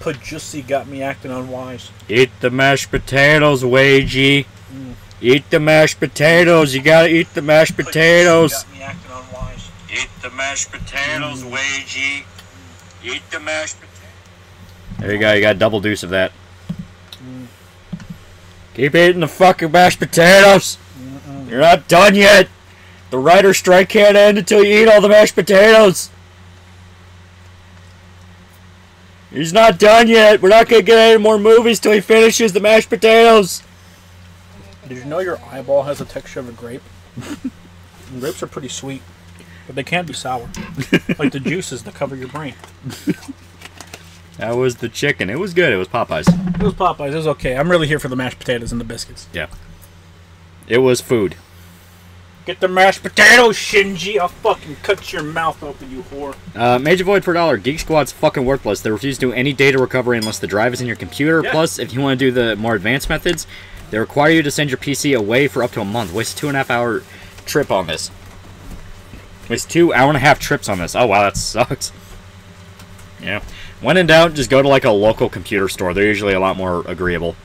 Pajusi got me acting unwise. Eat the mashed potatoes, Wagey. Mm. Eat the mashed potatoes. You gotta eat the mashed potatoes. Got me acting unwise. Eat the mashed potatoes, mm. Wagey. Eat the mashed potatoes. There you go. You got a double deuce of that. Mm. Keep eating the fucking mashed potatoes. You're not done yet. The writer's strike can't end until you eat all the mashed potatoes. He's not done yet. We're not gonna get any more movies till he finishes the mashed potatoes. Did you know your eyeball has the texture of a grape? Grapes are pretty sweet, but they can be sour. like the juices that cover your brain. That was the chicken. It was good. It was Popeyes. It was Popeyes. It was okay. I'm really here for the mashed potatoes and the biscuits. Yeah. It was food. Get the mashed potatoes, Shinji. I'll fucking cut your mouth open, you whore. Uh, Major Void per dollar. Geek Squad's fucking worthless. They refuse to do any data recovery unless the drive is in your computer. Yeah. Plus, if you want to do the more advanced methods, they require you to send your PC away for up to a month. Waste a two and a half hour trip on this. Waste two hour and a half trips on this. Oh wow, that sucks. Yeah. When in doubt, just go to like a local computer store. They're usually a lot more agreeable.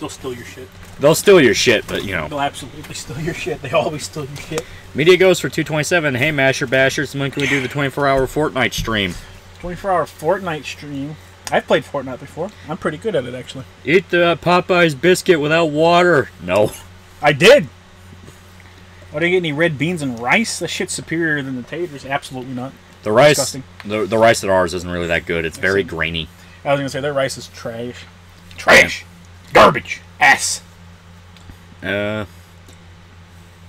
They'll steal your shit. They'll steal your shit, but you know. They'll absolutely steal your shit. They always steal your shit. Media goes for 227. Hey, Masher Bashers, when can we do the 24 hour Fortnite stream? 24 hour Fortnite stream. I've played Fortnite before. I'm pretty good at it, actually. Eat the Popeye's biscuit without water. No. I did. Why do you get any red beans and rice? That shit's superior than the taters. Absolutely not. The rice, Disgusting. the, the rice at ours isn't really that good. It's very grainy. I was gonna say their rice is trash. Trash. Garbage. Ass. Uh,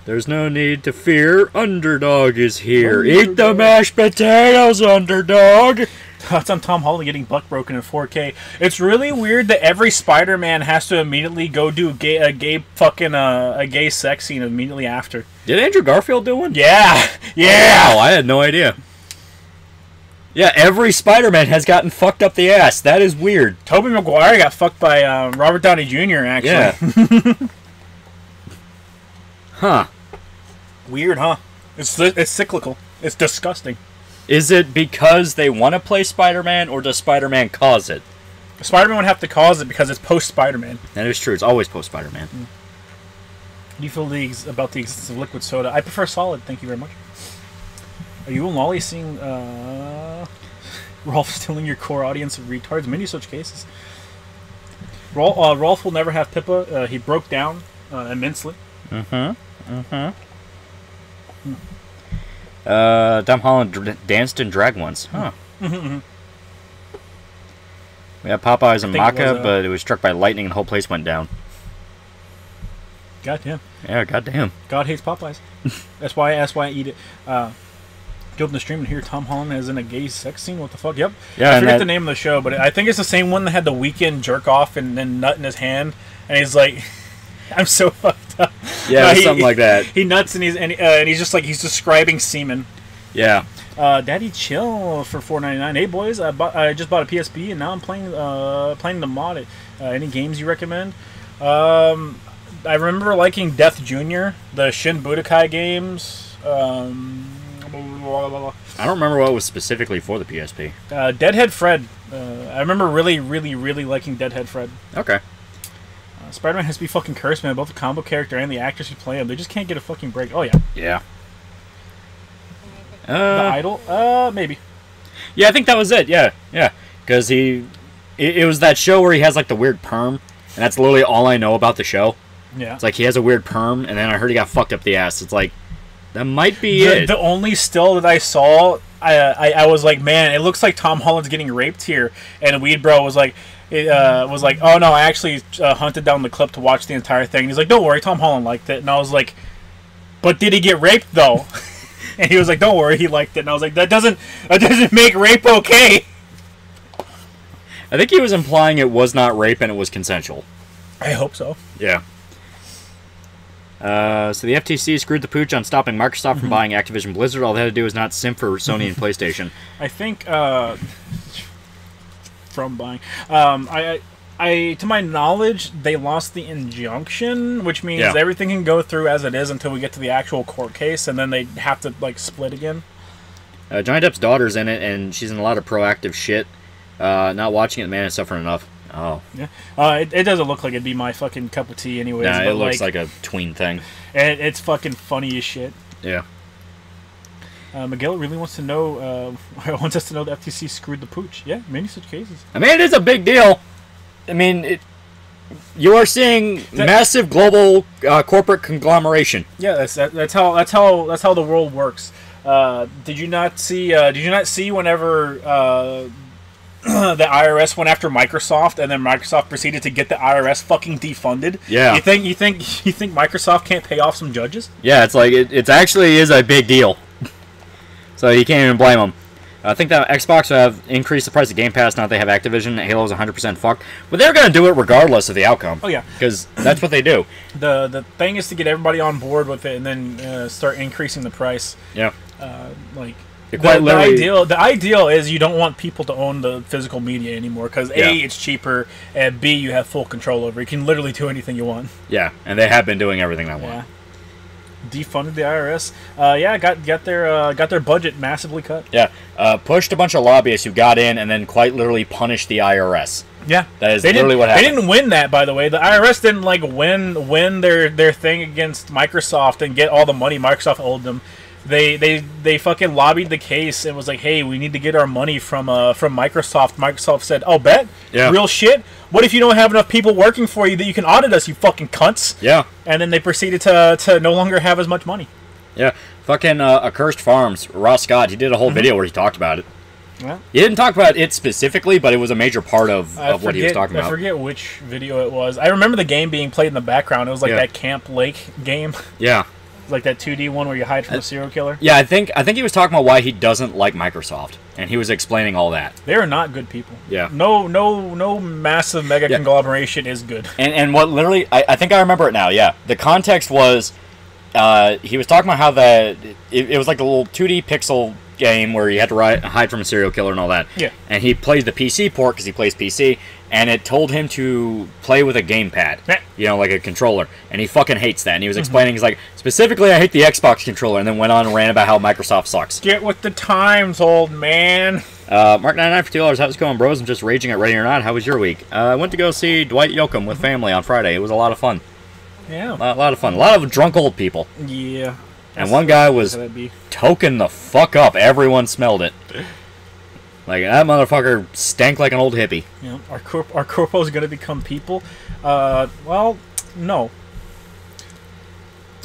there's no need to fear. Underdog is here. Eat the mashed potatoes, underdog. That's on Tom Holland getting buck broken in 4K. It's really weird that every Spider-Man has to immediately go do a gay, a gay fucking uh, a gay sex scene immediately after. Did Andrew Garfield do one? Yeah, yeah. Wow, I had no idea. Yeah, every Spider-Man has gotten fucked up the ass. That is weird. Tobey Maguire got fucked by uh, Robert Downey Jr. Actually, Yeah. huh. weird, huh? It's it's cyclical. It's disgusting. Is it because they want to play Spider-Man, or does Spider-Man cause it? Spider-Man would have to cause it because it's post Spider-Man. That is true. It's always post Spider-Man. How do you feel the ex- about the existence of liquid soda? I prefer solid. Thank you very much. Are you and Lolly seeing uh, Rolf stealing your core audience of retards? Many such cases. Rolf, uh, Rolf will never have Pippa. Uh, he broke down immensely. uh, immensely. Uh, Tom Holland danced and dragged once. Huh. we had Popeyes and think it Maca, was, uh, but it was struck by lightning and the whole place went down. God damn. Yeah, goddamn. God hates Popeyes. that's why. That's why I eat it. Uh, you open the stream and hear Tom Holland is in a gay sex scene. What the fuck? Yep. Yeah, I forget that- the name of the show, but I think it's the same one that had the Weeknd jerk off and then nut in his hand, and he's like, "I'm so fucked up." Yeah, Uh, he- something like that. He nuts and he's and, uh, and he's just like he's describing semen. Yeah. Uh, Daddy chill for four ninety nine. Hey boys, I bought I just bought a PSP and now I'm playing uh playing the mod. It. Uh, any games you recommend? Um, I remember liking Death Junior, the Shin Budokai games. Um, blah, blah, blah, blah. I don't remember what was specifically for the PSP. Uh, Deadhead Fred. Uh, I remember really, really, really liking Deadhead Fred. Okay. Uh, Spider-Man has to be fucking cursed, man. Both the combo character and the actors who play him, they just can't get a fucking break. Oh yeah, Yeah. the Uh, Idol. Uh, maybe. yeah, I think that was it. Yeah, yeah. Because he, it, it was that show where he has like the weird perm, and that's literally all I know about the show. Yeah. It's like he has a weird perm, and then I heard he got fucked up the ass. It's like that might be the, it. the only still that I saw, I, I I was like, man, it looks like Tom Holland's getting raped here, and Weed Bro was like, it, uh, was like, oh no, I actually uh, hunted down the clip to watch the entire thing. He's like, don't worry, Tom Holland liked it, and I was like, but did he get raped though? and he was like, don't worry, he liked it, and I was like, that doesn't that doesn't make rape okay. I think he was implying it was not rape and it was consensual. I hope so. Yeah. Uh, so the FTC screwed the pooch on stopping Microsoft Mm-hmm. from buying Activision Blizzard. All they had to do was not simp for Sony and PlayStation. I think uh, from buying. Um, I, I, I, to my knowledge, they lost the injunction, which means Yeah. everything can go through as it is until we get to the actual court case, and then they have to like split again. Uh, Johnny Depp's daughter's in it, and she's in a lot of proactive shit. Uh, not watching it, man, is suffering enough. Oh, Yeah, uh, it, it doesn't look like it'd be my fucking cup of tea, anyways. nah, but it looks like, like, a tween thing. it, it's fucking funny as shit. Yeah. Uh, Miguel really wants to know. Uh, wants us to know the FTC screwed the pooch. Yeah, many such cases. I mean, it is a big deal. I mean, it. You are seeing That- massive global uh, corporate conglomeration. Yeah, that's that, that's how that's how that's how the world works. Uh, did you not see? Uh, did you not see whenever uh, the IRS went after Microsoft, and then Microsoft proceeded to get the IRS fucking defunded? Yeah. You think you think you think Microsoft can't pay off some judges? Yeah, it's like it, it's actually is a big deal. So you can't even blame them. I think that Xbox will have increased the price of Game Pass now that they have Activision. Halo's 100% fucked. But they're going to do it regardless of the outcome. Oh, yeah. Because that's what they do. The the thing is to get everybody on board with it and then uh, start increasing the price. Yeah. Uh, like the, the ideal the ideal is you don't want people to own the physical media anymore because Yeah. a it's cheaper and b you have full control over. it. You can literally do anything you want. Yeah, and they have been doing everything they want. Yeah. Defunded the IRS. Uh, yeah, got got their uh, got their budget massively cut. Yeah, uh, pushed a bunch of lobbyists who got in and then quite literally punished the IRS. Yeah, That is they literally what happened. They didn't win that, by the way. The IRS didn't like win win their their thing against Microsoft and get all the money Microsoft owed them. They they they fucking lobbied the case and was like, hey, we need to get our money from uh from Microsoft. Microsoft said, oh, bet, Yeah. real shit. What if you don't have enough people working for you that you can audit us, you fucking cunts? Yeah, And then they proceeded to to no longer have as much money. yeah. Fucking uh, Accursed Farms, Ross Scott, he did a Mm-hmm. whole video where he talked about it. Yeah. He didn't talk about it specifically, but it was a major part of, I of what he was talking about. I forget which video it was. I remember the game being played in the background. It was like Yeah. that Camp Lake game, Yeah. Like that 2D one where you hide from a serial killer. Yeah, I think I think he was talking about why he doesn't like Microsoft, and he was explaining all that. They are not good people. Yeah. No, no, no massive mega Yeah. conglomeration is good. And and what literally, I, I think I remember it now. Yeah, the context was, uh, he was talking about how the it, it was like a little 2D pixel game where you had to ri hide from a serial killer and all that. Yeah. And he played the PC port because he plays PC, and it told him to play with a gamepad, you know, like a controller, and he fucking hates that. And he was explaining, he's like, specifically, I hate the Xbox controller, and then went on and ran about how Microsoft sucks. Get with the times, old man. Uh, Mark ninety nine for two dollars. How's it going, bros? I'm just raging at Ready or Not. How was your week? Uh, I went to go see Dwight Yoakam with family on Friday. It was a lot of fun. Yeah. A lot, lot of fun. A lot of drunk old people. Yeah. And one guy was How that be? token the fuck up. Everyone smelled it. Like that motherfucker stank like an old hippie. You know, our corp- our corpo's gonna become people. Uh, well, no.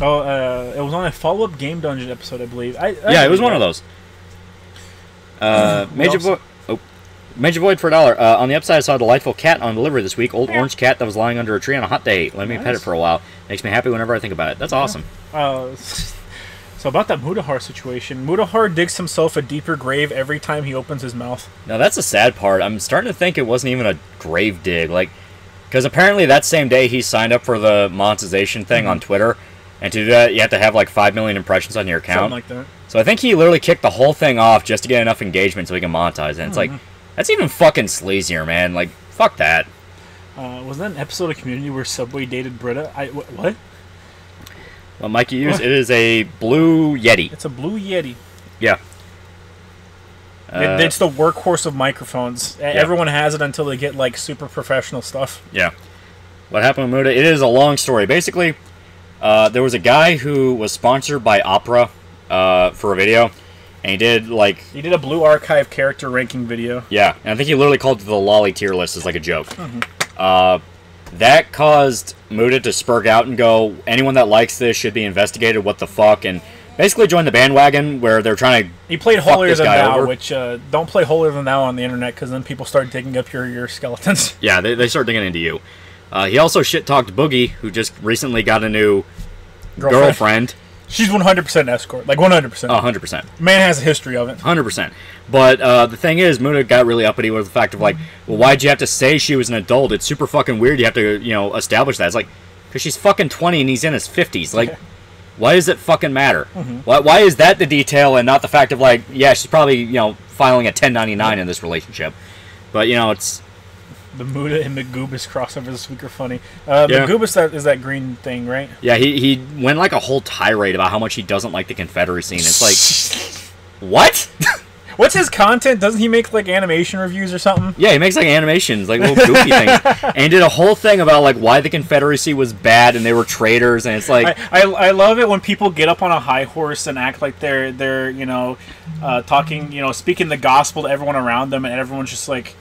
Oh, uh, it was on a follow-up game dungeon episode, I believe. I, I yeah, it was one of those. Uh, Major? Void. Oh, Major Void for a dollar. Uh, on the upside, I saw a delightful cat on delivery this week. Old orange cat that was lying under a tree on a hot day. Let me pet it for a while. Makes me happy whenever I think about it. That's awesome. Uh, so about that Mutahar situation, Mutahar digs himself a deeper grave every time he opens his mouth. Now that's the sad part. I'm starting to think it wasn't even a grave dig, like, because apparently that same day he signed up for the monetization thing Mm-hmm. on Twitter, and to do that you have to have like five million impressions on your account. Something like that. so I think he literally kicked the whole thing off just to get enough engagement so he can monetize it. And it's like Mm-hmm. that's even fucking sleazier, man. Like fuck that. Uh, was that an episode of Community where Subway dated Britta? I wh- what? Well, Mikey used it is a blue Yeti. It's a blue Yeti. Yeah. Uh, it's the workhorse of microphones. E- Everyone has it until they get like super professional stuff. Yeah. What happened with Muta? It is a long story. Basically, uh, there was a guy who was sponsored by Opera uh, for a video, and he did like He did a Blue Archive character ranking video. yeah, and I think he literally called it the lolly tier list as like a joke. Uh, that caused Muta to spurg out and go, anyone that likes this should be investigated. What the fuck? And basically join the bandwagon where they're trying to He played Holier Than Thou, over. which uh, don't play Holier Than Thou on the internet because then people start digging up your, your skeletons. yeah, they, they start digging into you. Uh, he also shit talked Boogie, who just recently got a new girlfriend. She's 100% escort. Like 100%. A hundred percent. Man has a history of it. Hundred percent. But uh, the thing is, Muna got really uppity with the fact of like, well, why'd you have to say she was an adult? It's super fucking weird. You have to, you know, establish that. It's like, because she's fucking twenty and he's in his fifties. Like, why does it fucking matter? Why, why is that the detail and not the fact of like, yeah, she's probably, you know, filing a ten ninety nine in this relationship. But you know, it's The Muta and McGoobus crossover this week are funny. Uh, Yeah. McGoobus that, is that green thing, right? yeah. He he went like a whole tirade about how much he doesn't like the Confederacy, and it's like, what? What's his content? Doesn't he make like animation reviews or something? Yeah, he makes like animations, like little goofy things, and he did a whole thing about like why the Confederacy was bad and they were traitors, and it's like, I, I, I love it when people get up on a high horse and act like they're they're you know uh, talking you know speaking the gospel to everyone around them and everyone's just like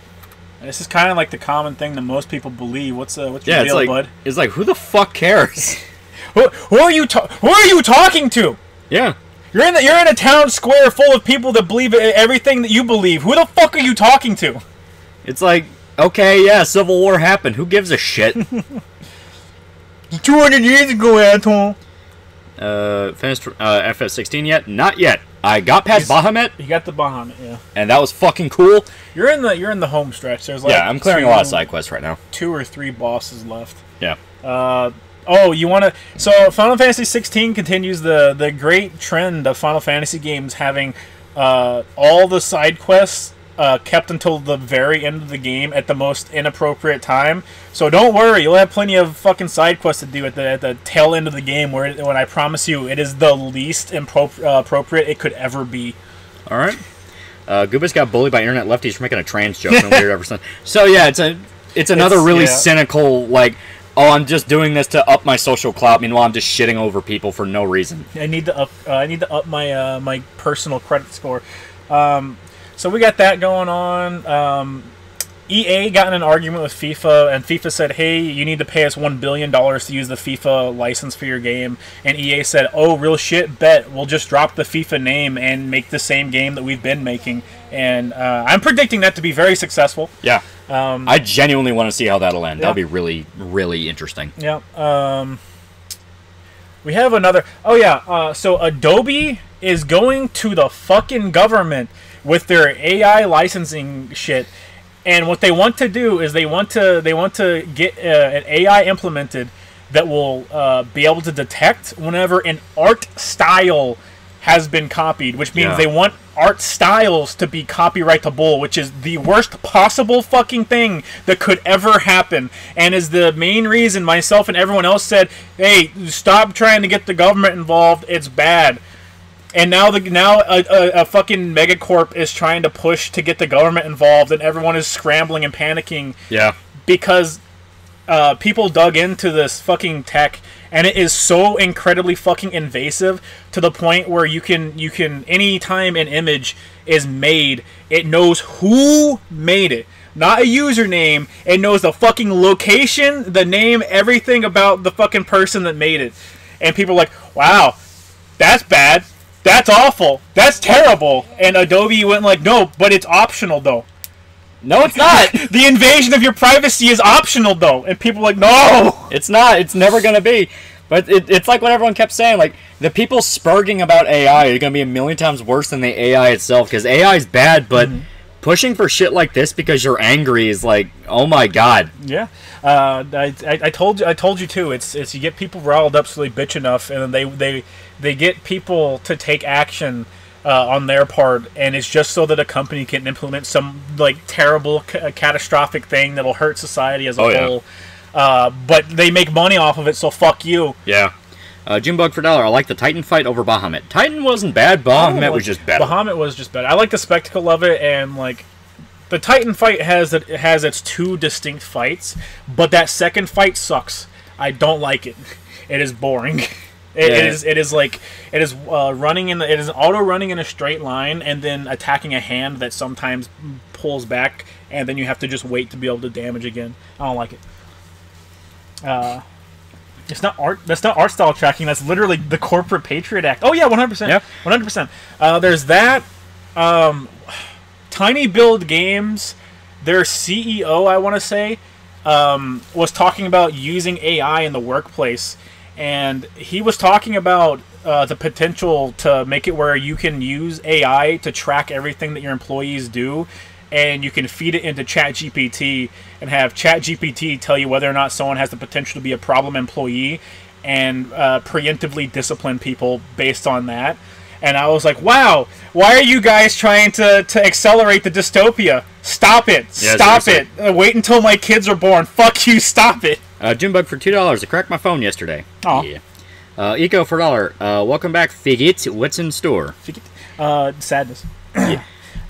this is kind of like the common thing that most people believe. What's uh, what's your yeah, deal, like, bud? it's like who the fuck cares? Who, who are you ta- who are you talking to? yeah, You're in the, you're in a town square full of people that believe everything that you believe. Who the fuck are you talking to? it's like, okay, yeah, Civil War happened. Who gives a shit? Two hundred years ago, asshole. uh, finished uh, FF16 yet? Not yet. I got past Bahamut, You got the Bahamut, yeah. and that was fucking cool. You're in the you're in the home stretch. There's like yeah, I'm clearing two, a lot of side quests right now. Two or three bosses left. Yeah. Uh, oh, you want to? So Final Fantasy 16 continues the the great trend of Final Fantasy games having uh, all the side quests uh, kept until the very end of the game at the most inappropriate time. So don't worry, you'll have plenty of fucking side quests to do at the at the tail end of the game. Where it, when I promise you, it is the least impro- uh, appropriate it could ever be. All right. Uh, Goobus got bullied by internet lefties for making a trans joke and weird ever since. So yeah, it's a it's another It's- really yeah. cynical like. Oh, I'm just doing this to up my social clout. Meanwhile, I'm just shitting over people for no reason. I need to up. Uh, I need to up my uh, my personal credit score. Um, so we got that going on. Um, EA got in an argument with FIFA, and FIFA said, "Hey, you need to pay us one billion dollars to use the FIFA license for your game." And EA said, "Oh, real shit, bet we'll just drop the FIFA name and make the same game that we've been making." And uh, I'm predicting that to be very successful. Yeah. Um, I genuinely want to see how that'll end. Yeah. That'll be really, really interesting. Yeah. Um, we have another. Oh yeah. Uh, so Adobe is going to the fucking government with their AI licensing shit, and what they want to do is they want to they want to get uh, an AI implemented that will uh, be able to detect whenever an art style has been copied, which means Yeah. they want art styles to be copyrightable, which is the worst possible fucking thing that could ever happen, and is the main reason myself and everyone else said, "Hey, stop trying to get the government involved. It's bad." And now the now a, a, a fucking megacorp is trying to push to get the government involved, and everyone is scrambling and panicking Yeah. because uh, people dug into this fucking tech and it is so incredibly fucking invasive to the point where you can you can anytime an image is made it knows who made it. Not a username it knows the fucking location the name everything about the fucking person that made it. And people are like wow that's bad that's awful that's terrible and adobe went like no but it's optional though No, it's not. the invasion of your privacy is optional though and people like no it's not. It's never gonna be. But it, it's like what everyone kept saying. Like the people spurging about AI are gonna be a million times worse than the AI itself because AI is bad. But Mm-hmm. pushing for shit like this because you're angry is like, oh my god. yeah uh, I, I, I told you I told you too it's it's you get people riled up so they bitch enough and then they they they get people to take action uh, on their part and it's just so that a company can implement some like terrible ca- catastrophic thing that'll hurt society as a Oh, yeah. whole uh, but they make money off of it so fuck you Yeah. Uh, Junebug for dollar. I like the Titan fight over Bahamut. Titan wasn't bad. Bahamut was just better. Bahamut was just better. I like the spectacle of it, and like the Titan fight has it has its two distinct fights, but that second fight sucks. I don't like it. It is boring. It, it Yeah. is. It is like it is uh, running in. The, it is auto running in a straight line, and then attacking a hand that sometimes pulls back, and then you have to just wait to be able to damage again. I don't like it. Uh, it's not art. That's not art style tracking. That's literally the corporate patriot act. Oh yeah, one hundred percent. Yeah. one hundred percent. Uh, There's that. Um, Tiny Build Games, their CEO, I want to say, um, was talking about using AI in the workplace, and he was talking about uh, the potential to make it where you can use AI to track everything that your employees do, and you can feed it into ChatGPT and have ChatGPT tell you whether or not someone has the potential to be a problem employee, and uh, preemptively discipline people based on that. And I was like, wow, why are you guys trying to, to accelerate the dystopia? Stop it. Stop it. Uh, wait until my kids are born. Fuck you. Stop it. Uh, Junebug for two dollars. I cracked my phone yesterday. Oh. Yeah. Uh, Eco for a dollar. Uh, welcome back, Figit. What's in store? Uh, sadness.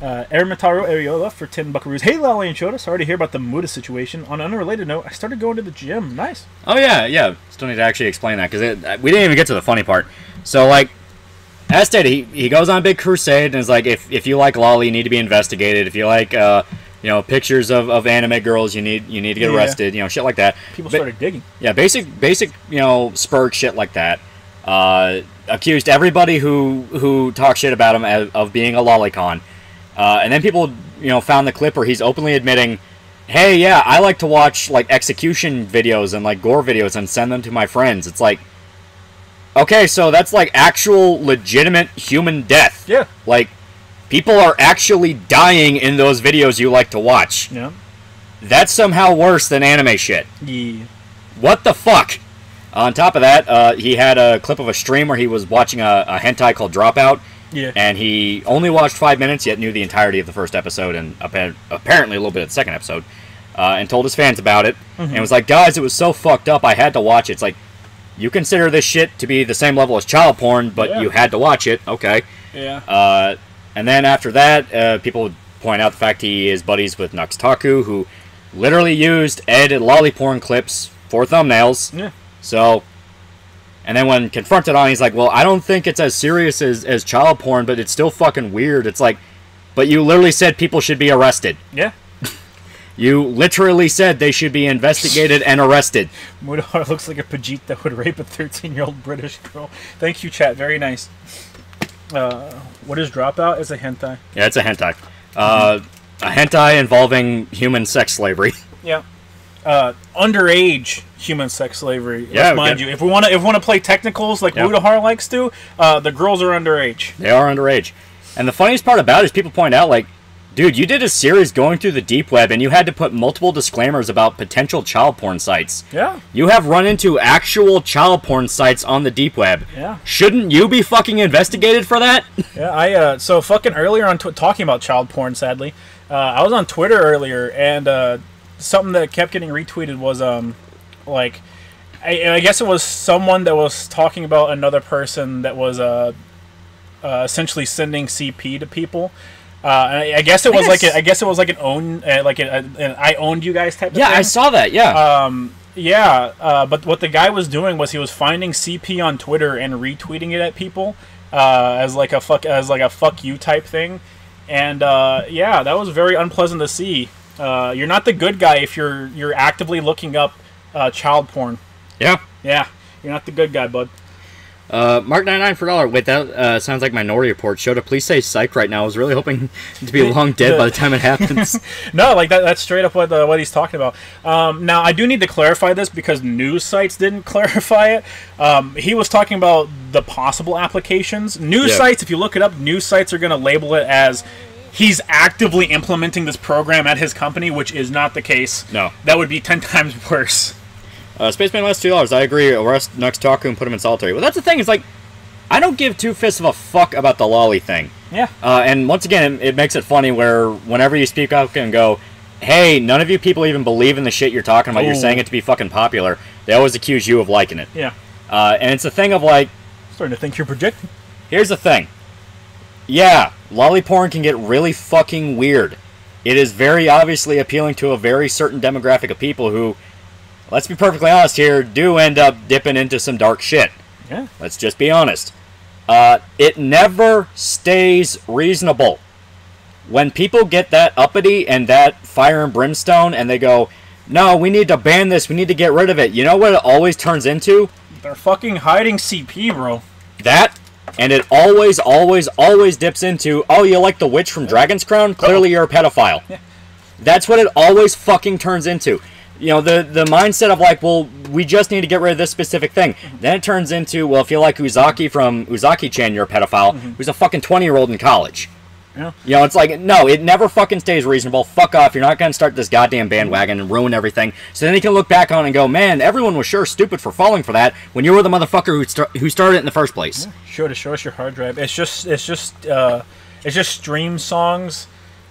Uh, Eramataro Ariola for 10 buckaroos. Hey, Lolly and Shota. Sorry to hear about the Muta situation. On an unrelated note, I started going to the gym. Nice. Oh yeah, yeah. Still need to actually explain that because we didn't even get to the funny part. So like, as stated, he, he goes on a big crusade and is like, if, if you like lolly, you need to be investigated. If you like, uh, you know, pictures of, of anime girls, you need you need to get Yeah. arrested. You know, shit like that. People Ba- started digging. Yeah, basic basic you know spurg shit like that. Uh, accused everybody who who talks shit about him as, of being a lolicon, uh, and then people you know found the clip where he's openly admitting, "Hey, yeah, I like to watch like execution videos and like gore videos and send them to my friends." It's like, okay, so that's like actual legitimate human death. Yeah. Like, people are actually dying in those videos you like to watch. Yeah. That's somehow worse than anime shit. Yeah. What the fuck? On top of that, uh, he had a clip of a stream where he was watching a, a hentai called Dropout, Yeah. and he only watched five minutes, yet knew the entirety of the first episode and appa- apparently a little bit of the second episode, uh, and told his fans about it, and was like, "Guys, it was so fucked up, I had to watch it." It's like, you consider this shit to be the same level as child porn, but Yeah. you had to watch it, okay? yeah. Uh, and then after that, uh, people would point out the fact he is buddies with Nuxtaku, who literally used edited lolly porn clips for thumbnails. Yeah. So, and then when confronted on, he's like, "Well, I don't think it's as serious as as child porn, but it's still fucking weird." It's like, but you literally said people should be arrested. yeah. You literally said they should be investigated and arrested. Mutahar looks like a Pajit that would rape a 13 year old British girl. Thank you, chat. Very nice. Uh, what is Dropout? Is a hentai. Yeah, it's a hentai. Uh, a hentai involving human sex slavery. Yeah. Uh, underage human sex slavery. Yeah, Let's mind you, if we want to, if we want to play technicals like Yeah. Likes to, uh, the girls are underage. They are underage. And the funniest part about it is people point out, like, dude, you did a series going through the deep web and you had to put multiple disclaimers about potential child porn sites. Yeah. You have run into actual child porn sites on the deep web. Yeah. Shouldn't you be fucking investigated for that? Yeah, I uh, so fucking earlier on tw- talking about child porn. Sadly, uh, I was on Twitter earlier, and uh, something that kept getting retweeted was um, like, I, I guess it was someone that was talking about another person that was uh, uh essentially sending CP to people. Uh, I, I guess it was like guess- a, I guess it was like an own uh, like an, an I owned you guys type of yeah, thing. I saw that, yeah. Um, yeah, uh, but what the guy was doing was he was finding CP on Twitter and retweeting it at people uh, as like a fuck as like a fuck you type thing, and uh, yeah, that was very unpleasant to see. Uh, you're not the good guy if you're you're actively looking up uh, child porn. yeah. Yeah, you're not the good guy, bud. Uh, Mark 99 for dollar. Wait, that uh, sounds like Minority Report. Showed up. Please say psych right now. I was really hoping to be long dead by the time it happens. No, like that, that's straight up what uh, what he's talking about. Um, now, I do need to clarify this because news sites didn't clarify it. Um, he was talking about the possible applications. News Yeah. sites, if you look it up, news sites are going to label it as he's actively implementing this program at his company, which is not the case. No. That would be 10 times worse. Uh, Spaceman last two dollars. I agree. Arrest Nuxtaku and put him in solitary. Well, that's the thing. Is like, I don't give two fists of a fuck about the lolly thing. Yeah. Uh, and once again, it, it makes it funny where whenever you speak up and go, "Hey, none of you people even believe in the shit you're talking about. You're saying it to be fucking popular." They always accuse you of liking it. Yeah. Uh, and it's a thing of like, Starting to think you're projecting. here's the thing. Yeah, lolly porn can get really fucking weird. It is very obviously appealing to a very certain demographic of people who, let's be perfectly honest here, do end up dipping into some dark shit. Yeah. Let's just be honest. Uh, it never stays reasonable. When people get that uppity and that fire and brimstone and they go, no, we need to ban this, we need to get rid of it, you know what it always turns into? They're fucking hiding CP, bro. That, and it always, always, always dips into, oh, you like the witch from Dragon's Crown? Clearly you're a pedophile. That's what it always fucking turns into. You know, the, the mindset of like, well, we just need to get rid of this specific thing. Then it turns into, well, if you like Uzaki from Uzaki-chan, you're a pedophile, who's a fucking 20-year-old in college. Yeah. You know, it's like, no, it never fucking stays reasonable. Fuck off. You're not going to start this goddamn bandwagon and ruin everything. So then you can look back on it and go, man, everyone was sure stupid for falling for that when you were the motherfucker who, sta- who started it in the first place. Show to show us your hard drive. It's just it's just uh, it's just stream songs,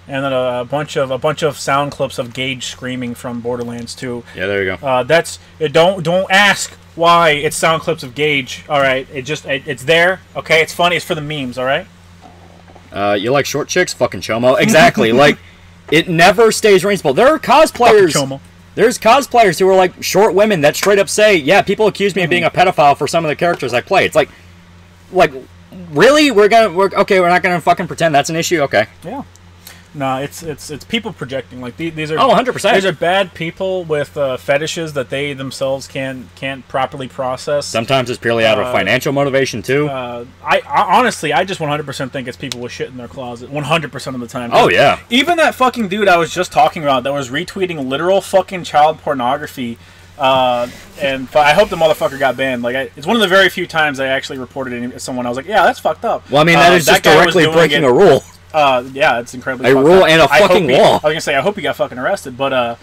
and then a, bunch of a bunch of sound clips of Gaige screaming from Borderlands 2. Yeah, there you go. Uh, that's don't don't ask why it's sound clips of Gaige. All right, it just it, it's there. Okay, it's funny. It's for the memes. All right. Uh, you like short chicks? Fucking chomo. Exactly. like, it never stays reasonable. There are cosplayers. Chomo. There's cosplayers who are like short women that straight up say, "Yeah, people accuse me of being a pedophile for some of the characters I play." It's like, like, really? We're gonna, we're okay. We're not gonna fucking pretend that's an issue. Okay. Yeah. No, it's it's it's people projecting. Like these, these are Oh, 100%. These are bad people with uh, fetishes that they themselves can't can't properly process. Sometimes it's purely out of Uh, financial motivation too. Uh, I, I honestly, I just 100% think it's people with shit in their closet. 100% of the time. oh yeah. Even that fucking dude I was just talking about that was retweeting literal fucking child pornography Uh, and f- I hope the motherfucker got banned. Like, I, it's one of the very few times I actually reported any, someone. I was like, "Yeah, that's fucked up." Well, I mean, Uh, that is just directly breaking it- a rule. Uh, yeah, it's incredibly A rule up. and a I fucking he- law. I was gonna say, I hope he got fucking arrested, but uh,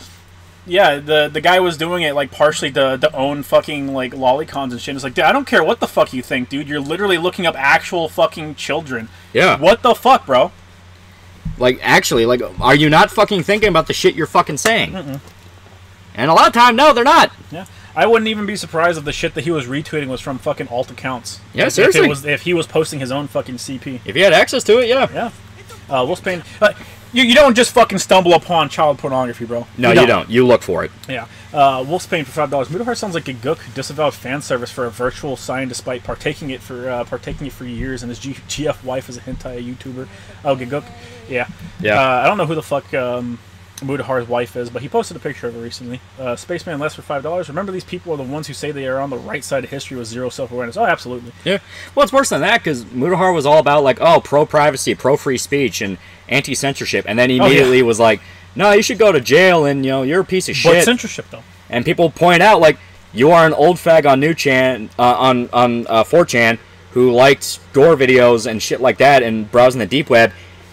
yeah, the the guy was doing it like partially to to own fucking like lolicons and shit. It's like, dude, I don't care what the fuck you think, dude. You're literally looking up actual fucking children. Yeah. What the fuck, bro? Like, actually, like, are you not fucking thinking about the shit you're fucking saying? And a lot of time, no, they're not. Yeah. I wouldn't even be surprised if the shit that he was retweeting was from fucking alt accounts. Yeah, If seriously. it was if he was posting his own fucking CP. If he had access to it, yeah. Yeah. Uh, Wolf's Pain. Uh, you, you don't just fucking stumble upon child pornography, bro. No, you don't. You look for it. Yeah. Uh, Wolf's Pain for five dollars. Mutahar sounds like a gook who disavowed fan service for a virtual sign despite partaking it for uh, partaking it for years, and his G- GF wife is a hentai YouTuber. Oh, Gaguk. Yeah. Yeah. Uh, I don't know who the fuck um, Mutahar's wife is, but he posted a picture of her recently. Uh, Spaceman less for five dollars. Remember, these people are the ones who say they are on the right side of history with zero self awareness. Oh, absolutely. Yeah. Well, it's worse than that because Mudahar was all about like, oh, pro privacy, pro free speech, and anti censorship, and then he Oh, yeah. immediately was like, no, you should go to jail, and you know, you're a piece of shit. But censorship, though. and people point out like, you are an old fag on new chan uh, on on uh, 4chan who liked gore videos and shit like that, and browsing the deep web.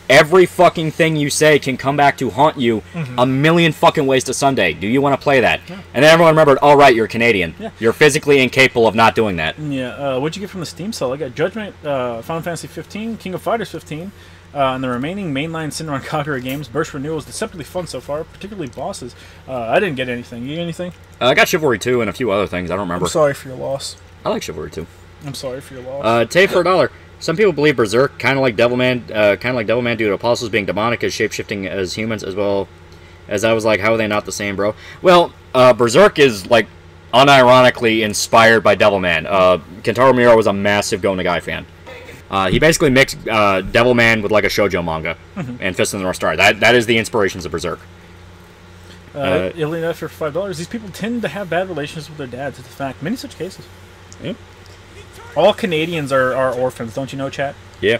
Every fucking thing you say can come back to haunt you Mm-hmm. a million fucking ways to Sunday. Do you want to play that? Yeah. And then everyone remembered, all right, you're Canadian. Yeah. You're physically incapable of not doing that. Yeah, uh, what'd you get from the Steam sale? I got Judgment, uh, Final Fantasy 15, King of Fighters 15, uh, and the remaining mainline Senran Kagura games. Burst Renewal is deceptively fun so far, particularly bosses. Uh, I didn't get anything. You get anything? Uh, I got Chivalry 2 and a few other things. I don't remember. I'm sorry for your loss. I like Chivalry 2. I'm sorry for your loss. Uh, Tay for a dollar. Some people believe Berserk, kind of like Devilman, uh, kind of like Devilman, due to apostles being demonic as shapeshifting as humans, as well as I was like, how are they not the same, bro? Well, uh, Berserk is like unironically inspired by Devilman. Uh, Kentaro Miura was a massive Go Nagai fan. Uh, he basically mixed uh, Devilman with like a shojo manga and Fist of the North Star. That that is the inspirations of Berserk. uh, uh, Alien for five dollars. These people tend to have bad relations with their dads. It's a fact. Many such cases. Yeah. All Canadians are, are orphans. Don't you know, chat? Yeah.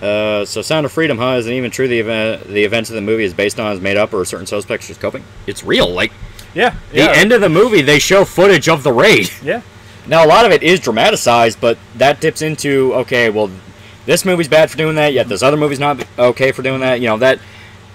Uh, so Sound of Freedom, huh? Isn't even true the event the events of the movie is based on is made up or a certain suspects just coping? It's real. Like Yeah. the yeah. end of the movie, they show footage of the raid. Yeah. Now a lot of it is dramatized, but that dips into okay, well, this movie's bad for doing that, yet this other movie's not okay for doing that. You know that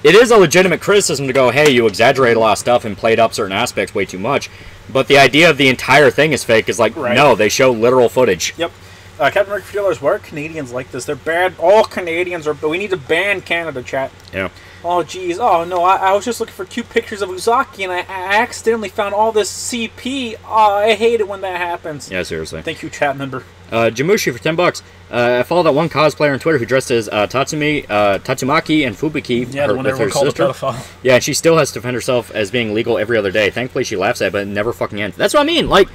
it is a legitimate criticism to go, hey, you exaggerate a lot of stuff and played up certain aspects way too much. But the idea of the entire thing is fake is like, Right. no, they show literal footage. Yep. Uh, Captain America dollars. Why are Canadians like this? They're bad. All Canadians are. We need to ban Canada, chat. Yeah. Oh jeez. Oh no. I, I was just looking for cute pictures of Uzaki, and I, I accidentally found all this CP. Oh, I hate it when that happens. Yeah, seriously. Thank you, chat member. Uh, Jamushi for ten bucks. Uh, I follow that one cosplayer on Twitter who dressed as uh, Tatsumi, uh, Tatsumaki, and Fubuki. Yeah, her- the one with her sister. Yeah, and she still has to defend herself as being legal every other day. Thankfully, she laughs at it, but it never fucking ends. That's what I mean. Like,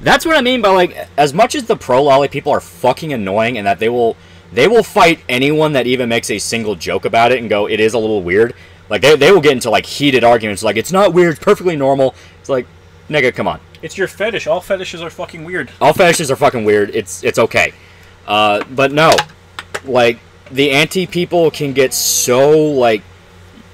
that's what I mean by like, as much as the pro lolly people are fucking annoying, and that they will they will fight anyone that even makes a single joke about it and go, it is a little weird. Like they, they will get into like heated arguments, like it's not weird, it's perfectly normal. It's like, nigga, come on. It's your fetish. All fetishes are fucking weird. All fetishes are fucking weird. It's it's okay. Uh, but no, like the anti people can get so like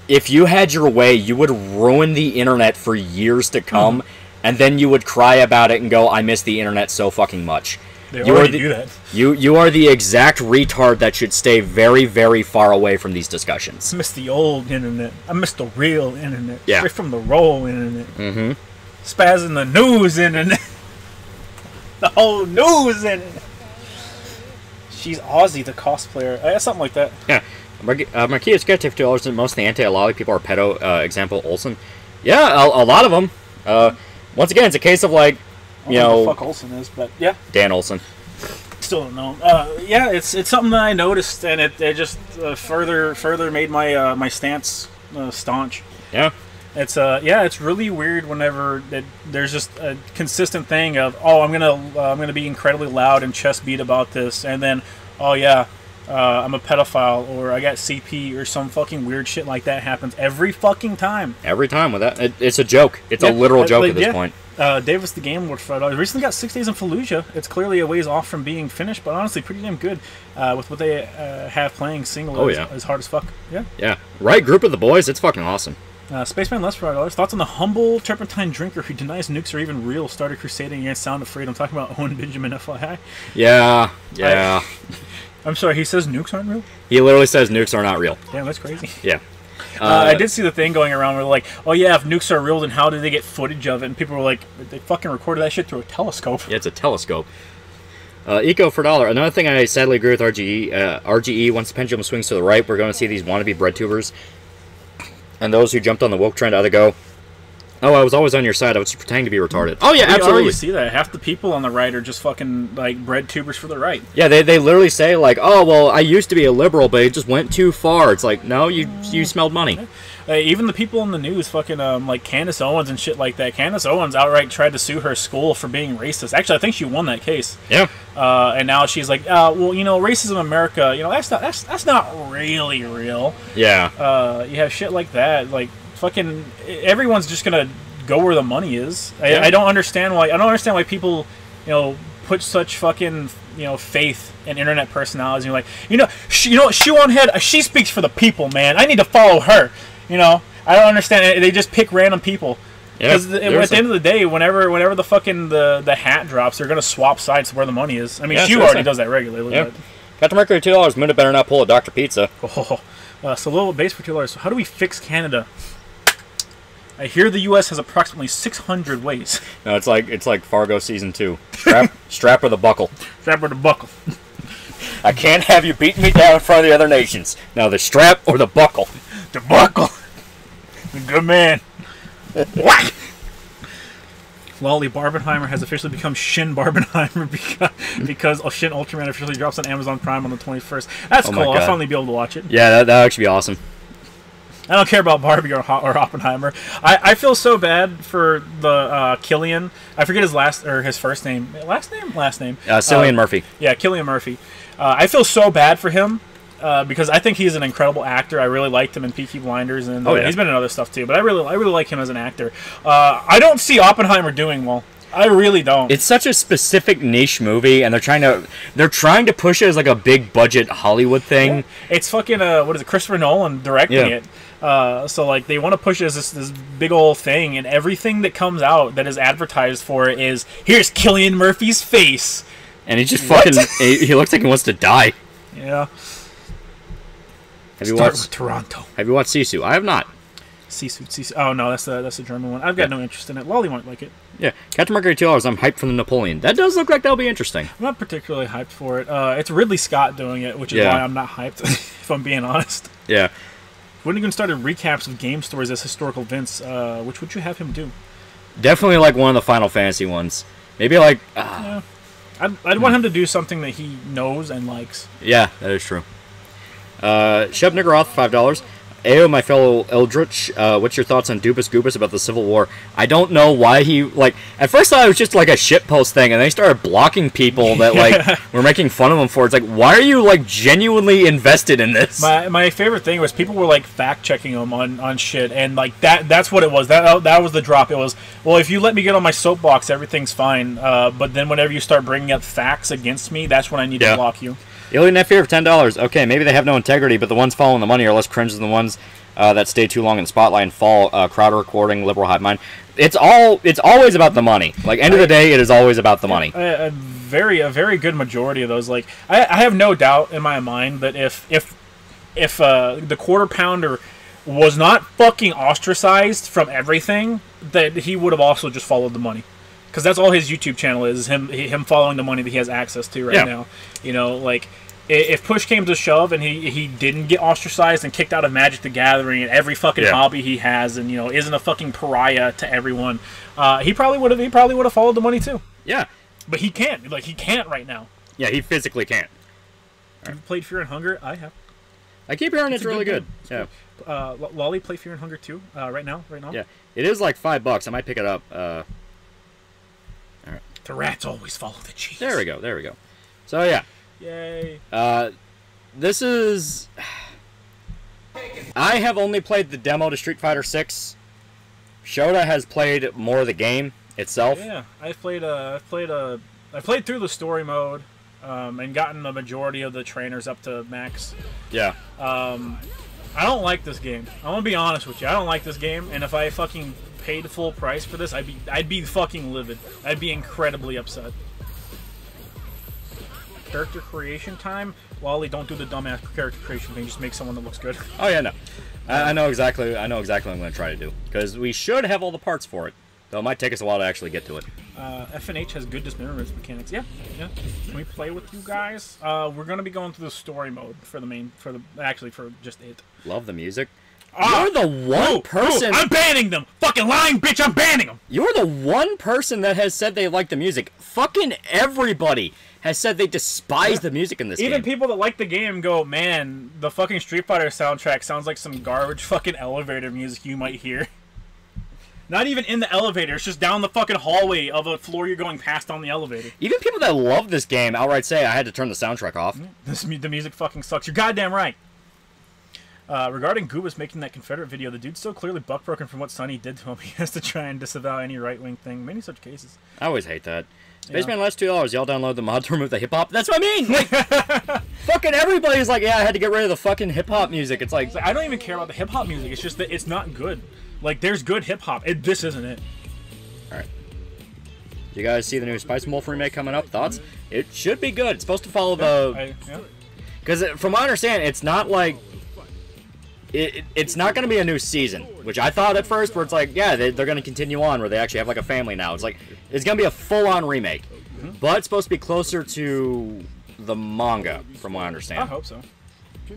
if you had your way, you would ruin the internet for years to come, Mm-hmm. and then you would cry about it and go, "I miss the internet so fucking much." They You are already the- do that. You you are the exact retard that should stay very very far away from these discussions. I miss the old internet. I miss the real internet. Yeah. Straight from the roll internet. Mm-hmm. Spazzing the news internet. the whole news internet. She's Aussie, the cosplayer. Uh, something like that. Yeah. Mar- uh, Marquis got two dollars. and Most of the anti-lolly people are pedo. Uh, example Olson. Yeah, a, a lot of them. Uh, once again, it's a case of like, you don't know know, who the fuck Olson is, but yeah, Dan Olson. still don't know. Uh, yeah, it's it's something that I noticed, and it, it just uh, further further made my uh, my stance uh, staunch. Yeah. It's uh yeah, it's really weird whenever it, there's just a consistent thing of oh I'm gonna uh, I'm gonna be incredibly loud and chest beat about this, and then oh yeah. Uh, I'm a pedophile, or I got CP, or some fucking weird shit like that happens every fucking time. Every time with that, it, it's a joke. It's a literal joke like, at this yeah. point. Uh, Davis the Game Lord for $5. Recently got six days in Fallujah. It's clearly a ways off from being finished, but honestly, pretty damn good uh, with what they uh, have playing single. Oh, yeah. As hard as fuck. Yeah. Yeah, right group of the boys. It's fucking awesome. Uh, Spaceman Less for $5. Thoughts on the humble turpentine drinker who denies nukes are even real, started crusading against Sound of Freedom. I'm talking about Owen Benjamin, FYI. Yeah, yeah. I'm sorry, he says nukes aren't real? he literally says nukes are not real. Damn, that's crazy. Yeah. Uh, I did see the thing going around where like, oh yeah, if nukes are real, then how did they get footage of it? And people were like, they fucking recorded that shit through a telescope. Yeah, it's a telescope. Uh, Eco for dollar. Another thing I sadly agree with RGE. Uh, RGE. Once the pendulum swings to the right, we're going to see these wannabe bread tubers, and those who jumped on the woke trend either go, "Oh, I was always on your side. I was pretending to be retarded." Oh yeah, You absolutely. already see that. Half the people on the right are just fucking like bread tubers for the right. Yeah, they, they literally say like, "Oh, well, I used to be a liberal, but it just went too far." It's like, no, you you smelled money. Uh, even the people in the news, fucking um, like Candace Owens and shit like that. Candace Owens outright tried to sue her school for being racist. Actually, I think she won that case. Yeah. Uh, and now she's like, uh, well, you know, racism in America, you know, that's not that's that's not really real. Yeah. Uh, you have shit like that, like fucking everyone's just gonna go where the money is. I, Yeah. I don't understand why I don't understand why people, you know, put such fucking you know faith in internet personalities. You're like, you know, she, you know, shoe on head. uh, She speaks for the people, man. I need to follow her. You know, I don't understand. They just pick random people. Yeah, Because at there's the end of the day, whenever whenever the fucking the, the hat drops, they're gonna swap sides where the money is. I mean, Yeah, seriously. already does that regularly. Yeah. at. Captain Mercury two dollars. Muta better not pull a Dr. Pizza. Oh, uh, so little base for two dollars. So how do we fix Canada? I hear the U.S. has approximately 600 ways. No, it's like it's like Fargo season two. Strap strap or the buckle. Strap or the buckle. I can't have you beating me down in front of the other nations. Now the strap or the buckle. The buckle. Good man. Whack. Lolly Barbenheimer has officially become Shin Barbenheimer because, because oh, Shin Ultraman officially drops on Amazon Prime on the 21st. That's Oh cool. I'll finally be able to watch it. Yeah, that that would actually be awesome. I don't care about Barbie or, or Oppenheimer. I, I feel so bad for the uh, Cillian. I forget his last or his first name. Last name? Last name. Uh, Cillian Murphy. Yeah, Cillian Murphy. Uh, I feel so bad for him uh, because I think he's an incredible actor. I really liked him in Peaky Blinders, and Oh, uh, yeah. he's been in other stuff too. But I really, I really like him as an actor. Uh, I don't see Oppenheimer doing well. I really don't. It's such a specific niche movie, and they're trying to they're trying to push it as like a big budget Hollywood thing. It's fucking uh, what is it? Christopher Nolan directing Yeah. it. Uh, so like they want to push it as this, this big old thing, and everything that comes out that is advertised for it is here's Cillian Murphy's face. And he just What? fucking he, he looks like he wants to die. Yeah. Have you Start watched with Toronto. Have you watched Sisu? I have not. Sea-suit, sea Oh no, that's the that's the German one. I've got Yeah. no interest in it. Lolly won't like it. Yeah, Captain Mercury two dollars. I'm hyped for the Napoleon. That does look like that'll be interesting. I'm not particularly hyped for it. Uh, it's Ridley Scott doing it, which is Yeah. why I'm not hyped. if I'm being honest. Yeah, When even started recaps of game stories as historical events, uh, which would you have him do? definitely like one of the Final Fantasy ones. Maybe like uh, I'd, I'd want him to do something that he knows and likes. yeah, that is true. Uh, Shep Niggoroth, five dollars. Ayo, my fellow Eldritch, uh, what's your thoughts on Dubus Goobus about the Civil War? I don't know why he like. At first, I thought it was just like a shitpost thing, and then they started blocking people that like were making fun of him for. it. It's like, why are you like genuinely invested in this? My, my favorite thing was people were like fact checking him on, on shit, and like that that's what it was. That that was the drop. It was well, if you let me get on my soapbox, everything's fine. Uh, but then whenever you start bringing up facts against me, that's when I need Yeah. to block you. Alien Net Fear for ten dollars. Okay, maybe they have no integrity, but the ones following the money are less cringe than the ones uh, that stay too long in spotlight and fall. Uh, crowd recording, liberal hive mind. It's all. It's always about the money. Like end of the day, it is always about the money. a, a very a very good majority of those. Like I, I have no doubt in my mind that if if if uh, the quarter pounder was not fucking ostracized from everything, that he would have also just followed the money. Because that's all his YouTube channel is, is him him following the money that he has access to right Yeah. now. You know, like if push came to shove and he he didn't get ostracized and kicked out of Magic the Gathering and every fucking Yeah. hobby he has and you know isn't a fucking pariah to everyone, uh, he probably would have he probably would have followed the money too. Yeah, But he can't. Like he can't right now. yeah. He physically can't. Have you played Fear and Hunger? I have. I keep hearing it's, It's really good good. Yeah, Uh, Lolly play Fear and Hunger too. Uh, right now, right now. yeah. It is like five bucks. I might pick it up. The rats always follow the cheese. there we go. There we go. So yeah, Yay! uh, this is. I have only played the demo to Street Fighter Six. Shota has played more of the game itself. Yeah, I've played. Uh, I played. Uh, I played through the story mode, um, and gotten the majority of the trainers up to max. Yeah. Um, I don't like this game. I'm gonna be honest with you. I don't like this game, and if I fucking paid full price for this, I'd be I'd be fucking livid. I'd be incredibly upset. Character creation time. Wally, don't do the dumbass character creation thing. Just make someone that looks good. Oh yeah, no. I, I know exactly. I know exactly what I'm going to try to do because we should have all the parts for it. Though it might take us a while to actually get to it. Uh, FNH has good dismemberment mechanics. Yeah, yeah. Can we play with you guys? Uh, we're gonna be going through the story mode for the main, for the actually for just it. Love the music. Ah! You're the one Ooh, person. ooh, I'm banning them. Fucking lying bitch. I'm banning them. You're the one person that has said they like the music. Fucking everybody has said they despise the music in this game. Even game. people that like the game go, man, the fucking Street Fighter soundtrack sounds like some garbage fucking elevator music you might hear. Not even in the elevator, it's just down the fucking hallway of a floor you're going past on the elevator. Even people that love this game outright say I had to turn the soundtrack off. This the music fucking sucks. You're goddamn right. Uh, regarding Goobas making that Confederate video, the dude's so clearly buckbroken from what Sonny did to him. He has to try and disavow any right wing thing. Many such cases. I always hate that. Spaceman last two dollars. Y'all download the mod to remove the hip hop. That's what I mean. Like, fucking everybody's like, yeah, I had to get rid of the fucking hip hop music. It's like, I don't even care about the hip hop music. It's just that it's not good. Like there's good hip hop. It, this isn't it. All right. You guys see the new Spice Wolf remake coming up? Thoughts? It should be good. It's supposed to follow the I, yeah. Because from what I understand, it's not like it, it- it's not going to be a new season, which I thought at first. Where it's like, yeah, they, they're going to continue on, where they actually have like a family now. It's like it's going to be a full-on remake, but it's supposed to be closer to the manga, from what I understand. I hope so.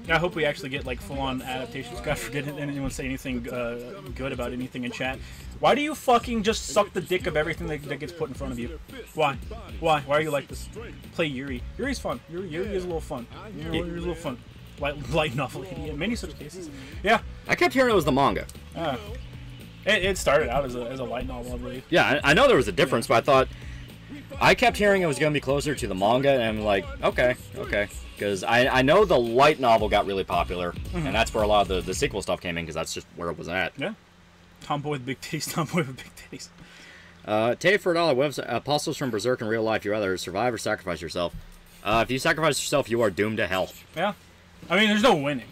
I hope we actually get like full-on adaptations. God forbid anyone say anything uh, good about anything in chat. Why do you fucking just suck the dick of everything that, that gets put in front of you? Why? Why? Why are you like this? Play Yuri. Yuri's fun. Yuri, Yuri is a little fun. Yuri, Yuri's a little fun. Light, light novel. In many such cases. Yeah. I kept hearing it was the manga. Uh, it, it started out as a, as a light novel, I believe. Yeah, I, I know there was a difference, but I thought I kept hearing it was going to be closer to the manga, and I'm like, okay, okay, because I, I know the light novel got really popular, and that's where a lot of the, the sequel stuff came in, because that's just where it was at. Yeah. Tomboy with big titties. Tomboy with big titties. Uh, Tay for a dollar. If apostles from Berserk in real life? You either survive or sacrifice yourself. Uh, if you sacrifice yourself, you are doomed to hell. Yeah. I mean, there's no winning.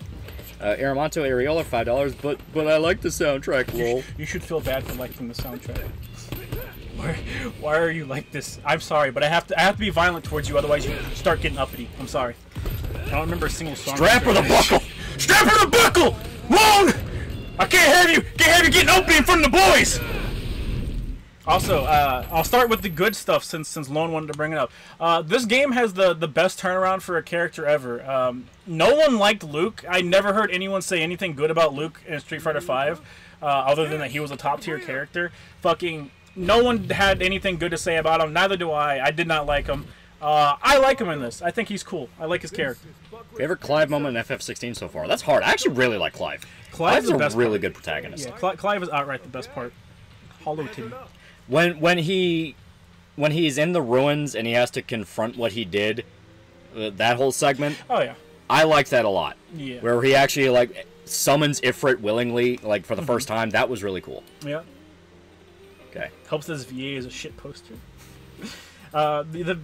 Uh, Aramonto Areola, five dollars. But but I like the soundtrack. Lol. You should feel bad for liking the soundtrack. Why, why are you like this? I'm sorry, but I have to I have to be violent towards you, otherwise you start getting uppity. I'm sorry. I don't remember a single song. Strap or the buckle. Strap or the buckle! Lone! I can't have you can't have you getting uppity in front of the boys! Also, uh, I'll start with the good stuff since since Lone wanted to bring it up. Uh, this game has the the best turnaround for a character ever. Um, no one liked Luke. I never heard anyone say anything good about Luke in Street Fighter Five, uh, other than that he was a top tier character. Fucking no one had anything good to say about him. Neither do I. I did not like him. Uh, I like him in this. I think he's cool. I like his character. Favorite Clive moment in FF16 so far? That's hard. I actually really like Clive. Clive's Clive's the a best really part. good protagonist. Yeah, Cli- Clive is outright the best part. Hollow titty. When when he when he's in the ruins and he has to confront what he did, uh, that whole segment, Oh yeah. I liked that a lot. Yeah. Where he actually like summons Ifrit willingly, like for the first time. That was really cool. Yeah. Okay. Helps this VA is a shit poster. Uh, the, the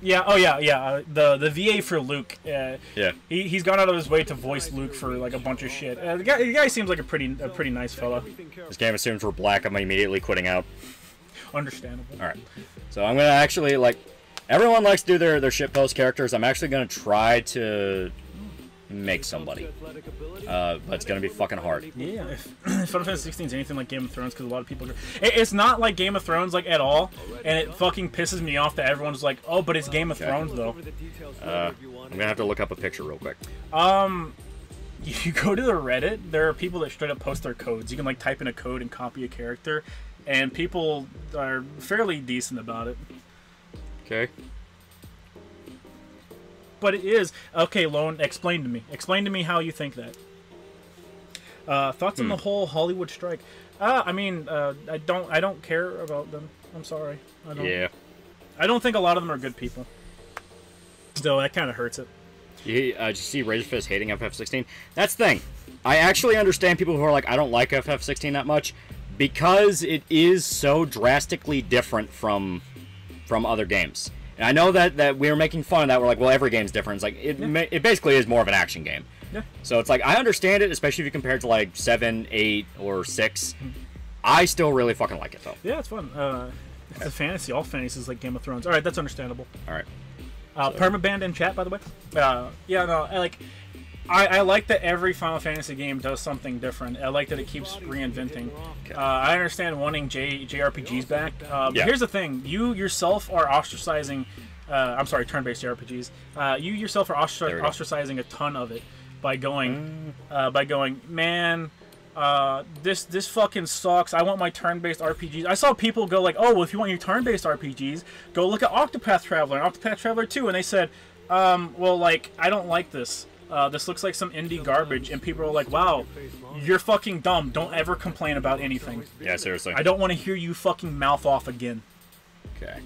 yeah, oh yeah, yeah. Uh, the the VA for Luke. Uh, Yeah. he he's gone out of his way to voice Luke for like a bunch of shit. Uh, the guy the guy seems like a pretty a pretty nice fella. This game assumes we're black. I'm immediately quitting out. Understandable. All right. So I'm gonna actually like. Everyone likes to do their their shit post characters. I'm actually gonna try to make somebody, uh, but it's gonna be fucking hard. Yeah, if Final Fantasy 16 is anything like Game of Thrones, because a lot of people, it, it's not like Game of Thrones like at all, and it fucking pisses me off that everyone's like, oh, but it's Game of Thrones though. Uh, I'm gonna have to look up a picture real quick. Um, you go to the Reddit, there are people that straight up post their codes. You can like type in a code and copy a character, and people are fairly decent about it. Okay. But it is okay. Lone, explain to me. Explain to me how you think that. Uh, thoughts on the whole Hollywood strike? Uh, I mean, uh, I don't, I don't care about them. I'm sorry. I don't. Yeah. I don't think a lot of them are good people. Still, that kind of hurts it. You, uh, did you see Razorfist hating FF16? That's the thing. I actually understand people who are like, I don't like FF16 that much because it is so drastically different from from other games. And I know that, that we were making fun of that. We're like, well, every game's different. It's like it, ma- it basically is more of an action game. Yeah. So it's like I understand it, especially if you compare it to like seven, eight, or six. I still really fucking like it though. Yeah, it's fun. Uh, it's a fantasy. All fantasies like Game of Thrones. All right, that's understandable. All right. Uh, Permaband in chat, by the way. Uh, yeah, no, I like. I, I like that every Final Fantasy game does something different. I like that it keeps reinventing. Uh, I understand wanting J, JRPGs back. Uh, but Yeah. Here's the thing: you yourself are ostracizing. Uh, I'm sorry, turn-based JRPGs. Uh, you yourself are ostra- There we go. ostracizing a ton of it by going, uh, by going, man. Uh, this this fucking sucks. I want my turn-based RPGs. I saw people go like, "Oh, well, if you want your turn-based RPGs, go look at Octopath Traveler and Octopath Traveler 2." And they said, um, "Well, like, I don't like this. Uh, this looks like some indie garbage." And people are like, "Wow, you're fucking dumb. Don't ever complain about anything. Yeah, seriously. I don't want to hear you fucking mouth off again. Okay.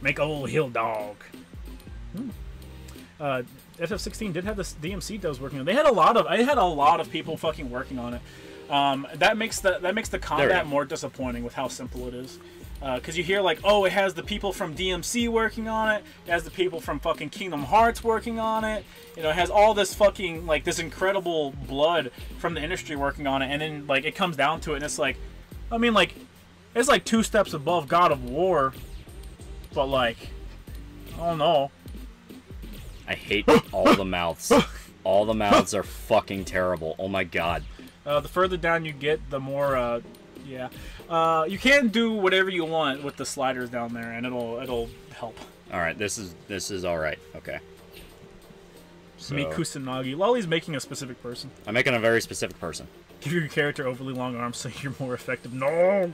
Make old hill dog." Hmm. Uh, FF16 did have this DMC that was working on. They had a lot of. I had a lot of people fucking working on it. Um, that makes the that makes the combat more disappointing with how simple it is. Because you hear like, oh, it has the people from DMC working on it. It has the people from fucking Kingdom Hearts working on it. You know, it has all this fucking like this incredible blood from the industry working on it. And then like it comes down to it, and it's like, I mean, like it's like two steps above God of War, but like, I don't know. I hate all the mouths. All the mouths are fucking terrible. Oh my god. Uh, the further down you get, the more, uh, yeah. Uh, you can do whatever you want with the sliders down there, and it'll it'll help. All right, this is this is all right. Okay. So, Me Kusanagi. Lolly's making a specific person. I'm making a very specific person. Give your character overly long arms so you're more effective. No.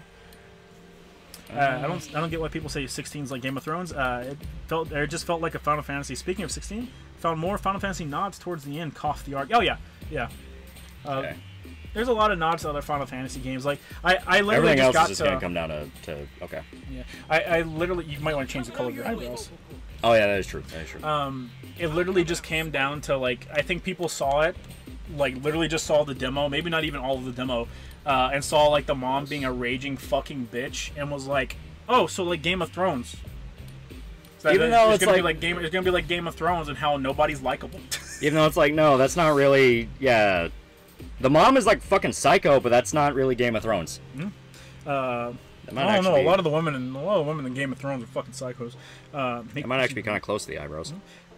Uh, I don't. I don't get why people say 16 is like Game of Thrones. Uh, it felt. It just felt like a Final Fantasy. Speaking of 16, found more Final Fantasy nods towards the end. Cough the arc. Oh yeah, yeah. Uh, Okay. There's a lot of nods to other Final Fantasy games. Like I, I literally Everything just else got is just to. gonna come down to, to okay. Yeah, I, I literally. You might want to change the color of your eyebrows. Oh yeah, that is true. That is true. Um, it literally just came down to like I think people saw it, like literally just saw the demo, maybe not even all of the demo, uh, and saw like the mom being a raging fucking bitch and was like, oh, so like Game of Thrones. So Even though it's, it's gonna be like- like Game, it's gonna be like Game of Thrones and how nobody's likable. Even though it's like, no, that's not really. Yeah, the mom is like fucking psycho, but that's not really Game of Thrones. uh, That I don't know. A lot of the women in a lot of the women in Game of Thrones are fucking psychos. Uh, That might actually be kind of close to the eyebrows.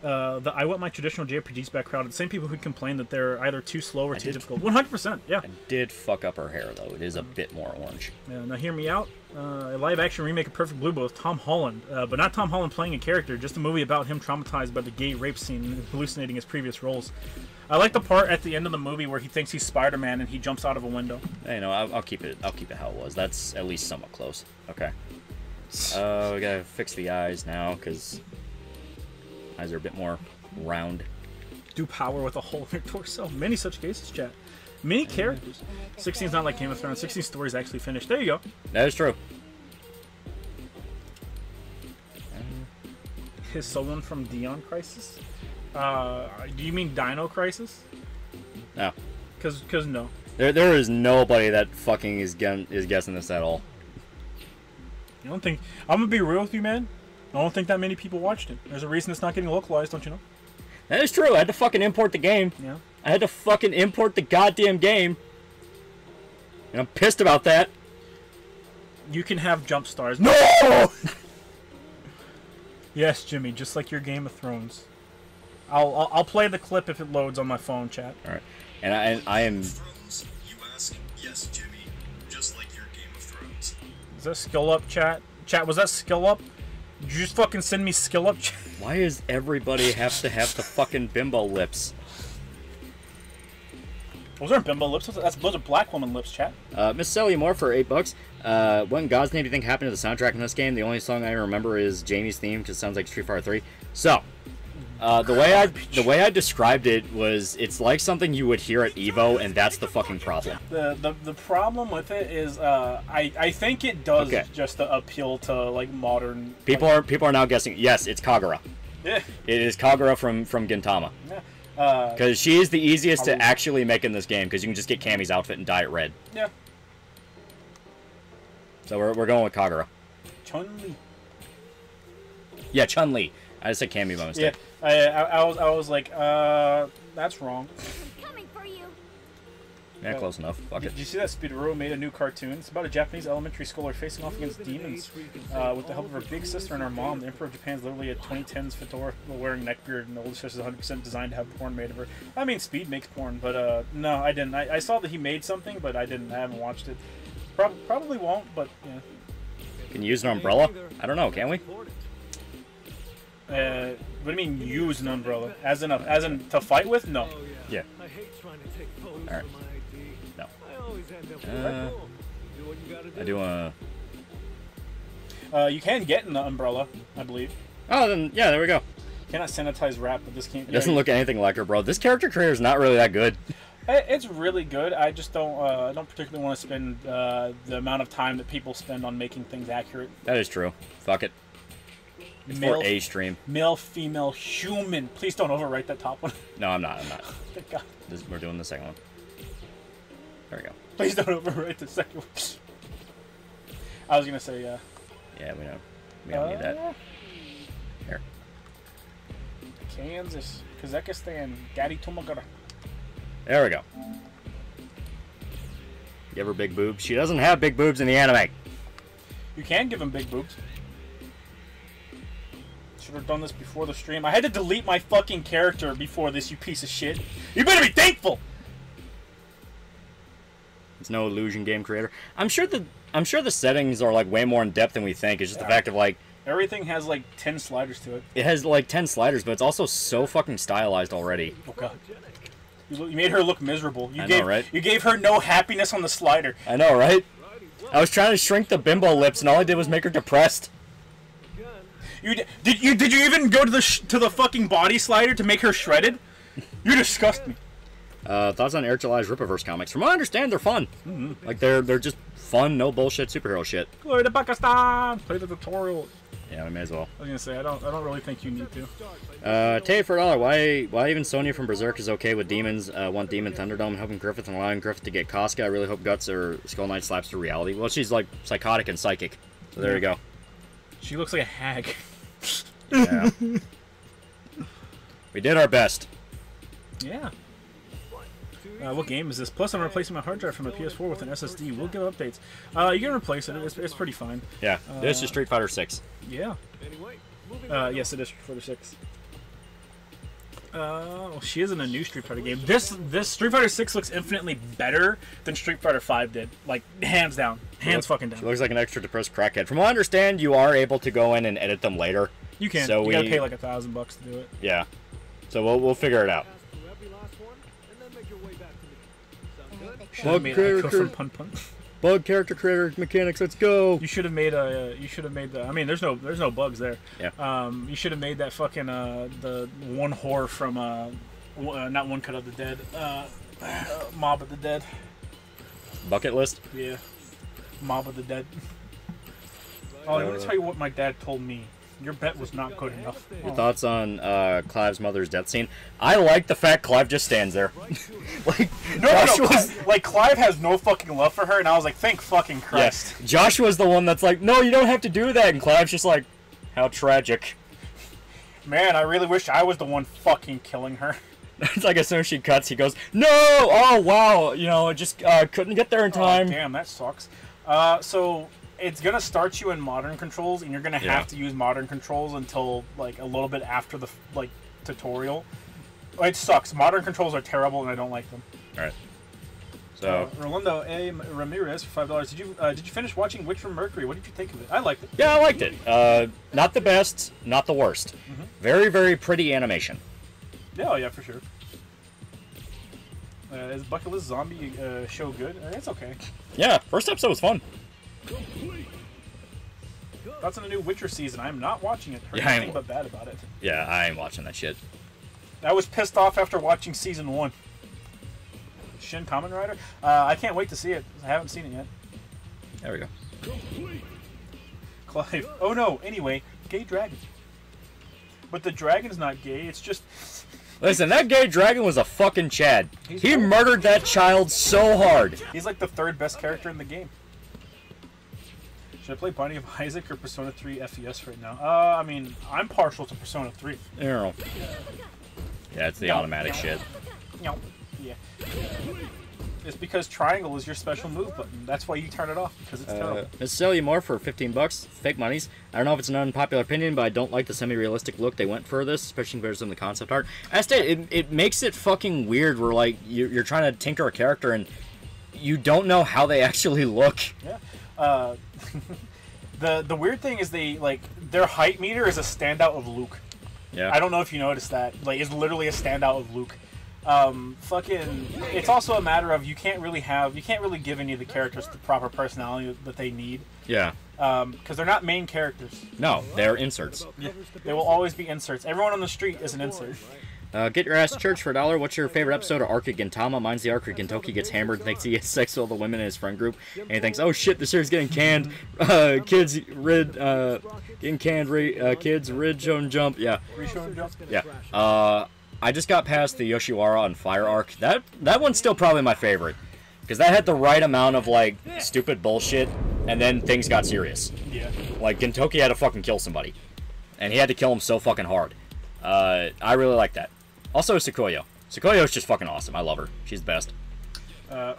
uh, the I want my traditional JRPGs back crowd. The same people who complain that they're either too slow or too did- difficult. One hundred percent. Yeah. Did fuck up her hair though. It is a bit more orange. Yeah, now hear me out. Uh, a live-action remake of Perfect Blue with Tom Holland, uh, but not Tom Holland playing a character. Just a movie about him traumatized by the gay rape scene and hallucinating his previous roles. I like the part at the end of the movie where he thinks he's Spider-Man and he jumps out of a window. Hey, no, I'll, I'll keep it. I'll keep it how it was. That's at least somewhat close. Okay. Uh, we gotta fix the eyes now because eyes are a bit more round. Do power with a hole in your torso. Many such cases, chat. Many characters. 16's not like Game of Thrones. 16's story is actually finished. There you go. That is true. Is someone from Dion Crisis? Uh, do you mean Dino Crisis? No, Cause, cause no. there, there is nobody that fucking is gun is guessing this at all. You don't think? I'm gonna be real with you, man. I don't think that many people watched it. There's a reason it's not getting localized, don't you know? That is true. I had to fucking import the game. Yeah. I had to fucking import the goddamn game. And I'm pissed about that. You can have jump stars. No. yes, Jimmy, just like your Game of Thrones. I'll, I'll I'll play the clip if it loads on my phone, chat. All right, and I and I am. Thrones, you ask? Yes, Jimmy. Just like your Game of Thrones. Is that skill up, chat? Chat, was that skill up? Did you just fucking send me skill up? Chat? Why does everybody have to have the fucking bimbo lips? Those aren't bimbo lips. That's those are black woman lips, chat. Uh, Miss Sally Moore for eight bucks. Uh, what in God's name do you think happened to the soundtrack in this game? The only song I remember is Jamie's theme because it sounds like Street Fighter Three. So, uh, the way I the way I described it was it's like something you would hear at Evo, and that's the fucking problem. The, the the problem with it is, uh, I I think it does Okay. just to appeal to like modern People are people are now guessing. Yes, it's Kagura. Yeah. It is Kagura from from Gintama yeah. Uh, because she is the easiest to actually make in this game because you can just get Cammy's outfit and dye it red. yeah. So we're, we're going with Kagura. Chun Li. Yeah, Chun Li. I just said Cammy by Yeah, mistake. I, I, I was I was like, uh, that's wrong. Coming for you. Yeah, close enough. Fuck Did it. Did you see that Speedoro made a new cartoon? It's about a Japanese elementary schooler facing off against demons uh, with the help of her big sister and her mom. The Emperor of Japan is literally a 2010s fedora wearing neckbeard, and the older is 100% designed to have porn made of her. I mean, Speed makes porn, but uh, no, I didn't. I, I saw that he made something, but I didn't. I haven't watched it. Prob- probably won't, but yeah. Can you use an umbrella? I don't know. Can we? Uh, what do you mean use an umbrella? As in a, as in to fight with? No. Oh, yeah. Yeah. I hate trying to take photos Alright. my ID. No. I always end up with Uh, do what you gotta do. I do want to. Uh, you can get an umbrella, I believe. Oh, then yeah, there we go. Cannot sanitize wrap, but this can't. It doesn't look anything like her, bro. This character creator is not really that good. It's really good. I just don't. Uh, I don't particularly want to spend uh, the amount of time that people spend on making things accurate. That is true. Fuck it. Male, for a stream. male, female, human. Please don't overwrite that top one. No, I'm not. I'm not. Thank God. This, we're doing the second one. There we go. Please don't overwrite the second one. I was gonna say, uh, Yeah, we know. We don't need that. uh, Here. Kansas, Kazakhstan, Gadi Tomagara. There we go. Give her big boobs. She doesn't have big boobs in the anime. You can give him big boobs. Done this before the stream. I had to delete my fucking character before this, you piece of shit. You better be thankful. It's no illusion game creator. I'm sure the I'm sure the settings are like way more in depth than we think. It's just the fact of like Everything has like ten sliders to it. it has like ten sliders, but it's also so fucking stylized already. Oh god. You, you made her look miserable. You I know, gave right? you gave her no happiness on the slider. I know, right? I was trying to shrink the bimbo lips, and all I did was make her depressed. You did you did you even go to the sh- to the fucking body slider to make her shredded? You disgust me. Uh, thoughts on Eric July's Rippaverse comics? From what I understand, they're fun. Like they're they're just fun, no bullshit superhero shit. Glory to Pakistan. Play the tutorial. Yeah, we may as well. I was gonna say I don't I don't really think you need to. Uh, Tay for a dollar. Why why even Sonya from Berserk is okay with demons? Uh, want Demon Thunderdome, helping Griffith and allowing Griffith to get Casca. I really hope Guts or Skull Knight slaps to reality. Well, she's like psychotic and psychic. So there you go. She looks like a hag. Yeah. we did our best. Yeah. Uh, what game is this? Plus, I'm replacing my hard drive from a PS4 with an SSD. We'll give updates. Uh, you can replace it. It's, it's pretty fine. Yeah. this is Street Fighter Six. Yeah. Anyway, Uh, yes, it is Street Fighter Six. Uh, well, she is in a new Street Fighter game. This this Street Fighter Six looks infinitely better than Street Fighter Five did. Like hands down, hands fucking She down. looks like an extra depressed crackhead. From what I understand, you are able to go in and edit them later. You can. So you gotta pay like a thousand bucks to do it. Yeah. So we'll we'll figure it out. Pass through every last one, and then make your way back to me. Sound good? Should have made Okay, Echo okay. from Pun Pun. Bug character creator mechanics. Let's go. You should have made a. Uh, you should have made the. I mean, there's no there's no bugs there. Yeah. Um, you should have made that fucking uh the one whore from uh, uh not one cut of the dead uh, uh Mob of the Dead. Bucket list. Yeah. Mob of the Dead. Oh, let to tell you what my dad told me. Your bet was not good enough. Oh. Thoughts on uh, Clive's mother's death scene? I like the fact Clive just stands there. like No, no, no. Joshua's- Cli- like Clive has no fucking love for her, and I was like, thank fucking Christ. Yes. Joshua's the one that's like, no, you don't have to do that, and Clive's just like, how tragic. Man, I really wish I was the one fucking killing her. it's like as soon as she cuts, he goes, no, oh wow, you know, I just uh, couldn't get there in Oh, time. damn, that sucks. Uh, so it's gonna start you in modern controls, and you're gonna Yeah. have to use modern controls until like a little bit after the like tutorial. It sucks. Modern controls are terrible, and I don't like them. All right. Uh, So Rolando A. Ramirez for five dollars. Did you uh, did you finish watching Witch from Mercury? What did you think of it? I liked it. yeah, I liked it. Uh, not the best, not the worst. Mm-hmm. Very, very pretty animation. Yeah, oh, yeah, for sure. Uh, is Bucket List Zombie uh, show good? Uh, it's okay. Yeah, first episode was fun. That's in a new Witcher season. I'm not watching it. Heard Yeah, I'm, but bad about it. Yeah, I ain't watching that shit. I was pissed off after watching season one. Shin Kamen Rider. Uh, I can't wait to see it. I haven't seen it yet. There we go. Clive. Oh no. Anyway, gay dragon. But the dragon's not gay. It's just Listen, that gay dragon was a fucking Chad. He's He murdered that child so hard. he's like the third best character in the game. Should I play Binding of Isaac or Persona 3 FES right now? Uh, I mean, I'm partial to Persona 3. Arrow. Yeah, it's the No, automatic no. shit. No. Yeah. It's because triangle is your special move button. That's why you turn it off because it's Uh, terrible. let's sell you more for 15 bucks. Fake monies. I don't know if it's an unpopular opinion, but I don't like the semi-realistic look they went for this, especially compared to of the concept art. I stated, it, it makes it fucking weird where, like, you're, you're trying to tinker a character and you don't know how they actually look. Yeah. Uh, the the weird thing is they like their height meter is a standout of Luke. Yeah. I don't know if you noticed that. Like, it's literally a standout of Luke. Um, fucking. It's also a matter of you can't really have you can't really give any of the characters the proper personality that they need Yeah. because they're not main characters. No, they're inserts. Yeah. They will always be inserts. Everyone on the street is an insert. Uh, get your ass to church for a dollar. What's your favorite episode of Arc of Gintama? Mine's the arc where Gintoki gets hammered, thinks he has sex with all the women in his friend group, and he thinks, oh shit, this year's getting canned. Uh, kids, rid, uh, getting canned, ri- uh, kids, rid, show and jump. Yeah, yeah. Uh, I just got past the Yoshiwara on Fire Arc. That that one's still probably my favorite. Because that had the right amount of, like, stupid bullshit, and then things got serious. Yeah. Like, Gintoki had to fucking kill somebody. And he had to kill him so fucking hard. Uh, I really like that. Also, Tsukuyo. Tsukuyo is just fucking awesome. I love her. She's the best. Uh,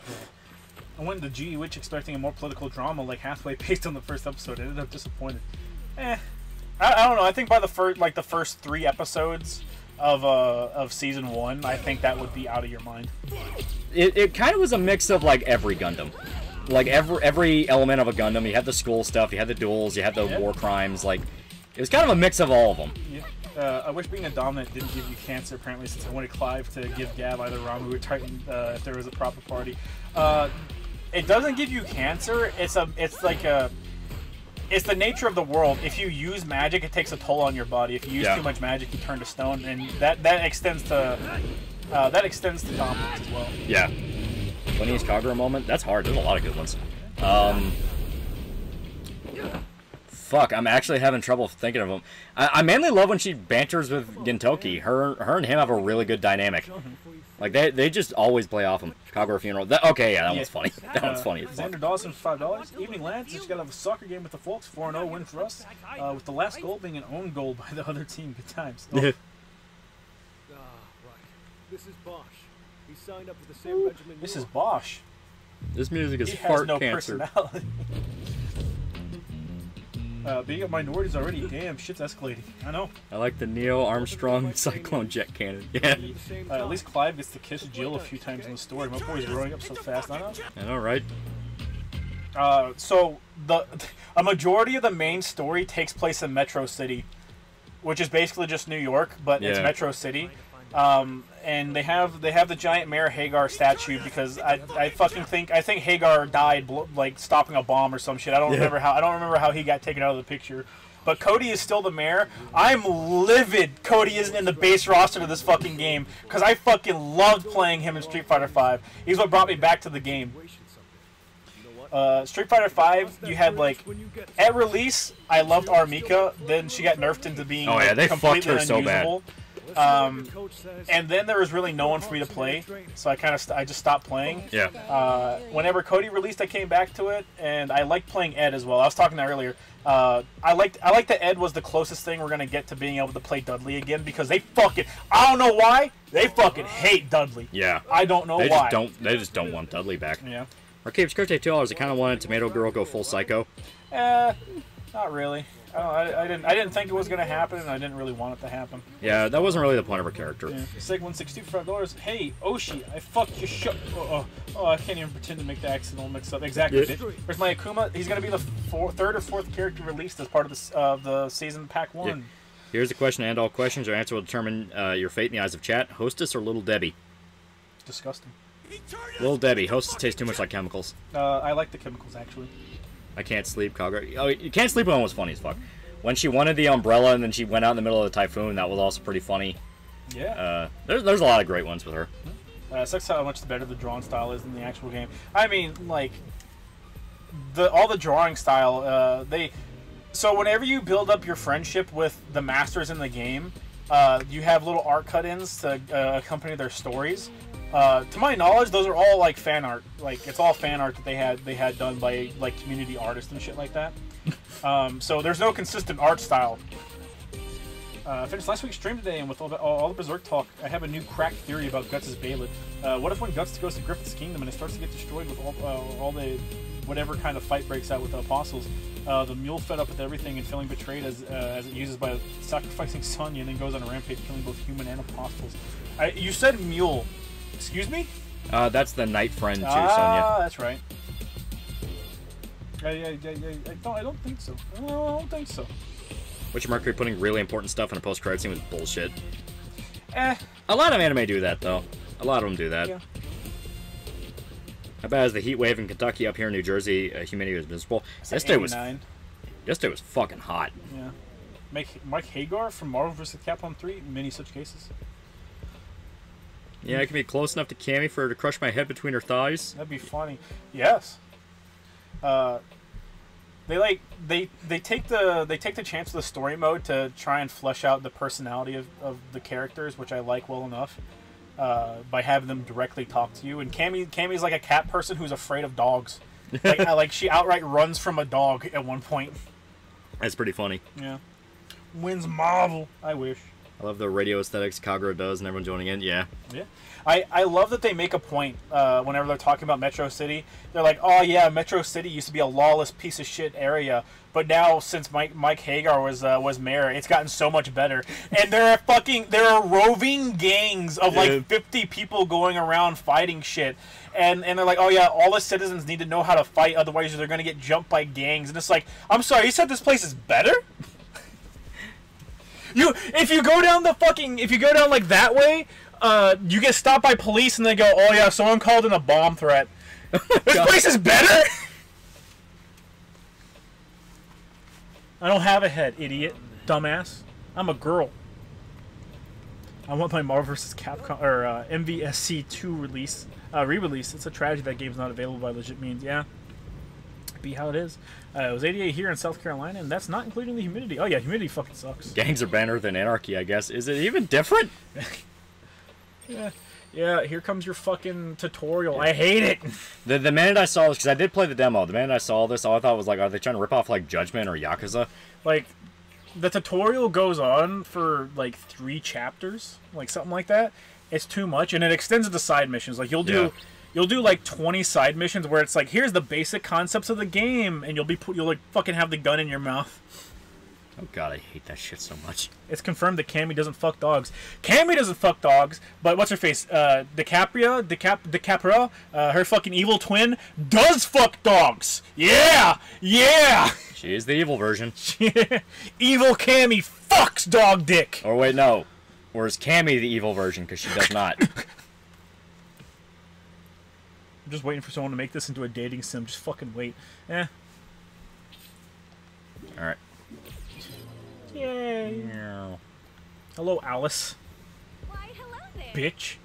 I went to GE Witch expecting a more political drama, like halfway based on the first episode. I ended up disappointed. Eh, I, I don't know. I think by the first, like the first three episodes of uh of season one, I think that would be out of your mind. It, it kind of was a mix of, like, every Gundam. Like, every, every element of a Gundam. You had the school stuff, you had the duels, you had the Yeah. war crimes. Like, it was kind of a mix of all of them. Yeah. Uh, I wish being a dominant didn't give you cancer. Apparently, since I wanted Clive to give Gav either Ramuh or Titan uh, if there was a proper party. Uh, it doesn't give you cancer. It's a. It's like a. It's the nature of the world. If you use magic, it takes a toll on your body. If you use Yeah. too much magic, you turn to stone, and that that extends to uh, that extends to dominants as well. Yeah. Funniest Kagura moment? That's hard. There's a lot of good ones. Um, fuck, I'm actually having trouble thinking of them. I, I mainly love when she banters with Gintoki. Her, her and him have a really good dynamic. Like they, they just always play off him. Kagura funeral. That, okay, yeah, that one's funny. That one's Uh, funny. as fuck. Xander Dawson five dollars. Evening lads, just got a soccer game with the folks. Four zero win for us. Uh, with the last goal being an own goal by the other team. Good times. Oh, Ah, right. This is Bosch. He signed up for the same regiment. this is are. Bosch. This music is He has fart no cancer. uh, being a minority is already damn shit's escalating. I know. I like the Neil Armstrong Cyclone Jet Cannon. Yeah, At Uh, at least Clive gets to kiss Jill a few times in the story. My boy's growing up so fast. I know. I know, right? Uh, so the a majority of the main story takes place in Metro City, which is basically just New York, but it's Metro City. Um, and they have they have the giant Mayor Hagar statue because I, I fucking think I think Hagar died blo- like stopping a bomb or some shit. I don't Yeah. remember how I don't remember how he got taken out of the picture. But Cody is still the mayor. I'm livid Cody isn't in the base roster of this fucking game because I fucking loved playing him in Street Fighter V. He's what brought me back to the game. situation something. You know what? Uh, Street Fighter Five, you had like When you get- at release, I loved Armika. Then she got nerfed into being Oh, yeah, they fucked completely her so bad. Unusable. Listen to what um, the coach says. And then there was really no one for me to play, so I kind of st- I just stopped playing. Yeah. Uh, whenever Cody released, I came back to it, and I liked playing Ed as well. I was talking that earlier. Uh, I liked I liked that Ed was the closest thing we're gonna get to being able to play Dudley again because they fucking I don't know why they fucking hate Dudley. Yeah. I don't know They why. just don't. They just don't want Dudley back. Yeah. Arcade Skirte two dollars. I kind of wanted Tomato Girl go full psycho. Eh, not really. I, don't, I, I didn't. I didn't think it was gonna happen, and I didn't really want it to happen. Yeah, that wasn't really the point of her character. Yeah. Sig one sixty five dollars. Hey Oshi, I fucked your shit. Oh, oh, oh, I can't even pretend to make the accent all mixed up. Exactly. Yeah. Where's my Akuma? He's gonna be the four, third or fourth character released as part of the of the season pack one. Here's the question and all questions. Your answer will determine uh, your fate in the eyes of chat. Hostess or Little Debbie? Disgusting. Little Debbie. Hostess tastes too much like chemicals. Uh, I like the chemicals actually. I can't sleep. Kagura. Oh, you can't sleep one was funny as fuck. When she wanted the umbrella and then she went out in the middle of the typhoon, that was also pretty funny. Yeah. Uh, there's there's a lot of great ones with her. Uh, sucks how much better the drawing style is than the actual game. I mean, like the all the drawing style. Uh, they so whenever you build up your friendship with the masters in the game, uh, you have little art cut-ins to uh, accompany their stories. Uh, to my knowledge, those are all like fan art. Like it's all fan art that they had they had done by like community artists and shit like that. Um, so there's no consistent art style. Uh, finished last week's stream today, and with all the, all, all the Berserk talk, I have a new crack theory about Guts' Balin. Uh, what if when Guts goes to Griffith's Kingdom and it starts to get destroyed with all, uh, all the whatever kind of fight breaks out with the apostles, uh, the mule fed up with everything and feeling betrayed as, uh, as it uses by sacrificing Sonya and then goes on a rampage killing both human and apostles. I, you said mule. Excuse me? Uh, that's the knight friend too, ah, that's right. I, I, I, I, I don't, I don't think so. I don't think so. Sonya. Which Mercury putting really important stuff in a post credit scene was bullshit. Eh, A lot of anime do that though. A lot of them do that. yeah. How bad is the heat wave in Kentucky up here in New Jersey? Uh, humidity was miserable. This day was 89. this day was fucking hot. Yeah. Mike, Mike Hagar from Marvel vs. Capcom 3, many such cases. Yeah, I can be close enough to Cammy for her to crush my head between her thighs. That'd be funny. Yes. Uh, they like they they take the they take the chance of the story mode to try and flesh out the personality of, of the characters, which I like well enough. Uh, by having them directly talk to you, and Cammy Cammy's like a cat person who's afraid of dogs. like, like she outright runs from a dog at one point. That's pretty funny. Yeah. Wins Marvel. I wish. I love the radio aesthetics Kagura does and everyone joining in. Yeah. Yeah, I, I love that they make a point uh, whenever they're talking about Metro City. They're like, oh yeah, Metro City used to be a lawless piece of shit area, but now since Mike Mike Haggar was uh, was mayor, it's gotten so much better. And there are fucking there are roving gangs of Yeah. like fifty people going around fighting shit. And, and they're like, oh yeah, all the citizens need to know how to fight, otherwise they're gonna get jumped by gangs. And it's like, I'm sorry, you said this place is better. You, if you go down the fucking, if you go down like that way, uh, you get stopped by police and they go, "Oh yeah, someone called in a bomb threat." this God. place is better. I don't have a head, idiot, dumbass. I'm a girl. I want my Marvel vs. Capcom or uh, MVSC two release, uh, re-release. It's a tragedy that game's not available by legit means. Yeah, be how it is. Uh, it was 88 here in South Carolina, and that's not including the humidity. Oh yeah, humidity fucking sucks. Gangs are better than anarchy, I guess. Is it even different? Yeah, yeah. Here comes your fucking tutorial. I hate it. The, the minute I saw this, because I did play the demo, the minute I saw this, all I thought was like, are they trying to rip off like Judgment or Yakuza? Like, the tutorial goes on for like three chapters, like something like that. It's too much, and it extends into side missions. Like you'll do. Yeah. You'll do like 20 side missions where it's like, here's the basic concepts of the game, and you'll be put, you'll like fucking have the gun in your mouth. Oh god, I hate that shit so much. It's confirmed that Cammy doesn't fuck dogs. Cammy doesn't fuck dogs, but what's her face? Uh, DiCaprio, DiCap, DiCaprio, uh, her fucking evil twin does fuck dogs. Yeah, yeah. She is the evil version. evil Cammy fucks dog dick. Or wait, no. Or is Cammy the evil version? Because she does not. I'm just waiting for someone to make this into a dating sim. Just fucking wait. Eh. Alright. Yay. Meow. Hello, Alice. Why, hello there. Bitch.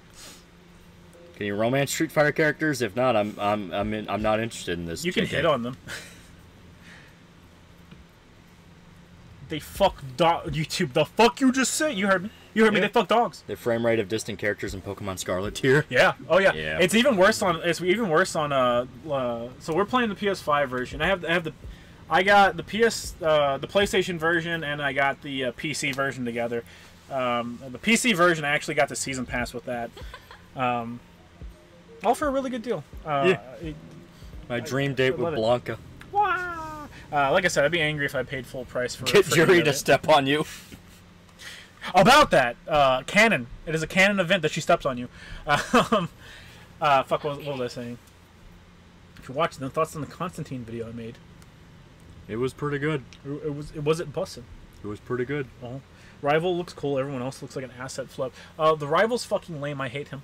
Can you romance Street Fighter characters? If not, I'm I'm I'm in, I'm not interested in this. You can JK. hit on them. they fuck dog. YouTube. The fuck you just said? You heard me. You heard me. Yeah. They fuck dogs. The frame rate of distant characters in Pokemon Scarlet tier. Yeah. Oh yeah. Yeah. It's even worse on. It's even worse on. Uh, uh. So we're playing the PS5 version. I have. I have the. I got the PS, uh, the PlayStation version, and I got the uh, PC version together. Um, the PC version, I actually got the season pass with that. Um, all for a really good deal. Uh, Yeah. it- My dream date love with. Blanka. Wow. Uh, like I said, I'd be angry if I paid full price for. Get for Juri to it. step on you. About that, uh, canon. It is a canon event that she steps on you. Um, uh, fuck. What what was I saying? If you're watching the thoughts on the Constantine video I made, It was pretty good. it, it was it wasn't bussin'. It was pretty good. Oh. Rival looks cool. Everyone else looks like an asset flub. Uh, the rival's fucking lame. I hate him.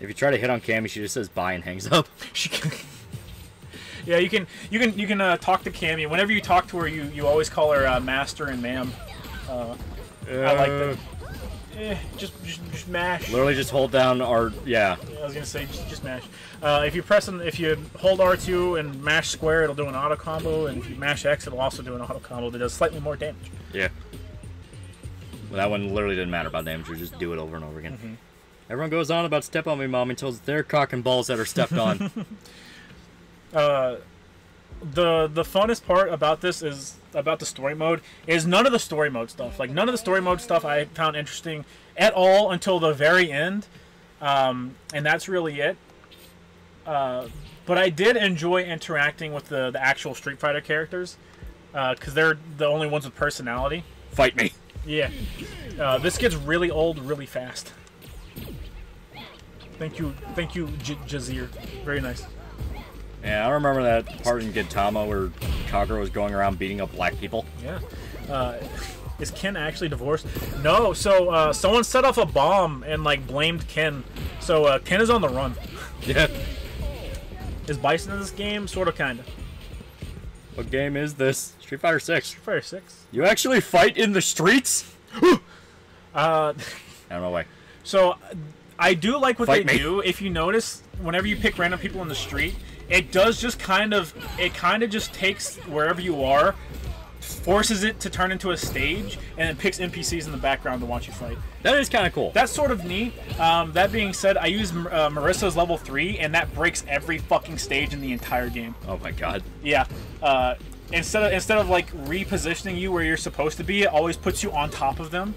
If you try to hit on Cammy, she just says bye and hangs up. She can. yeah, you can you can you can uh, talk to Cammy. Whenever you talk to her, you you always call her uh, master and ma'am. Uh, I like that. Eh, just, just just mash. Literally just hold down R. yeah. I was gonna say just, just mash. Uh, if you press and if you hold R2 and mash square, it'll do an auto combo, and if you mash X, it'll also do an auto combo that does slightly more damage. Yeah. Well, that one literally didn't matter about damage. You just do it over and over again. Mm-hmm. Everyone goes on about step on me, mom, until it's their cock and balls that are stepped on. Uh, the the funnest part about this is about the story mode is none of the story mode stuff. Like none of the story mode stuff I found interesting at all until the very end, um, and that's really it. Uh, but I did enjoy interacting with the the actual Street Fighter characters because they're the only ones with personality. Fight me. Yeah, uh, this gets really old really fast. Thank you, thank you, J- Jazir. Very nice. Yeah, I remember that part in Gintama where Kagura was going around beating up black people. Yeah. Uh, is Ken actually divorced? No. So uh, someone set off a bomb and like blamed Ken. So uh, Ken is on the run. Yeah. Is Bison in this game? Sort of, kind of. What game is this? Street Fighter 6. Street Fighter six. You actually fight in the streets? Uh, I don't know why. so I do like what Fight they me. do. If you notice, whenever you pick random people in the street, it does just kind of it kind of just takes wherever you are, forces it to turn into a stage, and it picks NPCs in the background to watch you fight. That is kind of cool. That's sort of neat. Um, that being said, I use uh, Marisa's level three, and that breaks every fucking stage in the entire game. oh my god. Yeah. Uh, instead of instead of like repositioning you where you're supposed to be, it always puts you on top of them.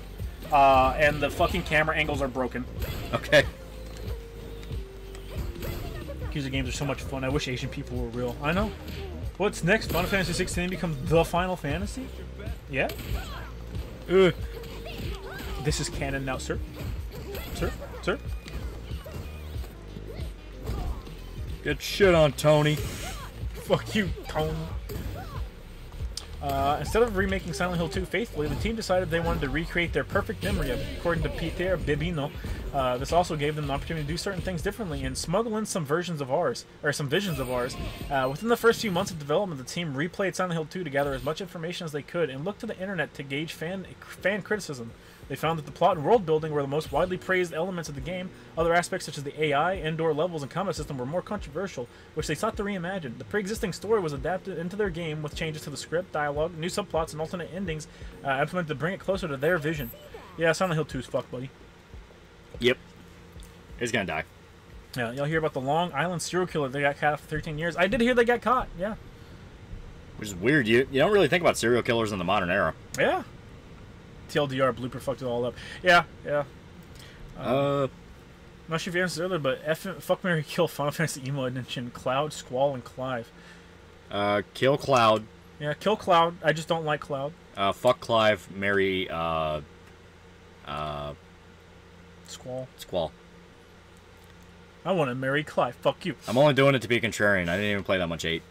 Uh, and the fucking camera angles are broken. Okay. User games are so much fun. I wish Asian people were real. I know. What's next? Final Fantasy 16 becomes the Final Fantasy? Yeah. Ugh. This is canon now, sir. Sir, sir. Good shit on Tony. Fuck you, Tony. Uh, instead of remaking Silent Hill 2 faithfully, the team decided they wanted to recreate their perfect memory of it. According to Peter Babieno, uh, this also gave them the opportunity to do certain things differently and smuggle in some versions of ours, or some visions of ours. Uh, within the first few months of development, the team replayed Silent Hill 2 to gather as much information as they could and looked to the internet to gauge fan fan criticism. They found that the plot and world building were the most widely praised elements of the game. Other aspects, such as the AI, indoor levels, and combat system, were more controversial, which they sought to reimagine. The pre-existing story was adapted into their game with changes to the script, dialogue, new subplots, and alternate endings uh, implemented to bring it closer to their vision. Yeah, Silent Hill 2's fuck, buddy. Yep. He's gonna die. Yeah, y'all hear about the Long Island serial killer they got caught for 13 years? I did hear they got caught. Yeah, Which is weird. You you don't really think about serial killers in the modern era. yeah. TLDR Bloober fucked it all up. Yeah, yeah. Uh, I'm not sure if you answered earlier, but F fuck Mary Kill Final Fantasy Emo Edition, Cloud, Squall, and Clive. uh, kill Cloud. Yeah, kill Cloud. I just don't like Cloud. Uh, fuck Clive. Mary, uh, uh, Squall. Squall. I want to marry Clive. Fuck you. I'm only doing it to be contrarian. I didn't even play that much eight.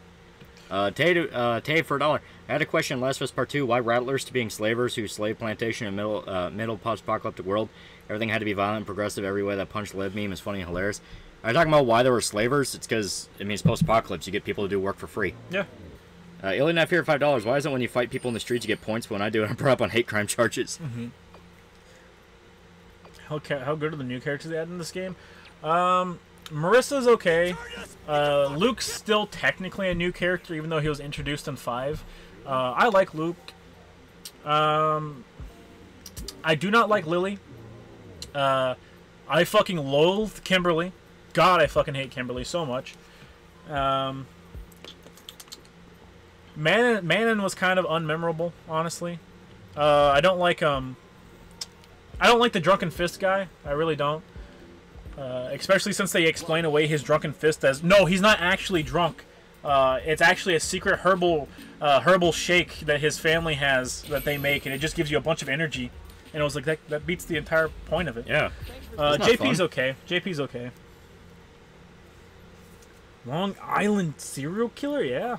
Uh, Tay, uh, Tay for a dollar. I had a question in Last of Us Part 2. Why rattlers to being slavers who slave plantation in middle, uh, middle post-apocalyptic world? Everything had to be violent and progressive every way. That punch live meme is funny and hilarious. Are you talking about why there were slavers? It's because, I mean, it's post-apocalypse. You get people to do work for free. Yeah. Uh, Alien F here at $5. Why isn't it when you fight people in the streets you get points, but when I do it, I'm brought up on hate crime charges? How, ca- how good are the new characters they added in this game? Um, Marisa's okay. Uh, Luke's still technically a new character, even though he was introduced in 5. Uh, I like Luke. Um, I do not like Lily. Uh, I fucking loathe Kimberly. God, I fucking hate Kimberly so much. Um, Manon, Manon was kind of unmemorable, honestly. Uh, I don't like um. I don't like the drunken fist guy. I really don't. Uh, especially since they explain away his drunken fist as no, he's not actually drunk. Uh, it's actually a secret herbal uh, herbal shake that his family has that they make, and it just gives you a bunch of energy. And it was like that, that beats the entire point of it. Yeah. Uh, That's not JP's fun. okay. JP's okay. Long Island serial killer, yeah.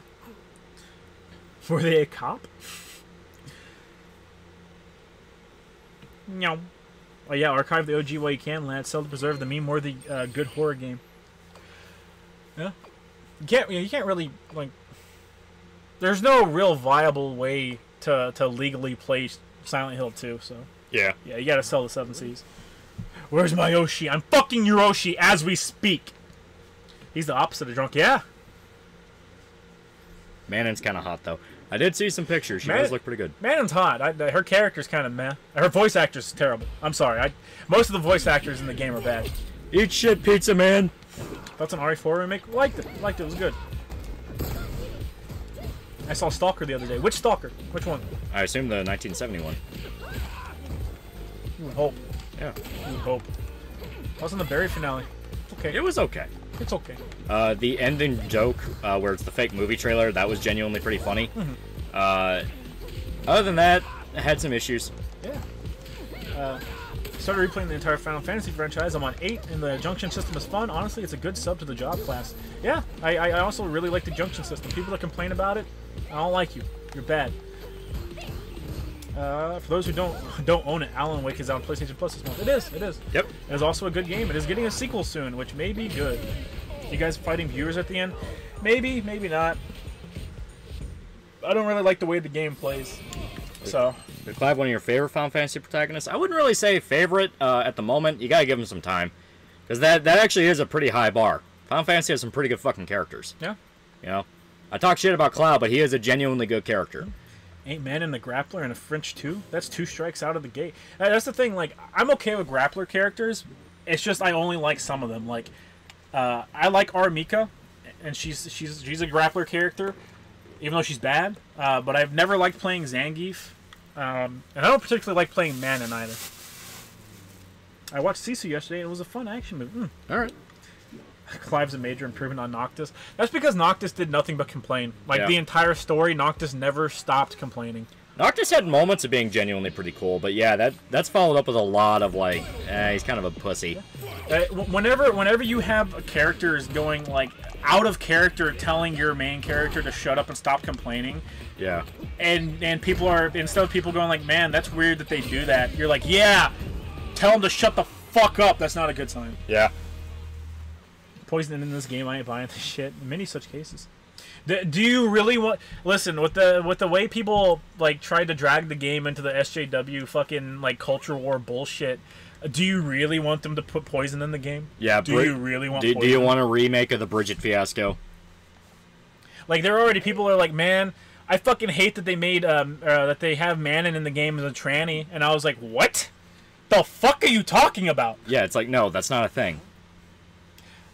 Were they a cop? No. Oh yeah, archive the OG while you can, lads. Sell to preserve the meme-worthy uh, good horror game. Yeah. You can't. You can't really like. There's no real viable way to to legally play Silent Hill 2, so. Yeah. Yeah, you gotta sell the seven C's. Where's my Yoshi? I'm fucking your Yoshi as we speak. He's the opposite of drunk. Yeah. Manon's kind of hot, though. I did see some pictures. She Man- does look pretty good. Manon's hot. I, her character's kind of meh. Her voice actress is terrible. I'm sorry. I, most of the voice actors in the game are bad. Eat shit, pizza man! That's an RE4 remake. Liked it. Liked it. It was good. I saw Stalker the other day. Which Stalker? Which one? I assume the 1971. You would hope. Yeah. You would hope. I was in the Barry finale. Okay. It was okay. It's okay. Uh, the ending joke, uh, where it's the fake movie trailer, that was genuinely pretty funny. Uh, other than that, it had some issues. Yeah. Uh, started replaying the entire Final Fantasy franchise. I'm on 8, and the Junction system is fun. Honestly, it's a good sub to the job class. Yeah, I, I I also really like the Junction system. People that complain about it, I don't like you. You're bad. Uh, for those who don't don't own it, Alan Wake is out on PlayStation Plus this month. It is, it is. Yep. It is also a good game. It is getting a sequel soon, which may be good. You guys fighting viewers at the end? Maybe, maybe not. I don't really like the way the game plays. So, Clive one of your favorite Final Fantasy protagonists? I wouldn't really say favorite uh, at the moment. You gotta give him some time. Because that, that actually is a pretty high bar. Final Fantasy has some pretty good fucking characters. yeah. You know? I talk shit about Cloud, but he is a genuinely good character. Eight man and the grappler and a French two. That's two strikes out of the gate. Uh, That's the thing. Like I'm okay with grappler characters. It's just I only like some of them. Like uh, I like R. Mika, and she's she's she's a grappler character, even though she's bad. Uh, but I've never liked playing Zangief, um, and I don't particularly like playing Manon either. I watched Sisu yesterday, and it was a fun action movie. Mm. Alright. Clive's a major improvement on Noctis. That's because Noctis did nothing but complain. Like Yeah. the entire story, Noctis never stopped complaining. Noctis had moments of being genuinely pretty cool, but yeah, that that's followed up with a lot of like, eh, he's kind of a pussy. Uh, whenever whenever you have characters going like out of character telling your main character to shut up and stop complaining Yeah. and and people are instead of people going like man that's weird that they do that you're like yeah tell them to shut the fuck up that's not a good sign Yeah. Poison in this game i ain't buying this shit many such cases do, you really want listen with the with the way people like tried to drag the game into the sjw fucking like culture war bullshit do you really want them to put poison in the game Yeah. do you really want Do, do you want a remake of the Bridget fiasco? Like there are already people are like, man, I fucking hate that they made um uh, that they have Manon in the game as a tranny, and I was like, what? The fuck are you talking about? Yeah, it's like no, that's not a thing.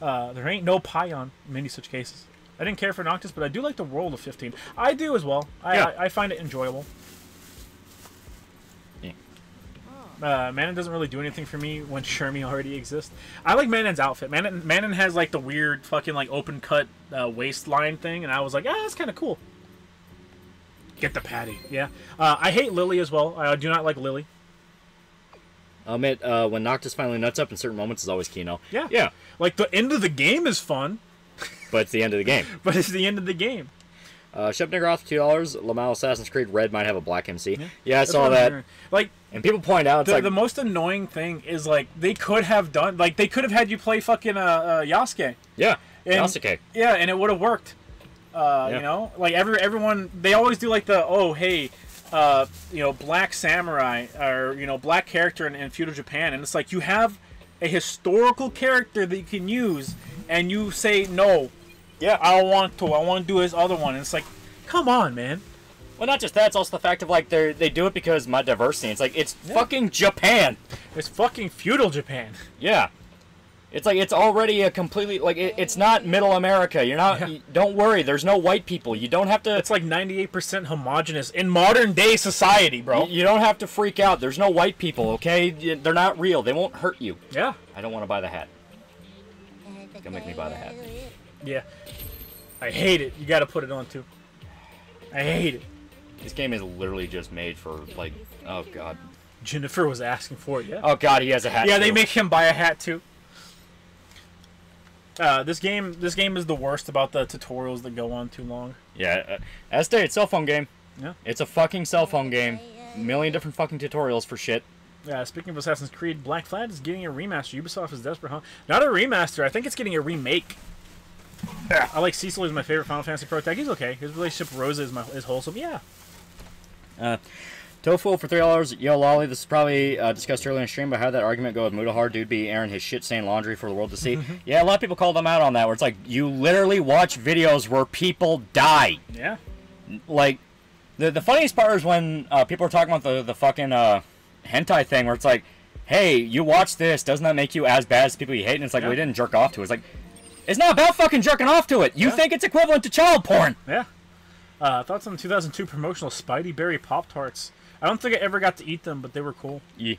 Uh, there ain't no Pion in many such cases. I didn't care for Noctis, but I do like the world of 15. I do as well. I, Yeah. I, I find it enjoyable. Yeah. Uh, Manon doesn't really do anything for me when Shermie already exists. I like Manon's outfit. Manon, Manon has like the weird fucking like open cut uh, waistline thing, and I was like, ah, that's kind of cool. Get the patty, yeah. Uh, I hate Lily as well. I do not like Lily. I'll admit, uh, when Noctis finally nuts up in certain moments is always Kino. Yeah, Yeah. Like the end of the game is fun, But it's the end of the game. but it's the end of the game. Uh, Shep Nigroth, two dollars. Lamal Assassin's Creed Red might have a black MC. Yeah, I saw that. Like And people point out the, like the most annoying thing is like they could have done like they could have had you play fucking uh, uh Yasuke. yeah, And- Yasuke. Yeah, and it would have worked. Uh, Yeah. You know, like every everyone they always do like the oh hey, uh, you know black samurai or you know black character in, in feudal Japan, and it's like you have a historical character that you can use, and you say no, yeah I don't want to, I want to do this other one, and it's like, come on man, Well, not just that. It's also the fact of like they they do it because my diversity. It's like it's Yeah. fucking Japan. it's fucking feudal Japan. Yeah. It's like it's already a completely like it, it's not middle America. You're not. Yeah. you- don't worry. There's no white people. You don't have to. It's like ninety eight percent homogenous in modern day society, bro. You don't have to freak out. There's no white people, okay? They're not real. They won't hurt you. Yeah, I don't want to buy the hat. Gonna make me buy the hat. yeah. I hate it. You got to put it on too. I hate it. This game is literally just made for like, oh god, Jennifer was asking for it. Yeah. oh god, he has a hat. yeah, they make him buy a hat too. Uh, this game, this game is the worst about the tutorials that go on too long. Yeah, uh, as stated, cell phone game. Yeah. It's a fucking cell phone game. Million different fucking tutorials for shit. Yeah, speaking of Assassin's Creed, Black Flag is getting a remaster. Ubisoft is desperate, huh? Not a remaster. I think it's getting a remake. I like Cecil. He's my favorite Final Fantasy Pro tag. He's okay. His relationship with Rosa is my is wholesome. Yeah. Uh, Tofu for three dollars. Yo, Loli. This is probably uh, discussed earlier in the stream, but how did that argument go with Mutahar? Dude, be airing his shit stained laundry for the world to see. yeah, a lot of people called them out on that. Where it's like you literally watch videos where people die. Yeah. Like the the funniest part is when uh, people are talking about the the fucking uh, hentai thing, where it's like, hey, you watch this, doesn't that make you as bad as people you hate? And it's like, Yeah. we didn't jerk off to it. It's like, it's not about fucking jerking off to it. You Yeah. think it's equivalent to child porn? Yeah. Uh, thoughts on the 2002 promotional Spidey Berry Pop Tarts? I don't think I ever got to eat them, but they were cool. Yeah.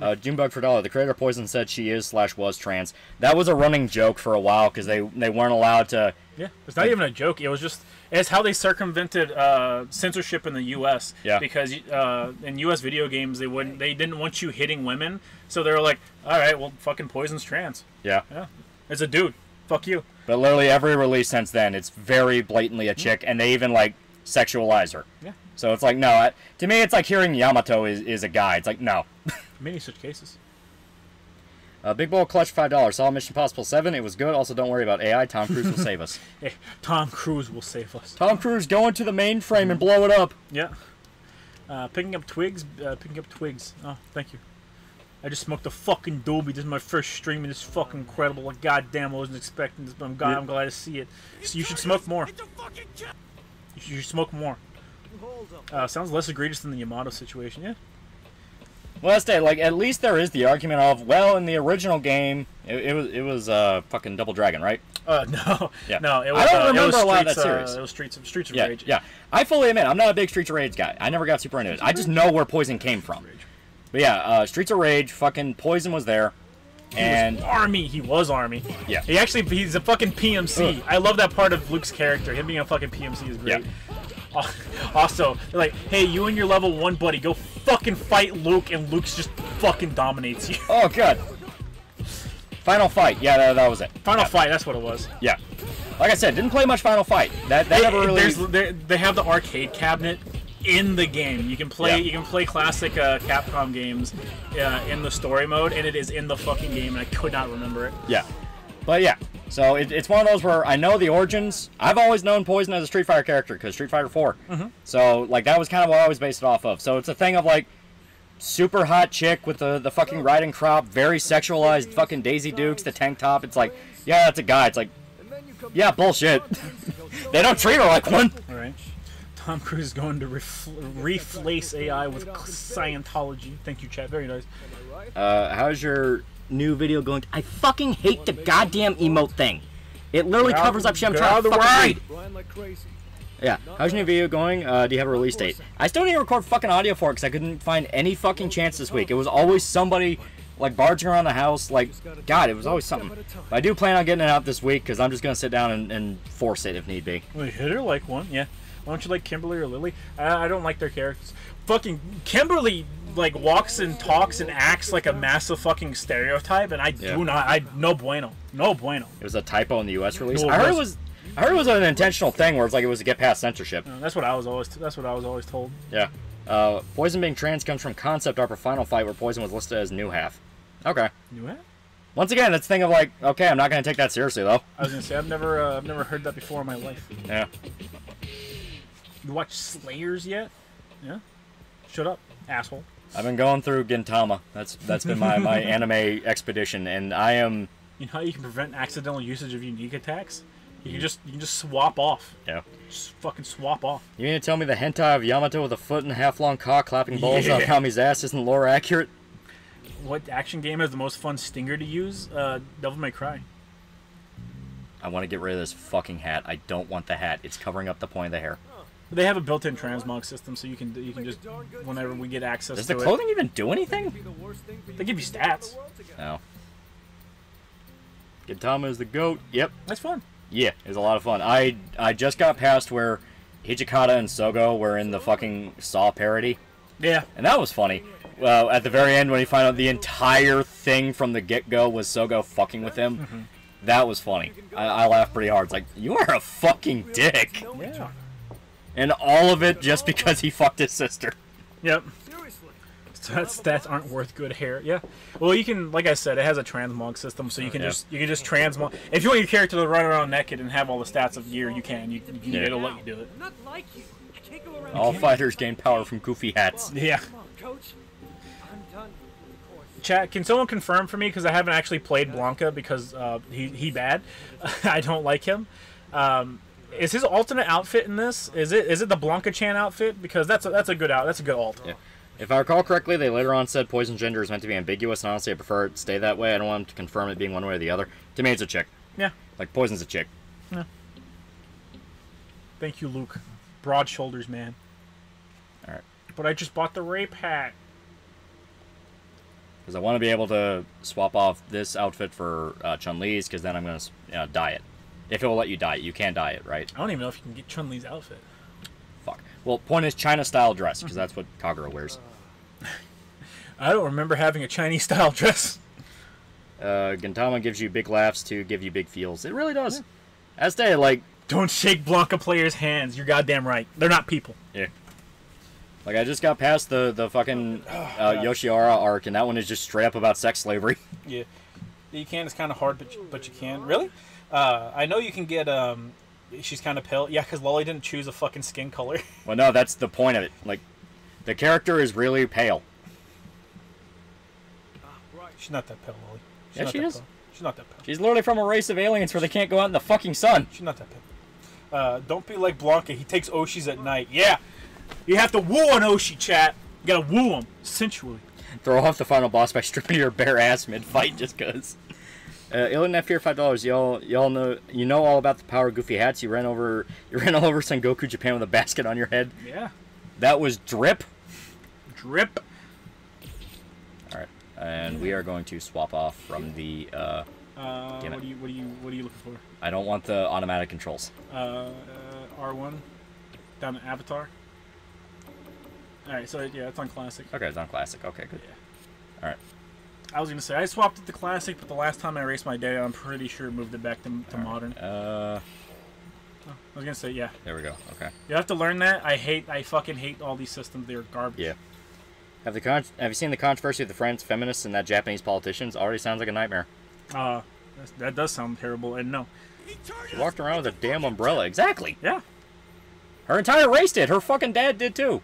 Uh, Junebug for dollar. The creator of Poison said she is slash was trans. That was a running joke for a while because they they weren't allowed to. Yeah, it's not even a joke. It was just it's how they circumvented uh, censorship in the U.S. Yeah. Because uh, in U.S. video games, they wouldn't they didn't want you hitting women, so they were like, all right, well, fucking Poison's trans. Yeah. Yeah, it's a dude. Fuck you. But literally every release since then, it's very blatantly a chick, and they even like sexualize her. Yeah. So it's like no. I, to me, it's like hearing Yamato is, is a guy. It's like no. Many such cases. Uh, Big Bowl Clutch five dollars. Saw Mission Possible seven. It was good. Also, don't worry about AI. Tom Cruise will save us. Hey, Tom Cruise will save us. Tom Cruise go into the mainframe and blow it up. Yeah. Uh, picking up twigs. Uh, picking up twigs. Oh, thank you. I just smoked a fucking doobie. This is my first stream, and it's fucking incredible. Like, goddamn, I wasn't expecting this, but I'm glad, I'm glad to see it. So you should smoke more. You should, you should smoke more. Uh, sounds less egregious than the Yamato situation. Yeah. Well, that's it. Like at least there is the argument of well, in the original game, it, it was it was uh fucking Double Dragon, right? Uh, no. Yeah. No, it I was. don't uh, it remember was a lot of that Streets, series. it was Streets of Streets of Yeah, Rage. yeah. I fully admit I'm not a big Streets of Rage guy. I never got super into it. I just know where Poison came from. But yeah, uh, Streets of Rage, fucking Poison was there, and Army. He was Army. Yeah. He actually he's a fucking PMC. I love that part of Luke's character. Him being a fucking PMC is great. Yeah. Al- Also, they're like, hey, you and your level one buddy, go fucking fight Luke, and Luke's just fucking dominates you. oh god, Final Fight. Yeah, that, that was it. Final yeah. fight. That's what it was. Yeah. Like I said, didn't play much Final Fight. That that never really. There's, they have the arcade cabinet in the game. You can play. Yeah. You can play classic uh, Capcom games uh, in the story mode, and it is in the fucking game. And I could not remember it. Yeah. But yeah, so it, it's one of those where I know the origins. I've always known Poison as a Street Fighter character because Street Fighter 4. Mm-hmm. So like that was kind of what I was based it off of. So it's a thing of like super hot chick with the the fucking riding crop, very sexualized fucking Daisy Dukes, the tank top. It's like yeah, that's a guy. It's like And then you come yeah, bullshit. they don't treat her like one. All right. Tom Cruise is going to reflace AI with Scientology. Thank you, chat. Very nice. Am I right? Uh, how's your new video going? I fucking hate the goddamn emote thing. It literally Get out- covers up shit I'm trying out to of fucking read. Like. Yeah. How's your new video going? Uh, do you have a release date? I still need to record fucking audio for it because I couldn't find any fucking chance this week. It was always somebody like barging around the house. Like, God, it was always something. But I do plan on getting it out this week because I'm just gonna sit down and, and force it if need be. Wait, hit her like one? Yeah. Why don't you like Kimberly or Lily? I, I don't like their characters. Fucking Kimberly like walks and talks and acts like a massive fucking stereotype, and I Yeah. do not. I no bueno, no bueno. It was a typo in the U.S. release. No, I heard it was-. I heard it was an intentional thing where it's like it was to get past censorship. Uh, That's what I was always. That's what I was always told. Yeah. Uh, Poison being trans comes from concept art for Final Fight where Poison was listed as new half. Okay. You what? Once again, that's thing of like, okay, I'm not gonna take that seriously though. I was gonna say I've never uh, I've never heard that before in my life. Yeah. You watch Slayers yet? Yeah. Shut up, asshole. I've been going through Gintama. That's that's been my, my anime expedition, and I am You know how you can prevent accidental usage of unique attacks? You can just you can just swap off. yeah. Just fucking swap off. You mean to tell me the hentai of Yamato with a foot and a half long cock clapping balls Yeah. off Kami's ass isn't lore accurate? What action game has the most fun stinger to use? Uh, Devil May Cry. I want to get rid of this fucking hat. I don't want the hat. It's covering up the point of the hair. They have a built-in transmog system, so you can you can just whenever we get access Does to the it. clothing even do anything? the worst thing for They give you stats. the world together. No. Gintama is the goat. Yep. That's fun. Yeah, it was a lot of fun. I I just got past where Hijikata and Sogo were in the fucking Saw parody, Yeah. and that was funny. Well, at the very end when you find out the entire thing from the get go was Sogo fucking with him, Mm-hmm. that was funny. I, I laughed pretty hard. It's like you are a fucking dick, Yeah. Other. and all of it just because he fucked his sister. Yep. Seriously. So that stats aren't worth good hair. Yeah. Well, you can, like I said, it has a transmog system, so you can Yeah. just you can just transmog. If you want your character to run around naked and have all the stats of gear, you can. You, you Yeah. it'll let you do it. Not like you. I can't go around. All fighters gain power from goofy hats. Yeah. Coach. I'm done. Of. Chat, can someone confirm for me because I haven't actually played Blanka because uh, he he bad. I don't like him. Um, is his alternate outfit in this? Is it is it the Blanka Chan outfit? Because that's a, that's a good out. That's a good alt. Yeah. If I recall correctly, they later on said poison gender is meant to be ambiguous, and honestly, I prefer it stay that way. I don't want them to confirm it being one way or the other. To me, it's a chick. Yeah. Like poison's a chick. Yeah. Thank you, Luke. broad shoulders, man. All right. But I just bought the rape hat. Because I want to be able to swap off this outfit for uh, Chun Li's, because then I'm going to know, dye it. If it will let you dye it, you can dye it, right? I don't even know if you can get Chun Li's outfit. Fuck. Well, point is China style dress, because that's what Kagura wears. I don't remember having a Chinese style dress. Uh, Gintama gives you big laughs to give you big feels. It really does. As they like, Don't shake Blanka players' hands. You're goddamn right. They're not people. yeah. Like I just got past the the fucking uh, Yoshiwara arc, and that one is just straight up about sex slavery. Yeah, you can. It's kind of hard, but you, but you can. Really? Uh, I know you can get. Um, she's kind of pale. Yeah, because Loli didn't choose a fucking skin color. well, no, that's the point of it. Like, the character is really pale. Ah, right. she's not that pale, Loli. She's Yeah, not she that is. Pale. She's not that pale. She's literally from a race of aliens where they can't go out in the fucking sun. She's not that pale. Uh, don't be like Blanka. He takes Oshis at night. Yeah, you have to woo an Oshi, chat. You gotta woo him sensually. Throw off the final boss by stripping your bare ass mid fight just cause. Uh, Alien F here five dollars. Y'all, y'all know you know all about the power of goofy hats. You ran over, you ran all over Son Goku Japan with a basket on your head. Yeah, That was drip. drip. All right, and we are going to swap off from the. Uh, Uh, what are you what do you what are you looking for? I don't want the automatic controls. Uh, uh, R one, down to Avatar. All right, so yeah, it's on classic. Okay, it's on classic. Okay, good. Yeah. All right. I was gonna say I swapped it to classic, but the last time I raced my day, I'm pretty sure moved it back to, to modern. Uh, I was gonna say yeah. there we go. Okay. You have to learn that. I hate. I fucking hate all these systems. They're garbage. Yeah. Have the con- Have you seen the controversy of the French feminists and that Japanese politicians? Already sounds like a nightmare. Uh, that does sound terrible. And no. She walked around with a damn umbrella. Exactly. Yeah. Her entire race did. Her fucking dad did too.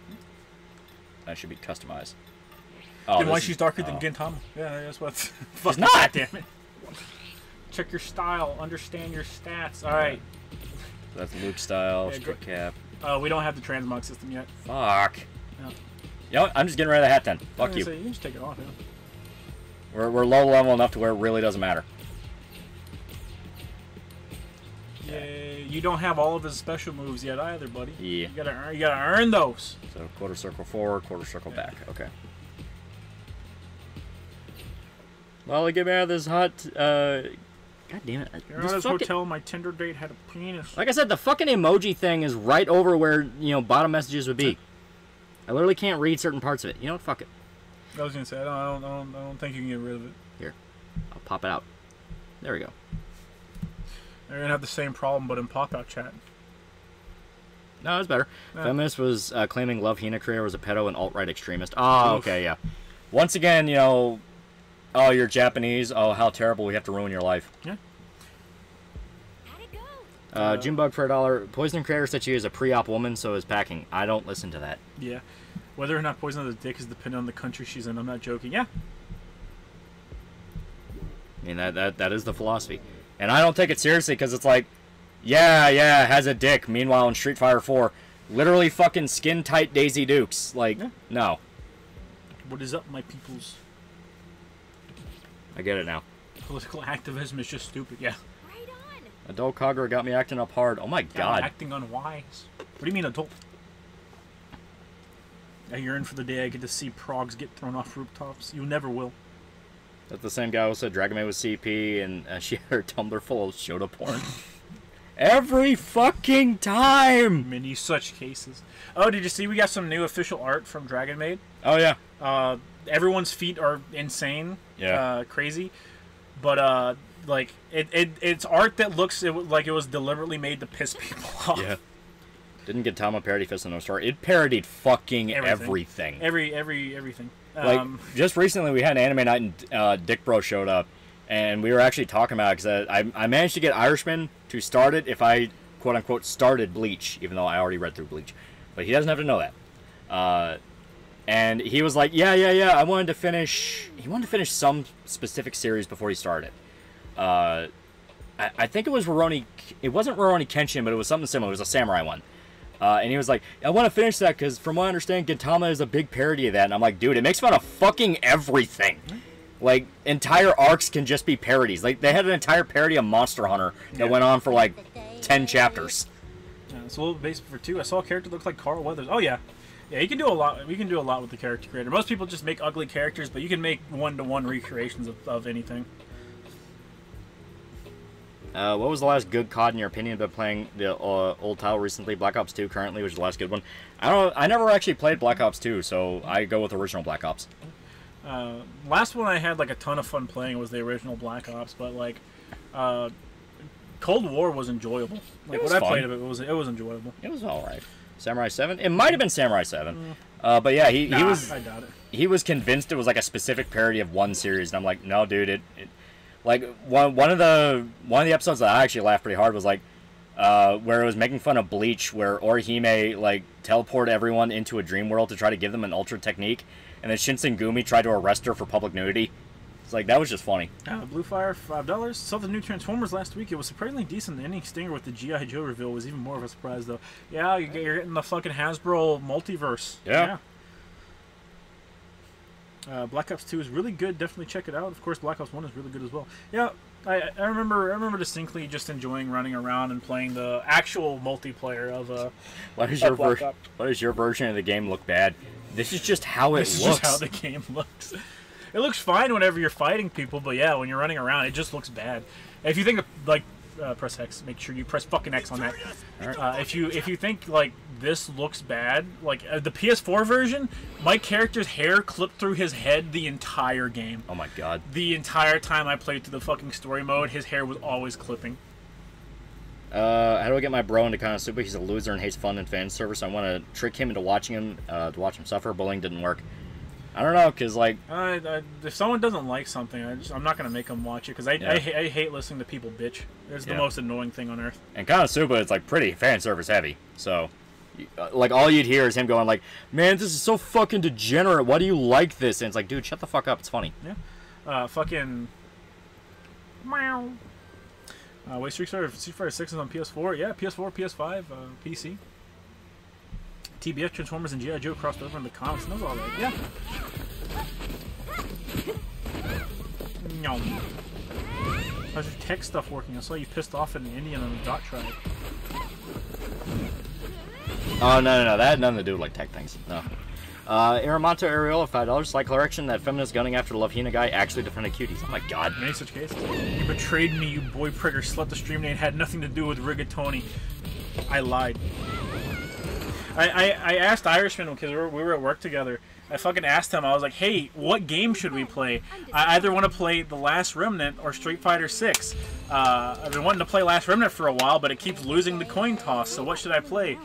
That should be customized. Oh, then why she's is- darker oh. than Gintama? Yeah, that's what. Fuck not! Damn it. Check your style. Understand your stats. All right. That's Luke style, Yeah, strip cap. Uh, we don't have the transmog system yet. Fuck. No. You know what? I'm just getting rid of the hat then. Fuck you. say, you can just take it off. Yeah. We're, we're low level enough to where it really doesn't matter. Yay. You don't have all of his special moves yet either, buddy. Yeah. You gotta earn. You gotta earn those. So quarter circle forward, quarter circle back. Okay. Well, get me out of this hot. Uh, God damn it! You're This at his fucking- hotel. My Tinder date had a penis. Like I said, the fucking emoji thing is right over where you know bottom messages would be. I literally can't read certain parts of it. You know what? Fuck it. I was gonna say I don't, I don't, I don't, I don't think you can get rid of it. Here, I'll pop it out. There we go. They're gonna have the same problem, but in pop-out chat. No, it's better. Yeah. Feminist was uh, claiming Love Hina Career was a pedo and alt-right extremist. Oh, okay, yeah. Once again, you know, oh, you're Japanese. Oh, how terrible. We have to ruin your life. Yeah. How'd it go? Uh, Junebug for a dollar. Poison Creator said she is a pre-op woman, so is packing. I don't listen to that. Yeah. Whether or not poison of the dick is dependent on the country she's in. I'm not joking. Yeah. I mean, that, that, that is the philosophy. And I don't take it seriously because it's like, yeah, yeah, has a dick. Meanwhile, in Street Fighter 4, literally fucking skin-tight Daisy Dukes. Like, Yeah. no. What is up, my peoples? I get it now. Political activism is just stupid. Yeah. Right on. Adult Kagura got me acting up hard. Oh my god. Acting unwise. What do you mean, adult? I yearn for the day I get to see progs get thrown off rooftops. You never will. That's the same guy who said Dragon Maid was CP and uh, she had her Tumblr full of Shota porn. Every fucking time! Many such cases. Oh, did you see we got some new official art from Dragon Maid? Oh, yeah. Uh, everyone's feet are insane. Yeah. Uh, crazy. But uh, like it, it, it's art that looks it, like it was deliberately made to piss people off. Yeah. Didn't get Tama parody Fist of No Star. It parodied fucking Everything. everything. Every every everything. Like, Um, just recently we had an anime night and uh, Dick Bro showed up, and we were actually talking about because I, I managed to get Irishman to start it if I quote unquote started Bleach, even though I already read through Bleach, but he doesn't have to know that. Uh, and he was like, "Yeah, yeah, yeah. I wanted to finish. He wanted to finish some specific series before he started. Uh, I, I think it was Rurouni. It wasn't Rurouni Kenshin, but it was something similar. It was a samurai one. Uh, and he was like, I want to finish that because, from what I understand, Gintama is a big parody of that. And I'm like, dude, it makes fun of fucking everything. Like, entire arcs can just be parodies. Like, they had an entire parody of Monster Hunter that Yeah. went on for like 10 chapters. Yeah, it's a little basic for two. I saw a character that looked like Carl Weathers. Oh yeah, yeah. You can do a lot. We can do a lot with the character creator. Most people just make ugly characters, but you can make one-to-one recreations of, of anything. Uh, what was the last good COD in your opinion about playing the uh, old title recently? Black Ops 2 currently which was the last good one. I don't. I never actually played Black Ops 2, so I go with original Black Ops. Uh, last one I had like a ton of fun playing was the original Black Ops, but like uh, Cold War was enjoyable. Like was what I played of it, it was it was enjoyable. It was all right. Samurai 7. It might have been Samurai 7. Uh, but yeah, he, he was I doubt it. he was convinced it was like a specific parody of one series, and I'm like, no, dude, it, it like one one of the one of the episodes that I actually laughed pretty hard was like uh, where it was making fun of Bleach, where Orihime like teleported everyone into a dream world to try to give them an ultra technique, and then Shinsengumi tried to arrest her for public nudity. It's like that was just funny. Uh, Blue Fire, five dollars. Saw the new Transformers last week. It was surprisingly decent. The ending stinger with the GI Joe reveal was even more of a surprise, though. Yeah, you get- you're getting the fucking Hasbro multiverse. Yeah. Yeah. Uh, Black Ops Two is really good. Definitely check it out. Of course, Black Ops One is really good as well. Yeah, I, I remember I remember distinctly just enjoying running around and playing the actual multiplayer of uh. Why does your Black ver- why does your version of the game look bad? This is just how it This is looks. just how the game looks. It looks fine whenever you're fighting people, but yeah, when you're running around, it just looks bad. If you think of, like uh, press X, make sure you press fucking X on that. Uh, if you if you think like this looks bad, like uh, the PS4 version, my character's hair clipped through his head the entire game. oh my god. The entire time I played through the fucking story mode, his hair was always clipping. Uh, how do I get my bro into Konosuba? He's a loser and hates fun and fan service. I want to trick him into watching him, uh, to watch him suffer. Bullying didn't work. I don't know, cause like, I, I, if someone doesn't like something, I just, I'm not gonna make them watch it because I, Yeah. I, I hate listening to people bitch. It's the Yeah. most annoying thing on earth. and Konosuba is like pretty fan service heavy. So, uh, like, all you'd hear is him going like, "Man, this is so fucking degenerate. Why do you like this?" And it's like, dude, shut the fuck up. It's funny. Yeah. Uh, fucking. Meow. Uh, wait, Street Fighter, Street Fighter 6 is on PS4? Yeah, PS4, PS5, uh, PC. TBF Transformers and G.I. Joe crossed over in the comics. and That was alright. Yeah. No. How's your tech stuff working? I saw you pissed off at an Indian on the dot tribe. Oh no, no, no, that had nothing to do with like tech things. No. Uh, Areola, five dollars. Slight correction: that feminist gunning after the Love Hina guy actually defended cuties. Oh my god. In any such case, you betrayed me, you boy prigger. Slept the stream name had nothing to do with rigatoni. I lied. I, I, I asked Irishman because we were, we were at work together. I fucking asked him. I was like, "Hey, what game should we play? I either want to play The Last Remnant or Street Fighter 6. Uh, I've been wanting to play Last Remnant for a while, but it keeps losing the coin toss. So what should I play?"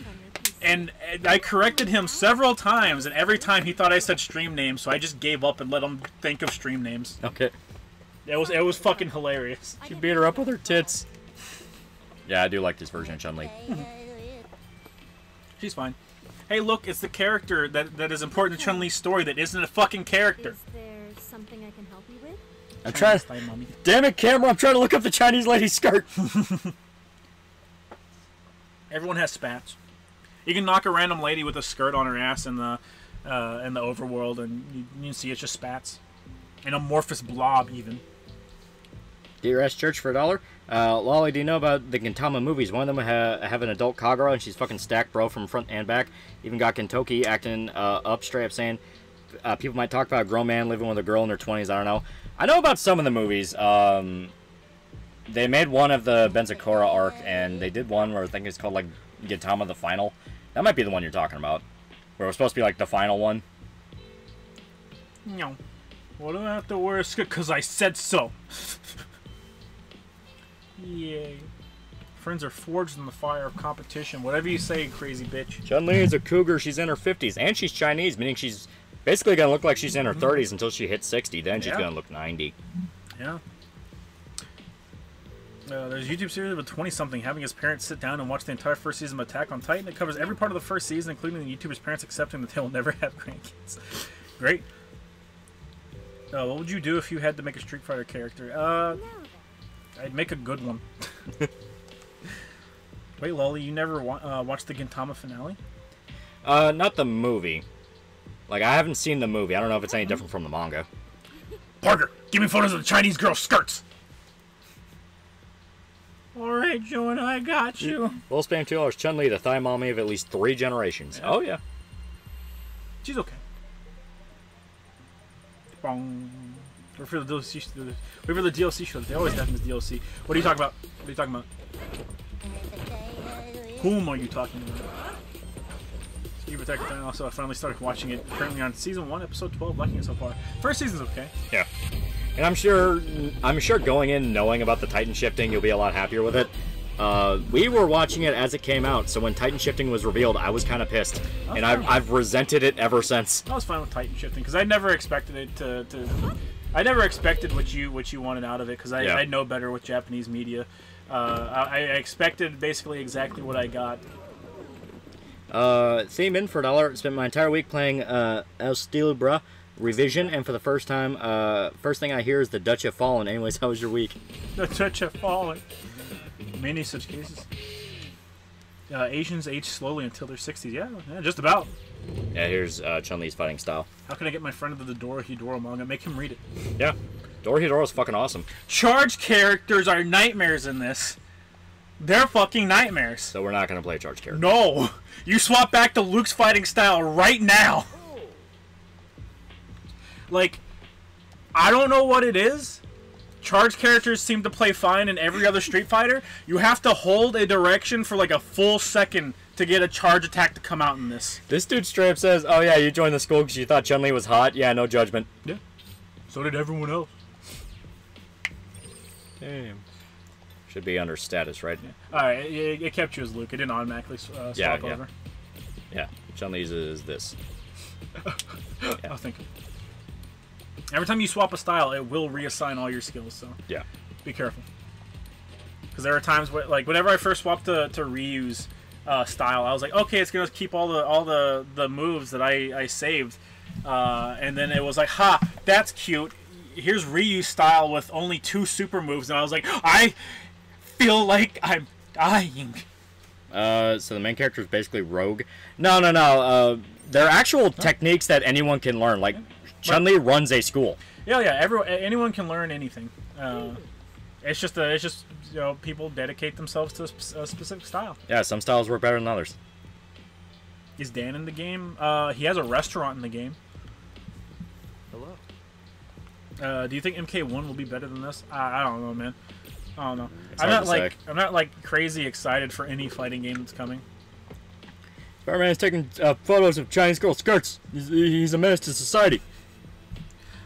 And, and I corrected him several times, and every time he thought I said stream names, so I just gave up and let him think of stream names. Okay. It was it was fucking hilarious. She beat her up with her tits. Yeah, I do like this version of Chun Li. She's fine. Hey, look, it's the character that, that is important to Chun Li's story that isn't a fucking character. Is there something I can help you with? I'm trying. Style, mommy. Damn it, camera! I'm trying to look up the Chinese lady's skirt. Everyone has spats. You can knock a random lady with a skirt on her ass in the uh, in the overworld, and you, you can see it's just spats. An amorphous blob, even. Dear S Church for a dollar. Uh, Loli, do you know about the Gintama movies? One of them ha- have an adult Kagura, and she's fucking stacked, bro, from front and back. Even got Gintoki acting uh, up, straight up saying uh, people might talk about a grown man living with a girl in their 20s. I don't know. I know about some of the movies. Um, they made one of the Benizakura arc, and they did one where I think it's called like Gintama the Final. That might be the one you're talking about. Where it was supposed to be like the final one. No. What do I have to wear? Because I said so. Yay. Friends are forged in the fire of competition. Whatever you say, crazy bitch. Chun Li is a cougar. She's in her 50s, and she's Chinese, meaning she's basically gonna look like she's in her 30s until she hits 60. Then she's Yeah. gonna look 90. Yeah. Uh, there's a YouTube series of a 20 something having his parents sit down and watch the entire first season of Attack on Titan. It covers every part of the first season, including the YouTuber's parents accepting that they will never have grandkids. Great. Uh, what would you do if you had to make a Street Fighter character? Uh, Now then. I'd make a good one. Wait, Loli, you never wa- uh, watched the Gintama finale? Uh, not the movie. Like I haven't seen the movie. I don't know if it's any different from the manga. Parker, give me photos of the Chinese girl's skirts. All right, Jonah, I got you. We'll spam two dollars. Chun Li, the thigh mommy of at least three generations. Oh yeah. She's okay. Bong. Wait for the DLC. Wait for the DLC show. They always have this DLC. What are you talking about? What are you talking about? Whom are you talking about? Steve Attack Titan. Also, I finally started watching it. Currently on season one, episode twelve. Liking it so far. First season's okay. Yeah. And I'm sure, I'm sure going in knowing about the Titan shifting, you'll be a lot happier with it. Uh, we were watching it as it came out, so when Titan shifting was revealed, I was kind of pissed, and I've, I've resented it ever since. I was fine with Titan shifting because I never expected it to, to. I never expected what you what you wanted out of it because I, Yeah. I know better with Japanese media. Uh, I, I expected basically exactly what I got. Uh, theme in for a dollar. Spent my entire week playing uh, El Steel Bra revision, and for the first time, uh, first thing I hear is the Dutch have fallen. Anyways, how was your week? The touch have fallen. Many such cases. Uh, Asians age slowly until their 60s. Yeah, yeah, just about. Yeah, here's uh, Chun Li's fighting style. How can I get my friend of the Dorohedoro manga? Make him read it. Yeah, Dorohedoro's fucking awesome. Charge characters are nightmares in this. They're fucking nightmares. So we're not gonna play charge character. No! You swap back to Luke's fighting style right now! Like, I don't know what it is. Charge characters seem to play fine in every other Street Fighter. You have to hold a direction for like a full second to get a charge attack to come out in this. This dude straight up says, "Oh yeah, you joined the school because you thought Chun Li was hot. Yeah, no judgment." Yeah. So did everyone else. Damn. Should be under status, right? Alright, it, it kept you as Luke. It didn't automatically uh, swap Yeah, yeah. over. Yeah, Chun Li's is this. Oh, thank you. Every time you swap a style, it will reassign all your skills, so Yeah. be careful. Because there are times where, like, whenever I first swapped to, to Ryu's uh, style, I was like, okay, it's gonna keep all the all the the moves that I I saved, uh, and then it was like, ha, that's cute. Here's Ryu's style with only two super moves, and I was like, I feel like I'm dying. Uh, so the main character is basically rogue. No, no, no. Uh, they're actual techniques that anyone can learn. Like Chun Li runs a school. Yeah, yeah. Everyone, anyone can learn anything. Uh, it's just a, it's just you know people dedicate themselves to a sp- a specific style. Yeah, some styles work better than others. Is Dan in the game? Uh, he has a restaurant in the game. Hello. Uh, do you think MK1 will be better than this? I, I don't know, man. I don't know. It's I'm not like say. I'm not like crazy excited for any fighting game that's coming. Spider-Man is taking uh, photos of Chinese girl skirts. He's, he's a menace to society.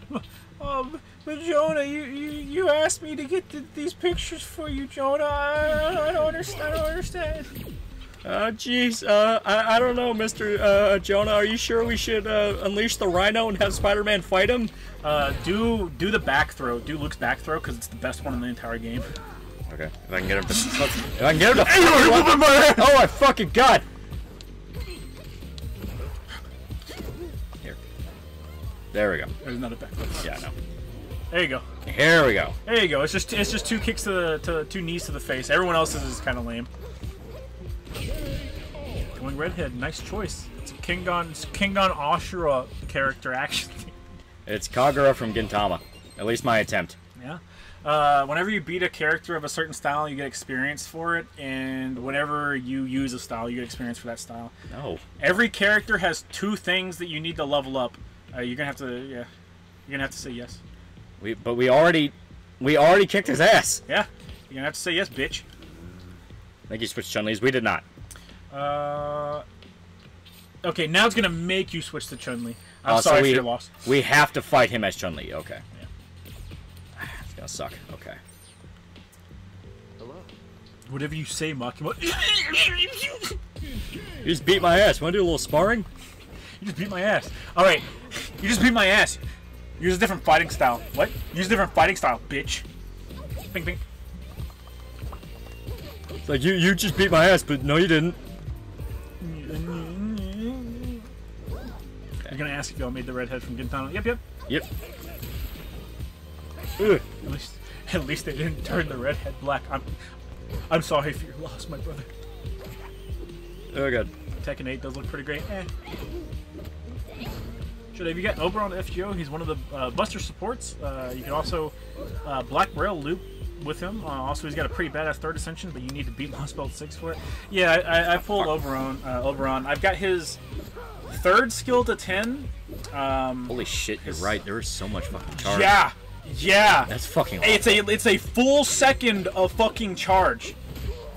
Um, but Jonah, you, you, you asked me to get th- these pictures for you, Jonah. I, I don't understand. I don't understand. Uh, jeez, uh, I, I don't know, Mr. Uh, Jonah. Are you sure we should uh, unleash the Rhino and have Spider-Man fight him? Uh, do do the back throw. Do Luke's back throw because it's the best one in the entire game. Okay, if I can get him to, if I can get him to, oh my fucking god! Here, there we go. There's another back throw. Yeah, no. There you go. Here we go. There you go. It's just it's just two kicks to the to two knees to the face. Everyone else's is kind of lame. Going redhead, nice choice. It's a Kingon it's Kingon Ashura character action. It's Kagura from Gintama. At least my attempt. yeah. Uh, whenever you beat a character of a certain style, you get experience for it, and whenever you use a style, you get experience for that style. No. Every character has two things that you need to level up. Uh, you're gonna have to, yeah, you're gonna have to say yes. We, but we already, we already kicked his ass. Yeah, you're gonna have to say yes, bitch. I think you switched Chun-Li's. We did not. Uh, okay, now it's gonna make you switch to Chun Li. I'm Uh, so sorry we, for your loss. We have to fight him as Chun-Li. Okay. It's gonna suck. Okay. Hello. Whatever you say, Makima. You just beat my ass. Want to do a little sparring? you just beat my ass. All right, you just beat my ass. Use a different fighting style. What? Use a different fighting style, bitch. Bing, bing. It's like you, you just beat my ass, but no, you didn't. You're gonna ask if y'all made the redhead from Gintama. Yep, yep. Yep. Ugh. At least, at least they didn't turn the redhead black. I'm, I'm sorry for your loss, my brother. Oh god. Tekken 8 does look pretty great. Eh. Should have you got Oberon FGO? He's one of the uh, Buster supports. Uh, you can also uh, Black Grail Loop with him. Uh, also, he's got a pretty badass third ascension, but you need to beat Lost Belt six for it. Yeah, I, I, I pulled Oberon. Uh, Oberon. I've got his third skill to ten. Um, Holy shit, you're right. There is so much fucking charge. yeah, yeah. That's fucking it's a it's a full second of fucking charge.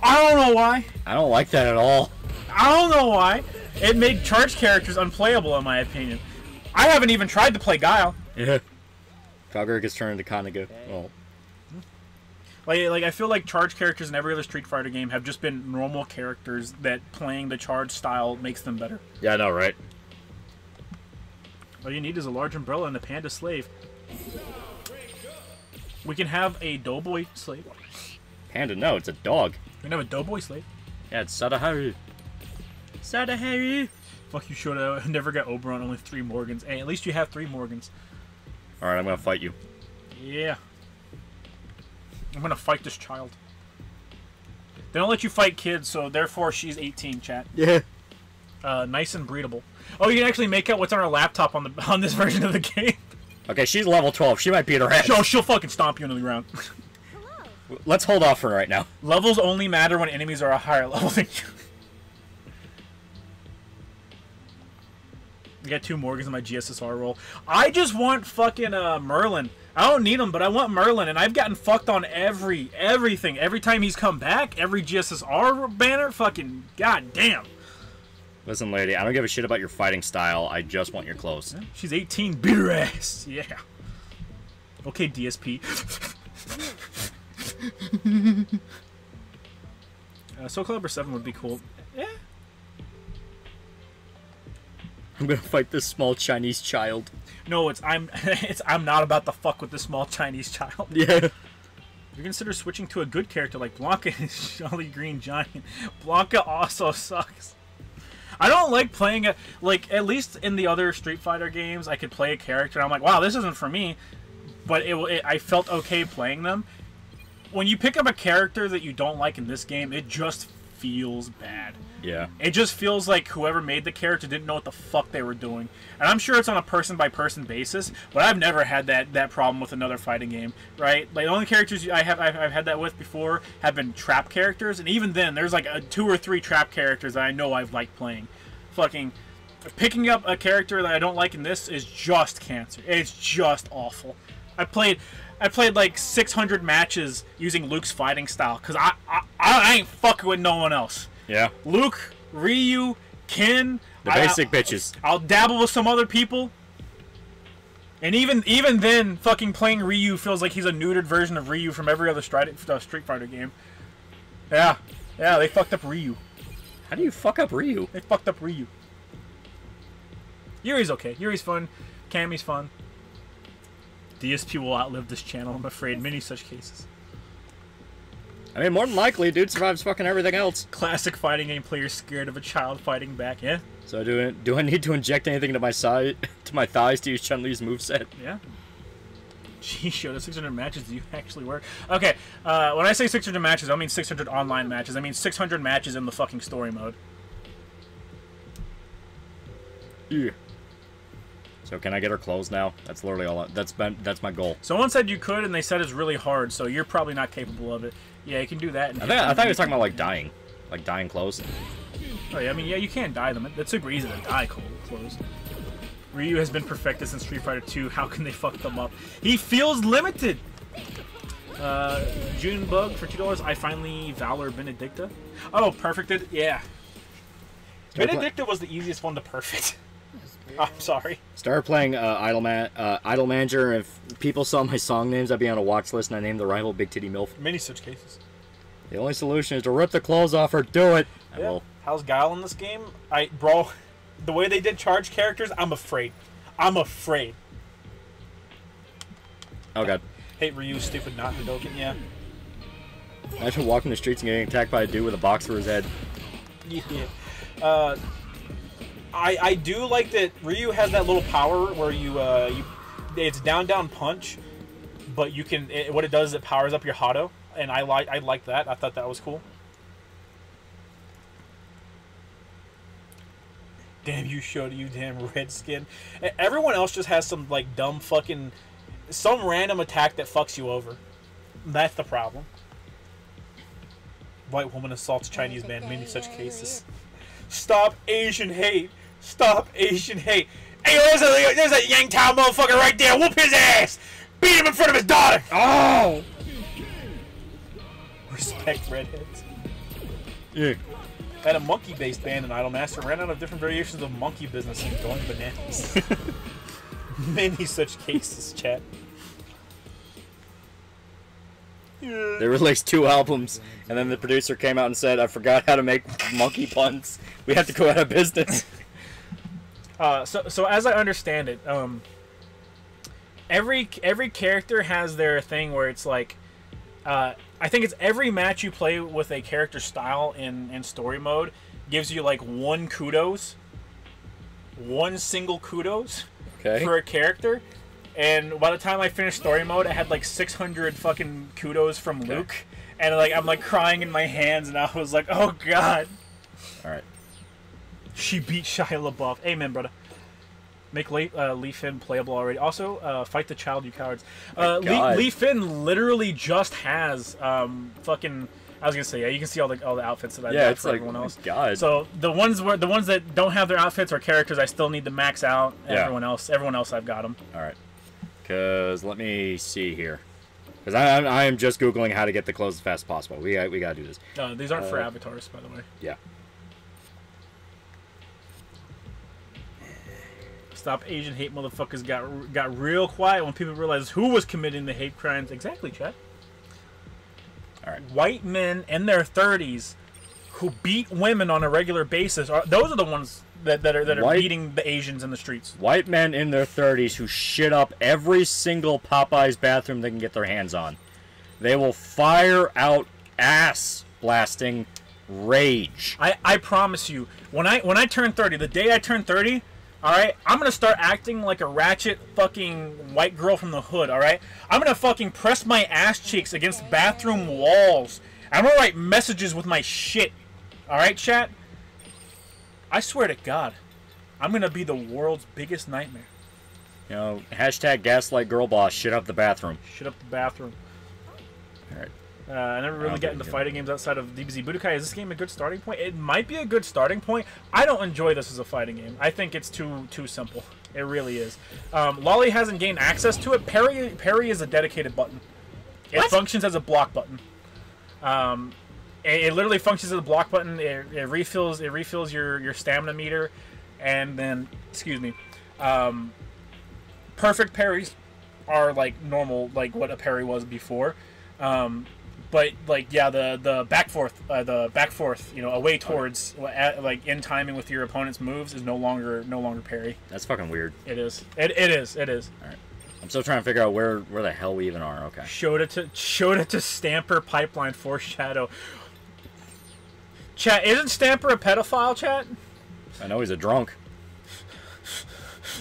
I don't know why. I don't like that at all. I don't know why. It made charge characters unplayable, in my opinion. I haven't even tried to play Guile. Yeah. Kagura gets turned into Kanaga. Well, Like, like I feel like charge characters in every other Street Fighter game have just been normal characters that playing the charge style makes them better. yeah, I know, right? All you need is a large umbrella and a panda slave. We can have a doughboy slave. Panda, no, it's a dog. We can have a doughboy slave. Yeah, it's Sadaharu. Sadaharu. Fuck you, Shoto. Never got Oberon, only three Morgans. Hey, at least you have three Morgans. Alright, I'm gonna fight you. Yeah. I'm gonna fight this child. They don't let you fight kids, so therefore she's 18, chat. Yeah. Uh, nice and breedable. Oh, you can actually make out what's on her laptop on the on this version of the game. Okay, she's level 12. She might beat her ass. She'll, she'll fucking stomp you into the ground. Let's hold off for right now. Levels only matter when enemies are a higher level than you. I got two Morgans in my GSSR roll. I just want fucking uh, Merlin. I don't need him, but I want Merlin, and I've gotten fucked on every everything. Every time he's come back, every GSSR banner, fucking goddamn. Listen, lady, I don't give a shit about your fighting style. I just want your clothes. She's 18, beat her ass. Yeah. Okay, DSP. uh, Soul Calibur 7 would be cool. Yeah. I'm gonna fight this small Chinese child. No, it's I'm it's I'm not about to fuck with this small Chinese child. Yeah. You consider switching to a good character like Blanka and Jolly Green Giant. Blanka also sucks. I don't like playing it like at least in the other Street Fighter games I could play a character and I'm like, wow, this isn't for me. But it, it I felt okay playing them. When you pick up a character that you don't like in this game, it just feels bad. Yeah. It just feels like whoever made the character didn't know what the fuck they were doing. And I'm sure it's on a person by person basis, but I've never had that, that problem with another fighting game, right? Like the only characters I have I've, I've had that with before have been trap characters, and even then there's like a, two or three trap characters that I know I've liked playing. Fucking picking up a character that I don't like in this is just cancer. It's just awful. I played I played like 600 matches using Luke's fighting style because I, I I ain't fucking with no one else. Yeah. Luke, Ryu, Ken. The I- basic bitches. I'll dabble with some other people. And even even then, fucking playing Ryu feels like he's a neutered version of Ryu from every other Street, uh, Street Fighter game. Yeah, yeah, they fucked up Ryu. How do you fuck up Ryu? They fucked up Ryu. Yuri's okay. Yuri's fun. Cammy's fun. DSP will outlive this channel, I'm afraid. Many such cases. I mean, more than likely, dude survives fucking everything else. Classic fighting game players scared of a child fighting back. Yeah, So do I, do I need to inject anything to my side, to my thighs to use Chun Li's moveset? Yeah. She showed us 600 matches. Do you actually work? Okay, uh, when I say 600 matches, I don't mean 600 online matches. I mean 600 matches in the fucking story mode. Yeah. So can I get her clothes now? That's literally all. I, that's been that's my goal. Someone said you could, and they said it's really hard, so you're probably not capable of it. Yeah, you can do that. I, think, I thought he was talking about like dying, like dying clothes. Oh, yeah, I mean, yeah, you can't dye them. It's super easy to dye clothes. Ryu has been perfected since Street Fighter 2. How can they fuck them up? He feels limited! Uh, June Bug for $2. I finally Valor Benedicta. Oh, perfected? Yeah. Benedicta was the easiest one to perfect. I'm sorry. Started playing uh, Idol, Ma- uh, Idol Manager, and if people saw my song names, I'd be on a watch list, and I named the rival Big Titty MILF. Many such cases. The only solution is to rip the clothes off or do it. Yeah. will. How's Guile in this game? I, bro, the way they did charge characters, I'm afraid. I'm afraid. Oh god. Hate Ryu, stupid not Hadoken, yeah. Imagine walking the streets and getting attacked by a dude with a box for his head. Yeah. Uh, I I do like that Ryu has that little power where you uh you it's down down punch, but you can it, what it does is it powers up your Hado, and I like I like that. I thought that was cool. Damn you showed you damn redskin. Everyone else just has some like dumb fucking some random attack that fucks you over. That's the problem. White woman assaults Chinese man, many such cases. Stop Asian hate. Stop Asian hate. Hey, there's a, there's a Yangtao motherfucker right there. Whoop his ass. Beat him in front of his daughter. Oh. Respect redheads. Yeah. Had a monkey-based band in Idolmaster ran out of different variations of monkey business and going bananas. Many such cases, chat. They released two albums, and then the producer came out and said, "I forgot how to make monkey puns. We have to go out of business." Uh, so, so as I understand it, um, every every character has their thing where it's like, uh, I think it's every match you play with a character style in in story mode gives you like one kudos, one single kudos Okay. for a character. And by the time I finished story mode, I had like 600 fucking kudos from Luke, and like I'm like crying in my hands, and I was like, oh god. All right. She beat Shia LaBeouf. Amen, brother. Make Lee, uh, Li-Fen playable already. Also, uh, fight the child, you cowards. Uh, Lee, Li-Fen literally just has um, fucking. I was gonna say, yeah, you can see all the all the outfits that I Yeah, got it's for like, everyone else. God. So the ones where the ones that don't have their outfits or characters, I still need to max out. Yeah. Everyone else, everyone else, I've got them. All right. Cause let me see here. Cause I, I am just googling how to get the clothes as fast as possible. We got we gotta do this. Uh, these aren't for Uh, avatars, by the way. Yeah. Stop Asian hate, motherfuckers got got real quiet when people realized who was committing the hate crimes. Exactly, Chad. All right. white men in their 30s who beat women on a regular basis are those are the ones that, that are that are White- beating the Asians in the streets. White men in their 30s who shit up every single Popeye's bathroom they can get their hands on. They will fire out ass blasting rage. I, I promise you, when I when I turn 30, the day I turn 30, all right, I'm gonna start acting like a ratchet fucking white girl from the hood. All right, I'm gonna fucking press my ass cheeks against bathroom walls. I'm gonna write messages with my shit. All right, chat. I swear to God, I'm gonna be the world's biggest nightmare. You know, hashtag gaslight girl boss shit up the bathroom. Shit up the bathroom. All right. Uh, I never really don't get into fighting games outside of DBZ Budokai. Is this game a good starting point? It might be a good starting point. I don't enjoy this as a fighting game. I think it's too too simple. It really is. Um, Loli hasn't gained access to it. Parry parry is a dedicated button. It What? functions as a block button. Um, it, it literally functions as a block button. It, it refills it refills your your stamina meter, and then excuse me, um, perfect parries are like normal, like what a parry was before. Um, but like yeah, the the back forth, uh, the back forth, you know, away towards at, like in timing with your opponent's moves is no longer no longer parry. That's fucking weird. It is. It, it is. It is. All right. I'm still trying to figure out where where the hell we even are. Okay. Showed it to showed it to Stamper Pipeline Foreshadow. Chat isn't Stamper a pedophile? Chat, I know he's a drunk.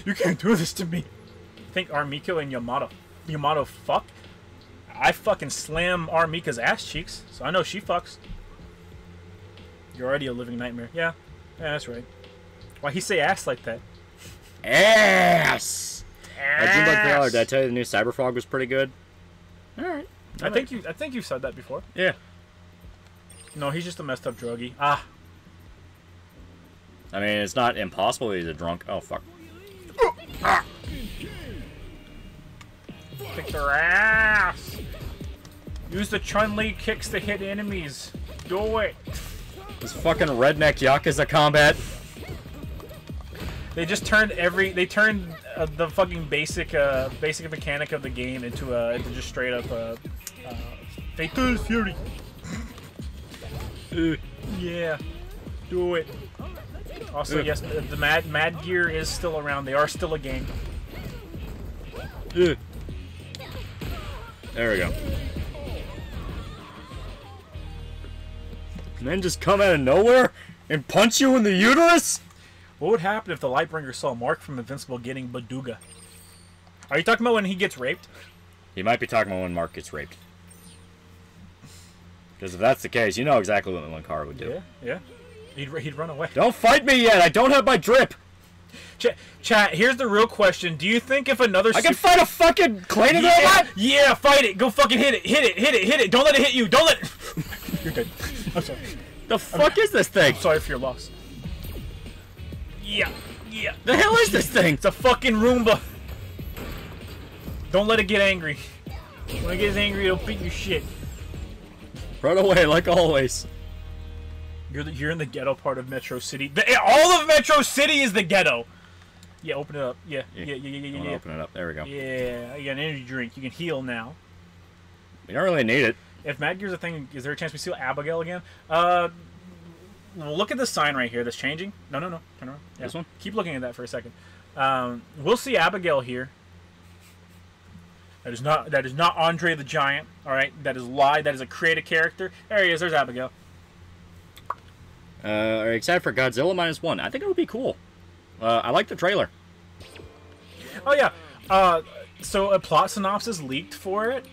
you can't do this to me. Think Armiko and Yamato. Yamato fuck. I fucking slam Armika's ass cheeks, so I know she fucks. You're already a living nightmare. Yeah, yeah, that's right. Why he say ass like that? Ass. I dreamed like Ass. Did I tell you the new Cyberfrog was pretty good? All right. I think you. I think you said that before. Yeah. No, he's just a messed up druggie. Ah, I mean, it's not impossible he's a drunk. Oh fuck. Kick their ass. Use the Chun Li kicks to hit enemies. Do it. This fucking redneck Yakuza combat. They just turned every. They turned uh, the fucking basic, uh, basic mechanic of the game into a into just straight up uh, uh, Fatal Fury. Uh, yeah, do it. Also, Uh. yes, the the Mad Mad Gear is still around. They are still a game. Ugh. There we go. And then just come out of nowhere and punch you in the uterus? What would happen if the Lightbringer saw Mark from Invincible getting Baduga? Are you talking about when he gets raped? He might be talking about when Mark gets raped. Because if that's the case, you know exactly what Linkara would do. Yeah, yeah. He'd, he'd run away. Don't fight me yet! I don't have my drip! Chat, chat. Here's the real question: Do you think if another I can fight a fucking cleaning yeah, robot. yeah, fight it. Go fucking hit it. Hit it. Hit it. Hit it. Don't let it hit you. Don't let. It... You're dead. I'm sorry. The fuck is this thing? Sorry for your loss. Yeah. Yeah. The hell is this thing? It's a fucking Roomba. Don't let it get angry. When it gets angry, it'll beat your shit. Run away like always. You're the, you're in the ghetto part of Metro City. The, all of Metro City is the ghetto. Yeah, open it up. Yeah, yeah, yeah, yeah, yeah. Yeah, yeah. open it up. There we go. Yeah, you got an energy drink. You can heal now. We don't really need it. If Mad Gear's a thing, is there a chance we see Abigail again? Uh, look at the sign right here that's changing. No, no, no. Turn around. Yeah. This one? Keep looking at that for a second. Um, we'll see Abigail here. That is not that is not Andre the Giant. All right, that is lie. That is a created character. There he is. There's Abigail. Uh, are you excited for Godzilla minus one? I think it would be cool. Uh, I like the trailer. Oh yeah. Uh, so a plot synopsis leaked for it,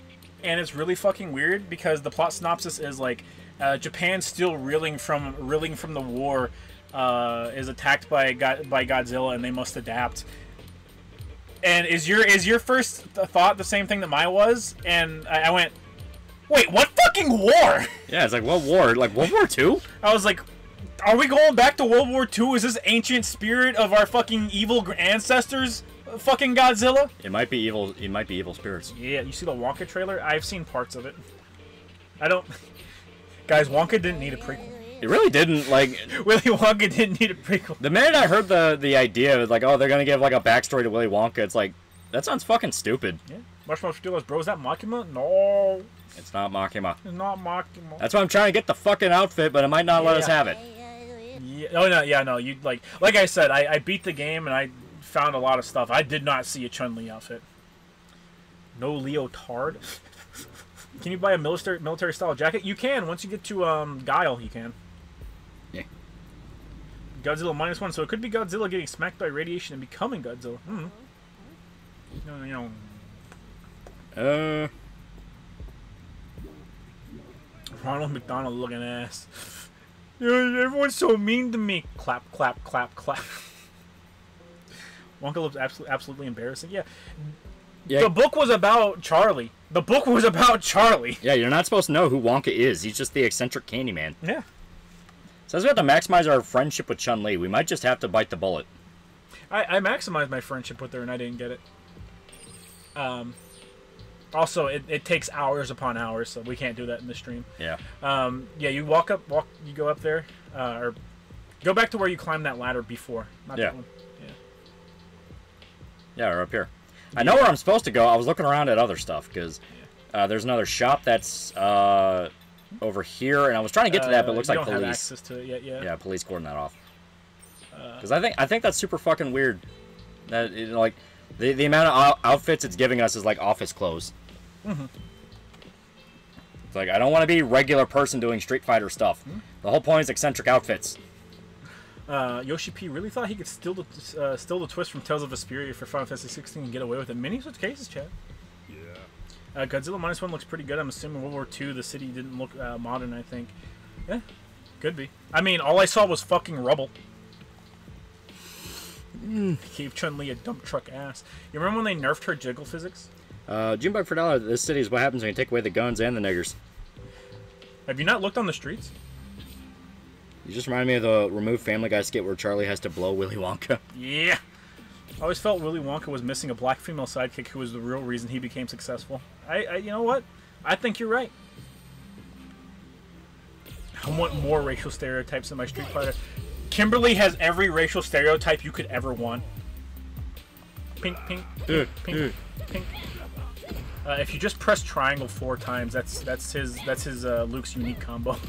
and it's really fucking weird because the plot synopsis is like uh, Japan still reeling from reeling from the war, uh, is attacked by God, by Godzilla, and they must adapt. And is your is your first th- thought the same thing that mine was? And I, I went, wait, what fucking war? Yeah, it's like what war? Like World War Two? I was like, are we going back to World War II? Is this ancient spirit of our fucking evil ancestors? uh, Fucking Godzilla? It might be evil. It might be evil spirits. Yeah, you see the Wonka trailer? I've seen parts of it. I don't. Guys, Wonka didn't need a prequel. It really didn't like. Willy Wonka didn't need a prequel. The minute I heard the the idea of like, oh, they're gonna give like a backstory to Willy Wonka, it's like that sounds fucking stupid. Yeah. Marshmallow Studios, bro, is that Makima? No, It's not Makima. it's not Makima. That's why I'm trying to get the fucking outfit, but it might not let us have it. Yeah, oh no, yeah, no. You like, like I said, I, I beat the game and I found a lot of stuff. I did not see a Chun Li outfit. No leotard. can you buy a military military style jacket? You can once you get to um Guile. You can. Yeah. Godzilla minus one, so it could be Godzilla getting smacked by radiation and becoming Godzilla. Hmm. No, you know, Uh, Ronald McDonald looking ass. Everyone's so mean to me. Clap, clap, clap, clap. Wonka looks absolutely, absolutely embarrassing. Yeah, yeah, the book was about Charlie. The book was about Charlie. yeah. You're not supposed to know who Wonka is. He's just the eccentric Candyman. Yeah. So, Says we have to maximize our friendship with Chun Li. We might just have to bite the bullet. I, I maximized my friendship with her and I didn't get it. Um, also, it, it takes hours upon hours, so we can't do that in the stream. Yeah. Um, yeah, you walk up, walk, you go up there, uh, or go back to where you climbed that ladder before. Not Yeah. that one. Yeah. Yeah, we're up here. I know where I'm supposed to go. I was looking around at other stuff because uh, there's another shop that's uh, over here, and I was trying to get to that, but it looks Uh, you like don't have police. access to it yet. Yeah. Yeah, police cordon that off. Uh, Because I think I think that's super fucking weird. That it, like the the amount of outfits it's giving us is like office clothes. Mm-hmm. It's like I don't want to be a regular person doing Street Fighter stuff. Hmm? The whole point is eccentric outfits. Uh, Yoshi P really thought he could steal the uh, steal the twist from Tales of Vesperia for Final Fantasy 16 and get away with it. Many such cases, Chad. Yeah. Uh, Godzilla minus one looks pretty good. I'm assuming World War II, the city didn't look uh, modern. I think. Yeah, could be. I mean, all I saw was fucking rubble. Gave Chun Li a dump truck ass. You remember when they nerfed her jiggle physics? Uh, Junebug for dollar. This city is what happens when you take away the guns and the niggers. Have you not looked on the streets? You just remind me of the removed Family Guy skit where Charlie has to blow Willy Wonka. Yeah. I always felt Willy Wonka was missing a black female sidekick who was the real reason he became successful. I, I you know what? I think you're right. I want more racial stereotypes in my Street Fighter. Kimberly has every racial stereotype you could ever want. Pink, pink, pink, pink, pink. Uh, if you just press triangle four times, that's that's his that's his uh, Luke's unique combo.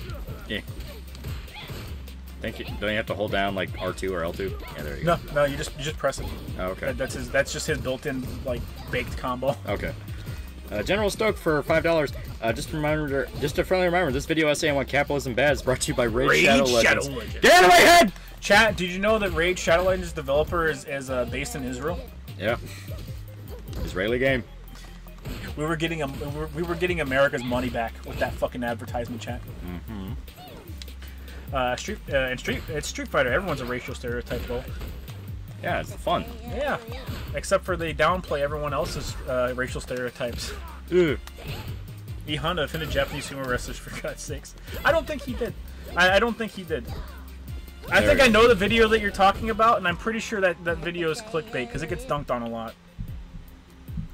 Yeah. Think you, don't you have to hold down like R2 or L2? Yeah, there you go. No, no, you just you just press it. Oh, okay. That, that's his that's just his built-in like baked combo. Okay. Uh, General Stoke for five dollars. Uh, just a reminder, just a friendly reminder. This video essay on why capitalism bad is brought to you by Raid Shadow, Shadow Legends. Legends. Get out of my head! Chat, did you know that Raid Shadow Legends developer is, is uh, based in Israel? Yeah. Israeli game. We were getting a, we were, getting America's money back with that fucking advertisement chat. Mm-hmm. Uh, Street uh, and Street it's Street Fighter. Everyone's a racial stereotype though. Yeah, it's fun. Yeah, except for they downplay everyone else's uh, racial stereotypes. E Honda offended Japanese sumo wrestlers for God's sakes. I don't think he did. I, I don't think he did. I There think I know the video that you're talking about, and I'm pretty sure that that video is clickbait because it gets dunked on a lot.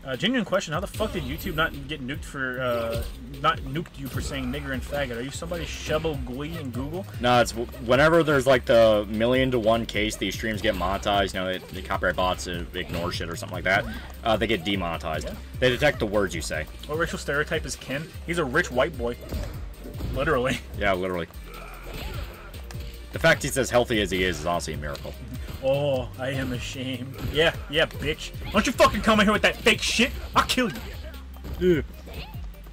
Uh, genuine question: How the fuck did YouTube not get nuked for uh, not nuked you for saying nigger and faggot? Are you somebody shovel glee in Google? No, it's whenever there's like the million to one case these streams get monetized, you know, it, the copyright bots ignore shit or something like that, uh, they get demonetized. Yeah. They detect the words you say. What racial stereotype is Ken? He's a rich white boy. Literally. Yeah, literally. The fact he's as healthy as he is is honestly a miracle. Oh, I am ashamed. Yeah, yeah, bitch. Don't you fucking come in here with that fake shit. I'll kill you.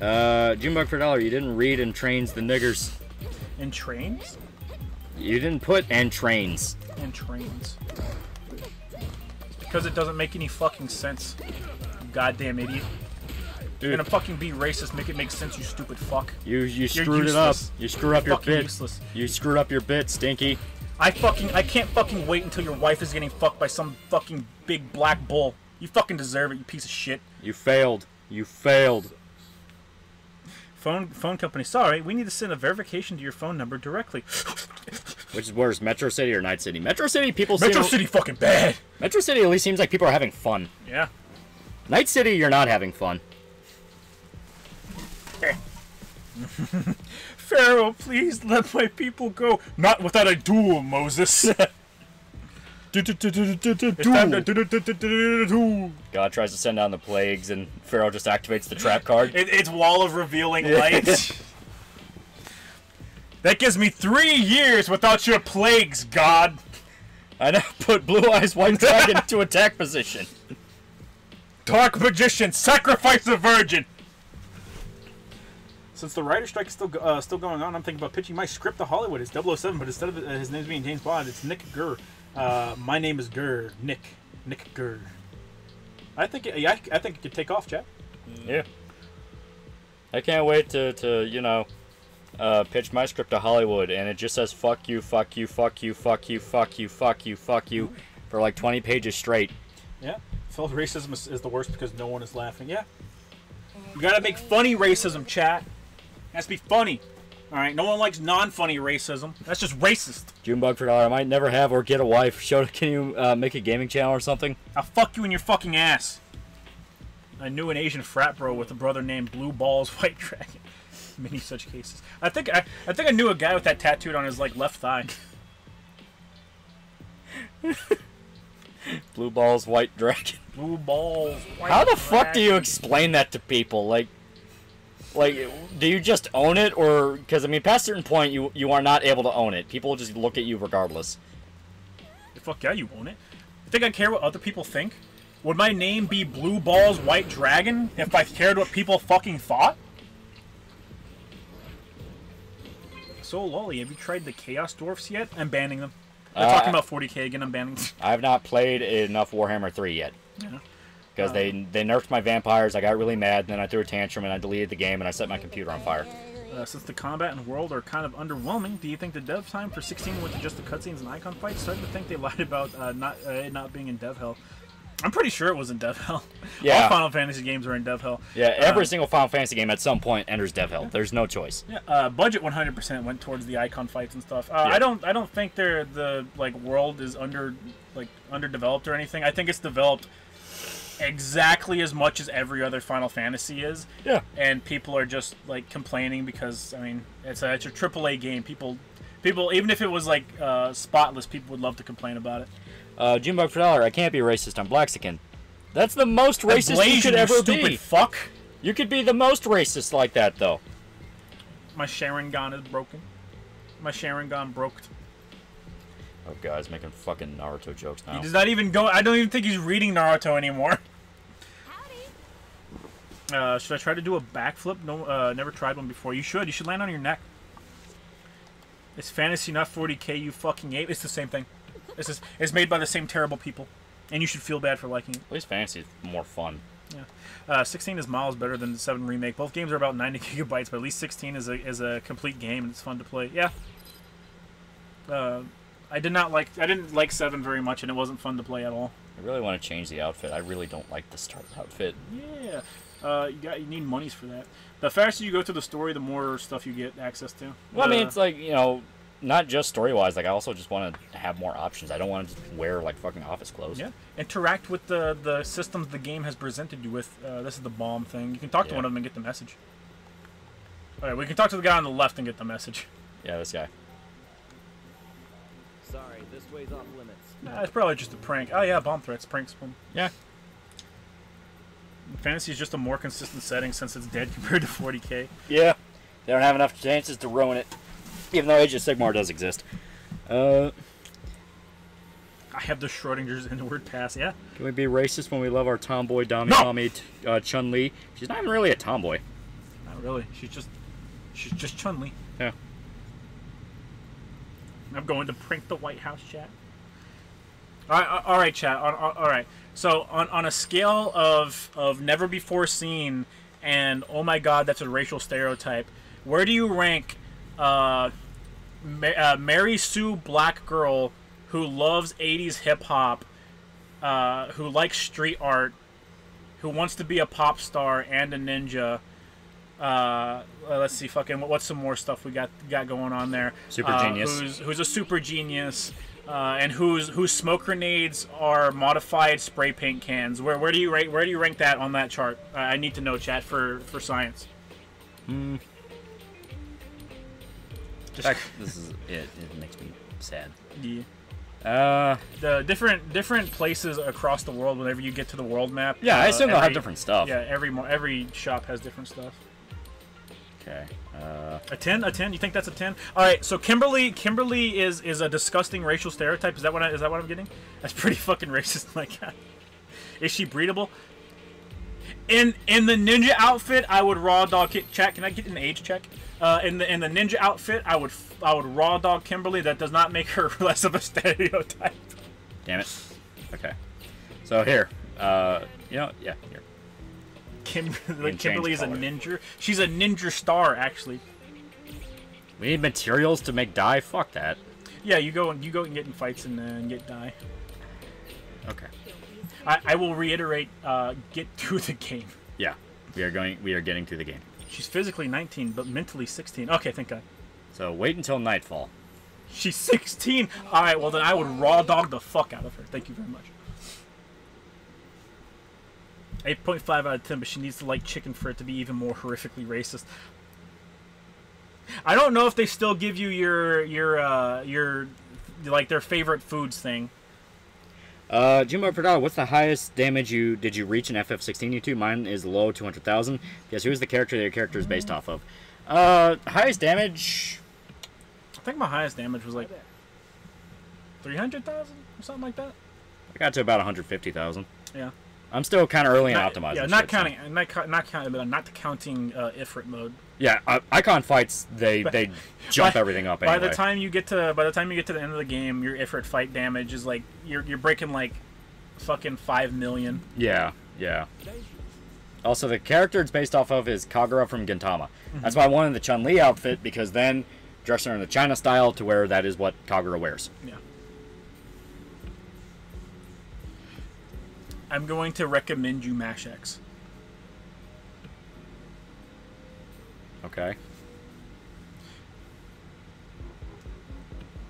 Uh, Junebug for a dollar, you didn't read and trains the niggers. And trains? You didn't put and trains. And trains. Because it doesn't make any fucking sense. You Goddamn idiot. You're Dude, gonna fucking be racist, make it make sense, you stupid fuck. you you screwed it up. You screwed up your bit. useless. You screwed up your bit, Stinky. I fucking I can't fucking wait until your wife is getting fucked by some fucking big black bull. You fucking deserve it, you piece of shit. You failed. You failed. Phone phone company, sorry, we need to send a verification to your phone number directly. Which is worse, Metro City or Night City? Metro City, people Metro seem, City fucking bad. Metro City at least seems like people are having fun. Yeah. Night City, you're not having fun. Pharaoh, please let my people go. Not without a duel, Moses. It's time to duel. God tries to send down the plagues, and Pharaoh just activates the trap card. It, it's wall of revealing light. that gives me three years without your plagues, God. I now put Blue Eyes White Dragon into attack position. Dark magician, sacrifice the virgin. Since the writer strike is still uh, still going on, I'm thinking about pitching my script to Hollywood. It's 007, but instead of uh, his name being James Bond, it's Nick Gurr. Uh, my name is Gurr. Nick. Nick Gurr. I think it, I, I think it could take off, chat. Yeah. I can't wait to, to you know, uh, pitch my script to Hollywood, and it just says fuck you, fuck you, fuck you, fuck you, fuck you, fuck you, fuck you, for like 20 pages straight. Yeah. Felt racism is, is the worst because no one is laughing. Yeah. You gotta make funny racism, chat. Has to be funny. Alright, no one likes non funny racism. That's just racist. Junebug for dollar. I might never have or get a wife. Show, can you uh, make a gaming channel or something? I'll fuck you in your fucking ass. I knew an Asian frat bro with a brother named Blue Balls White Dragon. Many such cases. I think I, I think I knew a guy with that tattooed on his like left thigh. Blue balls, white dragon. Blue Balls. White How the fuck do you explain that to people? Like, like, do you just own it, or because I mean, past a certain point, you you are not able to own it. People just look at you regardless. Fuck yeah, you own it. You think I care what other people think? Would my name be Blue Balls White Dragon if I cared what people fucking thought? So Loli, have you tried the Chaos Dwarfs yet? I'm banning them. They're Uh, talking about 40k again. I'm banning them. I have not played enough Warhammer 3 yet. Yeah. Because they they nerfed my vampires, I got really mad, and then I threw a tantrum and I deleted the game and I set my computer on fire. Uh, since the combat and world are kind of underwhelming, do you think the dev time for 16 went to just the cutscenes and icon fights? Starting to think they lied about uh, not uh, it not being in dev hell. I'm pretty sure it was in dev hell. Yeah. All Final Fantasy games are in dev hell. Yeah, every Uh, single Final Fantasy game at some point enters dev hell. There's no choice. Yeah, uh, budget 100% went towards the icon fights and stuff. Uh, Yeah. I don't, I don't think they're the like world is under, like underdeveloped or anything. I think it's developed exactly as much as every other Final Fantasy is, Yeah. and people are just like complaining because I mean it's a it's a AAA game. People, people even if it was like uh, spotless, people would love to complain about it. Uh, Junebug for dollar, I can't be racist on Blaxican. That's the most racist you could ever stupid be. fuck. You could be the most racist like that, though. My Sharingan is broken. My Sharingan broke. Oh, guys, making fucking Naruto jokes now. He does not even go. I don't even think he's reading Naruto anymore. Uh, should I try to do a backflip? No, uh, never tried one before. You should. You should land on your neck. It's fantasy, not 40k. You fucking ape. It's the same thing. It's just, it's made by the same terrible people, and you should feel bad for liking it. At least fantasy is more fun. Uh, 16 is miles better than the 7 remake. Both games are about 90 gigabytes, but at least 16 is a is a complete game and it's fun to play. Yeah. Uh, I did not like. I didn't like seven very much, and it wasn't fun to play at all. I really want to change the outfit. I really don't like the starter outfit. Yeah, uh, you got you need monies for that. The faster you go through the story, the more stuff you get access to. Well, I mean, Uh, it's like you know, not just story wise. Like, I also just want to have more options. I don't want to just wear like fucking office clothes. yeah. Interact with the the systems the game has presented you with. Uh, this is the bomb thing. You can talk to Yeah. one of them and get the message. All right, we can talk to the guy on the left and get the message. Yeah, this guy. Sorry, way's off limits. Nah, it's probably just a prank. Oh yeah, bomb threats, pranks. Boom. Yeah. Fantasy is just a more consistent setting since it's dead compared to 40k. Yeah. They don't have enough chances to ruin it. Even though Age of Sigmar does exist. Uh, I have the Schrodinger's inward pass. Yeah. can we be racist when we love our tomboy Dami No! mommy uh, Chun Li? She's not even really a tomboy. Not really. She's just she's just Chun Li. Yeah. I'm going to prank the White House chat. All right, all right, chat. All right. So on, on a scale of of never before seen and oh my god, that's a racial stereotype. Where do you rank uh, Ma- uh, Mary Sue Black girl who loves 80s hip hop, uh, who likes street art, who wants to be a pop star and a ninja? Uh, let's see, fucking, what- what's some more stuff we got got going on there? Super Uh, genius. Who's who's a super genius, uh, and whose whose smoke grenades are modified spray paint cans. Where where do you rate where do you rank that on that chart? Uh, I need to know, chat, for for science. In Just fact, this is it. It makes me sad. the, Uh, the different different places across the world. Whenever you get to the world map, yeah, I uh, assume they'll have different stuff. Yeah, every every shop has different stuff. Okay. Uh, A ten, a ten. You think that's a ten? All right. So Kimberly, Kimberly is is a disgusting racial stereotype. Is that what I, is that what I'm getting? That's pretty fucking racist. My God. Is she breedable? In in the ninja outfit, I would raw dog chat. Can I get an age check? Uh, in the in the ninja outfit, I would I would raw dog Kimberly. That does not make her less of a stereotype. damn it. Okay. So here. Uh, you know, yeah, here. Kim, like Kimberly is a ninja. She's a ninja star, actually. We need materials to make dye. Fuck that. Yeah, you go and you go and get in fights and, uh, and get die. Okay. I, I will reiterate, uh, get through the game. Yeah. We are going. We are getting to the game. She's physically 19, but mentally 16. Okay, thank God. So wait until nightfall. She's 16. All right, well then I would raw dog the fuck out of her. Thank you very much. 8.5 out of 10, but she needs to like chicken for it to be even more horrifically racist. I don't know if they still give you your your uh your like their favorite foods thing. Uh, Jimbo Pradal, what's the highest damage you did you reach in FF16? You two, mine is low, two hundred thousand. Guess who's the character that your character is based off of? Uh, highest damage. I think my highest damage was like 300,000 or something like that. I got to about one hundred fifty thousand. Yeah. I'm still kind of early in Not- optimizing. Yeah, not shit, so- counting, not, co- not counting, but not counting uh, Ifrit mode. Yeah, uh, icon fights they they jump By- everything up By the time you get to by the time you get to the end of the game, your Ifrit fight damage is like you're you're breaking like fucking five million. Yeah, yeah. Also, the character it's based off of is Kagura from Gintama. That's why I wanted the Chun Li outfit because then dress her in the China style to where that is what Kagura wears. Yeah. I'm going to recommend you Mash X. Okay.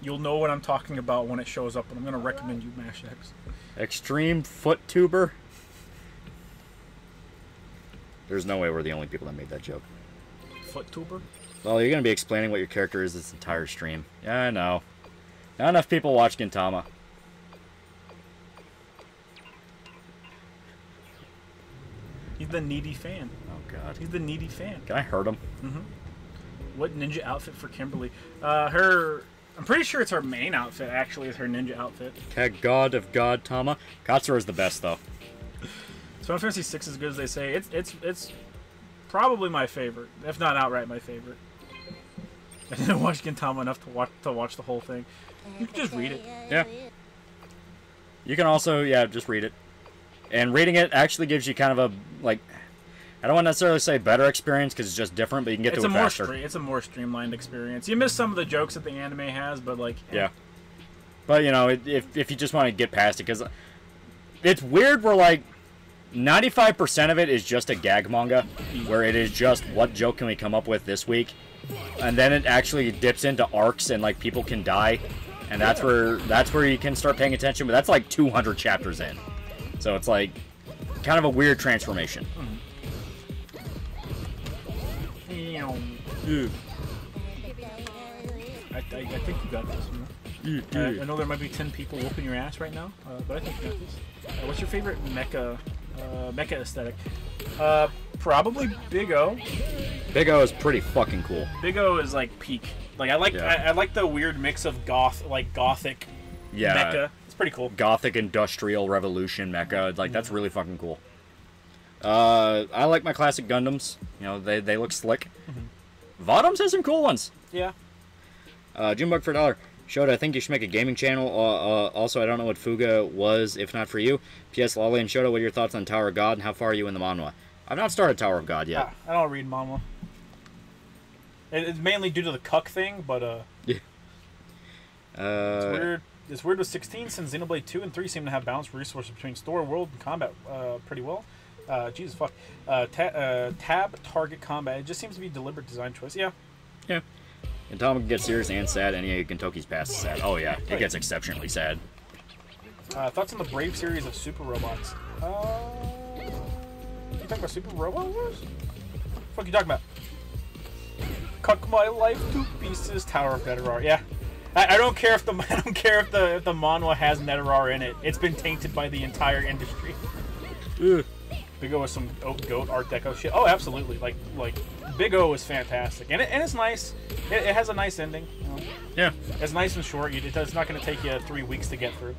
You'll know what I'm talking about when it shows up, but I'm going to recommend you Mash X. Extreme Foot Tuber. There's no way we're the only people that made that joke. Foot tuber. Well, you're gonna be explaining what your character is this entire stream. Yeah, I know. Not enough people watch Gintama. He's the needy fan. Oh God. He's the needy fan. Can I hurt him? What ninja outfit for Kimberly? Uh, her. I'm pretty sure it's her main outfit. Actually, is her ninja outfit. Okay, God of God Tama. Katsura is the best though. So Final Fantasy Six is good as they say. It's it's it's probably my favorite, if not outright my favorite. I didn't watch Gintama enough to watch to watch the whole thing. You can just read it. Yeah. You can also, yeah, just read it. And reading it actually gives you kind of a like. I don't want to necessarily say better experience because it's just different, but you can get It's to a it more faster. stre- it's a more streamlined experience. You miss some of the jokes that the anime has, but like, eh. Yeah. But you know, it, if if you just want to get past it, because it's weird. Where like ninety five percent of it is just a gag manga, where it is just what joke can we come up with this week, and then it actually dips into arcs and like people can die, and that's where that's where you can start paying attention. But that's like two hundred chapters in, so it's like kind of a weird transformation. I, I, I think you got this. man. Uh, I know there might be ten people whooping your ass right now, uh, but I think you got this. Uh, what's your favorite mecha uh, mecha aesthetic? Uh, probably Big O. Big O is pretty fucking cool. Big O is like peak. Like I like Yeah. I, I like the weird mix of goth like gothic Yeah, mecha. It's pretty cool. gothic industrial revolution mecha. Like that's really fucking cool. Uh, I like my classic Gundams. You know, they they look slick. Votoms has some cool ones. Yeah. Uh, Junebug for a dollar. Showed I think you should make a gaming channel. Uh, uh, also, I don't know what Fuga was, if not for you. P.S. Loli and Shota, what are your thoughts on Tower of God and how far are you in the manhwa? I've not started Tower of God yet. Ah, I don't read manga. It, it's mainly due to the cuck thing, but uh, it's Uh, weird. It's weird with 16 since Xenoblade 2 and 3 seem to have balanced resources between store, world, and combat uh, pretty well. Uh, Jesus fuck. Uh, ta- uh, tab target combat. It just seems to be deliberate design choice. Yeah. yeah. And Tom gets serious and sad. Any Gintoki's past is sad. Oh yeah, it gets exceptionally sad. Uh, thoughts on the Brave series of super robots? Uh, you talking about Super Robot Wars? What you talking about? Cut my life to pieces. Tower of Neterar. Yeah, I, I don't care if the I don't care if the if the manhwa has netorare in it. It's been tainted by the entire industry. Big O with some oat goat Art Deco shit. Oh, absolutely. Like like Big O is fantastic, and it, and it's nice. It, it has a nice ending. You know? Yeah. It's nice and short. You- It's not going to take you three weeks to get through.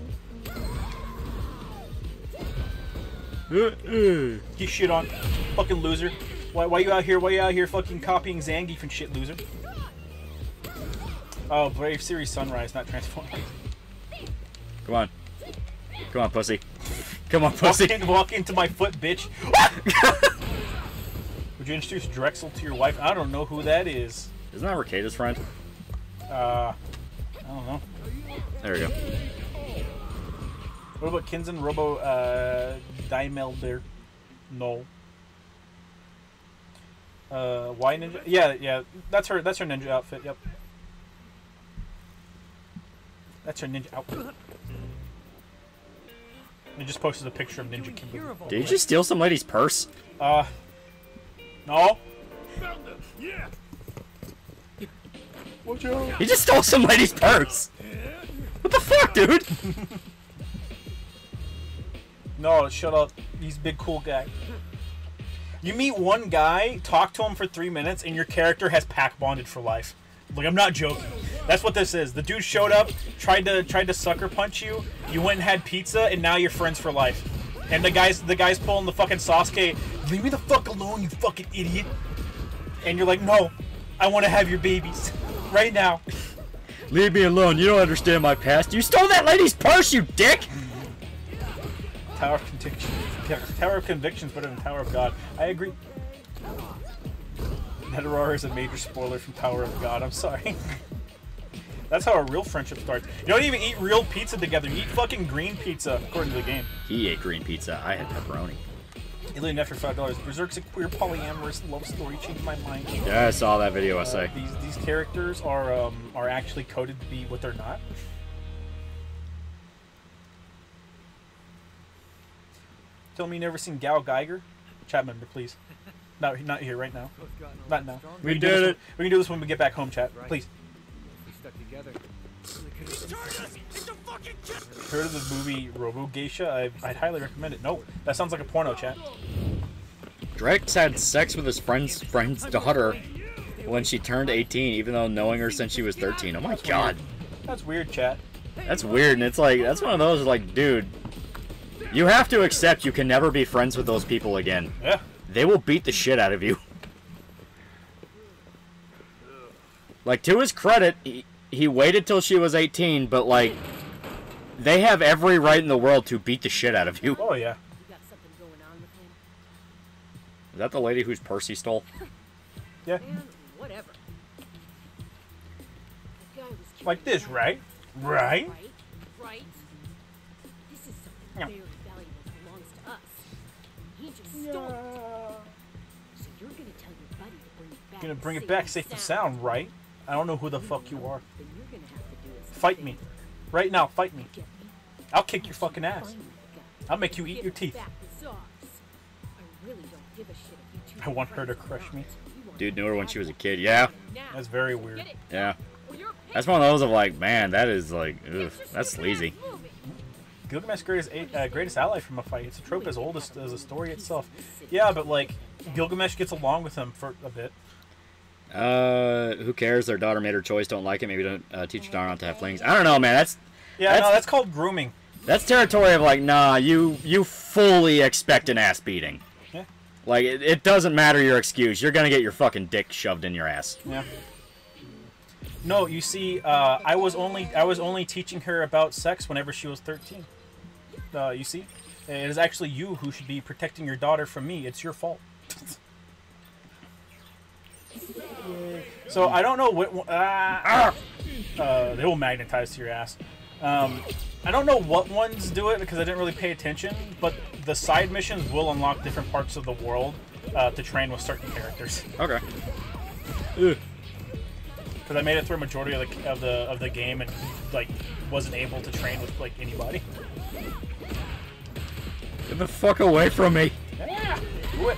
Uh-uh. You shit on fucking loser. Why, why you out here? Why you out here fucking copying Zangief and shit, loser? Oh, Brave Series Sunrise, not Transformers. Come on. Come on, pussy. Come on, Walk, pussy. in, walk into my foot, bitch. Would you introduce Drexel to your wife? I don't know who that is. Isn't that Ricada's friend? Uh, I don't know. There we go. What about Kinzen Robo uh, Dimelder? No. Uh, why ninja? Yeah, yeah. That's her. That's her ninja outfit. Yep. That's her ninja outfit. It just posted a picture of Ninja Kimberly. Did you just steal some lady's purse? Uh, no. Yeah. Watch out. He just stole some lady's purse. What the fuck, dude? No, shut up. He's a big cool guy. You meet one guy, talk to him for three minutes, and your character has pack bonded for life. Like I'm not joking. That's what this is. The dude showed up, tried to tried to sucker punch you. You went and had pizza, and now you're friends for life. And the guys the guys pulling the fucking Sasuke, leave me the fuck alone, you fucking idiot. And you're like, no, I want to have your babies right now. Leave me alone. You don't understand my past. You stole that lady's purse, you dick. Tower of Conviction. Tower of Conviction's better than Tower of God. I agree. Netorare is a major spoiler from Tower of God. I'm sorry. That's how a real friendship starts. You don't even eat real pizza together. You eat fucking green pizza, according to the game. He ate green pizza. I had pepperoni. Alien for five dollars. Berserk's a queer polyamorous love story. Changed my mind. Yeah, I saw that video Uh, say these these characters are um, are actually coded to be what they're not. Tell me you never seen GaoGaiGar? Chat member, please. Not not here right now. Both gotten a Not now. stronger. We, can did do this it. when- we can do this when we get back home, chat. Right. Please. We stuck together. Really could've been- Heard of the movie Robo Geisha? I, I'd highly recommend it. Nope, that sounds like a porno, chat. Drax had sex with his friend's friend's daughter when she turned 18, even though knowing her since she was 13. Oh my god. That's weird, chat. That's weird, and it's like, that's one of those, like, dude, you have to accept you can never be friends with those people again. Yeah. They will beat the shit out of you. Like, to his credit, he, he waited till she was 18, but, like, they have every right in the world to beat the shit out of you. Oh yeah. You got something going on with him? Is that the lady whose purse he stole? Yeah. Man, whatever. The guy was Like this, right? Right? Right? right? This is something Yeah. very valuable that belongs to us. He just stole it. Gonna bring it back safe and sound, right? I don't know who the fuck you are. Then you're gonna have to do us a Fight me. Right now, fight me. I'll kick your fucking ass. Find that guy. I'll make you eat your teeth. back the Zogs. I really don't give a shit if you two I want her to crush me. Dude knew her when she was a kid. Yeah, That's very weird. Yeah. That's one of those of like, man, that is like, Get ugh, that's stupid sleazy. ass moving. Gilgamesh greatest uh, greatest ally from a fight. It's a trope as old as, as the story itself. Yeah, but like Gilgamesh gets along with him for a bit. Uh, who cares? Their daughter made her choice. Don't like it. Maybe don't uh, teach your daughter not to have flings. I don't know, man. That's Yeah, That's- no, that's called grooming. that's territory of like, nah. You you fully expect an ass beating. Yeah. Like it, it doesn't matter your excuse. You're gonna get your fucking dick shoved in your ass. Yeah. No, you see, uh, I was only I was only teaching her about sex whenever she was thirteen. Uh, you see, it is actually you who should be protecting your daughter from me. It's your fault. so I don't know what uh, uh, they will magnetize to your ass. Um, I don't know what ones do it because I didn't really pay attention, but the side missions will unlock different parts of the world uh, to train with certain characters. Okay. because I made it through a majority of the of the of the game and like wasn't able to train with like anybody. Get the fuck away from me. Yeah, do it.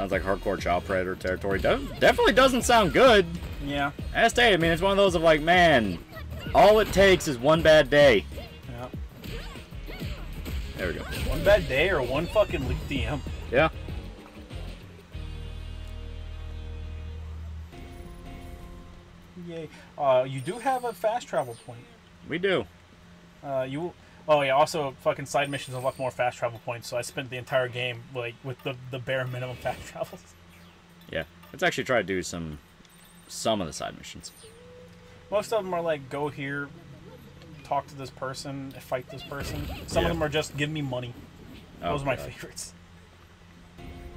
Sounds like hardcore child predator territory. Do- definitely doesn't sound good. Yeah, As stated, I mean, it's one of those of like, man, all it takes is one bad day. yeah. There we go. One bad day or one fucking leak DM. Yeah. Yay. Uh, you do have a fast travel point. We do. Uh, you. Oh yeah. Also, fucking side missions unlock more fast travel points. So I spent the entire game like with the the bare minimum fast travels. Yeah. Let's actually try to do some some of the side missions. Most of them are like go here, talk to this person, fight this person. Some Yeah. of them are just give me money. Oh, Those are my God. favorites.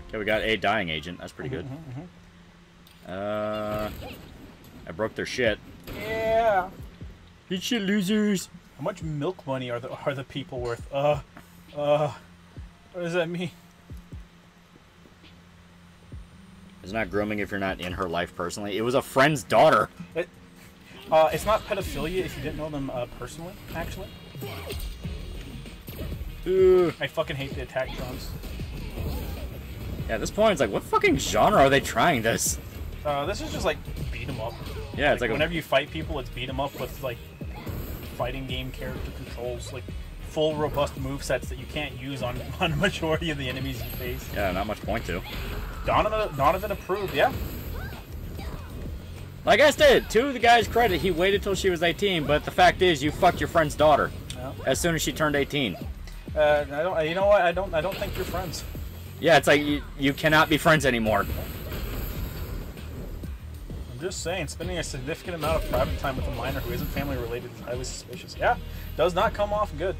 Okay, we got a dying agent. That's pretty good. Mm-hmm, Uh, I broke their shit. Yeah. You shit losers. How much milk money are the are the people worth? Uh, uh, what does that mean? It's not grooming if you're not in her life personally. It was a friend's daughter. It, uh, it's not pedophilia if you didn't know them uh, personally. Actually, Ugh. I fucking hate the attack drums. Yeah, at this point, it's like, what fucking genre are they trying this? Uh, this is just like beat 'em up. Yeah, it's like, a- Whenever you fight people, it's beat 'em up with like fighting game character controls, like full robust move sets that you can't use on on a majority of the enemies you face. yeah, not much point to. Donovan, Donovan approved. Yeah. Like I said, to the guy's credit, he waited till she was 18, but the fact is, you fucked your friend's daughter Yeah. as soon as she turned 18. Uh, I don't. You know what? I don't. I don't think you're friends. Yeah, it's like you, you cannot be friends anymore. I'm just saying, spending a significant amount of private time with a minor who isn't family related is highly suspicious. Yeah, does not come off good.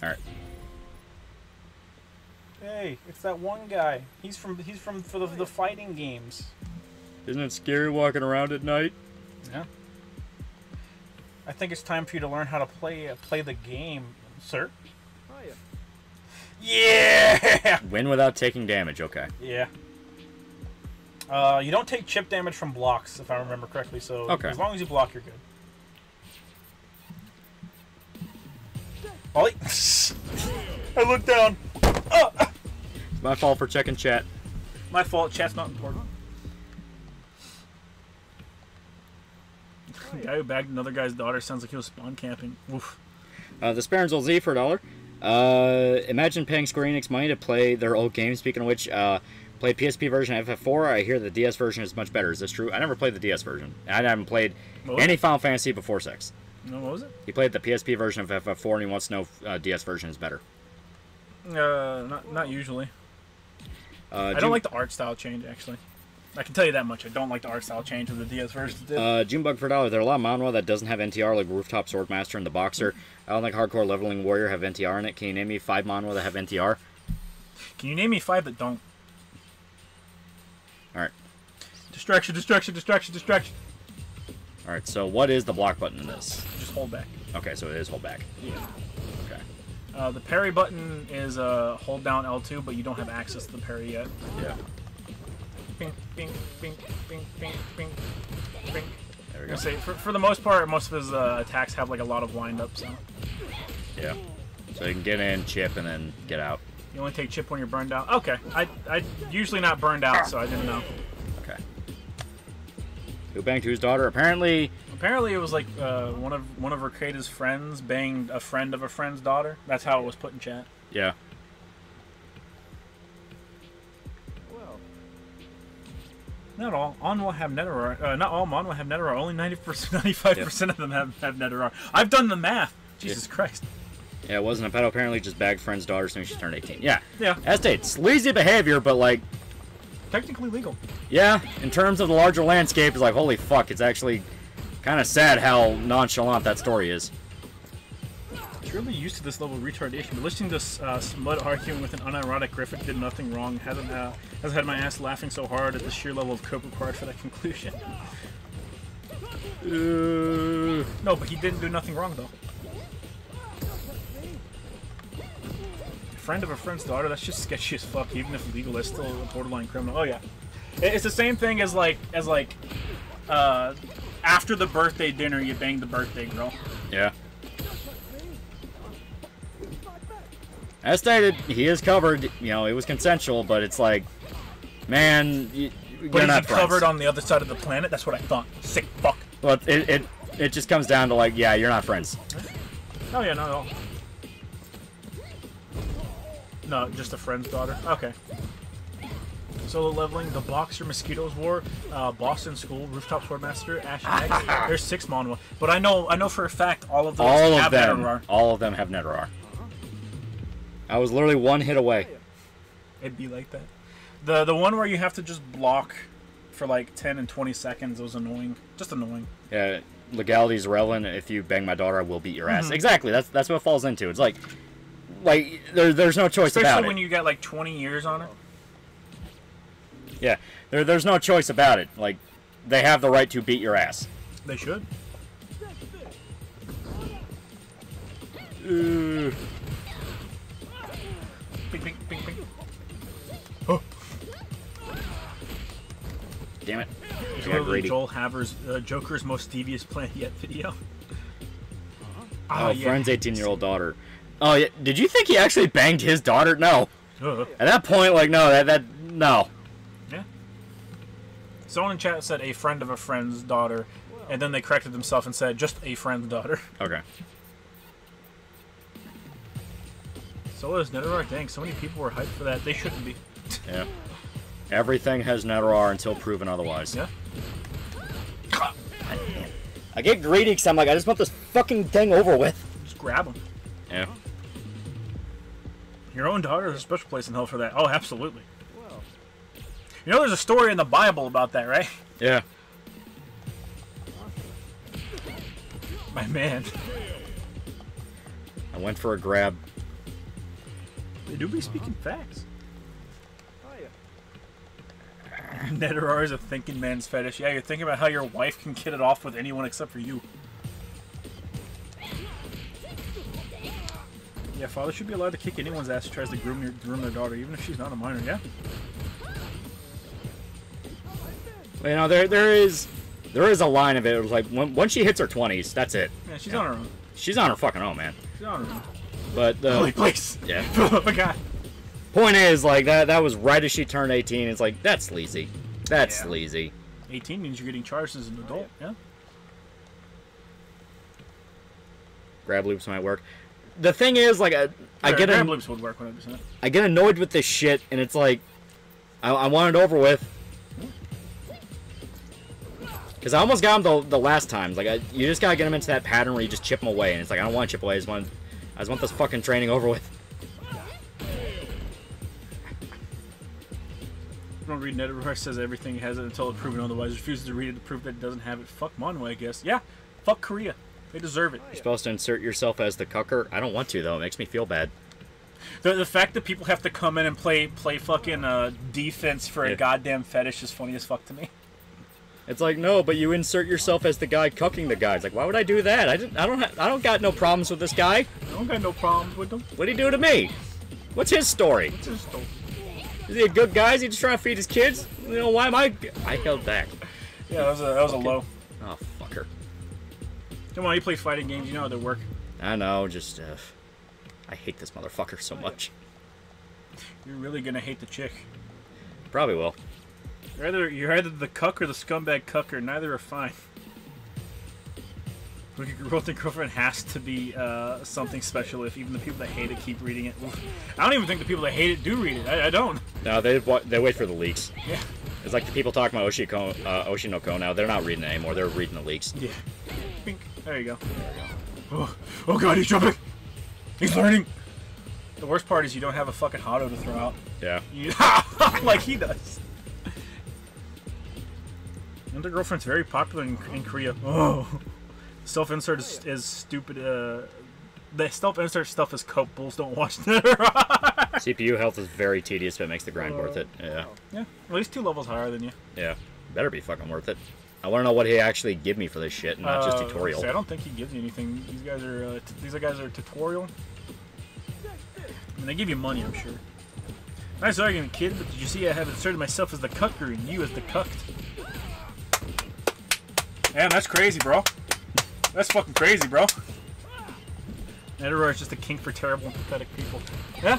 Alright. Hey, it's that one guy. He's from. He's from for the, the fighting games. Isn't it scary walking around at night? Yeah. I think it's time for you to learn how to play uh, play the game, sir. Hiya. Yeah. Win without taking damage, okay. Yeah. Uh, you don't take chip damage from blocks, if I remember correctly. So Okay. as long as you block, you're good. Ollie, I look down. Oh, my fault for checking chat. my fault. Chat's not important. The guy who bagged another guy's daughter sounds like he was spawn camping. Oof. Uh, the Sparrows Z for a dollar. Uh, imagine paying Square Enix money to play their old games. Speaking of which, uh, play PSP version of FF4. I hear the DS version is much better. Is this true? I never played the DS version. I haven't played any Final Fantasy before 6. No, what was it? He played the PSP version of FF4 and he wants to know if uh, DS version is better. Uh, not not usually. Uh, I June- don't like the art style change actually. I can tell you that much. I don't like the art style change of the DS version. Uh, Junebug for dollar. There are a lot of manhwa that doesn't have NTR, like Rooftop Swordmaster and the Boxer. I don't think Hardcore Leveling Warrior have NTR in it. Can you name me five manhwa that have NTR? Can you name me five that don't? Alright. Distraction, distraction, distraction, distraction. All right. So what is the block button in this? Just hold back. Okay, so it is hold back. Yeah. Okay. Uh, the parry button is uh, hold down L2, but you don't have access to the parry yet. Yeah. Bing, bing, bing, bing, bing, bing, bing. There we go. say for, for the most part, most of his uh, attacks have like a lot of wind up. So Yeah. So you can get in, chip, and then get out. You only take chip when you're burned out. Okay, I I usually not burned out, so I didn't know. Okay. Who banged whose daughter? Apparently, Apparently, it was like uh, one of one of Ricada's friends banged a friend of a friend's daughter. That's how it was put in chat. yeah. Well, Not all Onwa have netorare. Uh, not all manhwa have netorare. Only 90%, 95 percent of them have have netorare. I've done the math. Jesus Christ. Yeah, it wasn't a pedo. Apparently, just bagged friend's daughter as soon as she turned 18. Yeah. Yeah, As stated, sleazy behavior, but like, technically legal. yeah, in terms of the larger landscape, it's like, holy fuck, it's actually kind of sad how nonchalant that story is. It's really used to this level of retardation, but listening to uh, Smud arguing with an unironic Griffith did nothing wrong. Hasn't uh, has had my ass laughing so hard at the sheer level of cope required for that conclusion. Uh, No, but he didn't do nothing wrong though. Friend of a friend's daughter, that's just sketchy as fuck, even if legal, that's still a borderline criminal. Oh yeah. It's the same thing as like as like uh after the birthday dinner you bang the birthday girl. yeah. As stated, he is covered. You know, it was consensual, but it's like, man, you, But you're is not covered on the other side of the planet? That's what I thought. Sick fuck. But it, it it just comes down to like, yeah, you're not friends. Oh yeah, no, no. No, just a friend's daughter. Okay. Solo leveling, the boxer mosquitoes war, uh, Boston School, Rooftop Swordmaster, Ash X. There's six manhwa, but I know I know for a fact all of those All of them, netorare. all of them have netorare. I was literally one hit away. It'd be like that. The the one where you have to just block for like ten and twenty seconds it was annoying. Just annoying. Yeah, legality's relevant. If you bang my daughter, I will beat your ass. Exactly. That's that's what it falls into. It's like, like there, there's no choice about it. Especially when you got like twenty years on it. yeah, there, there's no choice about it. Like, they have the right to beat your ass. They should. Bing, bing, bing, bing. Damn it. I got Literally. Joel Haver's uh, Joker's most devious plan yet video. Ah, Oh, yeah. friend's 18 year old daughter. Oh yeah. Did you think he actually banged his daughter? No. Ugh. At that point, like, no, that that no. Yeah. Someone in chat said a friend of a friend's daughter, and then they corrected themselves and said just a friend's daughter. Okay. So is netorare. Dang, so many people were hyped for that. They shouldn't be. Yeah. Everything has netorare until proven otherwise. Yeah. I get greedy because I'm like, I just want this fucking thing over with. Just grab him. Yeah. Your own daughter has a special place in hell for that. Oh, absolutely. well, You know, there's a story in the Bible about that, right? Yeah. My man. I went for a grab. They do be speaking facts. Oh, hiya. Netorare is a thinking man's fetish. Yeah, you're thinking about how your wife can get it off with anyone except for you. Yeah, father should be allowed to kick anyone's ass who tries to groom, your, groom their daughter, even if she's not a minor. Yeah. You know, there there is there is a line of it. It was like when, once she hits her 20s, that's it. Yeah, she's on her own. She's on her fucking own, man. She's on her own. But the Holy place. yeah. oh my god. point is, like that that was right as she turned 18. It's like that's sleazy. That's Yeah. sleazy. 18 means you're getting charged as an adult. Yeah. Grab loops might work. The thing is, like, I, I get an, loops would work 100%. I get annoyed with this shit, and it's like, I, I want it over with. Because I almost got him the, the last times. Like, I, you just gotta get him into that pattern where you just chip him away, and it's like, I don't want to chip away. I just want, I just want this fucking training over with. Don't read netorare says everything has it until it's proven otherwise. Refuses to read it to prove that it doesn't have it. Fuck manhwa, I guess. Yeah. Fuck Korea. They deserve it. You're supposed to insert yourself as the cucker. I don't want to, though. It makes me feel bad. The, the fact that people have to come in and play play fucking uh, defense for Yeah. a goddamn fetish is funny as fuck to me. It's like no, but you insert yourself as the guy cucking the guy. It's like why would I do that? I didn't. I don't. Ha- I don't got no problems with this guy. I don't got no problems with him. What'd he do to me? What's his story? It's just a- Is he a good guy? Is he just trying to feed his kids? You know why am I? I held back. Yeah, that was a that was a low. Oh. Come on, you play fighting games, you know how they work. I know. Just uh, I hate this motherfucker so much. You're really gonna hate the chick. Probably will. You're either you're either the cuck or the scumbag cucker. Neither are fine. Girlfriend girlfriend has to be uh, something special. If even the people that hate it keep reading it, I don't even think the people that hate it do read it. I, I don't. No, they they wait for the leaks. Yeah. It's like the people talking about Oshiko, uh, Oshi no Ko now. They're not reading it anymore. They're reading the leaks. Yeah. Bink. There you go. There you go. Oh, oh god, he's jumping. He's learning. The worst part is you don't have a fucking Hado to throw out. Yeah. You, like he does. And the girlfriend's very popular in, in Korea. Oh, self insert is, is stupid. Uh, the self insert stuff is cope. Bulls don't watch that. CPU health is very tedious, but it makes the grind worth it. Yeah. yeah, at least two levels higher than you. Yeah. Better be fucking worth it. I want to know what he actually give me for this shit, and not just Uh, tutorial. see, I don't think he gives you anything. These guys are uh, these guys are tutorial. And they give you money, I'm sure. Nice argument, kid. But did you see I have inserted myself as the cucker and you as the cucked? Damn, that's crazy, bro. That's fucking crazy, bro. Netorare is just a kink for terrible and pathetic people. Yeah.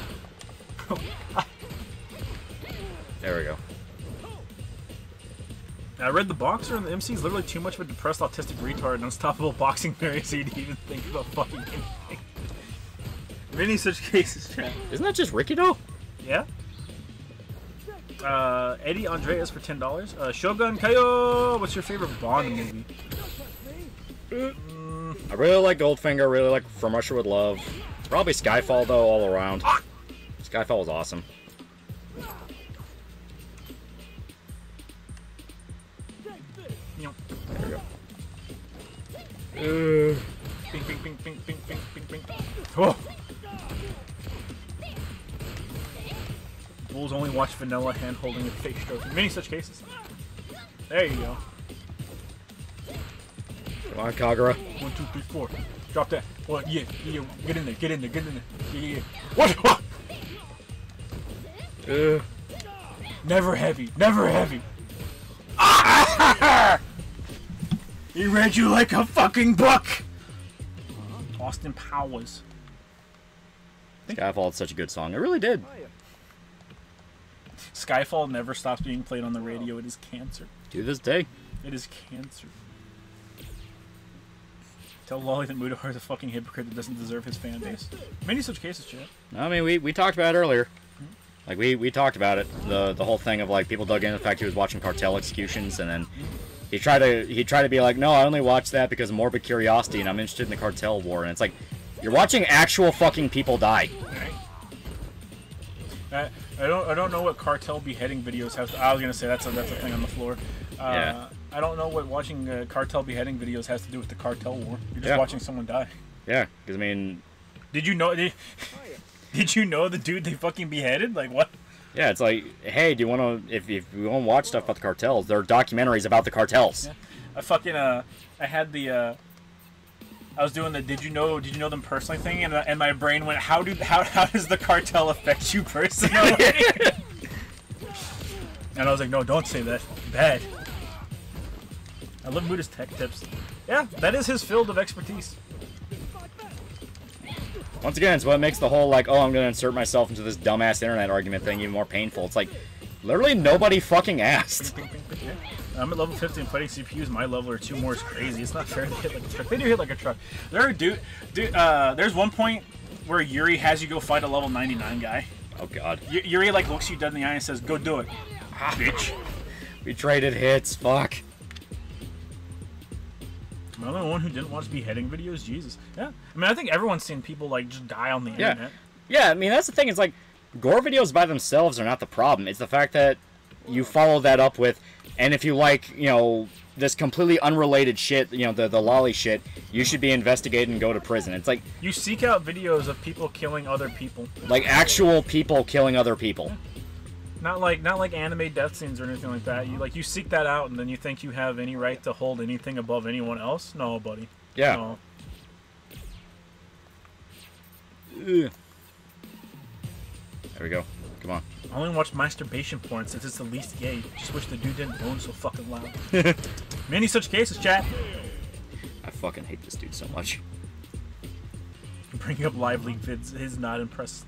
There we go. I read the boxer and the MC is literally too much of a depressed autistic retard and unstoppable boxing fairy so you'd even think about fucking anything. In any such cases, chat. Isn't that just Ricky though? Yeah. Uh, Eddie Andreas for ten dollars. Uh, Shogun Kaio. What's your favorite Bond movie? I really like Goldfinger. I really like From Russia with Love. Probably Skyfall though, all around. Skyfall was awesome. There we go. bing, bing, bing, bing, bing, bing, bing, bing. Oh. Bulls only watch vanilla hand holding a fake stroke. In many such cases. There you go. Come on, Kagura. One, two, three, four. Drop that. One, yeah, yeah. Get in there. Get in there. Get in there. Yeah, yeah, yeah. What? What? Uh, Never heavy. Never heavy. Ah! He read you like a fucking book. Austin Powers. Skyfall is such a good song. It really did. Skyfall never stops being played on the radio. It is cancer. To this day. It is cancer. Tell Loli that Mutahar is a fucking hypocrite that doesn't deserve his fan base. Many such cases, chat. I mean, we, we talked about it earlier. Like we, we talked about it. The the whole thing of like people dug into the fact he was watching cartel executions, and then he tried to he tried to be like, no, I only watched that because of morbid curiosity, and I'm interested in the cartel war. And it's like, you're watching actual fucking people die. I, I don't I don't know what cartel beheading videos have. I was gonna say that's a that's a thing on the floor. Uh, Yeah. I don't know what watching uh, cartel beheading videos has to do with the cartel war. You're just Yeah. watching someone die. Yeah, because I mean, Did you know? Did, did you know the dude they fucking beheaded? Like what? yeah, it's like, hey, do you want to if if you want to watch stuff about the cartels? There are documentaries about the cartels. Yeah. I fucking uh, I had the uh, I was doing the did you know did you know them personally thing, and, uh, and my brain went how do how how does the cartel affect you personally? and I was like, no, don't say that. Bad. I love Muta's tech tips. Yeah, that is his field of expertise. Once again, it's what makes the whole like, oh, I'm gonna insert myself into this dumbass internet argument thing even more painful. It's like, literally nobody fucking asked. I'm at level 50 and fighting CPUs. My level or two more is crazy. It's not fair to hit like a truck. They do hit like a truck. There are dude, dude uh, there's one point where Juri has you go fight a level 99 guy. Oh god, Y- Juri like looks you dead in the eye and says, "Go do it, bitch." we traded hits. Fuck. Only one who didn't watch beheading videos? Jesus. Yeah. I mean, I think everyone's seen people like just die on the Yeah. internet. Yeah, I mean that's the thing. It's like gore videos by themselves are not the problem. It's the fact that you follow that up with, and if you like, you know, this completely unrelated shit, you know, the the loli shit, you should be investigated and go to prison. It's like You seek out videos of people killing other people. like actual people killing other people. Not like not like anime death scenes or anything like that. You like you seek that out, and then you think you have any right to hold anything above anyone else? No, buddy. Yeah. No. There we go. Come on. I only watch masturbation porn since it's the least gay. Just wish the dude didn't moan so fucking loud. Many such cases, chat. I fucking hate this dude so much. Bringing up live leak vids is not impressed.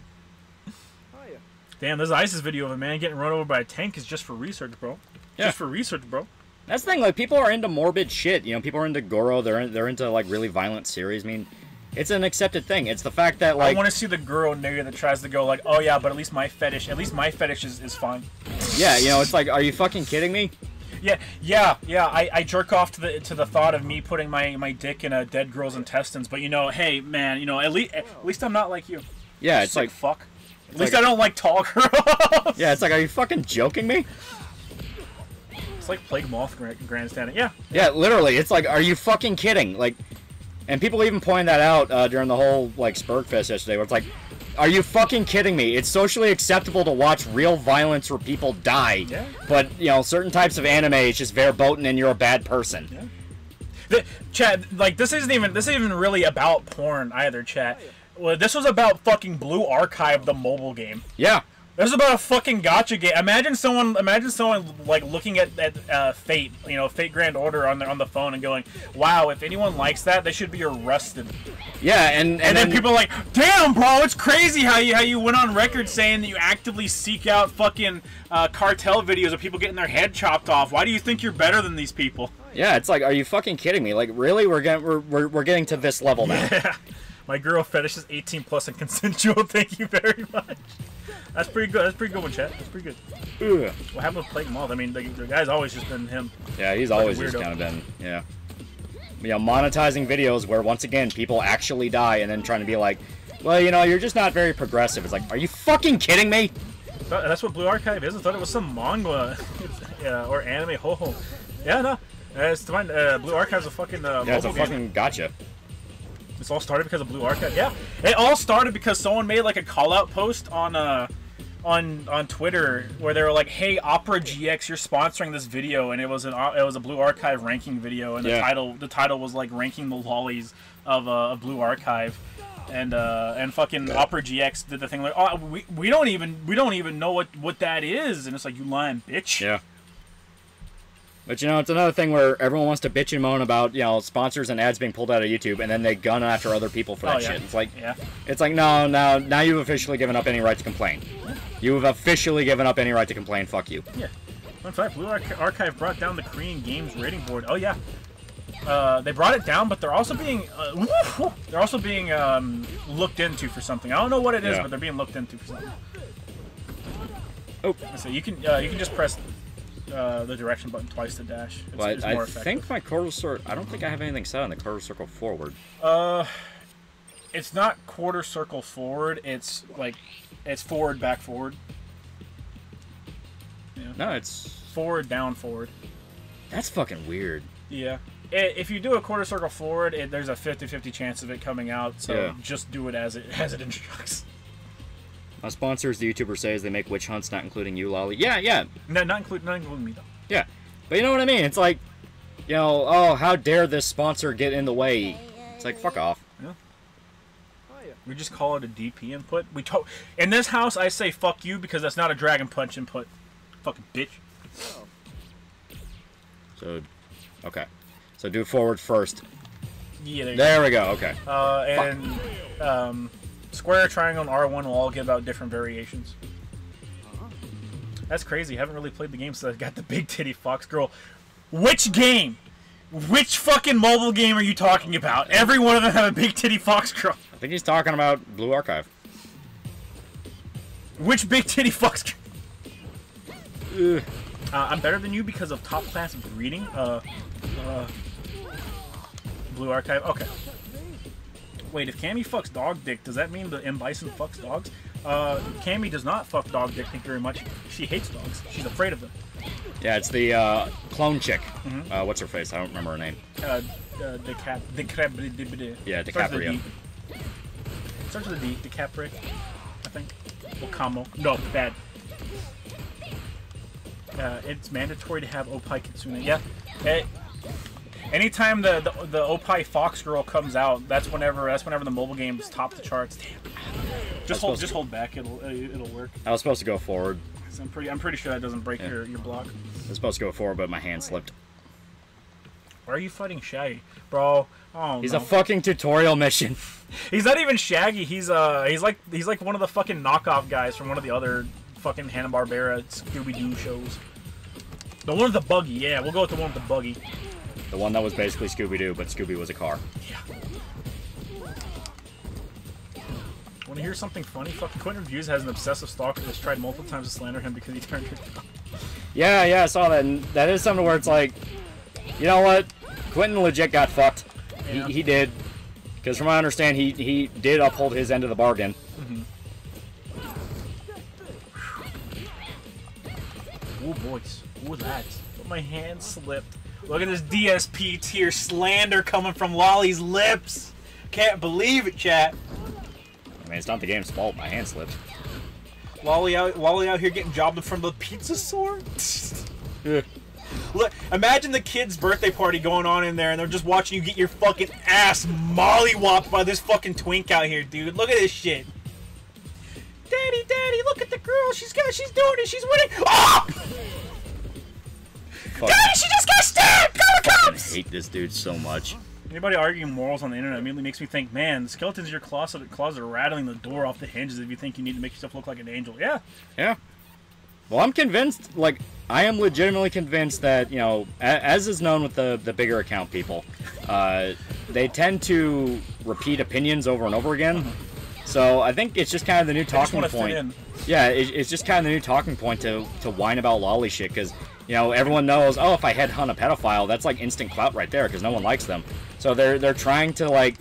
Damn, this ISIS video of a man getting run over by a tank is just for research, bro. Yeah. Just for research, bro. That's the thing. Like people are into morbid shit. You know, people are into Goro. They're in, they're into like really violent series. I mean, it's an accepted thing. It's the fact that like I like want to see the girl nigga that tries to go like, oh yeah, but at least my fetish, at least my fetish is, is fine. yeah, you know, it's like, are you fucking kidding me? Yeah, yeah, yeah. I, I jerk off to the to the thought of me putting my, my dick in a dead girl's intestines. But you know, hey man, you know, at least at least I'm not like you. Yeah, it's Sick like, fuck. At least like- I don't like tall girls. yeah, it's like, are you fucking joking me? it's like plague moth grandstanding. Yeah, Yeah, literally. It's like, are you fucking kidding? Like, and people even pointed that out uh, during the whole like Spurgfest yesterday, where it's like, are you fucking kidding me? It's socially acceptable to watch real violence where people die, Yeah. but you know, certain types of anime, it's just verboten and you're a bad person. The, chat, like this isn't even this isn't even really about porn either, chat. Well, this was about fucking Blue Archive, the mobile game. Yeah, This is about a fucking gotcha game. Imagine someone, imagine someone like looking at, at uh, Fate, you know, Fate Grand Order on the on the phone and going, "Wow, if anyone likes that, they should be arrested." yeah, and and, And then people are like, "Damn, bro, it's crazy how you how you went on record saying that you actively seek out fucking uh, cartel videos of people getting their head chopped off. Why do you think you're better than these people?" yeah, it's like, are you fucking kidding me? Like, really, we're getting we're, we're, we're getting to this level now. My girl fetish is 18 plus and consensual. Thank you very much. That's pretty good. That's pretty good one, chat. That's pretty good. Ugh. What happened with Plague Moth? I mean, the, the guy's always just been him. Yeah, he's always just kind of been, yeah. You know, monetizing videos where once again people actually die and then trying to be like, well, you know, you're just not very progressive. It's like, are you fucking kidding me? That's what Blue Archive is. I thought it was some manga yeah, or anime. Ho ho. Yeah, no. Uh, it's fine. Uh, Blue Archive's a fucking uh, Yeah, it's a game. fucking gotcha. This all started because of Blue Archive. Yeah, it all started because someone made like a call out post on uh on on Twitter where they were like, "Hey, Opera GX, you're sponsoring this video," and it was an it was a Blue Archive ranking video, and the Yeah. title the title was like ranking the lolis of uh, of Blue Archive. And uh, and fucking Opera GX did the thing like oh we, we don't even we don't even know what, what that is and it's like you lying bitch Yeah. But you know, it's another thing where everyone wants to bitch and moan about you know sponsors and ads being pulled out of YouTube, and then they gun after other people for that Oh, yeah. shit. It's like, yeah it's like, no, now, now you've officially given up any right to complain. You have officially given up any right to complain. Fuck you. Yeah. Fun fact: Blue Arch- Archive brought down the Korean Games rating board. Oh yeah. Uh, they brought it down, but they're also being uh, they're also being um, looked into for something. I don't know what it is, Yeah. but they're being looked into for something. Oh. So you can uh, you can just press uh, the direction button twice to dash. It's, Well, it's I, more I effective. think my quarter circle. I don't think I have anything set on the quarter circle forward. Uh, it's not quarter circle forward. It's like it's forward back forward No, it's forward down forward. that's fucking weird. Yeah. If you do a quarter circle forward, it, there's a 50-50 chance of it coming out. So Yeah. just do it as it as it instructs. My sponsors, the YouTuber says they make witch hunts, not including you, Loli. Yeah, yeah, No, not include not including me though. yeah. But you know what I mean? It's like, you know, oh, how dare this sponsor get in the way? It's like, fuck off. Hiya. We just call it a DP input. We to- in this house, I say fuck you because that's not a Dragon Punch input. Fucking bitch. So, okay. So do forward first. Yeah, there you There we go. Okay. Uh, and um, square, triangle, and R1 will all give out different variations. That's crazy. I haven't really played the game since I got the big titty fox girl. Which game? Which fucking mobile game are you talking about? Every one of them have a big titty fox girl. I think he's talking about Blue Archive. Which big titty fox girl? Uh, I'm better than you because of top class breeding. Uh, uh, Blue Archive. Okay. Wait, if Cammy fucks dog dick, does that mean the M Bison fucks dogs? Uh, Cammy does not fuck dog dick. Thank you very much. She hates dogs. She's afraid of them. Yeah, it's the uh, clone chick. Uh, what's her face? I don't remember her name. Uh, uh decap, decap, Yeah, Starts with a Decapre. Starts with a D. Decapre, I think. Or Camo. No, bad. Uh, it's mandatory to have Opie Kitsune. Yeah. Eh, anytime the, the the Opie Fox girl comes out, that's whenever that's whenever the mobile games top the charts. Damn. Just hold just to- hold back. It'll uh, it'll work. I was supposed to go forward. I'm pretty I'm pretty sure that doesn't break Yeah. your, your block. I was supposed to go forward, but my hand slipped. Why are you fighting Shaggy, bro? Oh, He's no. a fucking tutorial mission. He's not even Shaggy. He's uh he's like he's like one of the fucking knockoff guys from one of the other fucking Hanna Barbera Scooby Doo shows. The one with the buggy, yeah, we'll go with the one with the buggy. The one that was basically Scooby Doo, but Scooby was a car. Yeah. Want to hear something funny? Fucking Quinton Reviews has an obsessive stalker that's tried multiple times to slander him because he turned her down. Yeah, yeah, I saw that, and that is something where it's like, you know what? Quinton legit got fucked. Yeah. He, he did. Because from what I understand, he, he did uphold his end of the bargain. Mm -hmm. Ooh, boys. Ooh, that. My hand slipped. Look at this DSP tier slander coming from Loli's lips. Can't believe it, chat. I mean, it's not the game's fault. My hand slipped. Loli out, Loli out here getting jobbed in front of the pizza store. Look, imagine the kid's birthday party going on in there, and they're just watching you get your fucking ass mollywopped by this fucking twink out here, dude. Look at this shit. Daddy, daddy, look at the girl. She's got, she's doing it. She's winning. Oh! Fuck, Daddy, she just got stabbed. Go the I cops! hate this dude so much. Anybody arguing morals on the internet immediately makes me think, man, the skeletons in your closet, closet are rattling the door off the hinges if you think you need to make yourself look like an angel. Yeah, Yeah. Well, I'm convinced, like, I am legitimately convinced that, you know, as is known with the, the bigger account people, uh, they tend to repeat opinions over and over again. So I think it's just kind of the new I just talking want to fit point. in. Yeah, it, it's just kind of the new talking point to, to whine about loli shit because, you know, everyone knows, oh, if I headhunt a pedophile, that's like instant clout right there because no one likes them. So they're they're trying to, like,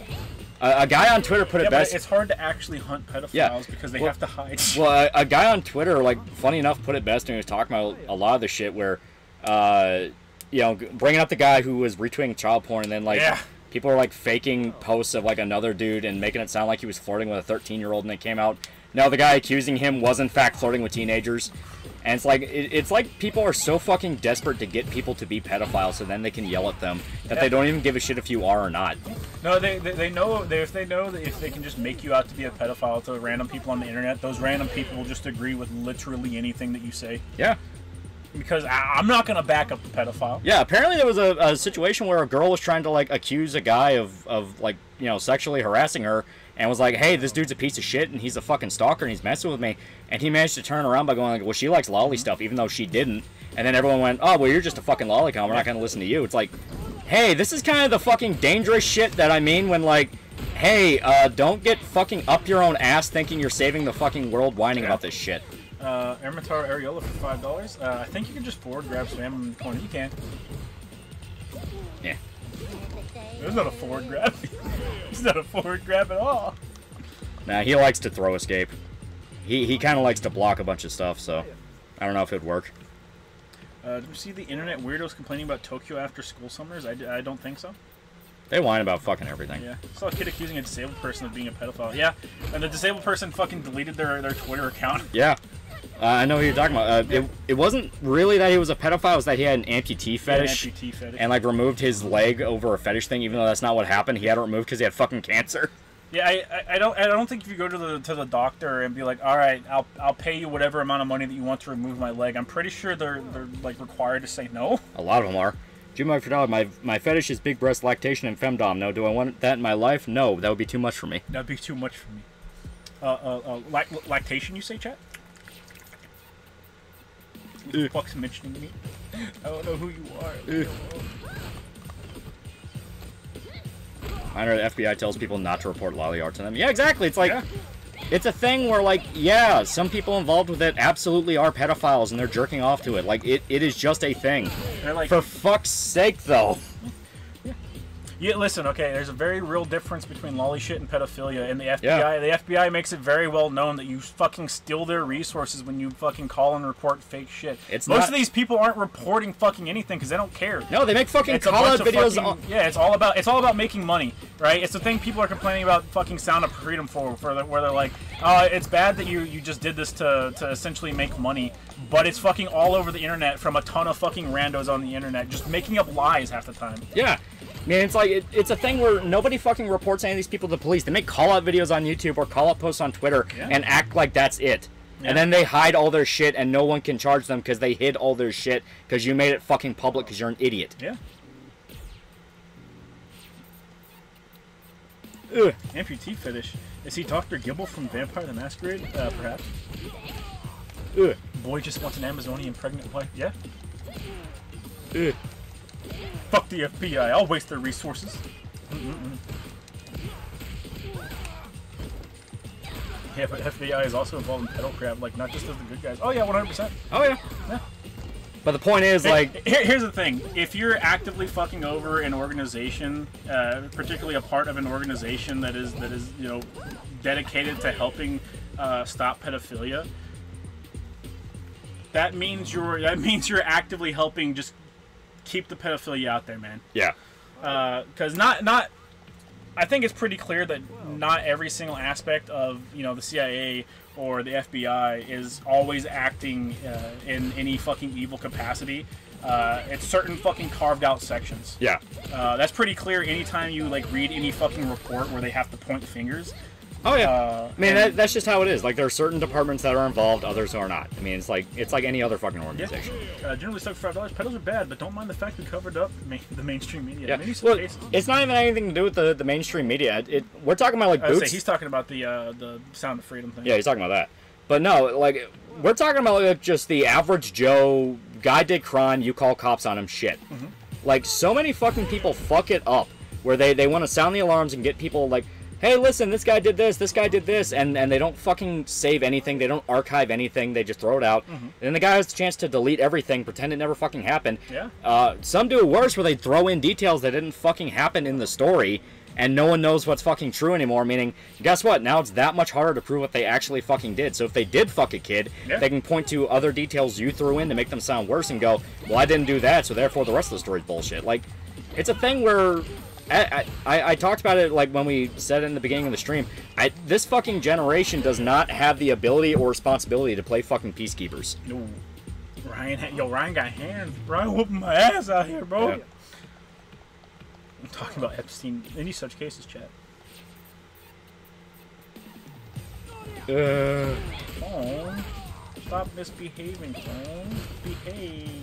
a, a guy on Twitter put Yeah, it but best. it's hard to actually hunt pedophiles Yeah. because they Well- have to hide. Well, a, a guy on Twitter, like, funny enough, put it best when he was talking about a lot of the shit where, uh, you know, bringing up the guy who was retweeting child porn and then, like, Yeah. people are, like, faking posts of, like, another dude and making it sound like he was flirting with a 13 year old and it came out. No, the guy accusing him was, in fact, flirting with teenagers. And it's like, it, it's like people are so fucking desperate to get people to be pedophiles so then they can yell at them that they don't even give a shit if you are or not. No, they, they, they know they, if they know that if they can just make you out to be a pedophile to random people on the internet, those random people will just agree with literally anything that you say. Yeah. Because I, I'm not gonna back up the pedophile. Yeah, apparently there was a, a situation where a girl was trying to like accuse a guy of, of like you know sexually harassing her, and was like, "Hey, this dude's a piece of shit, and he's a fucking stalker, and he's messing with me." And he managed to turn around by going like, "Well, she likes loli stuff, even though she didn't." And then everyone went, "Oh, well, you're just a fucking lolicon. We're not gonna listen to you." It's like, hey, this is kind of the fucking dangerous shit that I mean when like. Hey, uh, don't get fucking up your own ass thinking you're saving the fucking world whining about this shit. Uh, Ermitar Areola for five dollars. Uh, I think you can just forward grab spam corner. You can't. Yeah. There's not a forward grab. it's not a forward grab at all. Nah, he likes to throw escape. He he kind of likes to block a bunch of stuff, so I don't know if it'd work. Uh, did you see the internet weirdos complaining about Tokyo Afterschool Summoners? I, I don't think so. They whine about fucking everything. Yeah. Saw a kid accusing a disabled person of being a pedophile. Yeah. And the disabled person fucking deleted their, their Twitter account. Yeah. Uh, I know who you're talking about. Uh, it, it wasn't really that he was a pedophile; it was that he had an amputee fetish, amputee fetish. and like removed his leg over a fetish thing, even though that's not what happened. He had it removed because he had fucking cancer. Yeah, I, I, don't I don't think if you go to the to the doctor and be like, all right, I'll I'll pay you whatever amount of money that you want to remove my leg. I'm pretty sure they're they're like required to say no. A lot of them are. Jim Fidelity, my my fetish is big breast lactation and femdom. No, do I want that in my life? No, that would be too much for me. That'd be too much for me. Uh, uh, uh lac- lactation, you say, chat? Who the fuck's mentioning me? I don't know who you are. I know the FBI tells people not to report loli art to them. Yeah, exactly. It's like Yeah. it's a thing where like yeah, some people involved with it absolutely are pedophiles and they're jerking off to it. Like it, it is just a thing. Like, For fuck's sake, though. Yeah, listen, okay, there's a very real difference between loli shit and pedophilia, and the FBI. Yeah. The FBI makes it very well known that you fucking steal their resources when you fucking call and report fake shit. It's Most not- of these people aren't reporting fucking anything because they don't care. No, they make fucking It's call out videos. fucking- on, yeah, it's all about it's all about making money, right? It's the thing people are complaining about fucking Sound of Freedom for, for the, where they're like, uh, it's bad that you you just did this to to essentially make money, but it's fucking all over the internet from a ton of fucking randos on the internet just making up lies half the time. Yeah. Man, it's like it, it's a thing where nobody fucking reports any of these people to the police. They make call out videos on YouTube or call out posts on Twitter Yeah. and act like that's it. Yeah. And then they hide all their shit and no one can charge them because they hid all their shit because you made it fucking public because you're an idiot. Yeah. Ugh. Amputee fetish. Is he Dr. Gibble from Vampire the Masquerade? Uh, perhaps. Ugh. Boy just wants an Amazonian pregnant wife. Yeah. Ugh. Fuck the FBI. I'll waste their resources. Mm-mm-mm. Yeah, but FBI is also involved in pedal crap, like not just as the good guys. Oh yeah, 100%. Oh yeah. Yeah. But the point is, like, Here- here's the thing: if you're actively fucking over an organization, uh, particularly a part of an organization that is that is you know dedicated to helping uh, stop pedophilia, that means you're that means you're actively helping just keep the pedophilia out there, man. yeah, Because not not, I think it's pretty clear that not every single aspect of you know the CIA or the FBI is always acting uh, in any fucking evil capacity. Uh, it's certain fucking carved out sections. yeah, Uh, that's pretty clear anytime you like read any fucking report where they have to point fingers. Oh yeah. Uh, I mean, and- that, that's just how it is. Like, there are certain departments that are involved, others who are not. I mean, it's like it's like any other fucking yeah. organization. Uh, generally stuck for five dollars. Pedals are bad, but don't mind the fact we covered up the mainstream media. Yeah. Well, cases. it's not even anything to do with the, the mainstream media. It, it we're talking about like would say he's talking about the uh, the Sound of Freedom thing. Yeah, he's talking about that. But no, like we're talking about like just the average Joe guy did crime, you call cops on him shit. Like so many fucking people fuck it up where they they want to sound the alarms and get people like, "Hey, listen, this guy did this, this guy did this." And and they don't fucking save anything, they don't archive anything, they just throw it out. And the guy has the chance to delete everything, pretend it never fucking happened. Yeah. Uh, some do it worse where they throw in details that didn't fucking happen in the story and no one knows what's fucking true anymore, meaning, guess what? Now it's that much harder to prove what they actually fucking did. So if they did fuck a kid, Yeah. they can point to other details you threw in to make them sound worse and go, well, I didn't do that, so therefore the rest of the story's bullshit. Like, it's a thing where. I, I, I talked about it like when we said it in the beginning of the stream. I, this fucking generation does not have the ability or responsibility to play fucking peacekeepers. No. Ryan, yo, Ryan got hands. Ryan whooping my ass out here, bro. Yeah. I'm talking about Epstein. Any such cases, chat. Uh, Phone, stop misbehaving, phone. Behave.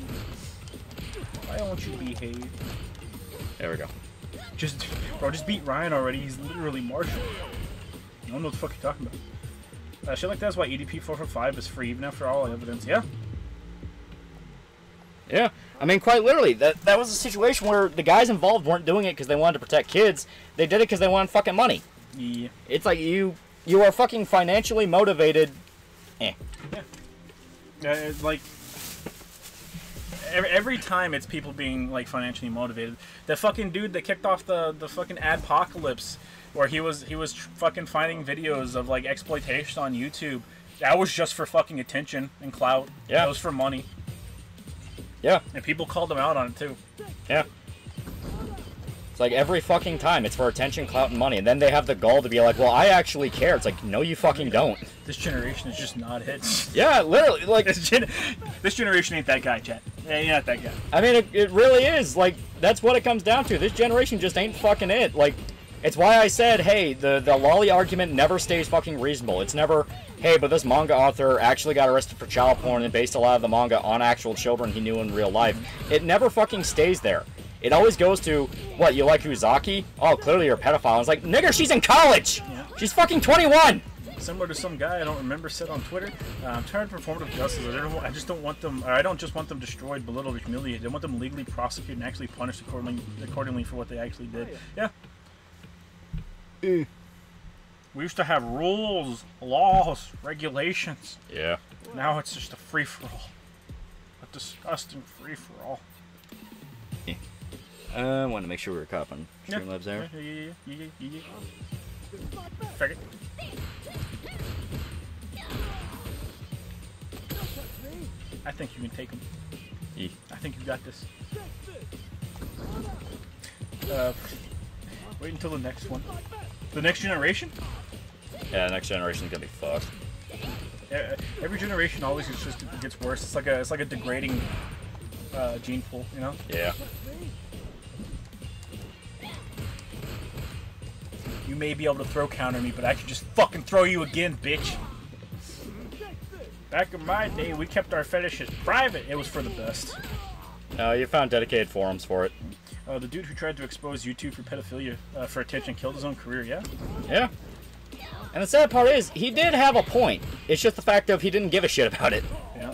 Why don't you behave? there we go. Just, bro, just beat Ryan already. He's literally Marshall. I don't know what the fuck you're talking about. Uh, shit like that's why EDP 445 is free, even after all evidence. Yeah. Yeah, I mean, quite literally, that that was a situation where the guys involved weren't doing it because they wanted to protect kids. They did it because they wanted fucking money. Yeah. It's like you you are fucking financially motivated. Eh. Uh, it's like every, every time it's people being like financially motivated. The fucking dude that kicked off the the fucking adpocalypse, where he was he was fucking finding videos of like exploitation on YouTube. That was just for fucking attention and clout. Yeah. it was for money, Yeah, and people called him out on it too. yeah. It's like every fucking time it's for attention, clout, and money, and then they have the gall to be like, "Well, I actually care." It's like, no, you fucking don't. This generation is just not it. Yeah, literally, like this, gen- this generation ain't that guy, chat. Yeah, you're not that guy. I mean, it, it really is. Like, that's what it comes down to. This generation just ain't fucking it. Like, it's why I said, hey, the, the loli argument never stays fucking reasonable. It's never, hey, but this manga author actually got arrested for child porn and based a lot of the manga on actual children he knew in real life. It never fucking stays there. It always goes to, what, you like Uzaki? Oh, clearly you're a pedophile. It's like, nigger, she's in college! Yeah. She's fucking 21! similar to some guy I don't remember said on Twitter. Uh, I'm tired of performative justice. I, don't, want- I just don't want them. Or I don't just want them destroyed, belittled, or humiliated. I want them legally prosecuted and actually punished accordingly, accordingly for what they actually did. Yeah. We used to have rules, laws, regulations. Yeah. Now it's just a free for all. A disgusting free for all. I wanted to make sure we were copping. up on Yeah. Streamlabs there. Yeah, yeah, yeah, yeah, yeah, yeah. Faggot. I think you can take him. I think you got this. Uh, wait until the next one. The next generation? Yeah, the next generation's gonna be fucked. Uh, Every generation always just gets worse. It's like a it's like a degrading uh, gene pool, you know. Yeah. You may be able to throw counter me, but I can just fucking throw you again, bitch. Back in my day, we kept our fetishes private. It was for the best. Uh, you found dedicated forums for it. Uh, the dude who tried to expose YouTube for pedophilia uh, for attention killed his own career. Yeah. Yeah. And the sad part is, he did have a point. It's just the fact of he didn't give a shit about it. Yeah.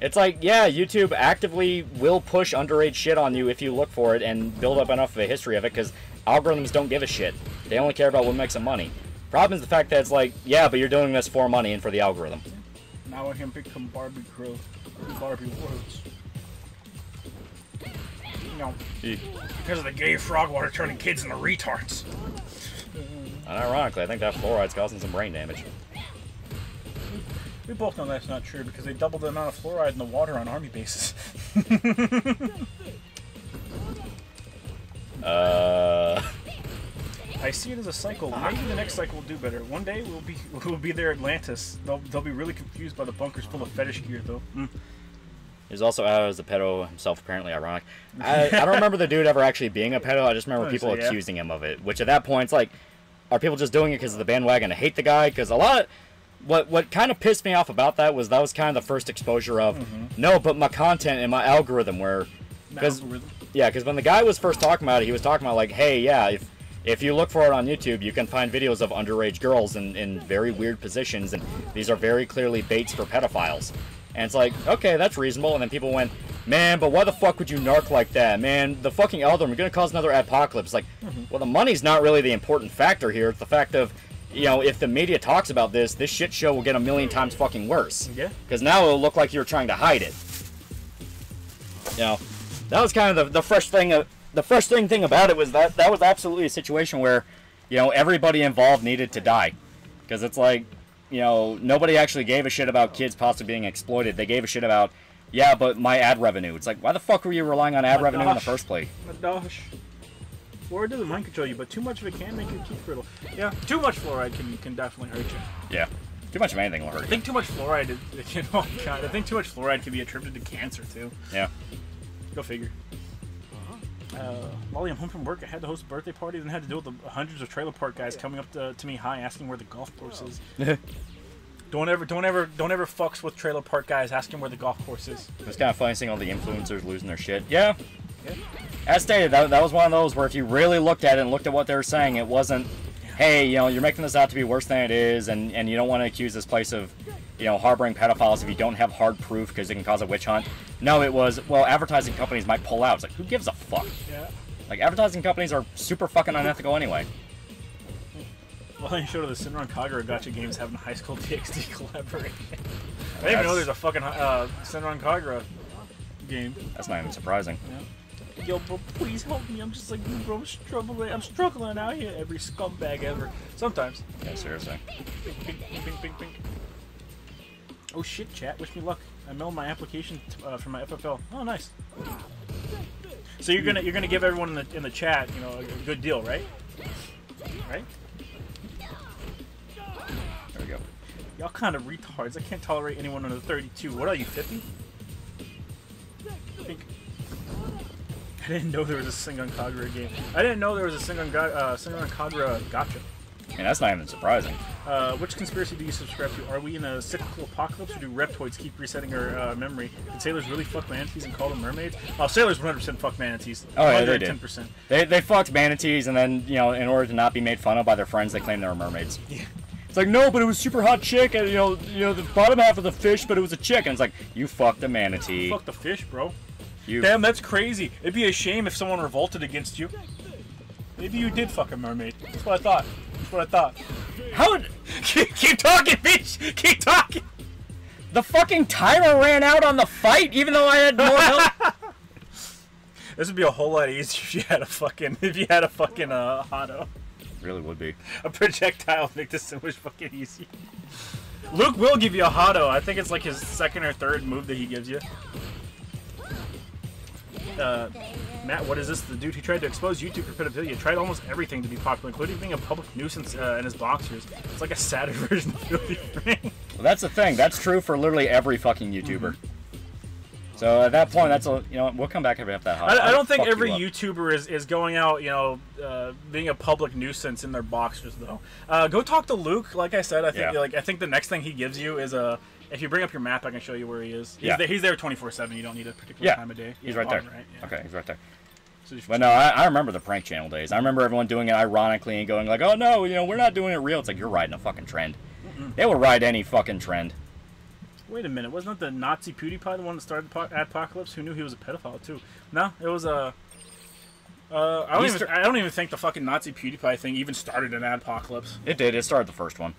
It's like, yeah, YouTube actively will push underage shit on you if you look for it and build up enough of a history of it, because algorithms don't give a shit. They only care about what makes them money. Problem is the fact that it's like, yeah, but you're doing this for money and for the algorithm. Now I can become Barbie girl, Barbie worlds. You know, because of the gay frog water turning kids into retards. And ironically, I think that fluoride's causing some brain damage. We both know that's not true because they doubled the amount of fluoride in the water on army bases. Uh, I see it as a cycle. Maybe the next cycle will do better. One day we'll be we'll be there Atlantis. They'll, they'll be really confused by the bunkers full of fetish gear though. Mm. he's also out as a pedo himself, apparently ironic. I, I don't remember the dude ever actually being a pedo, I just remember Oh, people yeah. accusing him of it. Which at that point, it's like, are people just doing it because of the bandwagon to hate the guy? Because a lot. What, what kind of pissed me off about that was that was kind of the first exposure of Mm-hmm. no, but my content and my algorithm where because Algorithm. Yeah, because when the guy was first talking about it, he was talking about like, hey, yeah, if if you look for it on YouTube, you can find videos of underage girls in, in very weird positions, and these are very clearly baits for pedophiles. And it's like, okay, that's reasonable. And then people went, man, but why the fuck would you narc like that, man? The fucking algorithm, you're gonna cause another apocalypse. Like, mm-hmm. well, the money's not really the important factor here. It's the fact of, you know, if the media talks about this, this shit show will get a million times fucking worse. Yeah. Because now it'll look like you're trying to hide it. You know, that was kind of the, the fresh thing. Uh, the frustrating thing thing about it was that that was absolutely a situation where, you know, everybody involved needed to die, because it's like, you know, nobody actually gave a shit about kids possibly being exploited. They gave a shit about, yeah, but my ad revenue. It's like, why the fuck were you relying on ad My revenue in the first place? My Dosh. Fluoride doesn't mind control you, but too much of it can make your teeth brittle. Yeah, too much fluoride can can definitely hurt you. Yeah, too much of anything will hurt I you. think too much fluoride, is, you know, God, I think too much fluoride can be attributed to cancer too. Yeah. Go figure. Uh, while I'm home from work, I had to host a birthday party, and had to deal with the hundreds of trailer park guys coming up to, to me high, asking where the golf course is. don't ever, don't ever, don't ever fucks with trailer park guys asking where the golf course is. It's kind of funny seeing all the influencers losing their shit. Yeah. Yeah. As stated, that, that was one of those where if you really looked at it and looked at what they were saying, it wasn't, hey, you know, you're making this out to be worse than it is, and, and you don't want to accuse this place of, you know, harboring pedophiles if you don't have hard proof because it can cause a witch hunt. No, it was, well, advertising companies might pull out. It's like, who gives a fuck? Yeah. Like, advertising companies are super fucking unethical anyway. Well, they showed the Senran Kagura Gotcha games having a high school DxD collaboration. I didn't even know there's a fucking uh, Senran Kagura game. That's not even surprising. Yo, bro, please help me. I'm just like, bro, I'm struggling. I'm struggling out here. Every scumbag ever. Sometimes. Yeah, seriously. Bink, bink, bink. Oh shit, chat. Wish me luck. I mailed my application uh, for my FFL. Oh, nice. So you're gonna you're gonna give everyone in the in the chat, you know, a, good deal, right? Right? There we go. Y'all kind of retards. I can't tolerate anyone under 32. What are you, 50? I Think. I didn't know there was a Senran Kagura game. I didn't know there was a Senran, uh, Senran Kagura gotcha. And that's not even surprising. Uh, which conspiracy do you subscribe to? Are we in a cyclical apocalypse, or do reptoids keep resetting our uh, memory? Did sailors really fuck manatees and call them mermaids? Oh, sailors 100% fuck manatees. Oh, yeah, they did. 110%. They, they fucked manatees, and then, you know, in order to not be made fun of by their friends, they claimed they were mermaids. Yeah. It's like, no, but it was super hot chick, and, you know, you know, the bottom half of the fish, but it was a chick. And it's like, you fucked a manatee. Fuck the fish, bro. You Damn, that's crazy. It'd be a shame if someone revolted against you. Maybe you did fuck a mermaid. That's what I thought. That's what I thought. How keep, keep talking, bitch! Keep talking! the fucking timer ran out on the fight, even though I had more help. This would be a whole lot easier if you had a fucking if you had a fucking uh, auto. Really would be. A projectile would make this so much fucking easy. Luke will give you a Hado. I think it's like his second or third move that he gives you. Uh, Matt, what is this? The dude who tried to expose YouTube for pedophilia tried almost everything to be popular, including being a public nuisance uh, in his boxers. It's like a sadder version of Filthy Frank. Well, that's the thing. That's true for literally every fucking YouTuber. Mm-hmm. So at that point, that's a you know we'll come back if we have that hot. I, I don't think Fuck you every. YouTuber is, is going out, you know, uh, being a public nuisance in their boxers though. Uh, go talk to Luke. Like I said, I think Yeah. like I think the next thing he gives you is a. If you bring up your map, I can show you where he is. He's Yeah. there, he's there twenty four seven. You don't need a particular Yeah, time of day. he's Yeah, right there. right, yeah. Okay, he's right there. So But no, I, I remember the prank channel days. I remember everyone doing it ironically and going like, "Oh no, you know, we're not doing it real." It's like you're riding a fucking trend. They will ride any fucking trend. Wait a minute, wasn't that the Nazi PewDiePie the one that started po- Apocalypse? Who knew he was a pedophile too? No, it was a. Uh, I don't He even. I don't even think the fucking Nazi PewDiePie thing even started in Adpocalypse. It did. It started the first one.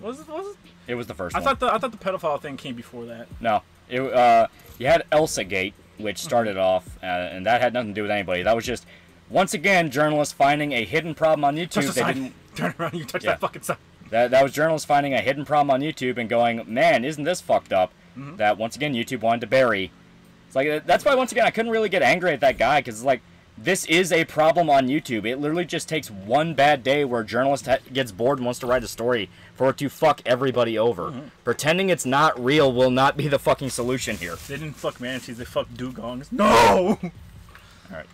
Was it? Was it? It was the first I one. thought the I thought the pedophile thing came before that. No, it, uh, you had Elsa Gate, which started off, uh, and that had nothing to do with anybody. That was just once again journalists finding a hidden problem on Touch YouTube. the sign. didn't. Turn around. You touch Yeah. that fucking sign. That, that was journalists finding a hidden problem on YouTube and going, man, isn't this fucked up? Mm-hmm. That once again YouTube wanted to bury. It's like uh, that's why once again I couldn't really get angry at that guy because it's like this is a problem on YouTube. It literally just takes one bad day where a journalist ha- gets bored and wants to write a story for it to fuck everybody over. Mm-hmm. Pretending it's not real will not be the fucking solution here. They didn't fuck manatees. They fucked dugongs. No. Alright.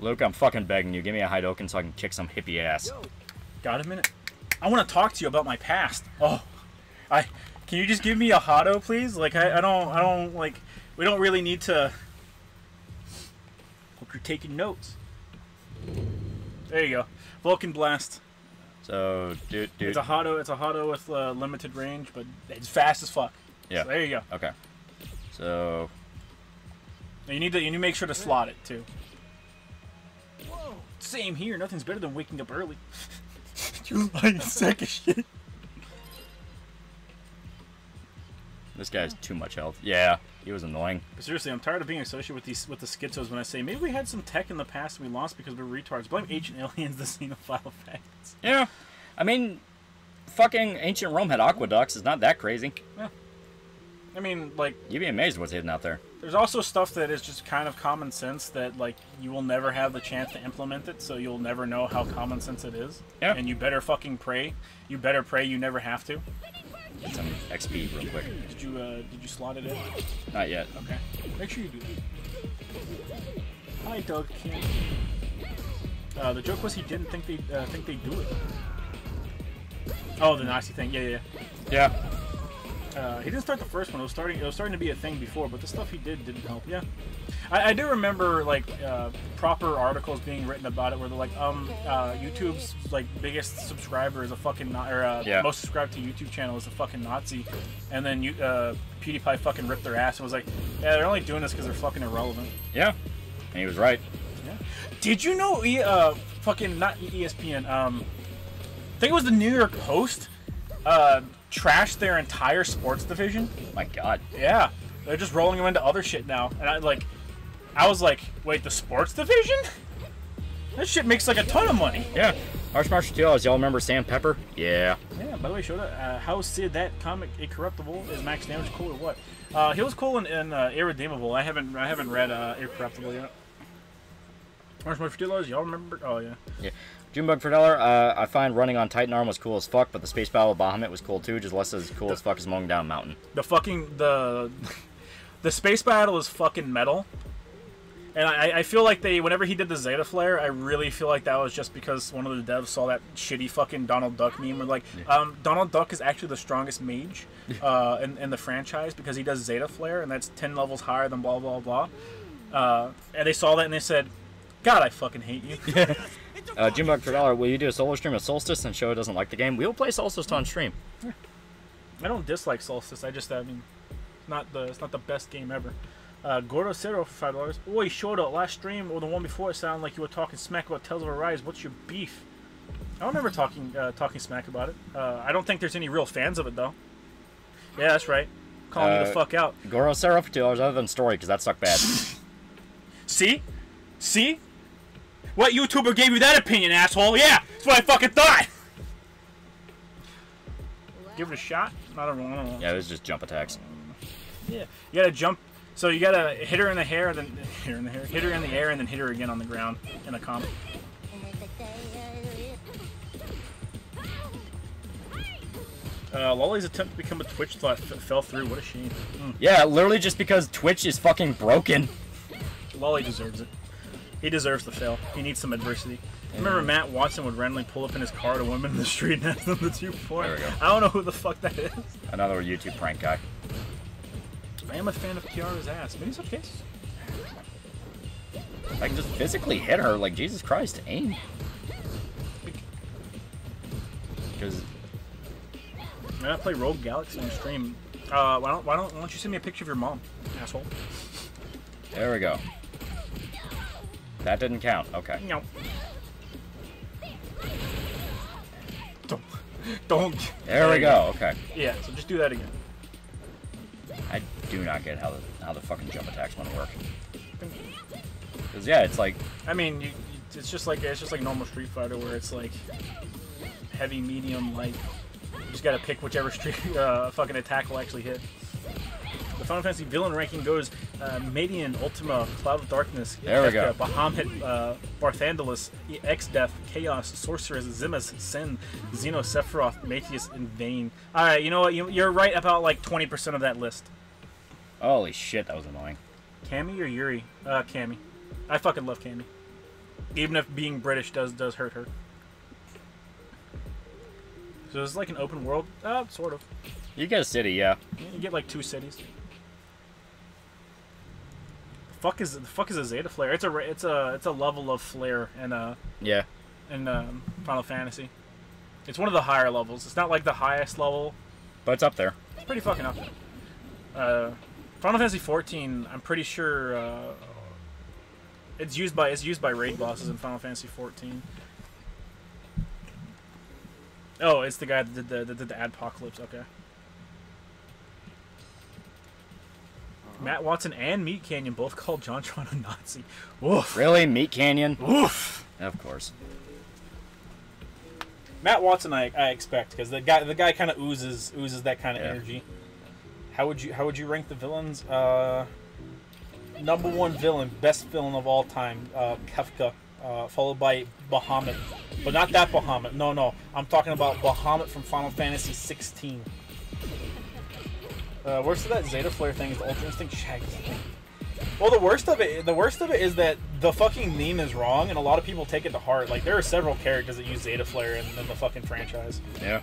Luke, I'm fucking begging you, give me a Hadoken so I can kick some hippie ass. Got a minute? I want to talk to you about my past. Oh, I. Can you just give me a Hado, please? Like I, I don't. I don't like. We don't really need to. Hope you're taking notes. There you go. Vulcan Blast. So, dude, dude. It's a Hado. It's a Hado with uh, limited range, but it's fast as fuck. Yeah. So there you go. Okay. So, And you need to. You need to make sure to slot it too. Whoa. Same here. Nothing's better than waking up early. you lying sack of shit. This guy's too much health. Yeah, he was annoying. But seriously, I'm tired of being associated with these with the schizos when I say maybe we had some tech in the past we lost because we're retards. Blame ancient aliens, the xenophile facts. Yeah. I mean, fucking ancient Rome had aqueducts. It's not that crazy. Yeah. I mean, like, You'd be amazed what's hidden out there. there's also stuff that is just kind of common sense that like you will never have the chance to implement it, so you'll never know how common sense it is. Yeah. And you better fucking pray. You better pray you never have to. Get some XP real quick. Did you uh, did you slot it in? Not yet. Okay. Make sure you do that. Hi, Doug. Uh, the joke was he didn't think they uh, think they'd do it. Oh, the Nazi thing. Yeah, yeah. yeah. Yeah. Uh, he didn't start the first one. It was starting. It was starting to be a thing before, but the stuff he did didn't help. Yeah, I, I do remember like uh, proper articles being written about it, where they're like, um, uh, YouTube's like biggest subscriber is a fucking na- or uh, Yeah. most subscribed to YouTube channel is a fucking Nazi, and then you uh, PewDiePie fucking ripped their ass and was like, yeah, they're only doing this because they're fucking irrelevant. Yeah. And he was right. Yeah. Did you know? Uh, fucking not ESPN. Um, I think it was the New York Post. Trashed their entire sports division. My God. Yeah, they're just rolling them into other shit now, and I like, I was like, wait, the sports division? That shit makes like a ton of money. Yeah. Martial Teals, y'all remember Sam Pepper? Yeah. Yeah. By the way, Shota, uh, how Sid that comic Incorruptible is Max Damage cool or what? Uh, he was cool in, in uh, Irredeemable. I haven't I haven't read uh, Incorruptible yet. March Dealers, y'all remember? Oh yeah. Yeah. Junebug for dollar. Uh, I find running on Titan Arm was cool as fuck, but the space battle with Bahamut was cool too, just less as cool as fuck as mowing down mountain. The fucking the the space battle is fucking metal. And I, I feel like they, whenever he did the Zeta Flare, I really feel like that was just because one of the devs saw that shitty fucking Donald Duck meme. Where like, um, Donald Duck is actually the strongest mage uh, in, in the franchise because he does Zeta Flare, and that's ten levels higher than blah blah blah. Uh, and they saw that and they said, "God, I fucking hate you." Uh, Junebug for dollar. Will you do a solo stream of Soulstice and show it doesn't like the game? We will play Soulstice on stream. I don't dislike Soulstice. I just, I mean, it's not the it's not the best game ever. Uh, Gordo Cero for five dollars. Oi, up last stream or the one before, it sounded like you were talking smack about Tales of Arise. What's your beef? I don't remember talking uh, talking smack about it. Uh, I don't think there's any real fans of it though. Yeah, that's right. Calling me the Uh, fuck out. Goro Sarah for two dollars other than story because that sucked bad. See? See? What YouTuber gave you that opinion, asshole? Yeah, that's what I fucking thought. Give it a shot. I don't know. I don't know. Yeah, it was just jump attacks. Yeah. You gotta jump. So you gotta hit her in the hair, then hit her in the hair, hit her in the air, and then hit her again on the ground in a comp. Uh, Loli's attempt to become a Twitch thought f- fell through. What a shame. Mm. Yeah, literally just because Twitch is fucking broken. Lolly deserves it. He deserves to fail. He needs some adversity. Remember Matt Watson would randomly pull up in his car to women in the street and ask them the two point. There we go. I don't know who the fuck that is. Another YouTube prank guy. I am a fan of Kiara's ass. Maybe some cases. I can just physically hit her, like Jesus Christ, aim. Because I'm play Rogue Galaxy on stream. Uh, why don't, why don't why don't you send me a picture of your mom, asshole? there we go. That didn't count. Okay. No. Don't. Don't. There we go. Okay. Yeah. So just do that again. I do not get how the how the fucking jump attacks want to work. Cause yeah, it's like I mean, you, you, it's just like it's just like normal Street Fighter where it's like heavy, medium, light. You just gotta pick whichever street uh, fucking attack will actually hit. The Final Fantasy villain ranking goes uh, Median, Ultima, Cloud of Darkness, There we go. Kefka, Bahamut, uh, Barthandelus, Exdeath, Chaos, Sorceress, Zemus, Sin, Xeno, Sephiroth, Mateus, and Vayne. Alright, you know what? You, you're right about like 20% of that list. holy shit, that was annoying. Cammy or Juri? Uh, Cammy. I fucking love Cammy. Even if being British does does hurt her. So it's like an open world? Uh, sort of. You get a city, yeah. You get like two cities. Fuck is the fuck is a Zeta Flare? It's a it's a it's a level of flare in uh Yeah. in um, Final Fantasy. It's one of the higher levels. It's not like the highest level. But it's up there. It's pretty fucking up there. Uh, Final Fantasy 14. I'm pretty sure uh, it's used by it's used by raid bosses in Final Fantasy 14. Oh, it's the guy that did the that did the Adpocalypse. Okay. Matt Watson and Meat Canyon both called JonTron a Nazi. Woof. Really? Meat Canyon? Woof. Of course. Matt Watson, I, I expect because the guy the guy kind of oozes oozes that kind of Yeah. energy. How would you how would you rank the villains? Uh, number one villain, best villain of all time, uh, Kefka, uh, followed by Bahamut, but not that Bahamut. No, no, I'm talking about Bahamut from Final Fantasy 16. Uh, worst of that Zeta Flare thing is Ultra Instinct Shaggy. Well, the worst of it, the worst of it is that the fucking meme is wrong, and a lot of people take it to heart. Like there are several characters that use Zeta Flare in, in the fucking franchise. Yeah.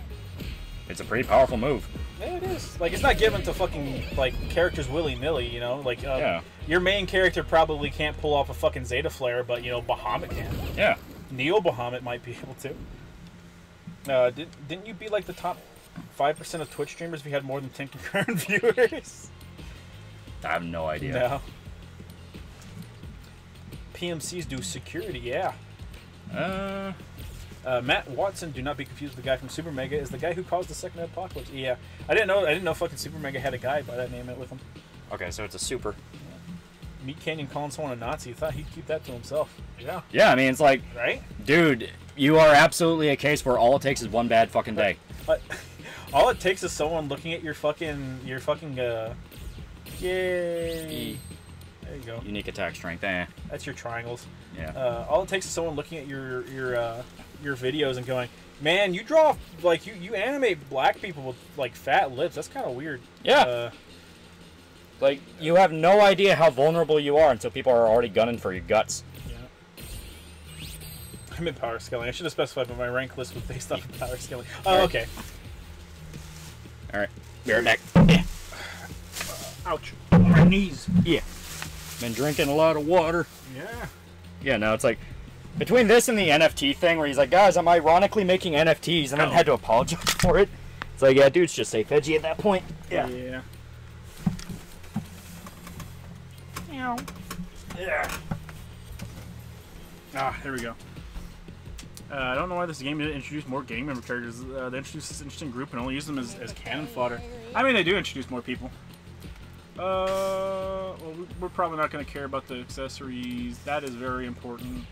It's a pretty powerful move. Yeah, it is. Like it's not given to fucking like characters willy nilly. You know, like um, Yeah. your main character probably can't pull off a fucking Zeta Flare, but you know Bahamut can. Yeah. Neo Bahamut might be able to. Uh, did, didn't you be like the top five percent of Twitch streamers if you had more than ten concurrent viewers? I have no idea. No. PMCs do security, yeah. Uh, Uh, Matt Watson, do not be confused with the guy from Super Mega, is the guy who caused the second Adpocalypse. Yeah, I didn't know. I didn't know fucking Super Mega had a guy by that name with him. okay, so it's a super. Meat Canyon calling someone a Nazi. Thought he'd keep that to himself. Yeah. Yeah, I mean, it's like, Right. dude, you are absolutely a case where all it takes is one bad fucking day. But all it takes is someone looking at your fucking your fucking uh. Yay! There you go. Unique attack strength, eh. That's your triangles. Yeah. Uh, all it takes is someone looking at your your uh, your videos and going, "Man, you draw like you you animate black people with like fat lips. That's kind of weird." Yeah. Uh, like, you have no idea how vulnerable you are until people are already gunning for your guts. yeah. I'm in power scaling. I should have specified, but my rank list was based off of power scaling. Oh, okay. Alright, be right back. Yeah. Ouch. My knees. Yeah. Been drinking a lot of water. Yeah. Yeah, no, it's like between this and the NFT thing, where he's like, "Guys, I'm ironically making NFTs," and then Oh. had to apologize for it. It's like, yeah, dude's just safe edgy at that point. Yeah. Yeah. Yeah. Ah, there we go. Uh, I don't know why this game didn't introduce more gang member characters. Uh, they introduced this interesting group and only use them as, as cannon fodder. I mean, they do introduce more people. Uh, well, we- we're probably not going to care about the accessories. That is very important.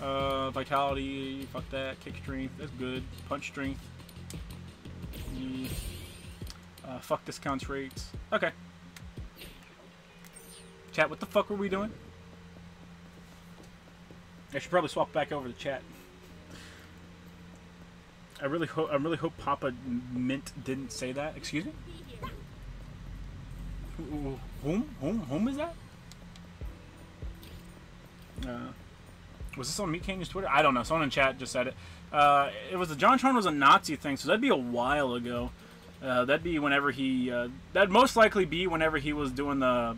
Uh, vitality, fuck that. Kick strength, that's good. Punch strength. Uh, fuck discounts rates. Okay. Chat, what the fuck were we doing? I should probably swap back over to chat. I really hope I really hope Papa Meat didn't say that. Excuse me. Who- Whom? Whom? Whom is that? Uh, was this on Meat Canyon's Twitter? I don't know. Someone in chat just said it. Uh, it was the JonTron was a Nazi thing, so that'd be a while ago. Uh, that'd be whenever he. Uh, that'd most likely be whenever he was doing the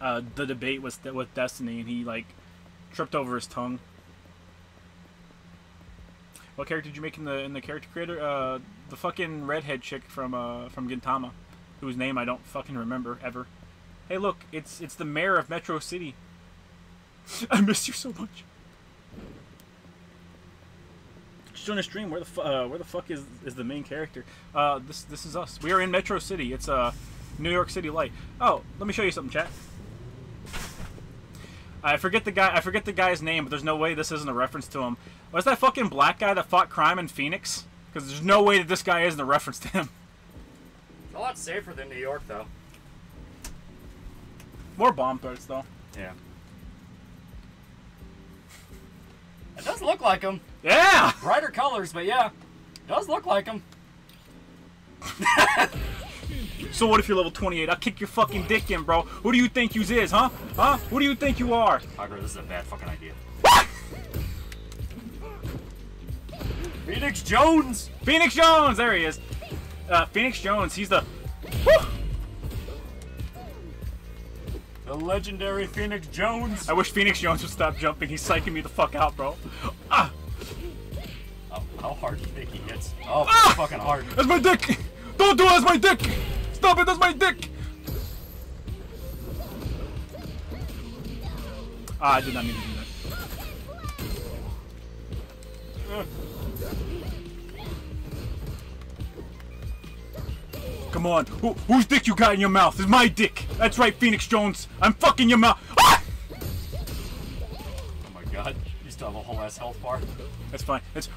uh, the debate with with Destiny, and he like tripped over his tongue. What character did you make in the in the character creator? Uh, the fucking redhead chick from uh, from Gintama, whose name I don't fucking remember ever. Hey, look, it's it's the mayor of Metro City. I miss you so much. Just doing a stream. Where the uh, where the fuck is is the main character? Uh, this this is us. We are in Metro City. It's uh, New York City light. Oh, let me show you something, chat. I forget the guy. I forget the guy's name, but there's no way this isn't a reference to him. What's that fucking black guy that fought crime in Phoenix? Because there's no way that this guy isn't a reference to him. It's A lot safer than New York, though. More bomb threats though. Yeah. It does look like him. Yeah. Brighter colors, but yeah. It does look like him. So what if you're level 28? I'll kick your fucking dick in, bro. Who do you think you is, huh? Huh? Who do you think you are? Haggar, this is a bad fucking idea. Phoenix Jones! Phoenix Jones. There he is. Uh, Phoenix Jones. He's the. The legendary Phoenix Jones! I wish Phoenix Jones would stop jumping. He's psyching me the fuck out, bro. Ah, Oh, how hard do you think he hits? Oh, Ah! fucking hard. that's my dick. Don't do it. That's my dick. Stop it. That's my dick. Ah, I did not mean to do that. Come on. Who, whose dick you got in your mouth? It's my dick. That's right, Phoenix Jones. I'm fucking your mouth. Ah! Oh my god. You still have a whole ass health bar. That's fine. That's.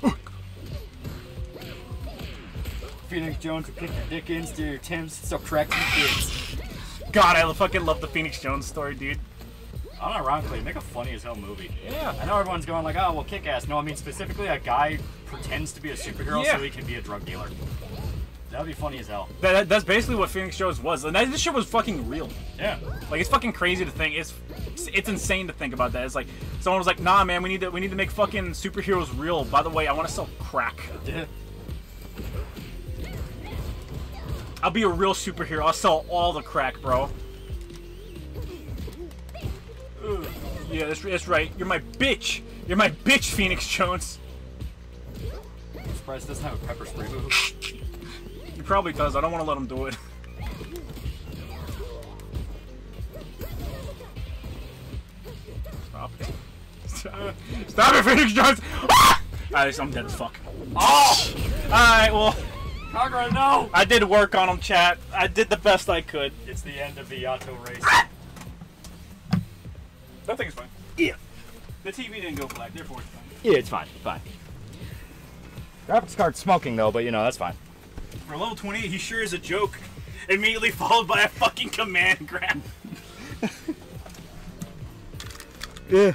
Phoenix Jones will kick your dick in, steal your Tims, so crack your kids. God, I fucking love the Phoenix Jones story, dude. Unironically, make a funny as hell movie. Yeah. I know everyone's going like, oh, well, kick ass. No, I mean specifically a guy pretends to be a superhero Yeah. so he can be a drug dealer. That'd be funny as hell. That, that- that's basically what Phoenix Jones was. And that, this shit was fucking real. Yeah. Like it's fucking crazy to think. It's it's insane to think about that. It's like someone was like, "Nah, man, we need to we need to make fucking superheroes real." By the way, I want to sell crack. Yeah. I'll be a real superhero. I'll sell all the crack, bro. Ugh. Yeah, that's, that's right. You're my bitch. You're my bitch, Phoenix Jones. I'm surprised it doesn't have a pepper spray move. He probably does. I don't want to let him do it. Stop it. Stop Stop it, Phoenix Jones! Ah! Alright, I'm dead as fuck. Oh! Alright, well, Kagura, no! I did work on him, chat. I did the best I could. It's the end of the Yato race. That thing's fine. Yeah. The TV didn't go black, therefore it's fine. Yeah, it's fine. Fine. Graphics card smoking though, but you know that's fine. For level 28, he sure is a joke. Immediately followed by a fucking command grab. Yeah.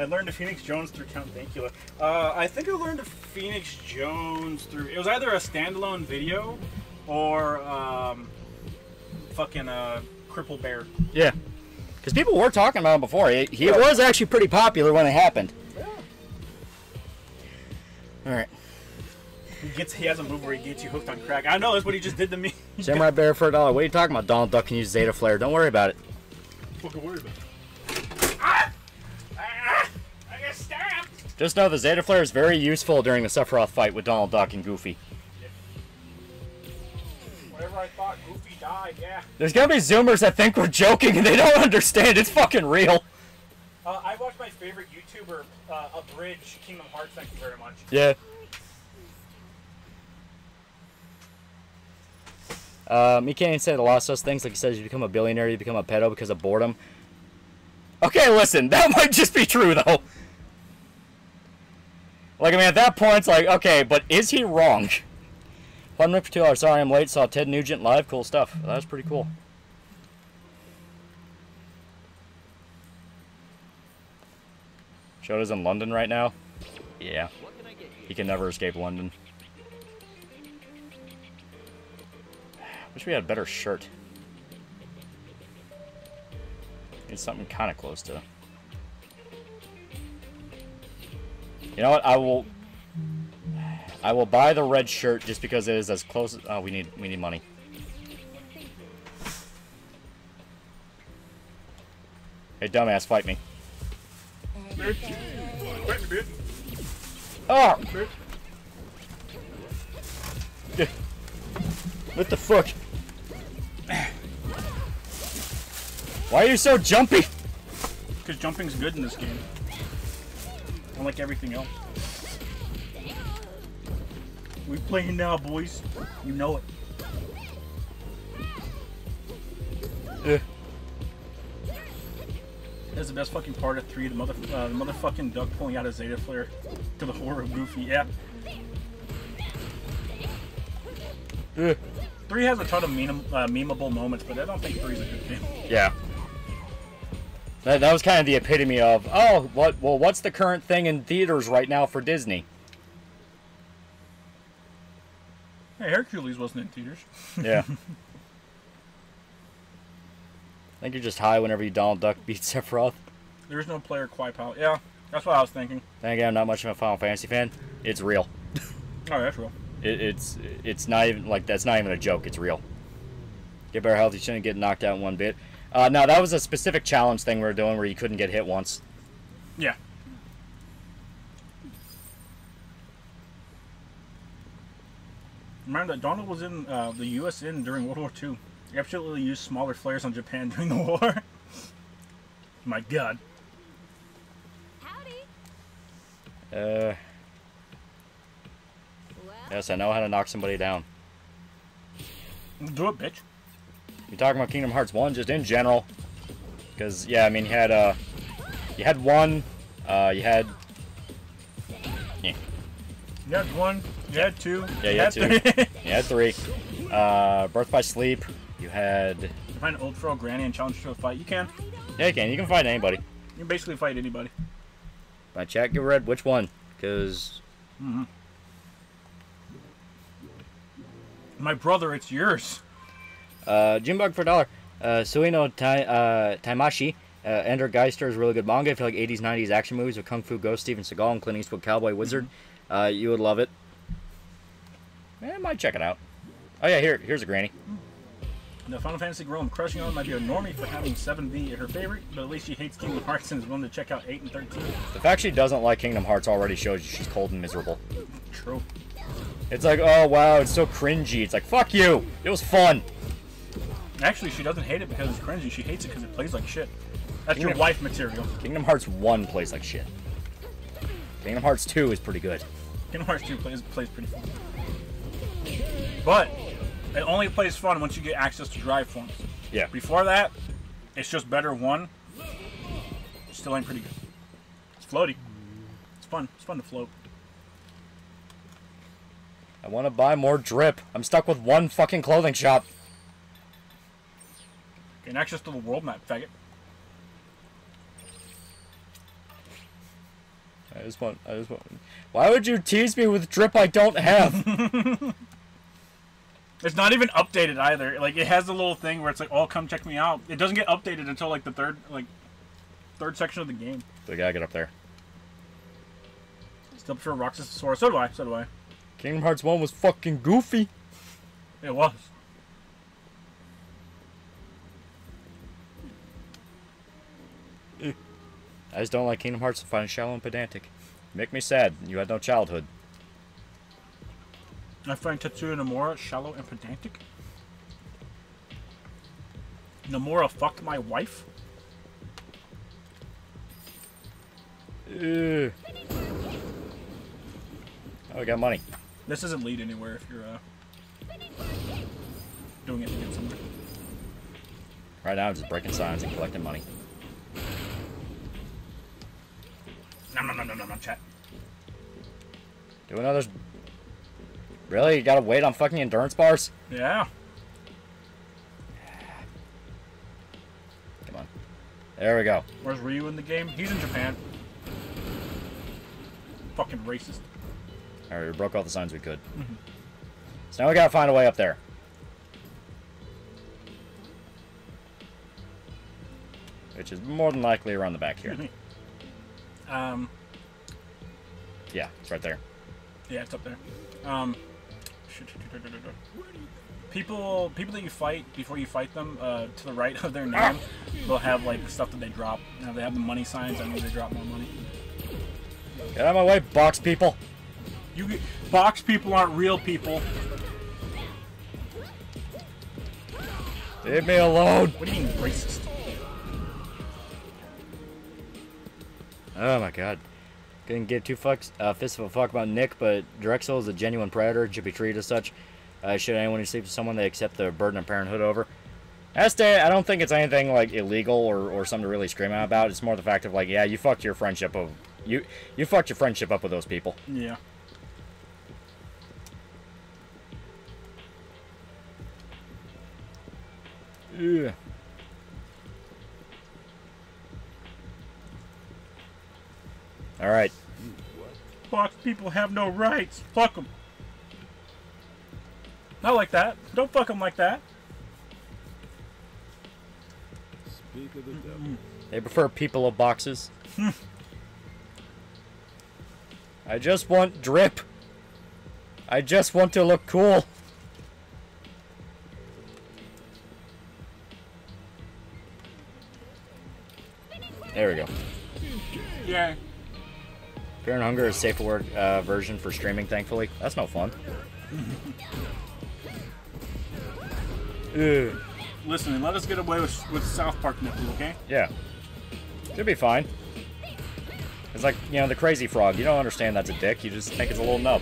I learned a Phoenix Jones through Count Dankula. Uh, I think I learned a Phoenix Jones through. It was either a standalone video or um, fucking uh, Cripple Bear. Yeah. Because people were talking about him before. He, he was actually pretty popular when it happened. Yeah. All right. He gets. He has a move where he gets you hooked on crack. I know that's what he just did to me. Samurai Bear for a dollar. What are you talking about? Donald Duck can use Zeta Flare. Don't worry about it. fucking worried about. Ah! Ah! I got stabbed. Just know the Zeta Flare is very useful during the Sephiroth fight with Donald Duck and Goofy. Whatever I thought, Goofy died. Yeah. There's gonna be Zoomers that think we're joking and they don't understand. It's fucking real. Uh, I watched my favorite YouTuber uh, abridge Kingdom Hearts. Thank you very much. Yeah. Um, he can't even say the lost us things like he says you become a billionaire, you become a pedo because of boredom. Okay, listen, that might just be true though. Like I mean, at that point, it's like okay, but is he wrong? One minute for two hours. Sorry, I'm late. Saw Ted Nugent live. Cool stuff. That was pretty cool. Shoda's in London right now. Yeah. He can never escape London. Wish we had a better shirt. Need something kind of close to. You know what? I will. I will buy the red shirt just because it is as close. As, oh, we need we need money. Hey, dumbass, fight me. Oh! What the fuck? Why are you so jumpy? Because jumping's good in this game. Unlike everything else. We playing now, boys. You know it. Eh. That's the best fucking part of three. The mother, uh, the motherfucking duck pulling out a Zeta flare to the horror of Goofy. Yeah, Eh. Three has a ton of meme, uh, memeable moments, but I don't think three's a good game. Yeah. That, that was kind of the epitome of, oh, what? Well, what's the current thing in theaters right now for Disney? Hey, Hercules wasn't in theaters. Yeah. I think you're just high whenever you Donald Duck beats Sephiroth. There's no player Kwai Pal. Yeah, that's what I was thinking. Then again, I'm not much of a Final Fantasy fan. It's real. Oh, that's real. It, it's it's not even like that's not even a joke. It's real. Get better health. You shouldn't get knocked out in one bit. Uh, no, that was a specific challenge thing we were doing where you couldn't get hit once. Yeah. Remember that Donald was in uh, the USN during World War II. He absolutely used smaller flares on Japan during the war. My God. Howdy. Uh, Well, yes, I know how to knock somebody down. Do it, bitch. You talking about Kingdom Hearts One, just in general? Because yeah, I mean, you had uh, you had one, uh, you had Yeah. You had one. You had two. yeah, you had two, you had three. Uh, Birth by Sleep. You had You find an old fro granny and challenge her to a fight. You can. yeah, you can you can fight anybody. You can basically fight anybody. My chat, give red which one? Because My brother, it's yours. Uh, Jimbug for a dollar. Uh, Suino tai, uh, Taimashi. Uh, Ender Geister is a really good manga. If you like 80s, 90s action movies with Kung Fu Ghost, Steven Seagal, and Clint Eastwood Cowboy Wizard, uh, you would love it. Eh, I might check it out. Oh yeah, here, here's a granny. The Final Fantasy girl I'm crushing on might be a normie for having 7B her favorite, but at least she hates Kingdom Hearts and is willing to check out 8 and 13. The fact she doesn't like Kingdom Hearts already shows you she's cold and miserable. True. It's like, oh wow, it's so cringy. It's like, fuck you. It was fun. Actually, she doesn't hate it because it's cringy. She hates it because it plays like shit. That's your Kingdom- wife material. Kingdom Hearts 1 plays like shit. Kingdom Hearts 2 is pretty good. Kingdom Hearts 2 plays plays pretty fun. But it only plays fun once you get access to drive forms. Yeah. Before that, it's just better one. Still ain't pretty good. It's floaty. It's fun. It's fun to float. I want to buy more drip. I'm stuck with one fucking clothing shop. Gain access to the world map, faggot. I just want. I just want. Why would you tease me with drip I don't have? It's not even updated either. Like it has a little thing where it's like, "Oh, come check me out." It doesn't get updated until like the third, like third section of the game. we gotta get up there. Still prefer Roxasaurus. So do I. So do I. Kingdom Hearts 1 was fucking goofy. It was. I just don't like Kingdom Hearts. I find it shallow and pedantic. Make me sad. You had no childhood. I find Tetsuya Nomura shallow and pedantic. Nomura fucked my wife. Oh, we got money. This doesn't lead anywhere if you're uh, doing it to get somewhere. Right now, I'm just breaking signs and collecting money. No, no, no, no, no, no, chat. Do another. Really? You gotta wait on fucking endurance bars? Yeah. Come on. There we go. Where's Ryu in the game? He's in Japan. Fucking racist. Alright, we broke all the signs we could. So now we gotta find a way up there. Which is more than likely around the back here. Um, Yeah, it's right there. yeah, it's up there. Um, people, people that you fight before you fight them, uh, to the right of their name, they'll have like stuff that they drop. Now they have the money signs. I know they drop more money. Get out of my way, box people! You box people aren't real people. Leave me alone! What do you mean racist? Oh my god. Couldn't give two fucks, uh, fist of a fuck about Nick, but Drexel is a genuine predator, should be treated as such. Uh, should anyone who sleeps with someone they accept the burden of parenthood over? As to, I don't think it's anything like illegal or, or something to really scream out about. It's more the fact of like, yeah, you fucked your friendship of you you fucked your friendship up with those people. Yeah. Ugh. All right. Box people have no rights. Fuck them. Not like that. Don't fuck them like that. Speak of the devil. They prefer people of boxes. I just want drip. I just want to look cool. There we go. Yeah. Fear and Hunger is a safer word uh, version for streaming, thankfully. That's no fun. Listen, and let us get away with, with South Park nipple, okay? Yeah. Should be fine. It's like, you know, the crazy frog. You don't understand that's a dick. You just think it's a little nub.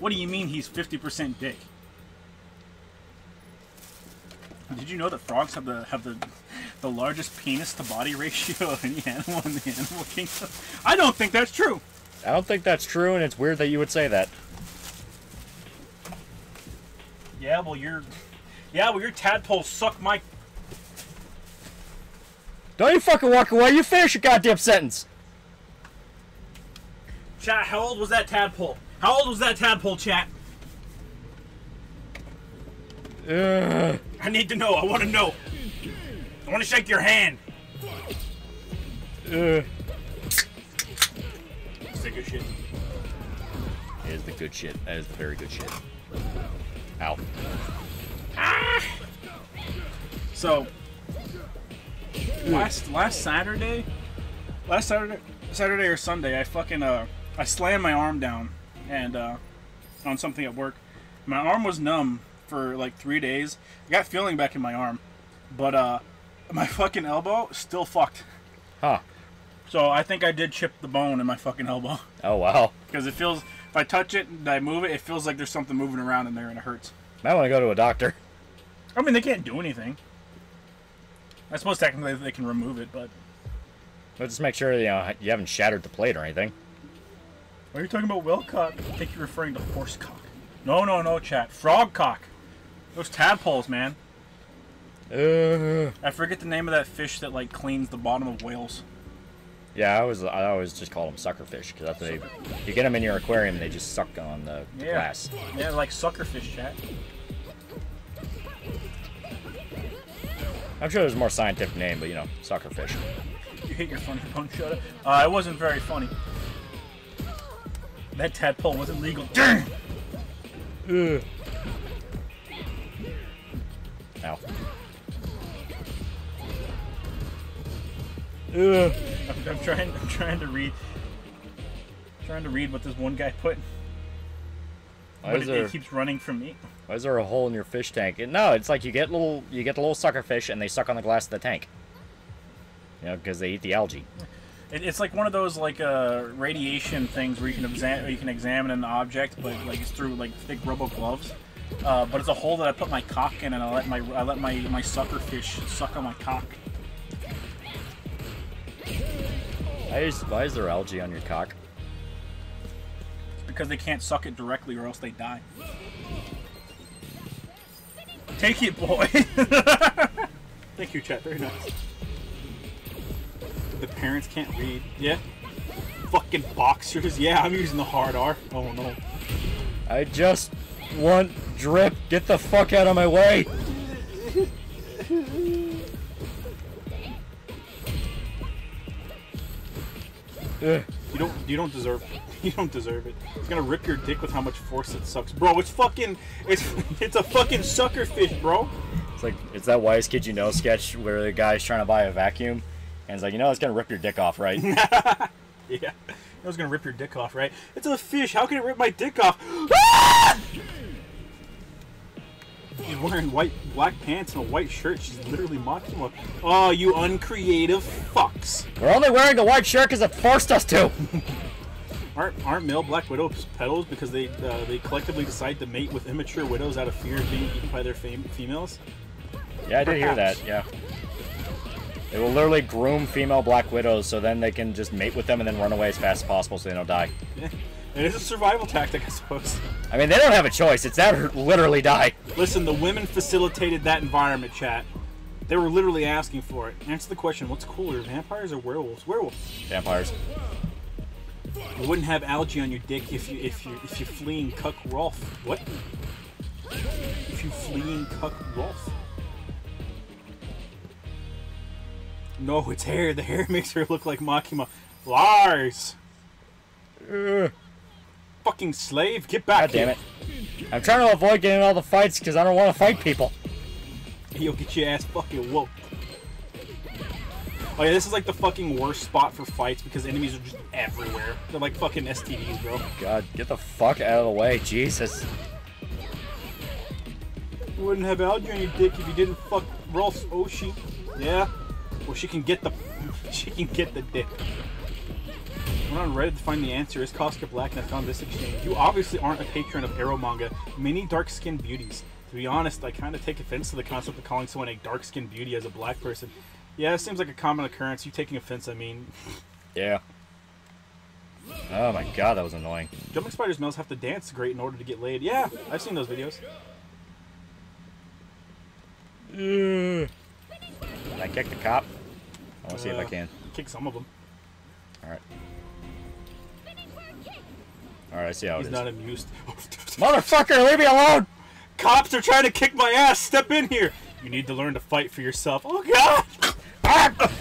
What do you mean he's 50% dick? Did you know that frogs have the have the the largest penis to body ratio of any animal in the animal kingdom? I don't think that's true. I don't think that's true, and it's weird that you would say that. Yeah, well your yeah, well your tadpoles suck my Don't you fucking walk away. You finish your goddamn sentence. chat. How old was that tadpole? How old was that tadpole, chat? Ugh. I need to know. I want to know. I want to shake your hand. Ugh. It's a good shit. It is the good shit. That is the very good shit. Ow. So last last Saturday, last Saturday, Saturday or Sunday, I fucking uh, I slammed my arm down and uh, on something at work. My arm was numb for like three days. I got feeling back in my arm, but uh, my fucking elbow still fucked. Huh. So I think I did chip the bone in my fucking elbow Oh, wow. because it feels. If I touch it and I move it, it feels like there's something moving around in there and it hurts. I want to go to a doctor. I mean, they can't do anything. I suppose technically they can remove it, but But just make sure you know you haven't shattered the plate or anything. Why are you talking about whale cock? I think you're referring to horse cock. No, no, no, chat. Frog cock. Those tadpoles, man. Uh, I forget the name of that fish that like cleans the bottom of whales. yeah, I always I always just call them suckerfish because that's they you get them in your aquarium and they just suck on the, the Yeah. glass. Yeah, like suckerfish, chat. I'm sure there's a more scientific name, but you know, suckerfish. You hate your funny bone, shut up. Uh, it wasn't very funny. That tadpole wasn't legal. Dang! Ugh. Ow. Ugh. I'm, I'm trying. I'm trying to read. Trying to read what this one guy put, Why but is it, there it keeps running from me. why is there a hole in your fish tank? No, it's like you get little you get the little suckerfish and they suck on the glass of the tank. You know, because they eat the algae. It, it's like one of those like uh, radiation things where you can examine you can examine an object, but like it's through like thick rubber gloves. Uh, but it's a hole that I put my cock in, and I let my I let my my sucker fish suck on my cock. Why is, why is there algae on your cock? because they can't suck it directly or else they die. Take it, boy. Thank you, chat. Very nice. The parents can't read. Yeah. Fucking boxers. Yeah, I'm using the hard R. Oh no. I just want drip. Get the fuck out of my way. Ugh. You don't. You don't deserve. You don't deserve it. It's gonna rip your dick with how much force it sucks, bro. It's fucking. It's it's a fucking sucker fish, bro. It's like it's that wise kid you know sketch where the guy's trying to buy a vacuum, and it's like you know it's gonna rip your dick off, right? Yeah. I was gonna rip your dick off, right? It's a fish. How can it rip my dick off? Ah! Wearing white black pants and a white shirt. She's literally mocking him. Oh, you uncreative fucks! We're only wearing a white shirt because it forced us to. Aren't aren't male black widows pedals because they uh, they collectively decide to mate with immature widows out of fear of being eaten by their fam- females? Yeah, I did hear that. Yeah. They will literally groom female black widows so then they can just mate with them and then run away as fast as possible so they don't die. It is a survival tactic, I suppose. I mean, they don't have a choice. It's that or literally die. Listen, the women facilitated that environment, chat. They were literally asking for it. Answer the question: What's cooler, vampires or werewolves? Werewolves. Vampires. You wouldn't have algae on your dick if you if you if you're fleeing cuck Rolf. What? If you fleeing cuck Rolf. No, it's hair. The hair makes her look like Makima. Lars! Fucking slave, get back God damn here. it. I'm trying to avoid getting all the fights because I don't want to fight people. You'll get your ass fucking whooped. Oh yeah, this is like the fucking worst spot for fights because enemies are just everywhere. They're like fucking STDs, bro. God, get the fuck out of the way. Jesus. You wouldn't have algae on your dick if you didn't fuck Rolf's Oshi. Yeah? Well, she can get the she can get the dick. Went on Reddit to find the answer. Is Koska black? And I found this exchange. You obviously aren't a patron of ero manga. Many dark-skinned beauties. To be honest, I kind of take offense to the concept of calling someone a dark-skinned beauty as a black person. Yeah, it seems like a common occurrence. You taking offense, I mean. Yeah. Oh my god, that was annoying. Jumping spiders males have to dance great in order to get laid. Yeah, I've seen those videos. Can I kick the cop? I want to see if I Uh, can. Kick some of them. Alright. Alright, I see how it is. He's not amused. Motherfucker, leave me alone! Cops are trying to kick my ass. Step in here. You need to learn to fight for yourself. Oh god! Ah!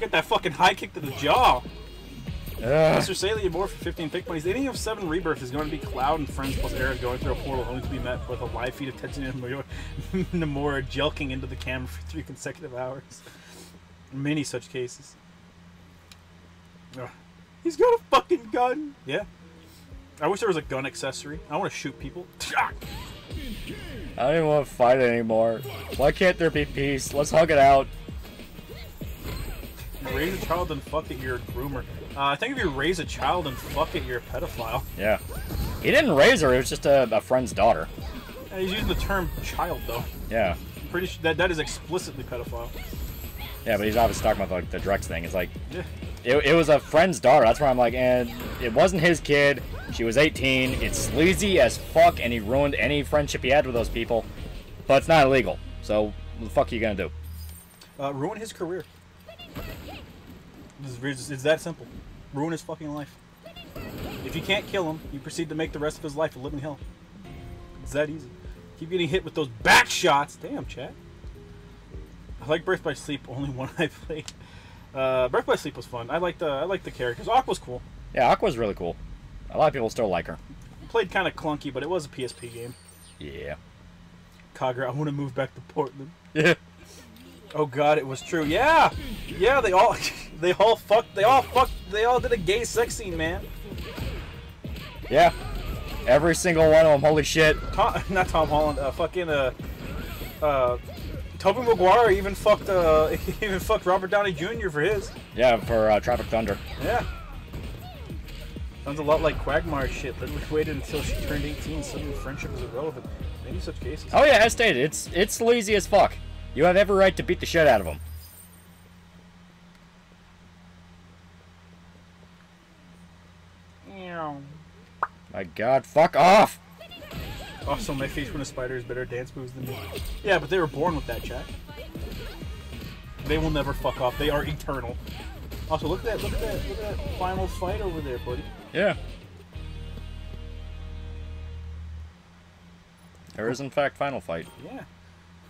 Get that fucking high kick to the jaw. Ugh. Mr. Salia more for 15 pick bunnies. The ending of Seven Rebirth is going to be Cloud and friends plus Aerith going through a portal only to be met with a live feed of Tetsuya Nomura- Nomura jelking into the camera for three consecutive hours. Many such cases. Ugh. He's got a fucking gun. Yeah. I wish there was a gun accessory. I want to shoot people. I don't even want to fight anymore. Why can't there be peace? Let's hug it out. You raise a child and fuck it, you're a groomer. Uh, I think if you raise a child and fuck it, you're a pedophile. Yeah. He didn't raise her, it was just a, a friend's daughter. Uh, he's using the term child though. Yeah. I'm pretty sure that that is explicitly pedophile. Yeah, but he's obviously talking about like the Drex thing. It's like Yeah. It, it was a friend's daughter. That's why I'm like, and it wasn't his kid. She was 18. It's sleazy as fuck, and he ruined any friendship he had with those people. But it's not illegal. So what the fuck are you gonna do? Uh, ruin his career. It's, it's that simple. Ruin his fucking life. If you can't kill him, you proceed to make the rest of his life a living hell. It's that easy. Keep getting hit with those back shots. Damn, chat. I like Birth by Sleep. Only one I played. Uh, Birth by Sleep was fun. I liked the I liked the characters. Aqua's cool. Yeah, Aqua's really cool. A lot of people still like her. Played kind of clunky, but it was a PSP game. Yeah. Kagra, I want to move back to Portland. Yeah. Oh God, it was true. Yeah, yeah. They all, they all fucked. They all fucked. They all did a gay sex scene, man. Yeah. Every single one of them. Holy shit. Tom, not Tom Holland. Uh, fucking uh, uh, Tobey Maguire even fucked. Uh, even fucked Robert Downey Jr. for his. Yeah, for uh, Tropic Thunder. Yeah. Sounds a lot like Quagmire shit. Literally waited until she turned 18. Suddenly friendship is irrelevant. Maybe such cases. Oh yeah, as stated, it's it's lazy as fuck. You have every right to beat the shit out of them. My god, fuck off! Oh, also, my face when a spider is better dance moves than me. Yeah, but they were born with that, Jack. They will never fuck off. They are eternal. Also, look at that! Look at that! Look at that final fight over there, buddy. Yeah. There is in fact final fight. Yeah.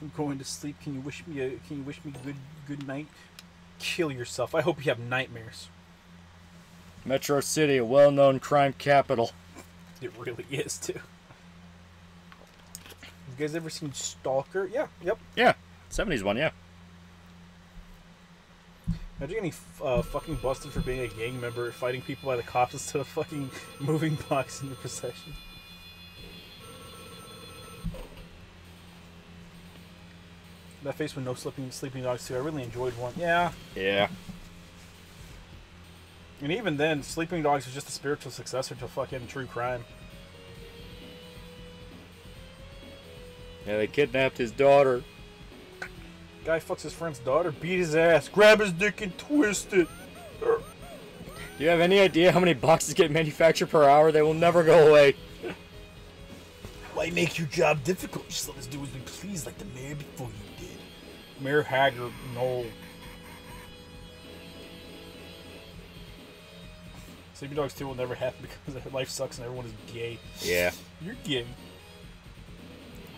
I'm going to sleep. Can you wish me a? Can you wish me good good night? Kill yourself. I hope you have nightmares. Metro City, a well-known crime capital. It really is too. You guys ever seen Stalker? Yeah. Yep. Yeah, 70s one, yeah. Imagine getting uh, fucking busted for being a gang member, fighting people by the cops instead of fucking moving box in the procession. That face with no sleeping sleeping dogs too. I really enjoyed one. Yeah, Yeah. and even then, Sleeping Dogs was just a spiritual successor to fucking True Crime. Yeah, they kidnapped his daughter. Guy fucks his friend's daughter, beat his ass, grab his dick and twist it. Do you have any idea how many boxes get manufactured per hour? They will never go away. Why make your job difficult? Just let us do as we please, like the mayor before you did. Mayor Haggar, no. Sleeping Dogs 2 will never happen because life sucks and everyone is gay. Yeah. You're gay.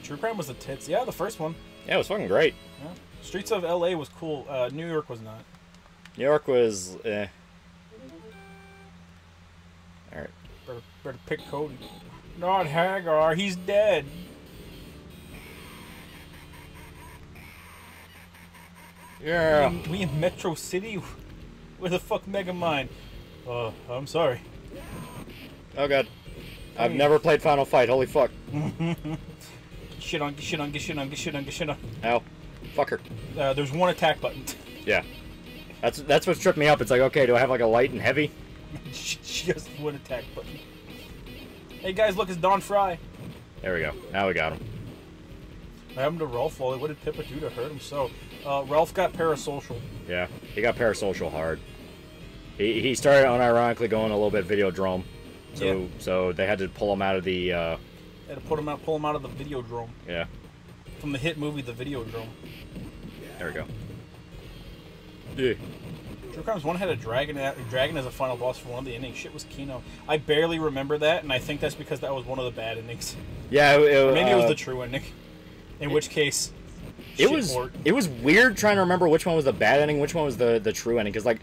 True Crime was the tits. Yeah, the first one. Yeah, it was fucking great. Yeah. Streets of LA was cool. Uh, New York was not. New York was, eh. Alright. Better, better pick Cody. Not Haggar, he's dead. Yeah. We in- we in Metro City? Where the fuck Megamind? Uh, I'm sorry. Oh god. I've never played Final Fight, holy fuck. Shit on, get shit on, get shit on, get shit on, get shit on. Ow. Fucker. Uh, there's one attack button. Yeah. That's that's what tripped me up. It's like, okay, do I have like a light and heavy? Just one attack button. Hey guys, look, it's Don Frye. There we go. Now we got him. What happened to Ralph Wally? What did Pippa do to hurt him so? Uh, Ralph got parasocial. Yeah. He got parasocial hard. He, he started unironically going a little bit videodrome. So Yeah. so they had to pull him out of the uh Had to put him out, pull him out of the Videodrome yeah. from the hit movie The Videodrome. There we go. Yeah. True Crimes One had a dragon, a dragon as a final boss for one of the endings. Shit was Kino. I barely remember that, and I think that's because that was one of the bad endings. Yeah, it, it, Or maybe it was uh, the true ending. In which case, it was port. it was weird trying to remember which one was the bad ending, which one was the the true ending. Because like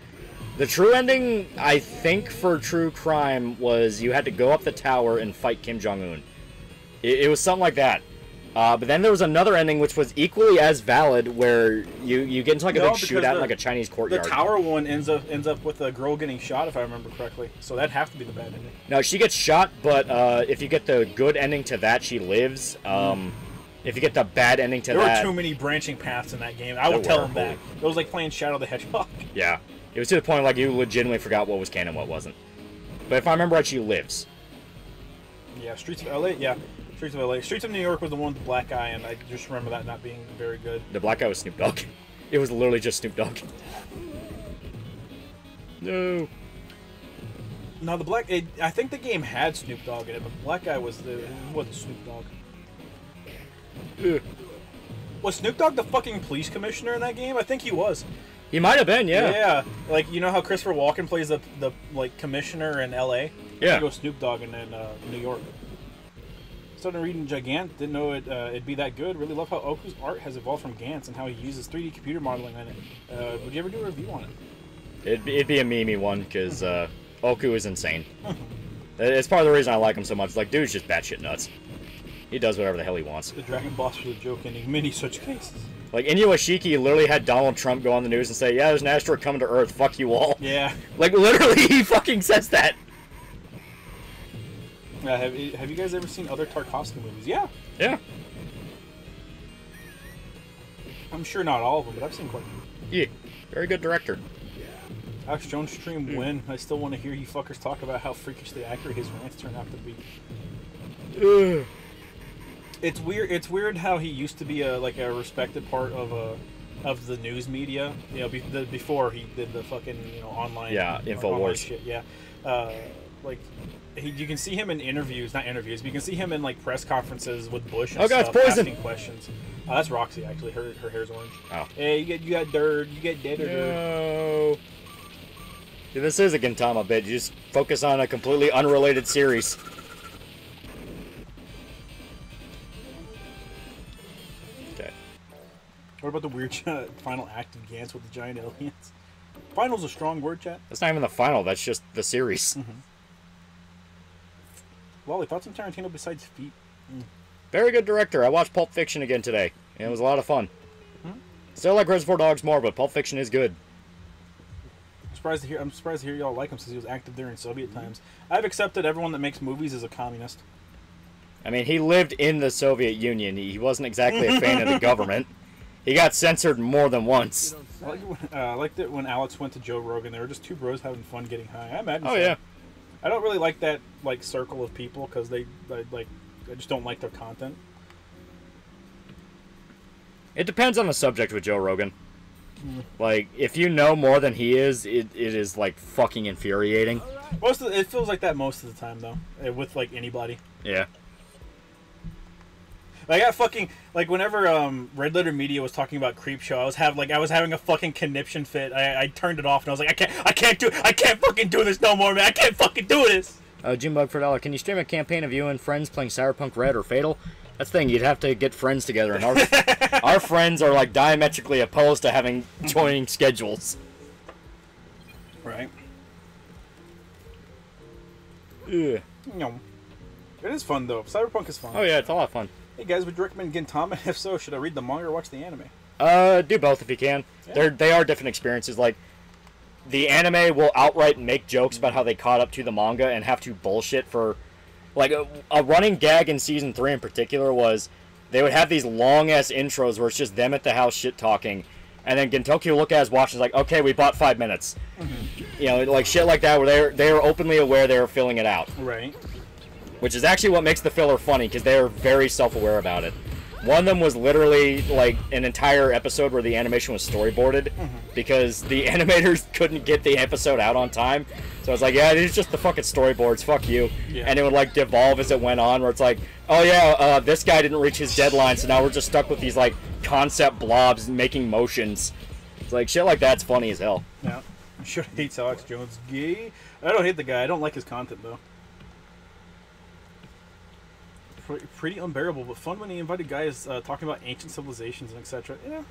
the true ending, I think for True Crime was you had to go up the tower and fight Kim Jong Un. It, it was something like that. Uh, but then there was another ending which was equally as valid, where you you get into like a No, big shootout in the- like a Chinese courtyard. The tower one ends up ends up with a girl getting shot, if I remember correctly. So that'd have to be the bad ending. No, she gets shot, but uh, if you get the good ending to that, she lives. Um, if you get the bad ending to There that, there were too many branching paths in that game. I would tell them that. It was like playing Shadow the Hedgehog. yeah, it was to the point like you legitimately forgot what was canon, and what wasn't. But if I remember right, she lives. Yeah, Streets of LA. Yeah, Streets of LA. Streets of New York was the one with the black guy, and I just remember that not being very good. The black guy was Snoop Dogg. It was literally just Snoop Dogg. No. No, the black. It, I think the game had Snoop Dogg in it, but the black guy was the it wasn't Snoop Dogg. Ugh. Was Snoop Dogg the fucking police commissioner in that game? I think he was. He might have been, yeah. Yeah, like you know how Christopher Walken plays the the like commissioner in L.A. Yeah. He goes Snoop Dogg in, in uh, New York. Started reading Gigant. Didn't know it, uh, it'd be that good. Really love how Oku's art has evolved from Gantz and how he uses 3D computer modeling in it. Uh, would you ever do a review on it? It'd, be- it'd be a memey one because uh, Oku is insane. it's part of the reason I like him so much. Like, dude's just batshit nuts. He does whatever the hell he wants. The Dragon Boss was a joke ending many such cases. Like Inuyashiki literally had Donald Trump go on the news and say, "Yeah, there's an asteroid coming to Earth. Fuck you all." Yeah. Like literally, he fucking says that. Uh, have, you- have you guys ever seen other Tarkovsky movies? Yeah. Yeah. I'm sure not all of them, but I've seen quite a few. Yeah. Very good director. Yeah. Alex Jones stream win. I still want to hear you fuckers talk about how freakishly accurate his rants turn out to be. It's weird. It's weird how he used to be a like a respected part of a of the news media. You know, be, the, before he did the fucking you know online Yeah, Infowars. shit. Yeah, uh, like he, you can see him in interviews, not interviews. But you can see him in like press conferences with Bush. And Oh, God, it's poison. Asking questions. Oh, that's Roxy actually. Her her hair's orange. Oh. Hey, you get you got dirt. You get dead or dirt. No. Yeah, this is a Gintama bit. You just focus on a completely unrelated series. Okay. What about the weird uh, final act of Gantz with the giant aliens? Final's a strong word, chat. That's not even the final. That's just the series. Mm-hmm. Wally, thoughts on Tarantino besides feet? Very good director. I watched Pulp Fiction again today, and it was a lot of fun. Still like Reservoir Dogs more, but Pulp Fiction is good. I'm surprised to hear. I'm surprised to hear y'all like him since he was active during Soviet times. I've accepted everyone that makes movies as a communist. I mean, he lived in the Soviet Union. He wasn't exactly a fan of the government. He got censored more than once. I liked, it when, uh, I liked it when Alex went to Joe Rogan. They were just two bros having fun getting high. I imagine. Oh so. yeah. I don't really like that like circle of people because they, they like. I just don't like their content. It depends on the subject with Joe Rogan. Like, if you know more than he is, it, it is like fucking infuriating. Most of the, it feels like that most of the time though, uh, with like anybody. Yeah. Like I fucking like whenever um Red Letter Media was talking about Creep Show, I was having like I was having a fucking conniption fit. I, I turned it off and I was like, I can't, I can't do, I can't fucking do this no more, man. I can't fucking do this. Uh, Jimbug for a dollar. Can you stream a campaign of you and friends playing Cyberpunk Red or Fatal? That's the thing. You'd have to get friends together, and our our friends are like diametrically opposed to having joining schedules. Right. Ugh. No. It is fun though. Cyberpunk is fun. Oh yeah, it's a lot of fun. Hey guys, would you recommend Gintama? If so, should I read the manga or watch the anime? Uh, do both if you can. Yeah. They're they are different experiences. Like the anime will outright make jokes about how they caught up to the manga and have to bullshit for like a, a running gag in season three in particular was they would have these long ass intros where it's just them at the house shit talking, and then Gintoki will look at his watch and is like, okay, we bought five minutes. You know, like shit like that where they're they're openly aware they're filling it out Right. Which is actually what makes the filler funny because they are very self-aware about it. One of them was literally like an entire episode where the animation was storyboarded because the animators couldn't get the episode out on time. So I was like, yeah, these are just the fucking storyboards. Fuck you. Yeah. And it would like devolve as it went on, where it's like, oh yeah, uh, this guy didn't reach his deadline, so now we're just stuck with these like concept blobs making motions. It's like shit like that's funny as hell. Yeah. Sure hates Alex Jones. Gay. I don't hate the guy. I don't like his content though. Pre- Pretty unbearable, but fun when he invited guys uh, talking about ancient civilizations and etc. Yeah.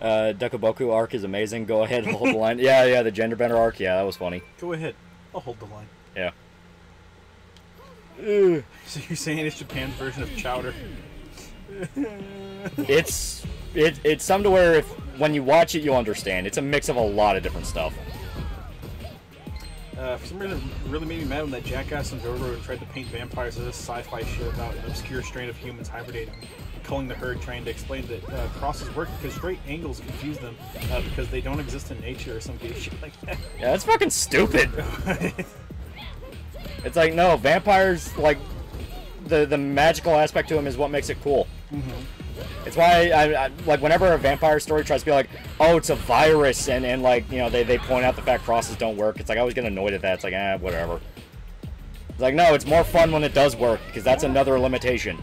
Uh, Dekoboko arc is amazing. Go ahead and hold the line. Yeah, yeah, the gender bender arc. Yeah, that was funny. Go ahead. I'll hold the line. Yeah. So you're saying it's Japan's version of chowder? it's it, it's some to where if when you watch it you'll understand. It's a mix of a lot of different stuff. Uh, for some reason, it really made me mad when that jackass in Zorro tried to paint vampires as this sci-fi shit about an obscure strain of humans hibernating, culling the herd, trying to explain that uh, crosses work because straight angles confuse them uh, because they don't exist in nature or some gay shit like that. Yeah, that's fucking stupid. it's like no vampires like the the magical aspect to them is what makes it cool. It's why I, I like whenever a vampire story tries to be like, oh, it's a virus, and, and like you know they, they point out the fact crosses don't work. It's like I always get annoyed at that. It's like ah whatever. It's like no, it's more fun when it does work because that's another limitation.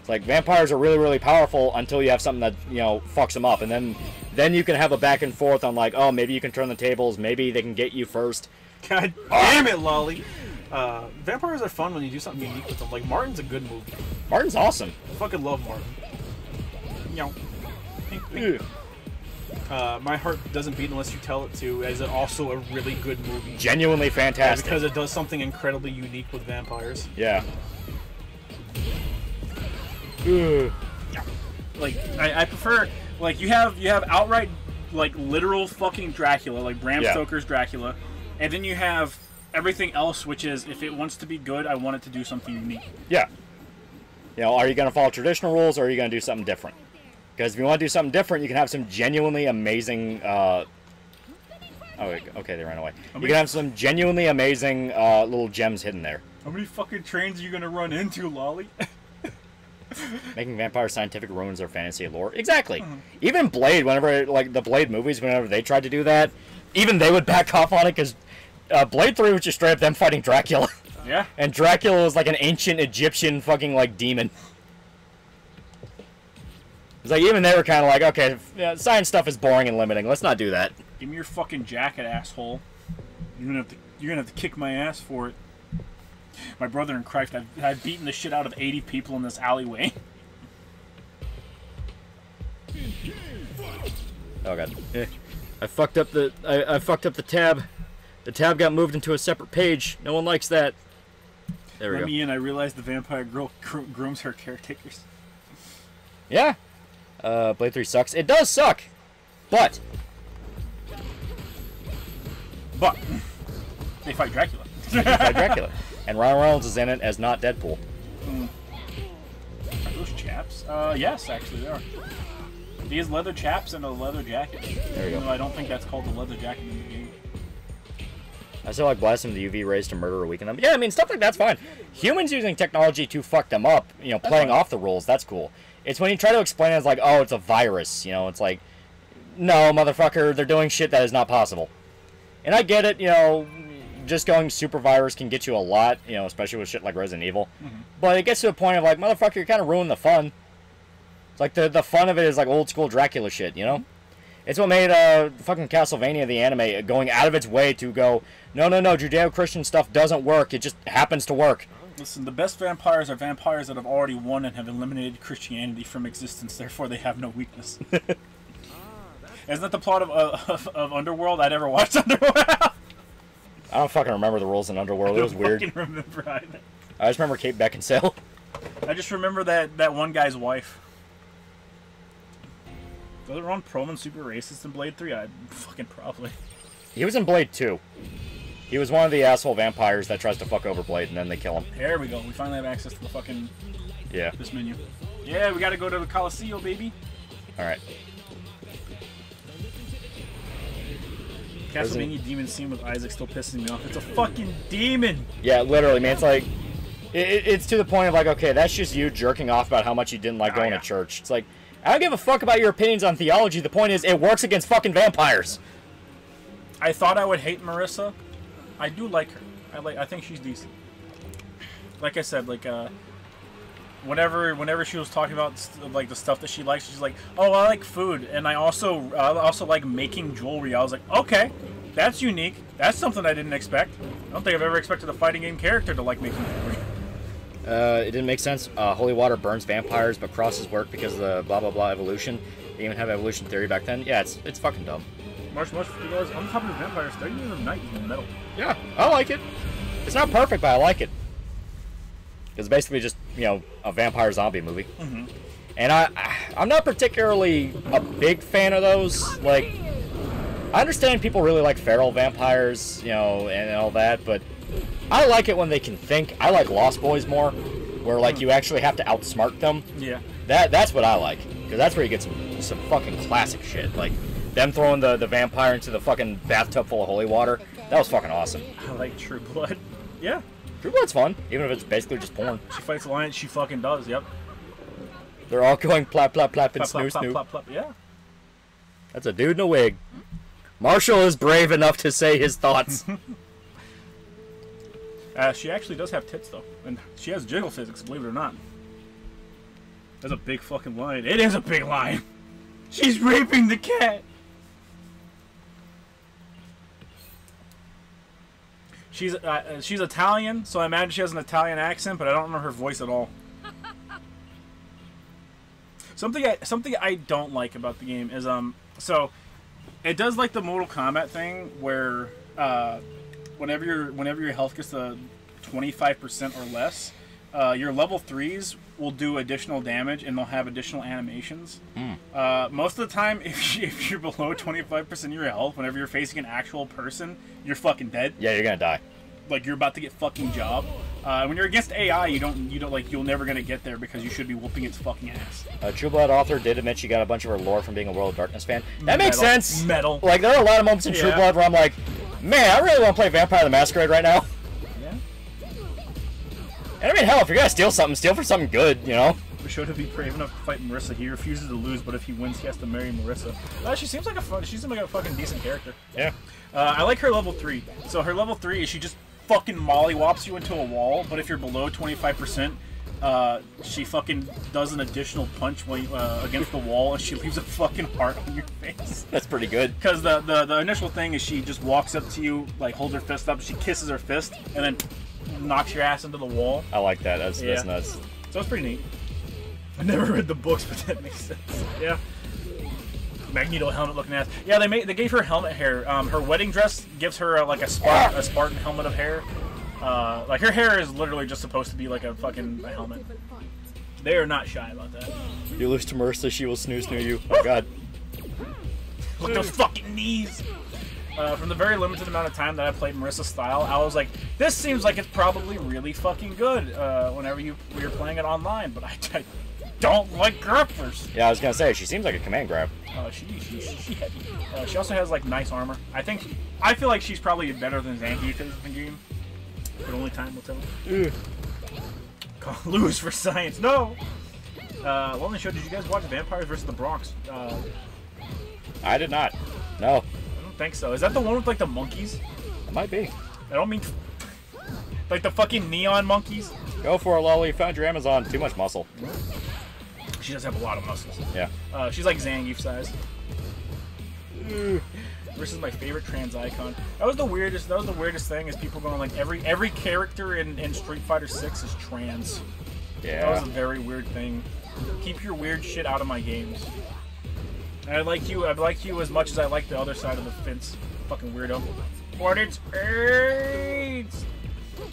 It's like vampires are really really powerful until you have something that you know fucks them up, and then then you can have a back and forth on like oh maybe you can turn the tables, maybe they can get you first. God damn it, Loli! Uh, vampires are fun when you do something unique with them. Like Martin's a good movie. Martin's awesome. I fucking love Martin. Meow. Ugh. Uh, my heart doesn't beat unless you tell it to. Is it also a really good movie? Genuinely Yeah, fantastic. because it does something incredibly unique with vampires. yeah. Ugh. Like I, I prefer like you have you have outright like literal fucking Dracula, like Bram Yeah. Stoker's Dracula, and then you have everything else, which is if it wants to be good, I want it to do something unique. Yeah. You know, are you going to follow traditional rules or are you going to do something different? Because if you want to do something different, you can have some genuinely amazing uh, Oh, okay, they ran away. You can have some genuinely amazing uh, little gems hidden there. How many fucking trains are you gonna run into, Loli? Making vampire scientific ruins their fantasy lore. Exactly. Even Blade, whenever like the Blade movies, whenever they tried to do that, even they would back off on it because uh, Blade Three was just straight up them fighting Dracula, yeah. and Dracula was like an ancient Egyptian fucking like demon. It's like even they were kind of like, okay, yeah, science stuff is boring and limiting. Let's not do that. Give me your fucking jacket, asshole. You're gonna have to. You're gonna have to kick my ass for it. My brother in Christ, I've, I've beaten the shit out of 80 people in this alleyway. Oh god. Eh. I fucked up the I, I fucked up the tab. The tab got moved into a separate page. No one likes that. There we Let go. me in. I realized the vampire girl grooms her caretakers. Yeah. Uh, Blade 3 sucks. It does suck. But But they fight Dracula. by Dracula. And Ryan Reynolds is in it as not Deadpool. Are those chaps? Uh, yes, actually they are. He has leather chaps and a leather jacket. There you go. I don't think that's called the leather jacket in the game. I still like blasting the UV rays to murder or weaken them. Yeah, I mean stuff like that's fine. Humans using technology to fuck them up, you know, playing off the rules, that's cool. It's when you try to explain it as like, oh, it's a virus, you know, it's like, no, motherfucker, they're doing shit that is not possible. And I get it, you know, just going super virus can get you a lot, you know, especially with shit like Resident Evil. But it gets to a point of like, motherfucker, you're kind of ruining the fun. It's like the the fun of it is like old school Dracula shit, you know. It's what made uh fucking Castlevania the anime going out of its way to go, no, no, no, Judeo-Christian stuff doesn't work. It just happens to work. Listen, the best vampires are vampires that have already won and have eliminated Christianity from existence. Therefore, they have no weakness. Isn't that the plot of, uh, of, of Underworld? I never watched Underworld. I don't fucking remember the rules in Underworld. It was I weird. fucking remember either. I just remember Kate Beckinsale. I just remember that that one guy's wife. Was Ron Perlman super racist in Blade Three? I fucking probably. He was in Blade 2. He was one of the asshole vampires that tries to fuck over Blade and then they kill him. There we go. We finally have access to the fucking Yeah. this menu. Yeah, we got to go to the Coliseum, baby. Alright. Castlevania demon scene with Isaac still pissing me off. It's a fucking demon. Yeah, literally, man. It's like, it- it's to the point of like, okay, that's just you jerking off about how much you didn't like Oh, going yeah. to church. It's like, I don't give a fuck about your opinions on theology. The point is, it works against fucking vampires. I thought I would hate Marisa. I do like her. I like. I think she's decent. Like I said, like uh, whenever whenever she was talking about like the stuff that she likes, she's like, "Oh, I like food, and I also I also like making jewelry." I was like, "Okay, that's unique. That's something I didn't expect. I don't think I've ever expected a fighting game character to like making jewelry." Uh, it didn't make sense. Uh, holy water burns vampires, but crosses work because of the blah blah blah evolution. They even have evolution theory back then. Yeah, it's it's fucking dumb. Marsh Marsh, you guys, on top of the vampires, studying in the night metal. Yeah, I like it. It's not perfect, but I like it. It's basically just you know a vampire zombie movie, Mm-hmm. and I I'm not particularly a big fan of those. Like, I understand people really like feral vampires, you know, and all that, but I like it when they can think. I like Lost Boys more, where like you actually have to outsmart them. Yeah. That that's what I like because that's where you get some some fucking classic shit like them throwing the the vampire into the fucking bathtub full of holy water. That was fucking awesome. I like True Blood. Yeah. True Blood's fun, even if it's basically just porn. She fights a lion. She fucking does. Yep. They're all going plap plap plap and plop, snoo snoo. plop, plop. Yeah. That's a dude in a wig. Marshall is brave enough to say his thoughts. Uh, she actually does have tits though, and she has jiggle physics. Believe it or not. That's a big fucking lion. It is a big lion. She's raping the cat. She's uh, uh, she's Italian, so I imagine she has an Italian accent, but I don't remember her voice at all. something I, something I don't like about the game is um so it does like the Mortal Kombat thing where uh, whenever your whenever your health gets to twenty five percent or less, uh, your level threes will do additional damage and they'll have additional animations. Uh, most of the time, if, if you're below twenty five percent of your health, whenever you're facing an actual person, you're fucking dead. yeah, you're gonna die. like you're about to get fucking job. Uh, when you're against AI, you don't you don't like you'll never gonna get there because you should be whooping its fucking ass. Uh, True Blood author did admit she got a bunch of her lore from being a World of Darkness fan. That makes Metal. sense. Metal. Like there are a lot of moments in True Blood where I'm like, man, I really want to play Vampire the Masquerade right now. I mean, hell, if you're gonna steal something, steal for something good, you know. Him be brave enough to fight Marisa. He refuses to lose, but if he wins, he has to marry Marisa. Uh, she seems like a fun, she seems like a fucking decent character. Yeah. Uh, I like her level three. So her level three is she just fucking mollywops you into a wall, but if you're below 25%, uh, she fucking does an additional punch when, uh, against the wall, and she leaves a fucking heart on your face. That's pretty good. Because the, the the initial thing is she just walks up to you, like holds her fist up, she kisses her fist, and then knocks your ass into the wall. I like that. That's, that's Yeah. nuts. So it's pretty neat. I never read the books, but that makes sense. Yeah. Magneto helmet looking ass. Yeah, they made they gave her helmet hair. Um, her wedding dress gives her uh, like a Spartan, a Spartan helmet of hair. Uh, like her hair is literally just supposed to be like a fucking a helmet. They are not shy about that. You lose to Marisa, she will snooze snoo you. Oh god. Look at those fucking knees. Uh, from the very limited amount of time that I played Marisa style, I was like, this seems like it's probably really fucking good. Uh, whenever you we were playing it online, but I, I don't like grapplers. Yeah, I was gonna say she seems like a command grab. Uh, she, she, she, she. Uh, she also has like nice armor. I think I feel like she's probably better than Zangief in the game, but only time will tell. Call lose for science. No. Uh, well, on the show, did you guys watch Vampires versus the Bronx? Uh, I did not. No, think so. Is that the one with like the monkeys? it might be. I don't mean like the fucking neon monkeys. Go for it, Loli. Found your Amazon. Too much muscle. She does have a lot of muscles. Yeah. Uh, she's like Zangief size. Versus my favorite trans icon. That was the weirdest. That was the weirdest thing. Is people going like every every character in, in Street Fighter Six is trans. Yeah. That was a very weird thing. Keep your weird shit out of my games. And I like you. I like you as much as I like the other side of the fence. Fucking weirdo. What it's AIDS.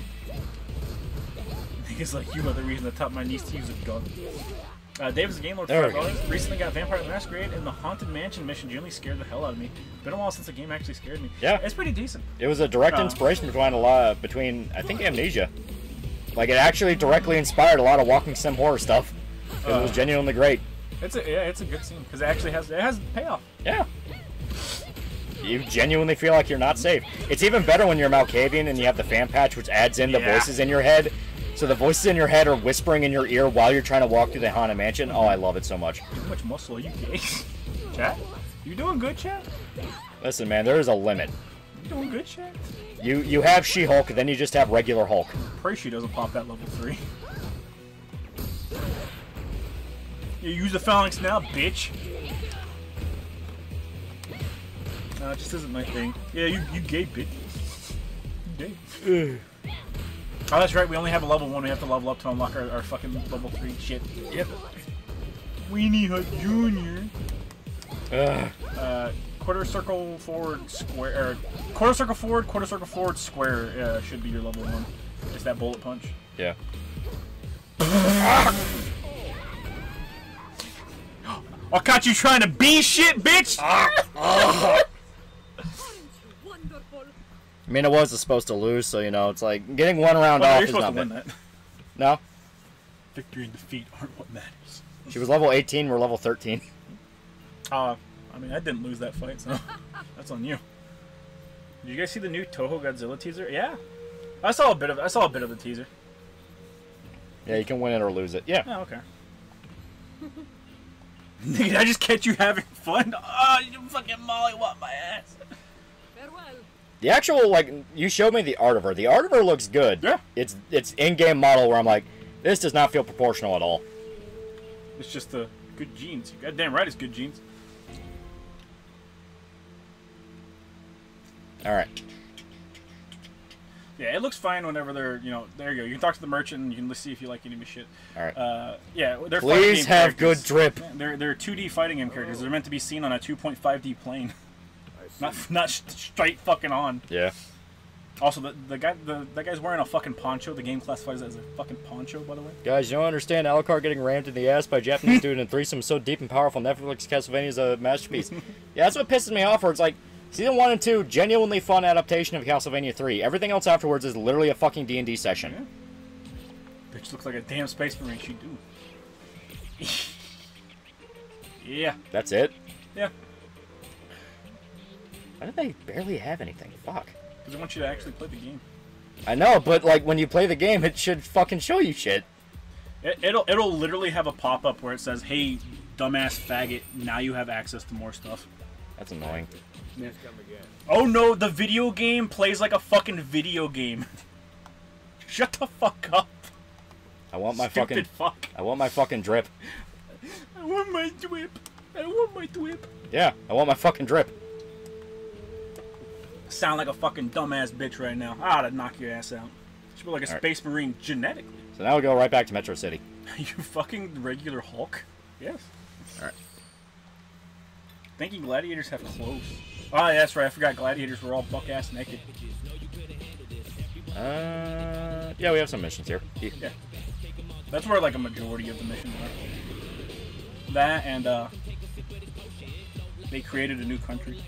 Niggas like you are the reason I taught my niece to use a gun. Uh, David's Game Lord There we Five go. Dollars recently got Vampire the Masquerade, and the Haunted Mansion mission generally scared the hell out of me. Been a while since the game actually scared me. Yeah. it's pretty decent. It was a direct Uh. inspiration between a lot between I think Amnesia. Like it actually directly inspired a lot of walking sim horror stuff. 'Cause it was Uh. genuinely great. It's a yeah, it's a good scene because it actually has it has payoff. Yeah. You genuinely feel like you're not safe. It's even better when you're Malkavian and you have the fan patch, which adds in the Yeah. voices in your head. So the voices in your head are whispering in your ear while you're trying to walk through the Haunted Mansion. Oh, I love it so much. How much muscle are you gay? chat? You doing good, chat? Listen, man, there is a limit. You doing good, chat? You you have She-Hulk, then you just have regular Hulk. Pray she doesn't pop that level three. You use the phalanx now, bitch. No, it just isn't my thing. Yeah, you you gay bitch. You gay. oh, that's right. We only have a level one. We have to level up to unlock our, our fucking level three shit. Yep. Weenie Hut Junior. Ugh. Uh, quarter circle forward square. Or quarter circle forward, quarter circle forward square uh, should be your level one. It's that bullet punch. Yeah. I caught you trying to be shit, bitch! I mean, it was supposed to lose, so you know, it's like getting one round Well, off you're is supposed not to win bad. that. No, Victory and defeat aren't what matters. she was level 18. We're level 13. Uh, I mean, I didn't lose that fight, so that's on you. Did you guys see the new Toho Godzilla teaser? Yeah, I saw a bit of. I saw a bit of the teaser. Yeah, you can win it or lose it. Yeah. Oh, okay. Did I just catch you having fun? Oh, you fucking Molly, what my ass? Farewell. The actual like you showed me the art of her. The art of her looks good. Yeah. It's it's in-game model where I'm like, this does not feel proportional at all. It's just the good genes. You goddamn right, it's good genes. All right. Yeah, it looks fine whenever they're, you know, there you go. You can talk to the merchant and you can see if you like any of his shit. All right. Uh, yeah, they're fighting Please game have characters. good drip. They're they're 2D fighting game characters. They're meant to be seen on a 2.5D plane, not not sh- straight fucking on. Yeah. Also, the, the guy the that guy's wearing a fucking poncho. The game classifies it as a fucking poncho, by the way. Guys, you don't understand Alucard getting rammed in the ass by a Japanese dude in a threesome so deep and powerful. Netflix Castlevania is a masterpiece. yeah, that's what pisses me off. Where it's like Season 1 and 2, genuinely fun adaptation of Castlevania 3. Everything else afterwards is literally a fucking D&D session. Bitch looks like a damn space marine. She do. yeah. That's it. Yeah. Why did they barely have anything? Fuck. Because I want you to actually play the game. I know, but like when you play the game, it should fucking show you shit. It, it'll it'll literally have a pop up where it says, "Hey, dumbass faggot, now you have access to more stuff." That's annoying. Come again. Oh no, the video game plays like a fucking video game. Shut the fuck up. I want my Stupid fucking fuck. I want my fucking drip. I want my whip. I want my whip. Yeah, I want my fucking drip. Sound like a fucking dumbass bitch right now. I ought to knock your ass out. Should be like a Alright. space marine genetically. So now we go right back to Metro City. you fucking regular Hulk? Yes. Alright. Thinking gladiators have clothes. Oh, yeah, that's right. I forgot gladiators were all buck ass naked. Uh, yeah, we have some missions here. Yeah. That's where like a majority of the missions are. That and uh they created a new country.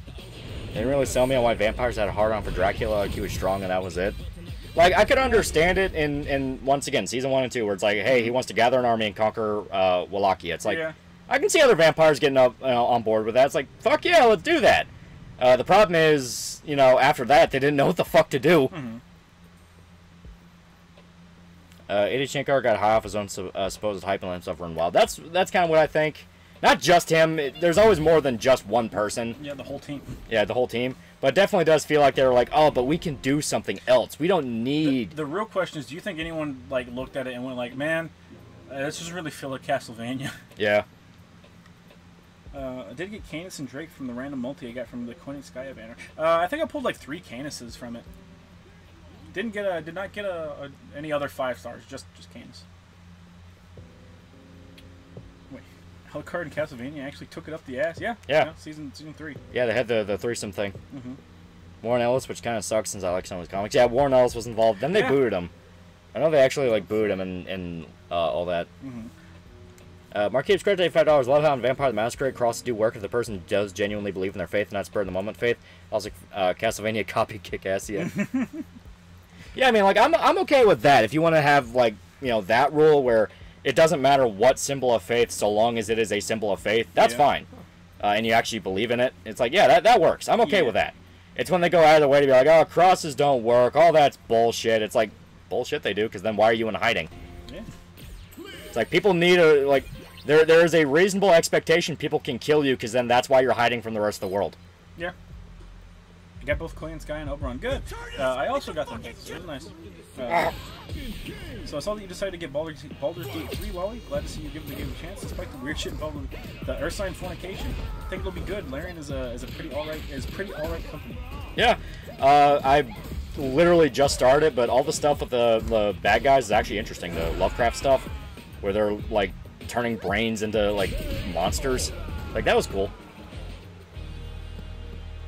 They didn't really sell me on why vampires had a hard on for Dracula. Like he was strong and that was it. Like I could understand it in in once again season one and two where it's like, hey, he wants to gather an army and conquer uh, Wallachia. It's like Yeah. I can see other vampires getting up you know, on board with that. It's like fuck yeah, let's do that. Uh, the problem is, you know, after that they didn't know what the fuck to do. Mhm. Uh, Adi Shankar got high off his own su- uh, supposed hype and let himself run wild. That's that's kind of what I think. Not just him. It- there's always more than just one person. Yeah, the whole team. Yeah, the whole team. But it definitely does feel like they were like, oh, but we can do something else. We don't need. The real question is, do you think anyone like looked at it and went like, "Man, uh, this doesn't really feel like Castlevania"? Yeah. Uh, I did get Canis and Drake from the random multi I got from the Coin Sky banner. Uh, I think I pulled like three Canises from it. Didn't get a, did not get a, a any other five stars. Just just Canis. Wait, Hellcard and Castlevania actually took it up the ass. Yeah. Yeah. season season three. Yeah, they had the, the threesome thing. Mm -hmm. Warren Ellis, which kind of sucks since I like some of his comics. Yeah, Warren Ellis was involved. Then they Yeah. booted him. I know they actually like booted him and, and uh, all that. Mhm. Uh, credit eighty-five dollars. Love how in Vampire the Masquerade cross do work if the person does genuinely believe in their faith and not spur of the moment faith. Also, uh, Castlevania copy kick ass. Yeah. yeah, I mean, like I'm I'm okay with that. If you want to have like you know that rule where it doesn't matter what symbol of faith, so long as it is a symbol of faith, that's Yeah. fine. Uh, and you actually believe in it. It's like yeah, that that works. I'm okay Yeah. with that. It's when they go out of their way to be like, oh, crosses don't work. All that's bullshit. It's like bullshit they do because then why are you in hiding? Yeah. It's like people need a like there there is a reasonable expectation people can kill you because then that's why you're hiding from the rest of the world. Yeah. I got both Clean Sky and Oberon. Good. Uh, I also got them both. It was nice. Uh, so I saw that you decided to get Baldur's, Baldur's Gate 3, Wally. Glad to see you give the game a chance, despite the weird shit involved with the Earthsign fornication. I think it'll be good. Larian is a is a pretty alright is pretty alright company. Yeah, uh, I literally just started, but all the stuff with the the bad guys is actually interesting. The Lovecraft stuff, where they're like turning brains into like monsters, like that was cool.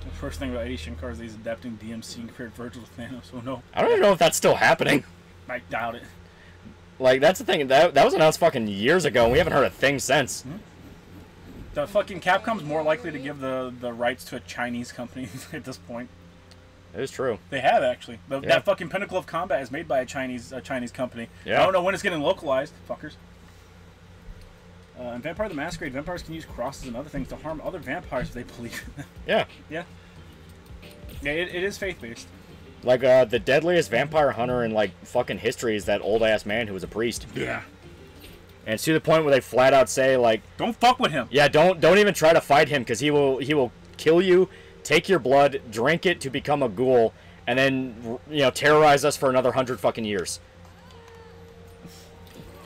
The first thing about Adi Shankar is he's adapting DMC and compared Vergil to Thanos. So no, I don't even know if that's still happening. I doubt it. Like that's the thing that that was announced fucking years ago, and we haven't heard a thing since. Hmm? The fucking Capcom's more likely to give the the rights to a Chinese company at this point. It is true. They have actually. The, Yeah. That fucking Pinnacle of Combat is made by a Chinese a Chinese company. Yeah. I don't know when it's getting localized, fuckers. Uh, and Vampire the Masquerade, vampires can use crosses and other things to harm other vampires if they believe in them. Yeah, yeah. Yeah, it, it is faith based. like uh, the deadliest vampire hunter in like fucking history is that old ass man who was a priest. Yeah. And it's to the point where they flat out say like, Don't fuck with him. yeah, don't don't even try to fight him because he will he will kill you, take your blood, drink it to become a ghoul, and then you know terrorize us for another hundred fucking years.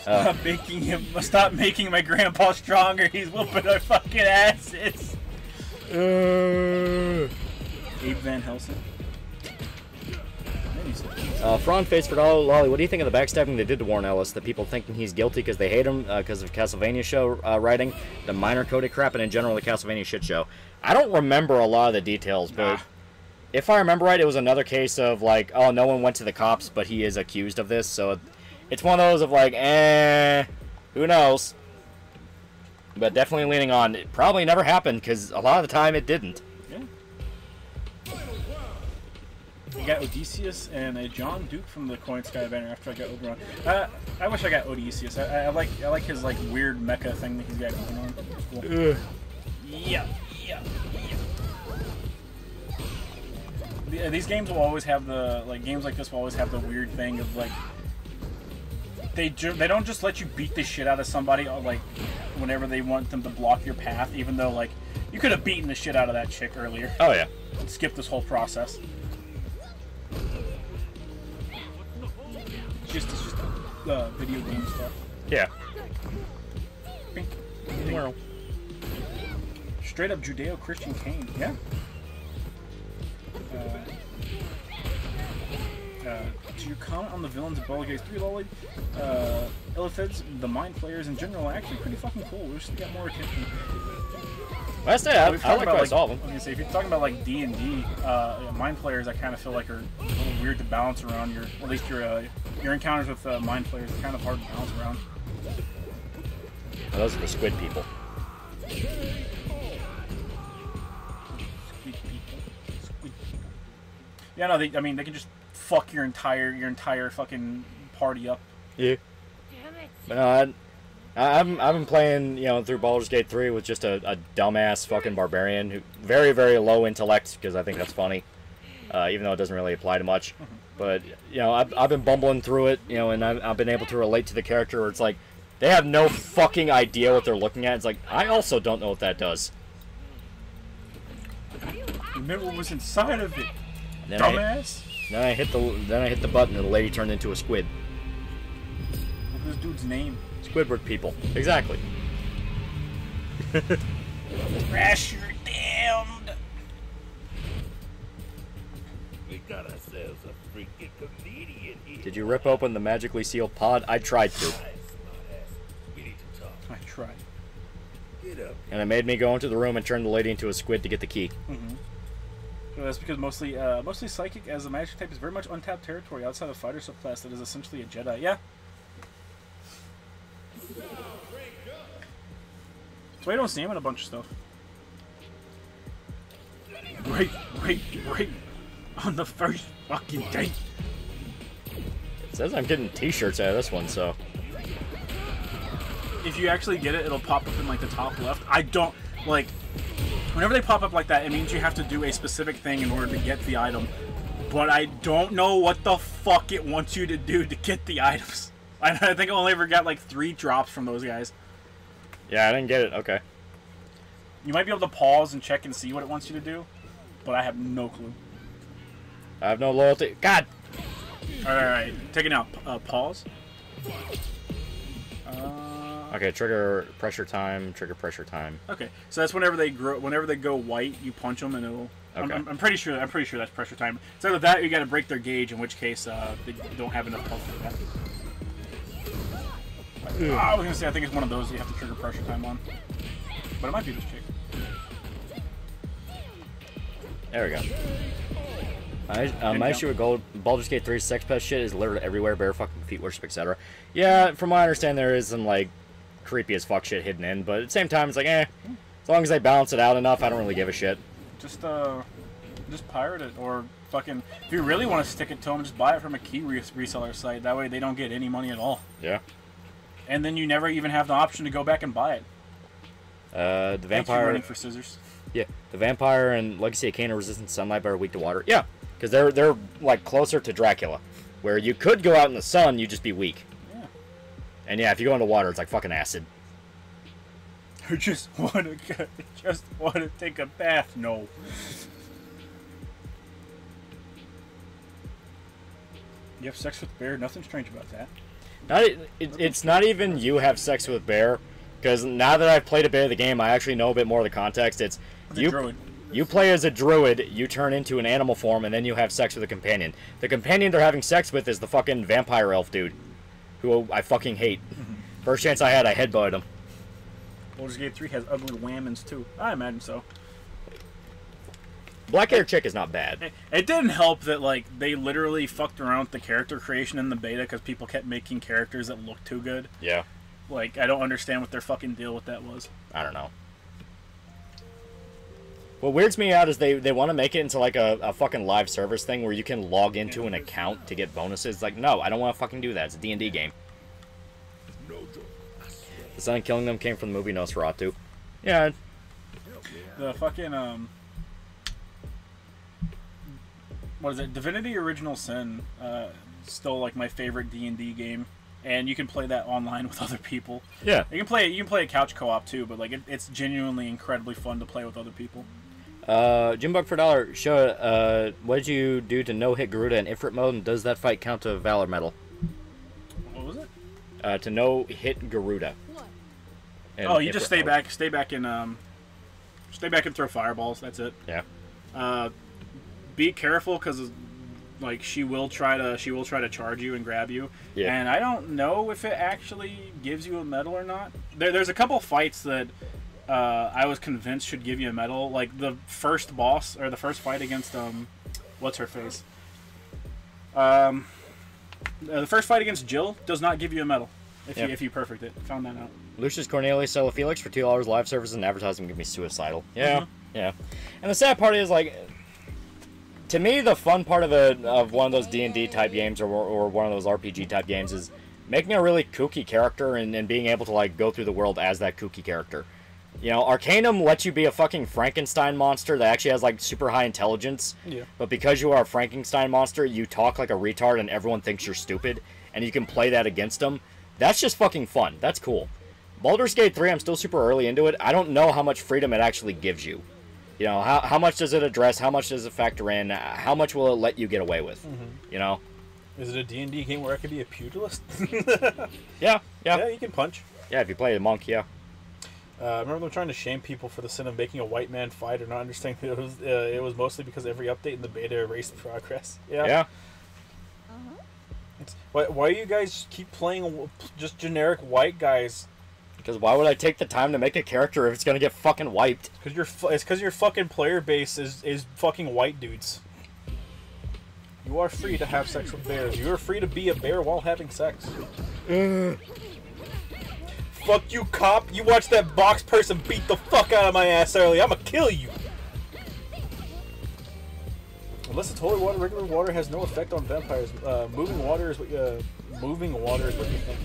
Stop making him. Stop making my grandpa stronger. He's whooping our fucking asses. Abe Van Helsing. Maybe. Uh, Fron face for Dolly Lolly. What do you think of the backstabbing they did to Warren Ellis? The people thinking he's guilty because they hate him because of Castlevania show uh, writing, the minor coded crap, and in general the Castlevania shit show. I don't remember a lot of the details, but Nah. if I remember right, it was another case of like, oh, no one went to the cops, but he is accused of this. So it's one of those of like, eh, who knows? But definitely leaning on it probably never happened because a lot of the time it didn't. Yeah. I got Odysseus and a John Duke from the Coin Sky banner after I got Oberon. Uh, I wish I got Odysseus. I, I like I like his like weird mecha thing that he's got going on. Cool. Yeah, yeah, yeah. The- These games will always have the like games like this will always have the weird thing of like they ju- they don't just let you beat the shit out of somebody uh, like whenever they want them to block your path, even though like you could have beaten the shit out of that chick earlier Oh yeah. and skipped this whole process. Just it's just uh, video game stuff. Yeah. Bink. Bink. Straight up Judeo-Christian Kane. Yeah. Uh, uh, to your comment on the villains of Baldur's Gate 3, Loli, uh, Illithids, the mind flayers in general, are actually pretty fucking cool. We should get more attention. I say I, We've I like about I like, saw of I them. was gonna say, if you're talking about like D and D, uh, mind flayers, I kind of feel like are a little weird to balance around. Your at least your uh, your encounters with uh, mind flayers are kind of hard to balance around. Those are the squid people. Squid people. Squid people. Yeah, no, they, I mean they can just fuck your entire your entire fucking party up. Yeah. Damn it. But no, I, I- I've, I've been playing, you know, through Baldur's Gate 3 with just a, a dumbass fucking barbarian who very, very low intellect because I think that's funny, uh, even though it doesn't really apply to much. But you know, I've, I've been bumbling through it, you know, and I've, I've been able to relate to the character. Where it's like they have no fucking idea what they're looking at. It's like I also don't know what that does. Remember what was inside of it, Then I, dumbass. Then I hit the then I hit the button and the lady turned into a squid. What's this dude's name? Squidward people, exactly. Crash your damned. We got ourselves a freaking comedian here. Did you rip open the magically sealed pod? I tried to, We need to talk. I tried. Get up. and it made me go into the room and turn the lady into a squid to get the key. Mm-hmm. Well, that's because mostly, uh, mostly psychic as a magic type is very much untapped territory outside of fighter subclass that is essentially a Jedi. Yeah. That's why you don't see him in a bunch of stuff. Right, right, right. On the first fucking day. It says I'm getting t-shirts out of this one, so If you actually get it, it'll pop up in like the top left. I don't like. Whenever they pop up like that, it means you have to do a specific thing in order to get the item. But I don't know what the fuck it wants you to do to get the items. I, I think I only ever got like three drops from those guys. yeah, I didn't get it. Okay. You might be able to pause and check and see what it wants you to do, but I have no clue. I have no loyalty. God, All right, all right. take it now. Uh, pause. Uh, Okay, trigger pressure time. Trigger pressure time. okay, so that's whenever they grow, whenever they go white, you punch them and it'll. I'm, Okay. I'm, I'm pretty sure. I'm pretty sure that's pressure time. So either that, or you got to break their gauge, in which case uh, they don't have enough health for that. I was gonna say I think it's one of those you have to trigger pressure time on, but it might be this chick. There we go. I, uh, my issue with Gold, Baldur's Gate 3 sex pest shit is littered everywhere, bare fucking feet worship, etc. Yeah, from what I understand, there is some like creepy as fuck shit hidden in, but at the same time, it's like, eh. As long as they balance it out enough, I don't really give a shit. Just uh, just pirate it or fucking. If you really want to stick it to them, just buy it from a key re- reseller site. That way they don't get any money at all, Yeah. and then you never even have the option to go back and buy it. Uh, the vampire. running for scissors. Yeah, the vampire and Legacy of Kain are resistant to sunlight but are weak to water. Yeah, because they're they're like closer to Dracula, where you could go out in the sun, you'd just be weak. And yeah, if you go into water, it's like fucking acid. I just want to just want to take a bath. No. You have sex with bear. Nothing strange about that. Not it, it's not even you have sex with bear, because now that I've played a bit of the game, I actually know a bit more of the context. It's The you druid. you play as a druid, you turn into an animal form, and then you have sex with a companion. The companion they're having sex with is the fucking vampire elf dude, who I fucking hate. First chance I had, I headbutted him. Baldur's Gate 3 has ugly whammons too. I imagine so. Black hair chick is not bad. It, it didn't help that like they literally fucked around with the character creation in the beta because people kept making characters that looked too good. Yeah, Like I don't understand what their fucking deal with that was. I don't know. What weirds me out is they, they want to make it into like a, a fucking live service thing where you can log into an account to get bonuses. Like, no, I don't want to fucking do that. It's a D&D game. No joke. I. The Sun killing them came from the movie Nosferatu. Yeah, The fucking um, what is it? Divinity: Original Sin. Uh, still like my favorite D and D game, and you can play that online with other people. yeah. You can play it. You can play a couch co-op too, but like it, it's genuinely incredibly fun to play with other people. Uh, Jim Buck for dollar. Show. Uh, what did you do to no hit Garuda in Ifrit mode? And does that fight count to Valor Medal? What was it? Uh, to no hit Garuda. What? oh, you just stay mode. back, stay back and um, stay back and throw fireballs. That's it. Yeah. Uh, be careful because like she will try to she will try to charge you and grab you. Yeah. And I don't know if it actually gives you a medal or not. There, there's a couple fights that uh, I was convinced should give you a medal. Like the first boss or the first fight against um, what's her face. Um, uh, the first fight against Jill does not give you a medal if Yeah. you if you perfect it. Found that out. Lucius Cornelius Sulla Felix for two dollars live services and advertising give me suicidal. Yeah, Mm-hmm. yeah. And the sad part is like, to me, the fun part of a of one of those D and D type games or or one of those RPG type games is making a really kooky character and, and being able to like go through the world as that kooky character. You know, Arcanum lets you be a fucking Frankenstein monster that actually has like super high intelligence. Yeah. But because you are a Frankenstein monster, you talk like a retard and everyone thinks you're stupid, and you can play that against them. That's just fucking fun. That's cool. Baldur's Gate 3, I'm still super early into it. I don't know how much freedom it actually gives you. You know, how, how much does it address? How much does it factor in? How much will it let you get away with? Mm-hmm. You know? Is it a D&D game where I could be a pugilist? Yeah, yeah, yeah. you can punch. Yeah, if you play the monk, yeah. Uh, I remember them trying to shame people for the sin of making a white man fight or not understanding that it was uh, it was mostly because every update in the beta erased progress. Yeah. Yeah. It's- why, why do you guys keep playing just generic white guys? Because why would I take the time to make a character if it's going to get fucking wiped? Because your fu- it's because your fucking player base is is fucking white dudes. You are free to have sex with bears. You are free to be a bear while having sex. Fuck you, cop! You watched that box person beat the fuck out of my ass earlier. I'ma kill you. Unless it's holy water, regular water has no effect on vampires. Uh, moving water is what you, uh, moving water is what you think.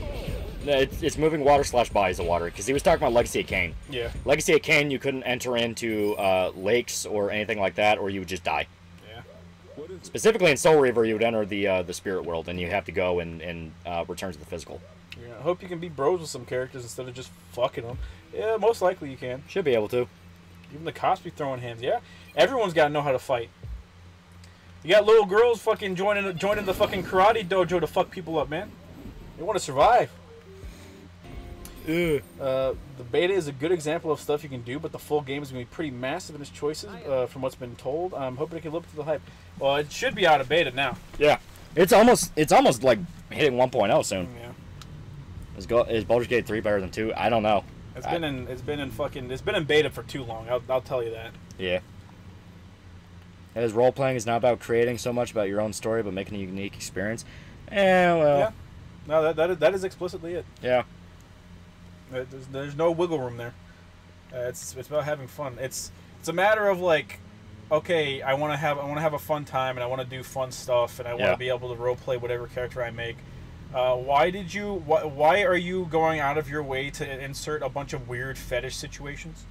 No, It's, it's moving water slash bodies of water. Because he was talking about Legacy of Kain. Yeah. Legacy of Kain, you couldn't enter into uh, lakes or anything like that, or you would just die. Yeah. What is? Specifically in Soul Reaver, you would enter the uh, the spirit world, and you have to go and, and uh, return to the physical. Yeah. I hope you can be bros with some characters instead of just fucking them. Yeah, most likely you can. Should be able to. Even the cops be throwing hands. Yeah, everyone's got to know how to fight. You got little girls fucking joining joining the fucking karate dojo to fuck people up, man. They want to survive. Uh, the beta is a good example of stuff you can do, but the full game is going to be pretty massive in its choices, uh, from what's been told. I'm hoping it can live up to the hype. Well, it should be out of beta now. Yeah. It's almost it's almost like hitting 1.0 soon. Yeah, Is, Go, is Baldur's Gate 3 better than 2? I don't know. it's been in it's been in fucking it's been in beta for too long. I'll, I'll tell you that. Yeah. As role playing is not about creating so much about your own story, but making a unique experience. Eh, well, Yeah. No, that that is, that is explicitly it. yeah. Uh, There's, there's no wiggle room there. Uh, it's it's about having fun. It's it's a matter of like, okay, I want to have I want to have a fun time and I want to do fun stuff and I want to Yeah. be able to role play whatever character I make. Uh, why did you? Why, why are you going out of your way to insert a bunch of weird fetish situations?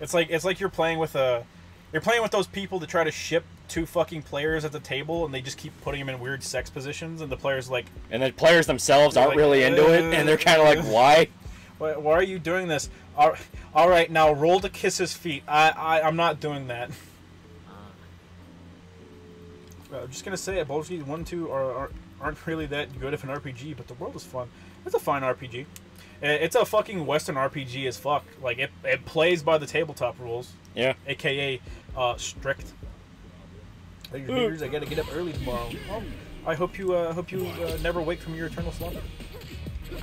It's like it's like you're playing with a you're playing with those people that try to ship two fucking players at the table and they just keep putting them in weird sex positions and the players like And the players themselves They're aren't like, really into it, and they're kind of like, why? Why, why are you doing this? All, all right, now roll to kiss his feet. I, I, I'm not doing that. Uh, I'm just gonna say, Baldur's Gate one, two are, are aren't really that good of an RPG, but the world is fun. It's a fine RPG. Uh, It's a fucking Western RPG as fuck. Like it, it plays by the tabletop rules, Yeah. aka uh, strict. Hey, neighbors, I gotta get up early tomorrow. Well, I hope you uh, hope you uh, never wake from your eternal slumber.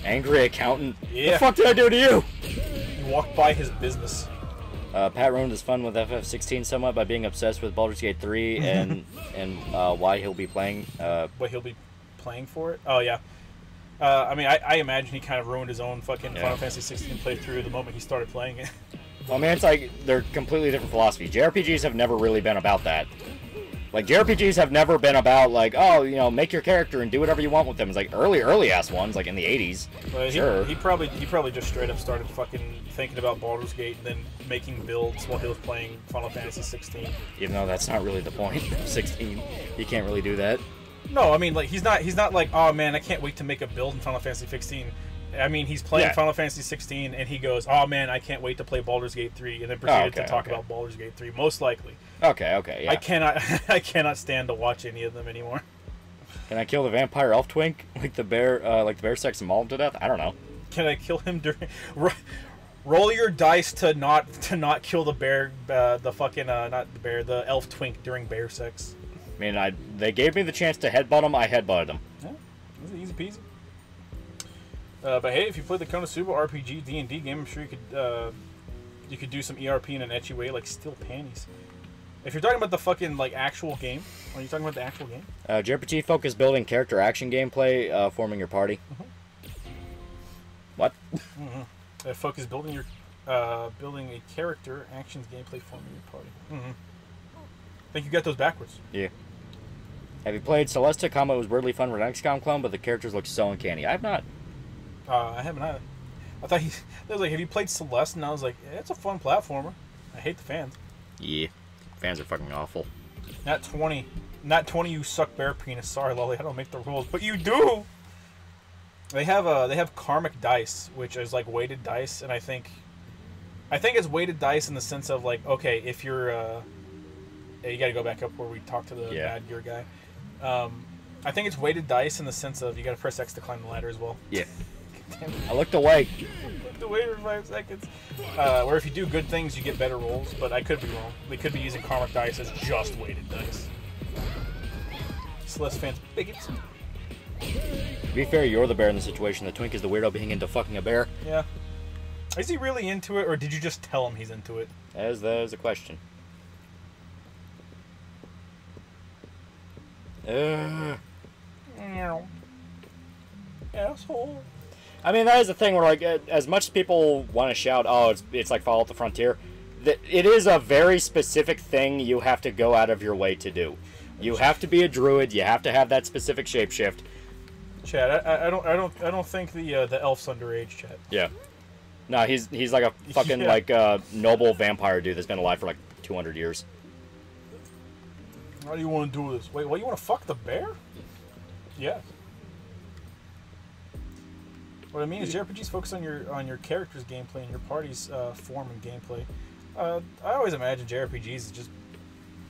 Angry accountant. Yeah. The fuck did I do to you? You walk by his business. Uh, Pat ruined his fun with FF16 somewhat by being obsessed with Baldur's Gate 3 and and uh, why he'll be playing. Uh, what he'll be playing for it. Oh yeah. Uh, I mean, I, I imagine he kind of ruined his own fucking Yeah. Final Fantasy 16 playthrough the moment he started playing it. Well, I mean, it's like they're completely different philosophy. JRPGs have never really been about that. Like JRPGs have never been about like, oh, you know, make your character and do whatever you want with them. It's like early, early ass ones, like in the '80s. But he, Sure. he probably he probably just straight up started fucking thinking about Baldur's Gate and then making builds while he was playing Final Fantasy 16. Even though that's not really the point. 16, you can't really do that. No, I mean like he's not he's not like oh man I can't wait to make a build in Final Fantasy 16. I mean he's playing Yeah. Final Fantasy 16 and he goes oh man I can't wait to play Baldur's Gate 3 and then proceeded okay, to talk okay. about Baldur's Gate 3 most likely. Okay, okay, yeah. I cannot I cannot stand to watch any of them anymore. Can I kill the vampire elf twink like the bear, uh, like the bear sex and maul him to death? I don't know. Can I kill him during? Roll your dice to not to not kill the bear, uh, the fucking uh, not the bear, the elf twink during bear sex. I mean, I they gave me the chance to headbutt him. I headbutted him. Yeah, it's easy peasy. Uh, but hey, if you play the Konosuba RPG D and D game, I'm sure you could uh, you could do some ERP in an ecchi way, like steal panties. If you're talking about the fucking like actual game, are you talking about the actual game? Uh, JRPG focus building character action gameplay, uh, forming your party. What? Uh, focus building your uh, building a character, actions, gameplay, forming your party. Mm-hmm. I think you got those backwards. Yeah. Have you played Celesta? Combat was weirdly fun for an XCOM clone, but the characters look so uncanny. I've not. Uh, I haven't either. I thought he. They was like, "Have you played Celeste?" And I was like, yeah, "It's a fun platformer." I hate the fans. Yeah. Fans are fucking awful. Not twenty. Not twenty. You suck bear penis. Sorry, Loli. I don't make the rules, but you do. They have uh They have karmic dice, which is like weighted dice, and I think, I think it's weighted dice in the sense of like, okay, if you're, uh, yeah, you got to go back up where we talked to the Yeah. bad gear guy. Um, I think it's weighted dice in the sense of you got to press X to climb the ladder as well. Yeah. I looked away. to wait for five seconds. Uh, where if you do good things, you get better rolls, but I could be wrong. They could be using karmic dice as just weighted dice. Celeste fans bigots. To be fair, you're the bear in the situation. The twink is the weirdo being into fucking a bear. Yeah. Is he really into it, or did you just tell him he's into it? As there's a question. Uh, Asshole. I mean, that is the thing where, like, as much as people want to shout, "Oh, it's it's like Fallout: The Frontier," it is a very specific thing you have to go out of your way to do. You have to be a druid. You have to have that specific shapeshift. Chad, I, I- I don't, I don't, I don't think the uh, the elf's underage, Chad. Yeah. No, he's he's like a fucking Yeah. like uh, noble vampire dude that's been alive for like 200 years. How do you want to do this? Wait, what? You want to fuck the bear? Yeah. What I mean is, JRPGs focus on your on your character's gameplay and your party's uh, form and gameplay. Uh, I always imagine JRPGs as just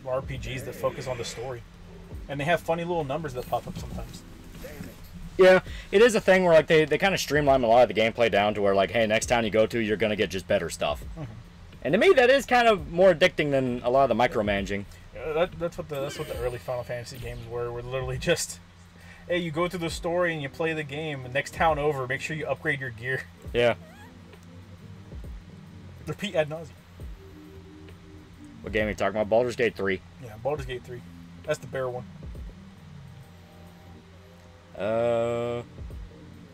RPGs that focus on the story, and they have funny little numbers that pop up sometimes. Yeah, it is a thing where like they, they kind of streamline a lot of the gameplay down to where like, hey, next town you go to, you're gonna get just better stuff. And to me, that is kind of more addicting than a lot of the micromanaging. That, that's what the that's what the early Final Fantasy games were. Were literally just, hey, you go through the story and you play the game. Next town over, make sure you upgrade your gear. Yeah. Repeat ad nauseum. What game are you talking about? Baldur's Gate 3. Yeah, Baldur's Gate three. That's the bear one. Uh,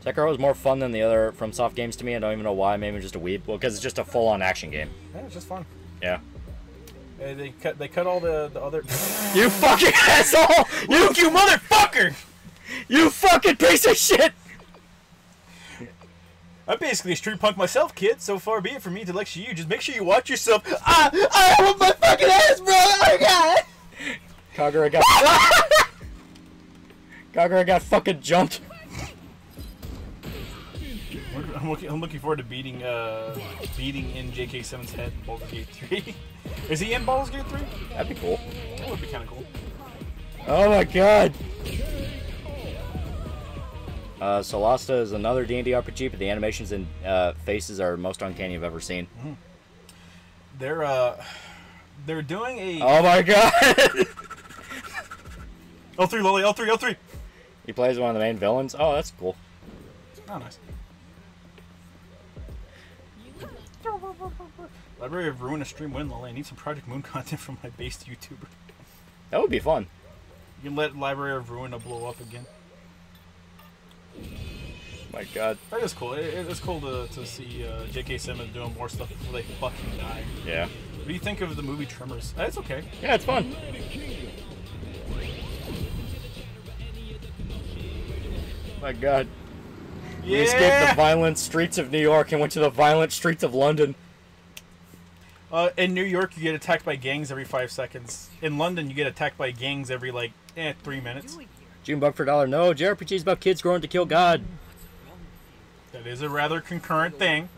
Sekiro was more fun than the other FromSoft games to me. I don't even know why. Maybe just a weeb. Well, because it's just a full-on action game. Yeah, it's just fun. Yeah. Hey, they cut they cut all the the other. You fucking asshole! You you motherfucker! you fucking piece of shit! I'm basically a street punk myself, kid. So far be it for me to lecture you. Just make sure you watch yourself. Ah, I want my fucking ass, bro. Oh god. Kagura got. Kagura got fucking jumped. I'm looking, I'm looking forward to beating uh beating in J.K. Simmons's head in Baldur's Gate 3. Is he in Baldur's Gate 3? That'd be cool. That would be kind of cool. Oh my god. Uh, Solasta is another D&D RPG, but the animations and uh, faces are most uncanny I've ever seen. They're uh they're doing a Oh my god! L3 Loli L3 L3. he plays one of the main villains. Oh, that's cool. Oh, nice. Library of Ruina a stream win, Loli. I need some Project Moon content from my based YouTuber. That would be fun. You can let Library of Ruina blow up again. My God. That is cool. It, it's cool to, to see uh, J.K. Simmons doing more stuff before they fucking die. Yeah. What do you think of the movie Tremors? Uh, It's okay. Yeah, it's fun. My God. We escaped the violent streets of New York and went to the violent streets of London. Uh, in New York, you get attacked by gangs every five seconds. In London, you get attacked by gangs every like eh three minutes. June Buck for a dollar. No, JRPG is about kids growing to kill God. That is a rather concurrent thing.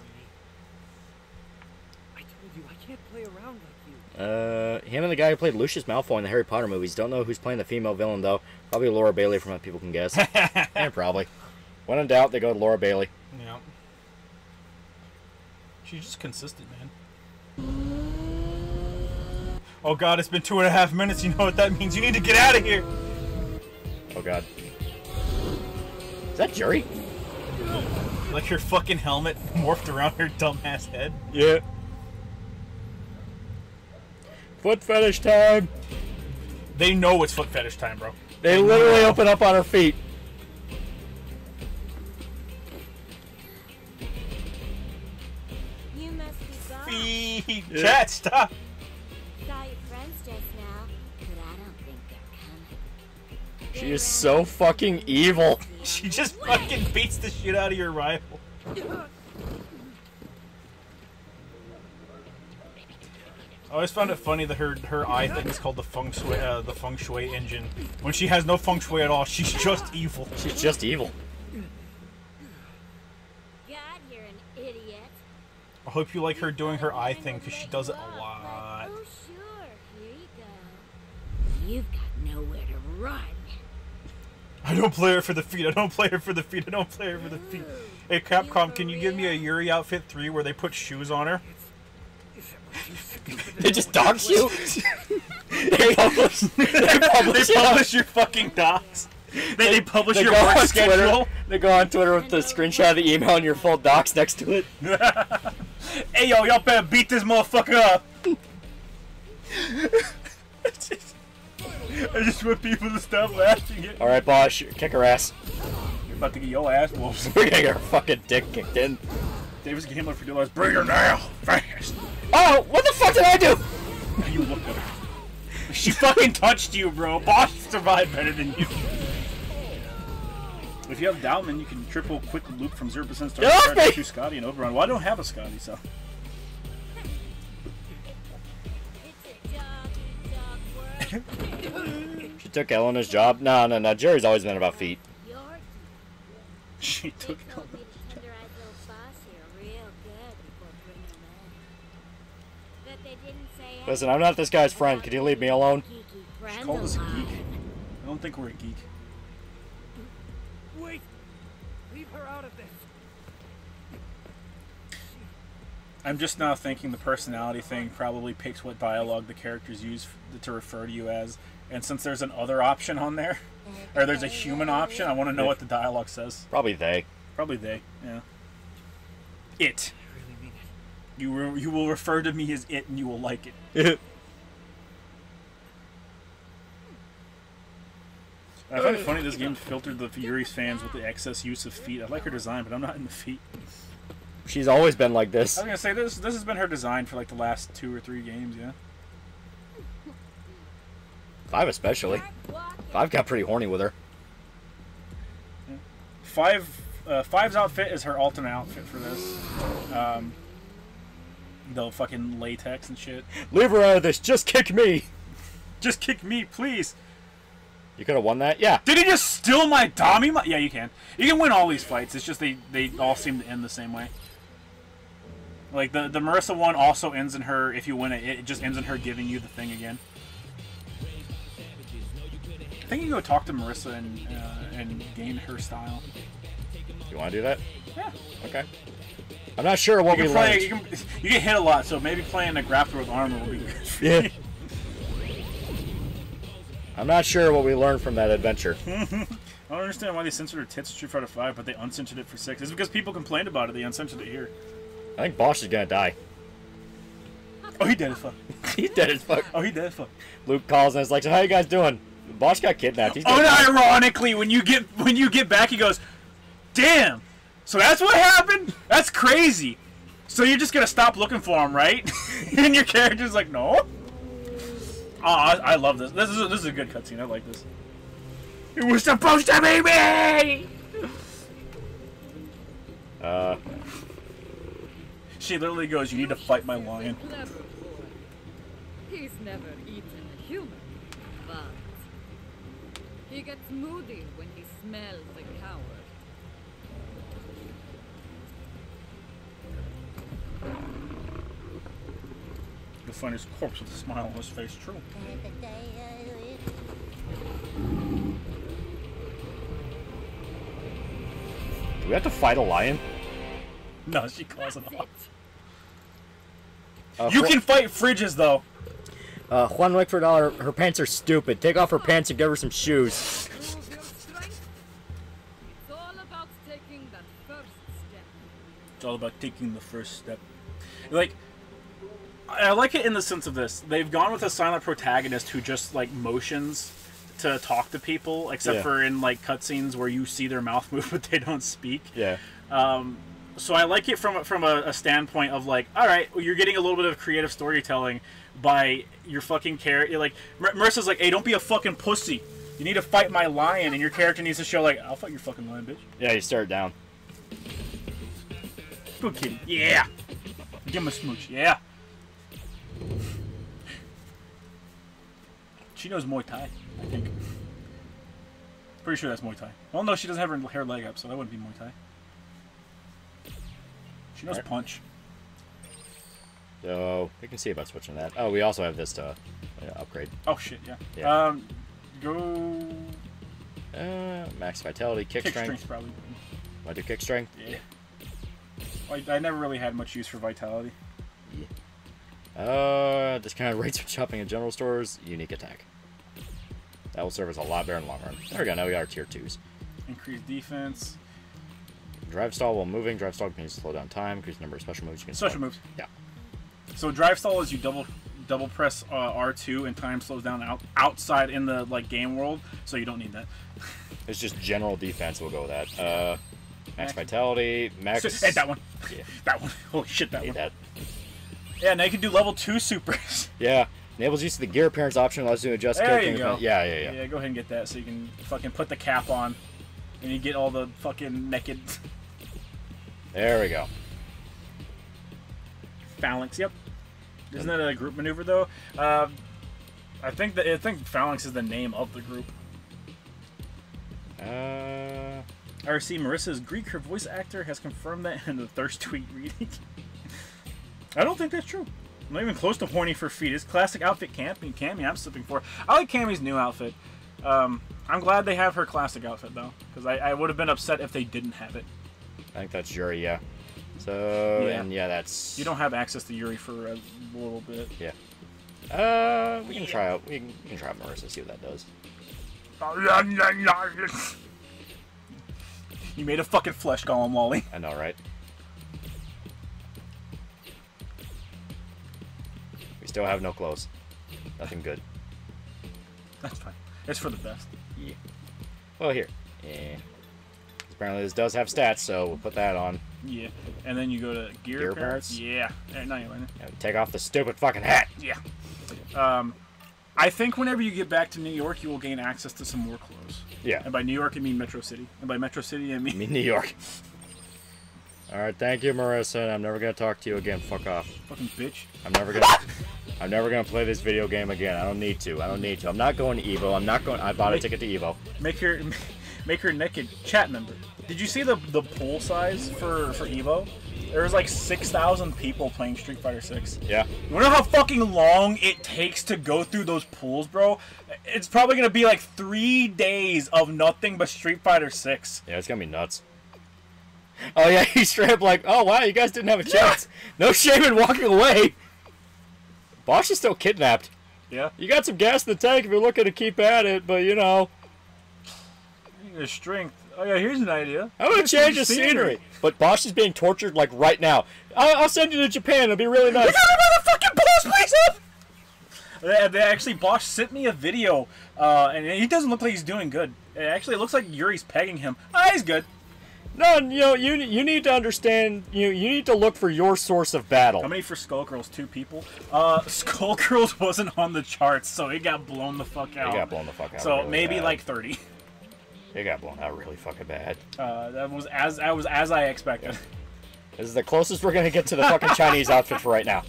I told you I can't play around like you. Uh, him and the guy who played Lucius Malfoy in the Harry Potter movies. Don't know who's playing the female villain though. Probably Laura Bailey from what people can guess. yeah, probably. When in doubt, they go to Laura Bailey. Yeah. She's just consistent, man. Oh god, it's been two and a half minutes. You know what that means. You need to get out of here. Oh God. Is that Juri? Like her fucking helmet morphed around her dumbass head. Yeah. Foot fetish time. They know it's foot fetish time, bro. They literally open up on her feet. You must be gone. Feed. Chat, stop. Saw your friends just now, but I don't think they're coming. She is so fucking evil. She just fucking beats the shit out of your rival. I always found it funny that her her eye thing is called the feng shui uh, the feng shui engine. When she has no feng shui at all, she's just evil. She's just evil. God, you're an idiot. I hope you like her doing her eye thing because she does it a lot. Oh, sure. Here you go. You've got nowhere to run. I don't play her for the feet. I don't play her for the feet. I don't play her for the feet. Hey Capcom, can you give me a Juri outfit three where they put shoes on her? They just dox you. they publish. They publish. They publish your fucking docs. They, they publish They your work schedule. Twitter. They go on Twitter with the screenshot of the email and your full docs next to it. Hey yo, y'all better beat this motherfucker up. I just want people to stop laughing at All right, Bosch, kick her ass. You're about to get your ass whooped. We're gonna get her fucking dick kicked in. Davis Gambler for doing Bring her now, fast. Oh, what the fuck did I do? You look at her. She fucking touched you, bro. Boss survived better than you. If you have Dowman, you can triple quick loop from 0% start Get off start to Scotty and Oberon. Well, I don't have a Scotty, so. It's a dog eat dog world. She took Eleanor's job. No, no, no. Juri's always been about feet. She took They told me to tenderize little boss here real good before bringing him in. But they didn't say Listen, I'm not this guy's friend. Could you leave me alone? She called us a geek. I don't think we're a geek. I'm just now thinking the personality thing probably picks what dialogue the characters use to refer to you as. And since there's an other option on there, or there's a human option, I want to know what the dialogue says. Probably they. Probably they, yeah. It. I really mean it. You re- you will refer to me as it, and you will like it. I find it funny this game filtered the Juri's fans with the excess use of feet. I like her design, but I'm not in the feet. She's always been like this. I was gonna say this. This has been her design for like the last two or three games. Yeah. Five especially. Five got pretty horny with her. Five. Uh, Five's outfit is her alternate outfit for this. Um, the fucking latex and shit. Leave her out of this. Just kick me. Just kick me, please. You could have won that. Yeah. Did he just steal my Dami? Yeah, you can. You can win all these fights. It's just they they all seem to end the same way. Like the the Marisa one also ends in her. If you win it, it just ends in her giving you the thing again. I think you can go talk to Marisa and uh, and gain her style. You want to do that? Yeah. Okay. I'm not sure what You we play. learned. You, can, you get hit a lot, so maybe playing a grappler with armor will be good. Yeah. I'm not sure what we learned from that adventure. I don't understand why they censored her tits in Street Fighter Five, but they uncensored it for six. It's because people complained about it. They uncensored it here. I think Bosch is gonna die. Oh, he dead as fuck. He's dead as fuck. Oh, he dead as fuck. Luke calls and is like, "So how you guys doing?" Bosch got kidnapped. He's. Unironically, when you get when you get back, he goes, "Damn, So that's what happened? That's crazy. So you're just gonna stop looking for him, right? and your character's like, no. Oh, I, I love this. This is a, this is a good cutscene. I like this. It was supposed to be me. Uh, She literally goes, "You need to fight my lion." Clever boy. He's never eaten a human, but he gets moody when he smells a coward. You'll find his corpse with a smile on his face. True. do we have to fight a lion? No, she calls it off. Uh, You can fight fridges though. Uh, Juan Wick for a dollar. Her pants are stupid. Take off her pants and give her some shoes. Prove your strength. It's all about taking that first step. It's all about taking the first step. Like, I like it in the sense of this. They've gone with a silent protagonist who just like motions to talk to people, except Yeah. for in like cutscenes where you see their mouth move but they don't speak. Yeah. So I like it from a- from a, a standpoint of like, all right, well, you're getting a little bit of creative storytelling by your fucking character. Like Mar- Marisa's like, hey, don't be a fucking pussy. You need to fight my lion, and your character needs to show like, I'll fight your fucking lion, bitch. Yeah, you start down. Good kitty. Yeah. Give him a smooch. Yeah. She knows Muay Thai, I think. Pretty sure that's Muay Thai. Well, no, she doesn't have her hair leg up, so that wouldn't be Muay Thai. She knows Alright. punch. So we can see about switching that. Oh, we also have this to uh, upgrade. Oh shit, yeah. Yeah. Um, go Uh, max vitality, kick, kick strength. strength probably. Want to do kick strength? Yeah. I, I never really had much use for vitality. Yeah. Uh, this kind of rates for shopping in general stores. Unique attack. That will serve as a lot better in the long run. There we go. Now we got our tier twos. Increased defense. Drive stall while moving. Drive stall means slow down time. Increase the number of special moves you can. Special moves. Yeah. So drive stall is you double double press uh, R2 and time slows down out outside in the like game world, so you don't need that. It's just general defense. We'll go with that. Uh, max Max- vitality. Max. Hey, that one. Yeah. That one. Holy shit, that one. that. Yeah, now you can do level two supers. Yeah. Enables use of the gear appearance option. Allows you to adjust. There character you go. Yeah, yeah, yeah. yeah, go ahead and get that so you can fucking put the cap on, and you get all the fucking naked There we go. phalanx. Yep. Isn't that a group maneuver though? Um, I think that I think phalanx is the name of the group. Uh, RC Marisa's Greek, her voice actor, has confirmed that in the Thirst tweet reading. I don't think that's true. I'm not even close to horny for feet. His classic outfit, Cammy, Cammy, I'm slipping for. I like Cammy's new outfit. Um, I'm glad they have her classic outfit though, because I, I would have been upset if they didn't have it. I think that's Juri. Yeah. So Yeah. and yeah, that's. You don't have access to Juri for a little bit. Yeah. Uh, we can try out. We can, we can try out Marisa. See what that does. You made a fucking flesh golem, Loli. I know, right? We still have no clothes. Nothing good. That's fine. It's for the best. Yeah. Well, here. Yeah. Apparently, this does have stats, so we'll put that on. Yeah. And then you go to gear, Gear appearance? Yeah. Hey, now you learn it. And take off the stupid fucking hat. Yeah. Um, I think whenever you get back to New York, you will gain access to some more clothes. Yeah. And by New York, I mean Metro City. And by Metro City, I mean. I mean, New York. All right, thank you, Marisa. and I'm never gonna talk to you again. Fuck off. Fucking bitch. I'm never gonna. I'm never gonna play this video game again. I don't need to. I don't need to. I'm not going to Evo. I'm not going. I bought a ticket to Evo. Make her, make her naked chat member. Did you see the the pool size for for Evo? There was like six thousand people playing Street Fighter Six. Yeah. You know how fucking long it takes to go through those pools, bro? It's probably gonna be like three days of nothing but Street Fighter Six. Yeah, it's gonna be nuts. Oh yeah, he's straight up like, oh wow, you guys didn't have a chance. No shame in walking away. Bosch is still kidnapped. Yeah. You got some gas in the tank if you're looking to keep at it, but you know, Your strength. Oh yeah, here's an idea. I'm gonna Here's change the scenery. But Bosch is being tortured like right now. I'll, I'll send you to Japan. It'll be really nice. motherfucking boss, please up! They, they actually Bosch sent me a video, uh, and he doesn't look like he's doing good. It actually looks like Juri's pegging him. Ah, he's good. No, you know, you you need to understand. You you need to look for your source of battle. How many for Skullgirls? Two people. Uh, Skullgirls wasn't on the charts, so it got blown the fuck out. It got blown the fuck out. So really maybe bad. like thirty. it got blown out really fucking bad. Uh, that was as I was as I expected. This is the closest we're gonna get to the fucking Chinese outfit for right now.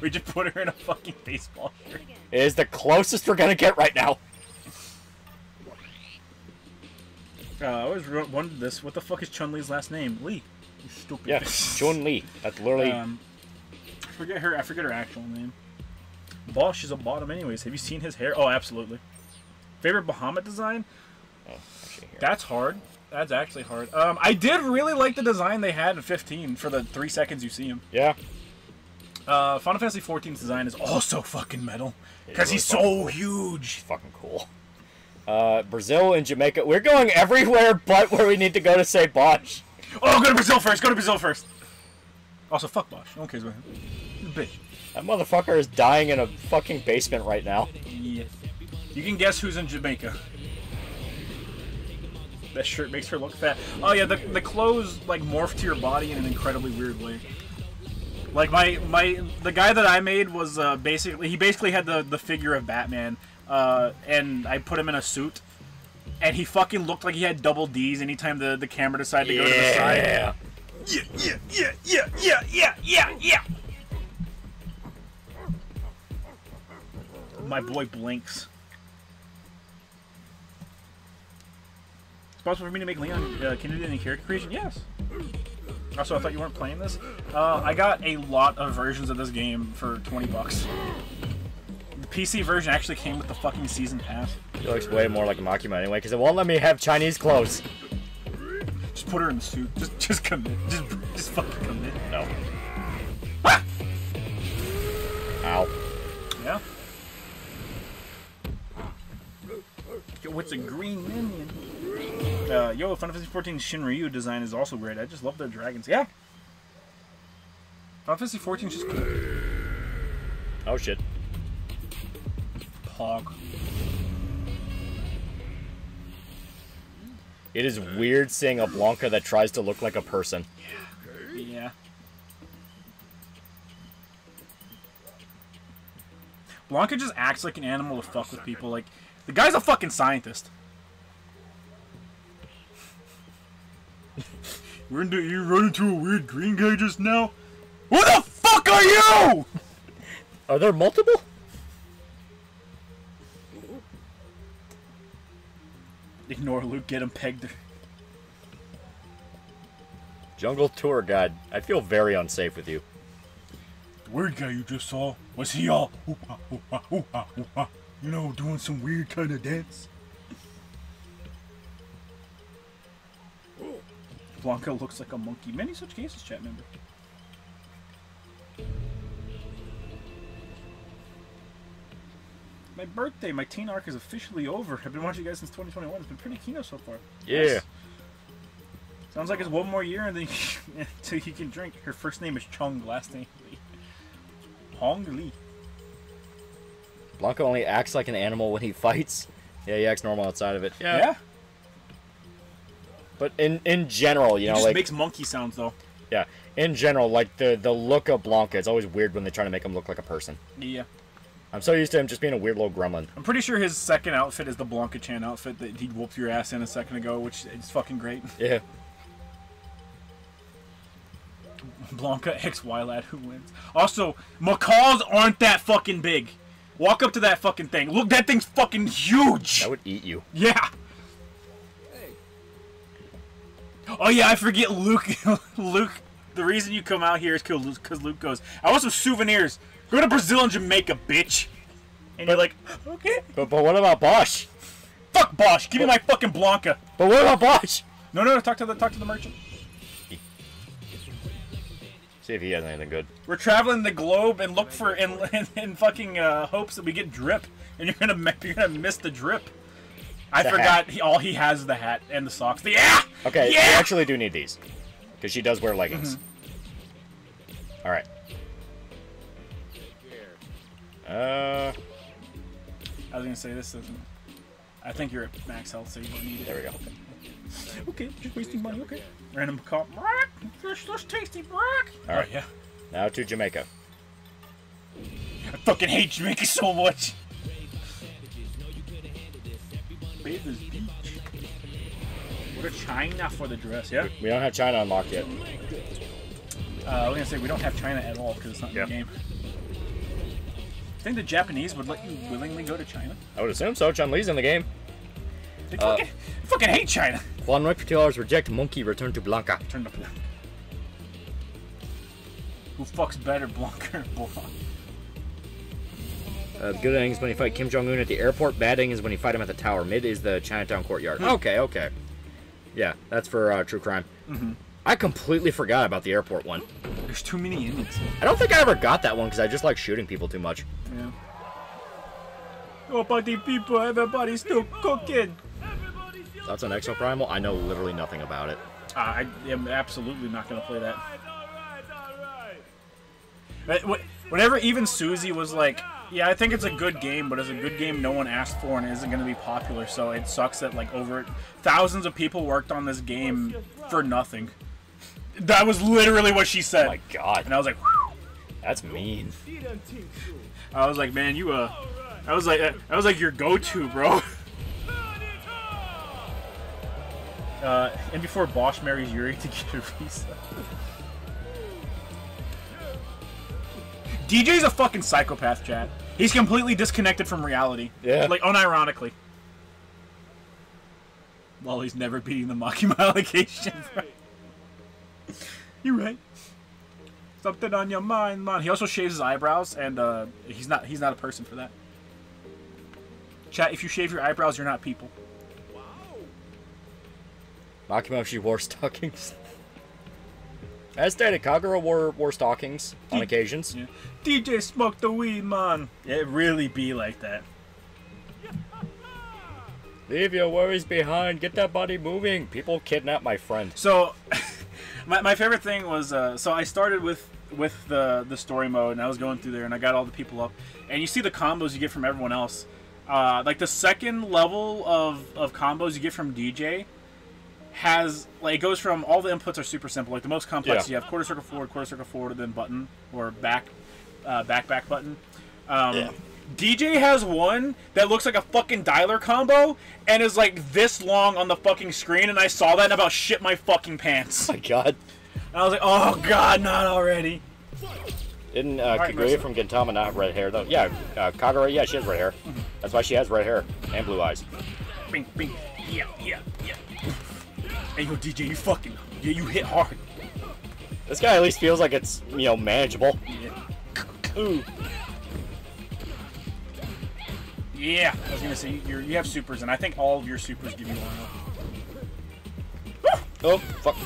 we just put her in a fucking baseball shirt. It is the closest we're gonna get right now. Uh, I always wondered this. What the fuck is Chun Li's last name? Lee. You stupid. Yeah, Chun Li. That's literally. Um, I forget her. I forget her actual name. Bosch is a bottom, anyways. Have you seen his hair? Oh, absolutely. Favorite Bahamut design? oh, actually, here. That's hard. That's actually hard. Um, I did really like the design they had in 15 for the three seconds you see him. Yeah. Uh, Final Fantasy 14's design is also fucking metal because is he's really so huge. Fucking cool. Uh, Brazil and Jamaica. We're going everywhere but where we need to go to say Bosch. Oh, go to Brazil first. Go to Brazil first. Also, fuck Bosch. No one cares about him. He's a bitch. That motherfucker is dying in a fucking basement right now. Yeah. You can guess who's in Jamaica. That shirt makes her look fat. Oh yeah, the, the clothes like morph to your body in an incredibly weird way. Like my my the guy that I made was uh, basically he basically had the the figure of Batman, uh, and I put him in a suit, and he fucking looked like he had double D's anytime the the camera decided to go to the side. Yeah. Yeah, yeah, yeah, yeah, yeah, yeah, yeah, yeah. My boy blinks. It's possible for me to make Leon uh, can you do any character creation? Yes. Also, I thought you weren't playing this. Uh, I got a lot of versions of this game for 20 bucks. The PC version actually came with the fucking season pass. He looks way more like a Makima anyway, because it won't let me have Chinese clothes. Just put her in the suit. Just, just commit. Just, just fucking commit. No. Ah! Ow. Yeah. Yo, what's a green minion? Uh, yo, Final Fantasy 14 Shinryu design is also great. I just love their dragons. Yeah. Final Fantasy 14 is just cool. Oh shit. It is weird seeing a Blanka that tries to look like a person. Yeah. Blanka just acts like an animal to fuck with people. Like, the guy's a fucking scientist. We're into, you run into a weird green guy just now? Who the fuck are you? Are there multiple? Ignore Luke, get him pegged. Jungle tour guide. I feel very unsafe with you. The weird guy you just saw, was he uh, all ooh-ah, ooh-ah, ooh-ah, ooh-ah, you know, doing some weird kind of dance? Blanka looks like a monkey. Many such cases, chat member. My birthday, my teen arc is officially over. I've been watching you guys since 2021. It's been pretty kino so far. Yeah. Nice. Sounds like it's one more year and then until you can drink. Her first name is Chung, last name Lee. Hong Lee. Blanka only acts like an animal when he fights. Yeah, he acts normal outside of it. Yeah. But in in general, you He know, just like makes monkey sounds though. yeah, in general, like the the look of Blanka, it's always weird when they try to make him look like a person. Yeah. I'm so used to him just being a weird little gremlin. I'm pretty sure his second outfit is the Blanka Chan outfit that he whooped your ass in a second ago, which is fucking great. Yeah. Blanka X Y lad who wins. Also, macaws aren't that fucking big. Walk up to that fucking thing. Look, that thing's fucking huge. That would eat you. Yeah. Oh yeah, I forget Luke. Luke, the reason you come out here is because Luke goes. I want some souvenirs. Go to Brazil and Jamaica, bitch. And you're like, okay. But but what about Bosch? Fuck Bosch. Give me my fucking Blanka. But what about Bosch? No, no, no. Talk to the talk to the merchant. See if he has anything good. We're traveling the globe and look for in in, in fucking uh, hopes that we get drip, and you're gonna you're gonna miss the drip. I The forgot he, all he has is the hat and the socks. The, yeah. Okay, we Yeah. actually do need these. Because she does wear leggings. Mm-hmm. Alright. Uh, I was gonna say this doesn't. I think you're at max health, so you don't need it. There we go. Okay, just wasting money. Okay. Random cop. Rock, fresh, fresh, tasty rock. All right. Oh, yeah. Now to Jamaica. I fucking hate Jamaica so much. Bathers Beach. Go to China for the dress, yeah? We don't have China unlocked yet. Uh, I was gonna say we don't have China at all because it's not Yeah. in the game. Think the Japanese would let you willingly go to China. I would assume so. Chun Li's in the game. They Uh, fucking, fucking hate China. Juan Roy for two dollars. Reject monkey. Return to Blanka. Turn up that. Who fucks better, Blanka or Blanc? Uh, good endings when you fight Kim Jong Un at the airport. Bad endings when you fight him at the tower. Mid is the Chinatown courtyard. Okay, okay. Yeah, that's for uh, true crime. Mm-hmm. I completely forgot about the airport one. There's too many Indians. I don't think I ever got that one because I just like shooting people too much. Yeah. Party people, everybody's still cooking. That's an Exoprimal? I know literally nothing about it. Uh, I am absolutely not going to play that. But Whenever even Susie was like, yeah, I think it's a good game, but it's a good game no one asked for and isn't going to be popular, so it sucks that like over thousands of people worked on this game for nothing. That was literally what she said. Oh my god, and I was like, Whew. that's mean. He done think so. I was like, man, you uh, I was like, I was like your go-to, bro. Uh, and before Bosch marries Juri to get a visa. DJ's a fucking psychopath, chat. He's completely disconnected from reality. Yeah. Like, unironically. Well, he's never beating the Makima allegation. Right? You're right. Something on your mind, man. He also shaves his eyebrows, and uh, he's not he's not a person for that. Chat, if you shave your eyebrows, you're not people. Wow. Makima, she wore stockings. As stated, Kagura wore, wore stockings on occasions. Yeah. DJ smoked the weed, man. It really be like that. Leave your worries behind. Get that body moving. People kidnap my friend. So, my, my favorite thing was uh, so I started with with the the story mode, and I was going through there, and I got all the people up, and you see the combos you get from everyone else. Uh, like the second level of, of combos you get from DJ has like it goes from all the inputs are super simple. Like the most complex, Yeah. you have quarter circle forward, quarter circle forward, and then button or back, uh, back back button. Um, Yeah. DJ has one that looks like a fucking dialer combo and is like this long on the fucking screen, and I saw that and about shit my fucking pants. My god. And I was like, oh god, not already. Didn't uh, right, Kaguya from Gintama not have red hair though? Yeah, uh, Kagura, yeah, she has red hair. That's why she has red hair and blue eyes. Bing, bing. Yeah, yeah, yeah. Hey, yo, DJ, you fucking, yeah, you hit hard. This guy at least feels like it's you know manageable. Ooh. Yeah, I was gonna say you're, you have supers, and I think all of your supers give you one. Up. Oh fuck!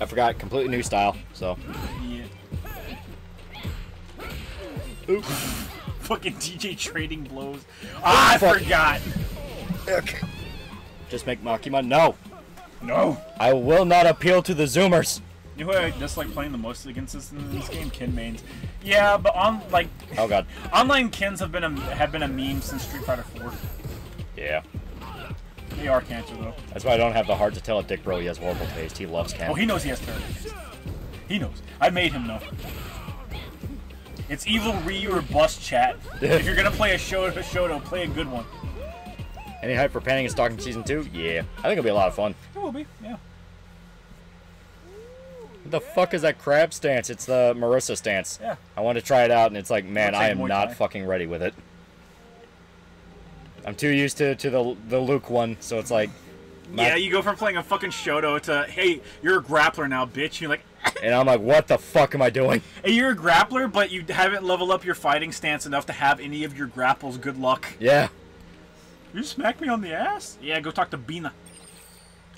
I forgot completely new style. So Yeah. Oop. Fucking DJ trading blows. Ah, I Fuck. forgot. okay. Just make Makima no. No. I will not appeal to the Zoomers. You know who I dislike playing the most against this in this game? Kin mains. Yeah, but on like Oh god. online kins have been a have been a meme since Street Fighter 4. Yeah. They are cancer though. That's why I don't have the heart to tell a dick bro he has horrible taste. He loves cancer. Oh, he knows he has terrible taste. He knows. I made him know. It's evil re or bust chat. if you're gonna play a show Shoto, Shoto, play a good one. Any hype for Panty and Stocking Season 2? Yeah. I think it'll be a lot of fun. It will be, yeah. The fuck is that crab stance? It's the Marisa stance. Yeah. I want to try it out, and it's like, man, I am Muay not Thai. fucking ready with it. I'm too used to, to the the Luke one, so it's like, my- Yeah, you go from playing a fucking Shoto to, hey, you're a grappler now, bitch. You're like, and I'm like, what the fuck am I doing? hey, you're a grappler, but you haven't leveled up your fighting stance enough to have any of your grapples. Good luck. Yeah. You smacked me on the ass? Yeah, go talk to Bina.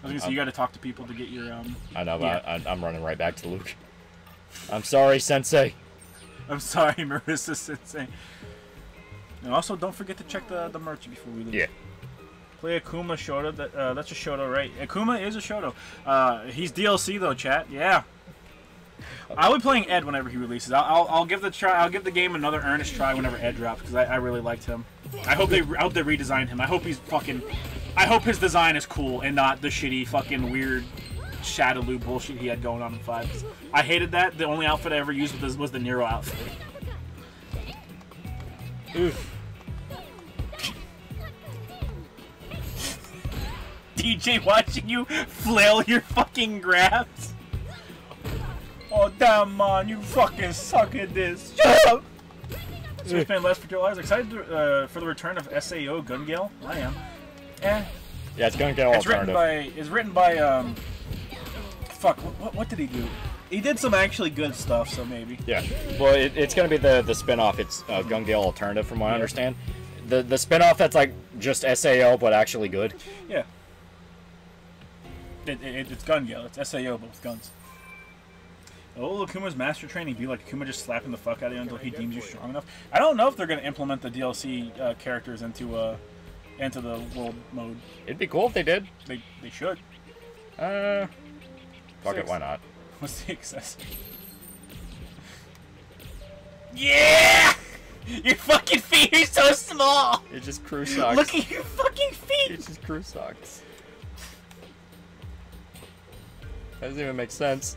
I was gonna say, Um, you gotta talk to people to get your, um... I know, Yeah. but I, I'm running right back to Luke. I'm sorry, Sensei. I'm sorry, Marisa Sensei. And also, don't forget to check the, the merch before we leave. Yeah. Play Akuma Shoto. That, uh, that's a Shoto, right? Akuma is a Shoto. Uh, he's DLC though, chat. Yeah. I'll be playing Ed whenever he releases. I'll, I'll, I'll give the try. I'll give the game another earnest try whenever Ed drops because I, I really liked him. I hope they I hope they redesigned him. I hope he's fucking. I hope his design is cool and not the shitty fucking weird Shadaloo bullshit he had going on in five. I hated that. The only outfit I ever used was, was the Nero outfit. Oof. DJ watching you flail your fucking grabs. Oh damn man, you fucking suck at this. Shut up. So we spent less for two hours. Excited to, uh, for the return of Sao Gun Gale. I am. Eh, Yeah, it's gonna get all it's written by. It's written by. Um. Fuck. What, what, did he do? He did some actually good stuff. So maybe. Yeah. Well, it, it's gonna be the the spin-off. It's uh, Gun Gale Alternative, from what I understand. The the spin-off that's like just SAO but actually good. Yeah. It, it, it's Gun Gale. It's Sao but with guns. Oh, Akuma's master training be like Akuma just slapping the fuck out of you until he deems you strong enough. I don't know if they're gonna implement the DLC uh, characters into uh into the world mode. It'd be cool if they did. They they should. Uh, fuck it, why not? What's the excess? Yeah! Your fucking feet are so small! It's just crew socks. Look at your fucking feet! It's just crew sucks. Doesn't even make sense.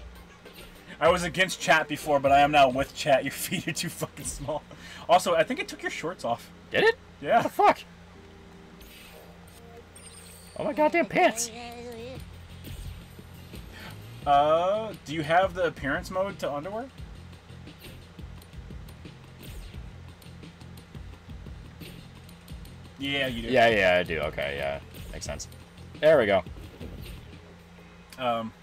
I was against chat before, but I am now with chat. Your feet are too fucking small. Also, I think it took your shorts off. Did it? Yeah. The fuck? Oh my goddamn pants! Uh, do you have the appearance mode to underwear? Yeah, you do. Yeah, yeah, I do. Okay, yeah, makes sense. There we go. Um,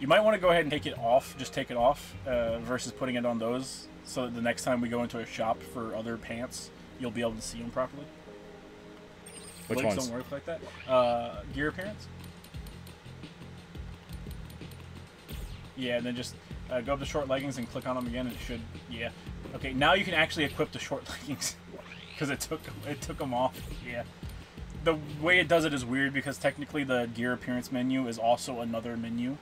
you might want to go ahead and take it off. Just take it off uh, versus putting it on those, so that the next time we go into a shop for other pants, you'll be able to see them properly. Which ones? don't work like that. Uh, gear appearance. Yeah, and then just uh, go up to short leggings and click on them again, and it should. Yeah. Okay, now you can actually equip the short leggings because it took it took them off. Yeah. The way it does it is weird because technically the gear appearance menu is also another menu.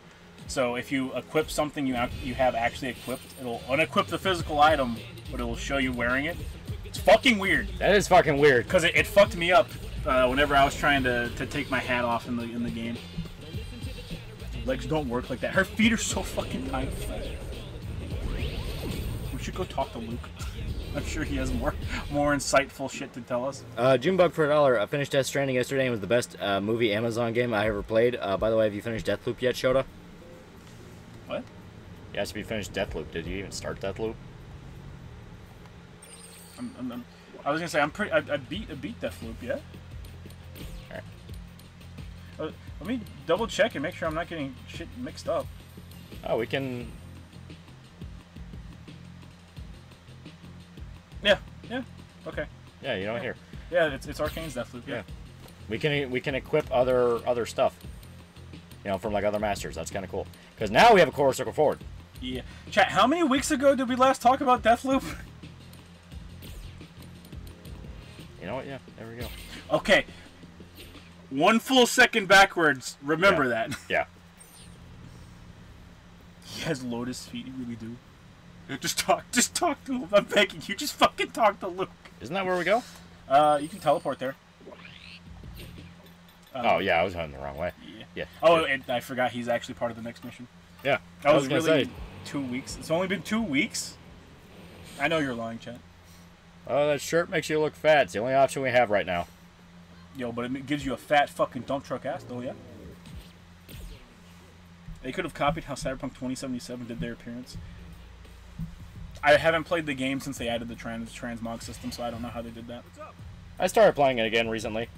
So if you equip something you you have actually equipped, it'll unequip the physical item, but it'll show you wearing it. It's fucking weird That is fucking weird. because it, it fucked me up uh, whenever I was trying to, to take my hat off in the in the game. Legs don't work like that. Her feet are so fucking tight. We should go talk to Luke. I'm sure he has more more insightful shit to tell us. Uh, Junebug for a dollar. I finished Death Stranding yesterday and was the best uh, movie Amazon game I ever played. Uh, by the way, have you finished Deathloop yet, Shota? What? You asked if you finished Deathloop. Did you even start Deathloop? I'm, I'm, I'm- I was gonna say I'm pretty. I, I beat I beat Deathloop. Yeah. Let me double check and make sure I'm not getting shit mixed up. Oh, we can. Yeah. Yeah. Okay. Yeah, you know, here Yeah, it's it's Arkane's Deathloop. Yeah. Yeah. we can we can equip other other stuff. You know, from like other masters. That's kind of cool. Because now we have a core circle forward. Yeah. Chat. How many weeks ago did we last talk about Deathloop? You know what? Yeah, there we go. Okay. One full second backwards. Remember Yeah. that. Yeah. He has lotus feet. You really do. Just talk. Just talk to him. I'm begging you. Just fucking talk to Luke. Isn't that where we go? Uh, you can teleport there. oh yeah, I was heading the wrong way. Yeah. Yeah. Oh, and I forgot he's actually part of the next mission. Yeah. That I was, gonna really say. two weeks. It's only been two weeks. I know you're lying, Chet. Oh, that shirt makes you look fat. It's the only option we have right now. Yo, but it gives you a fat fucking dump truck ass, though, yeah? They could have copied how Cyberpunk 2077 did their appearance. I haven't played the game since they added the trans transmog system, so I don't know how they did that. I started playing it again recently.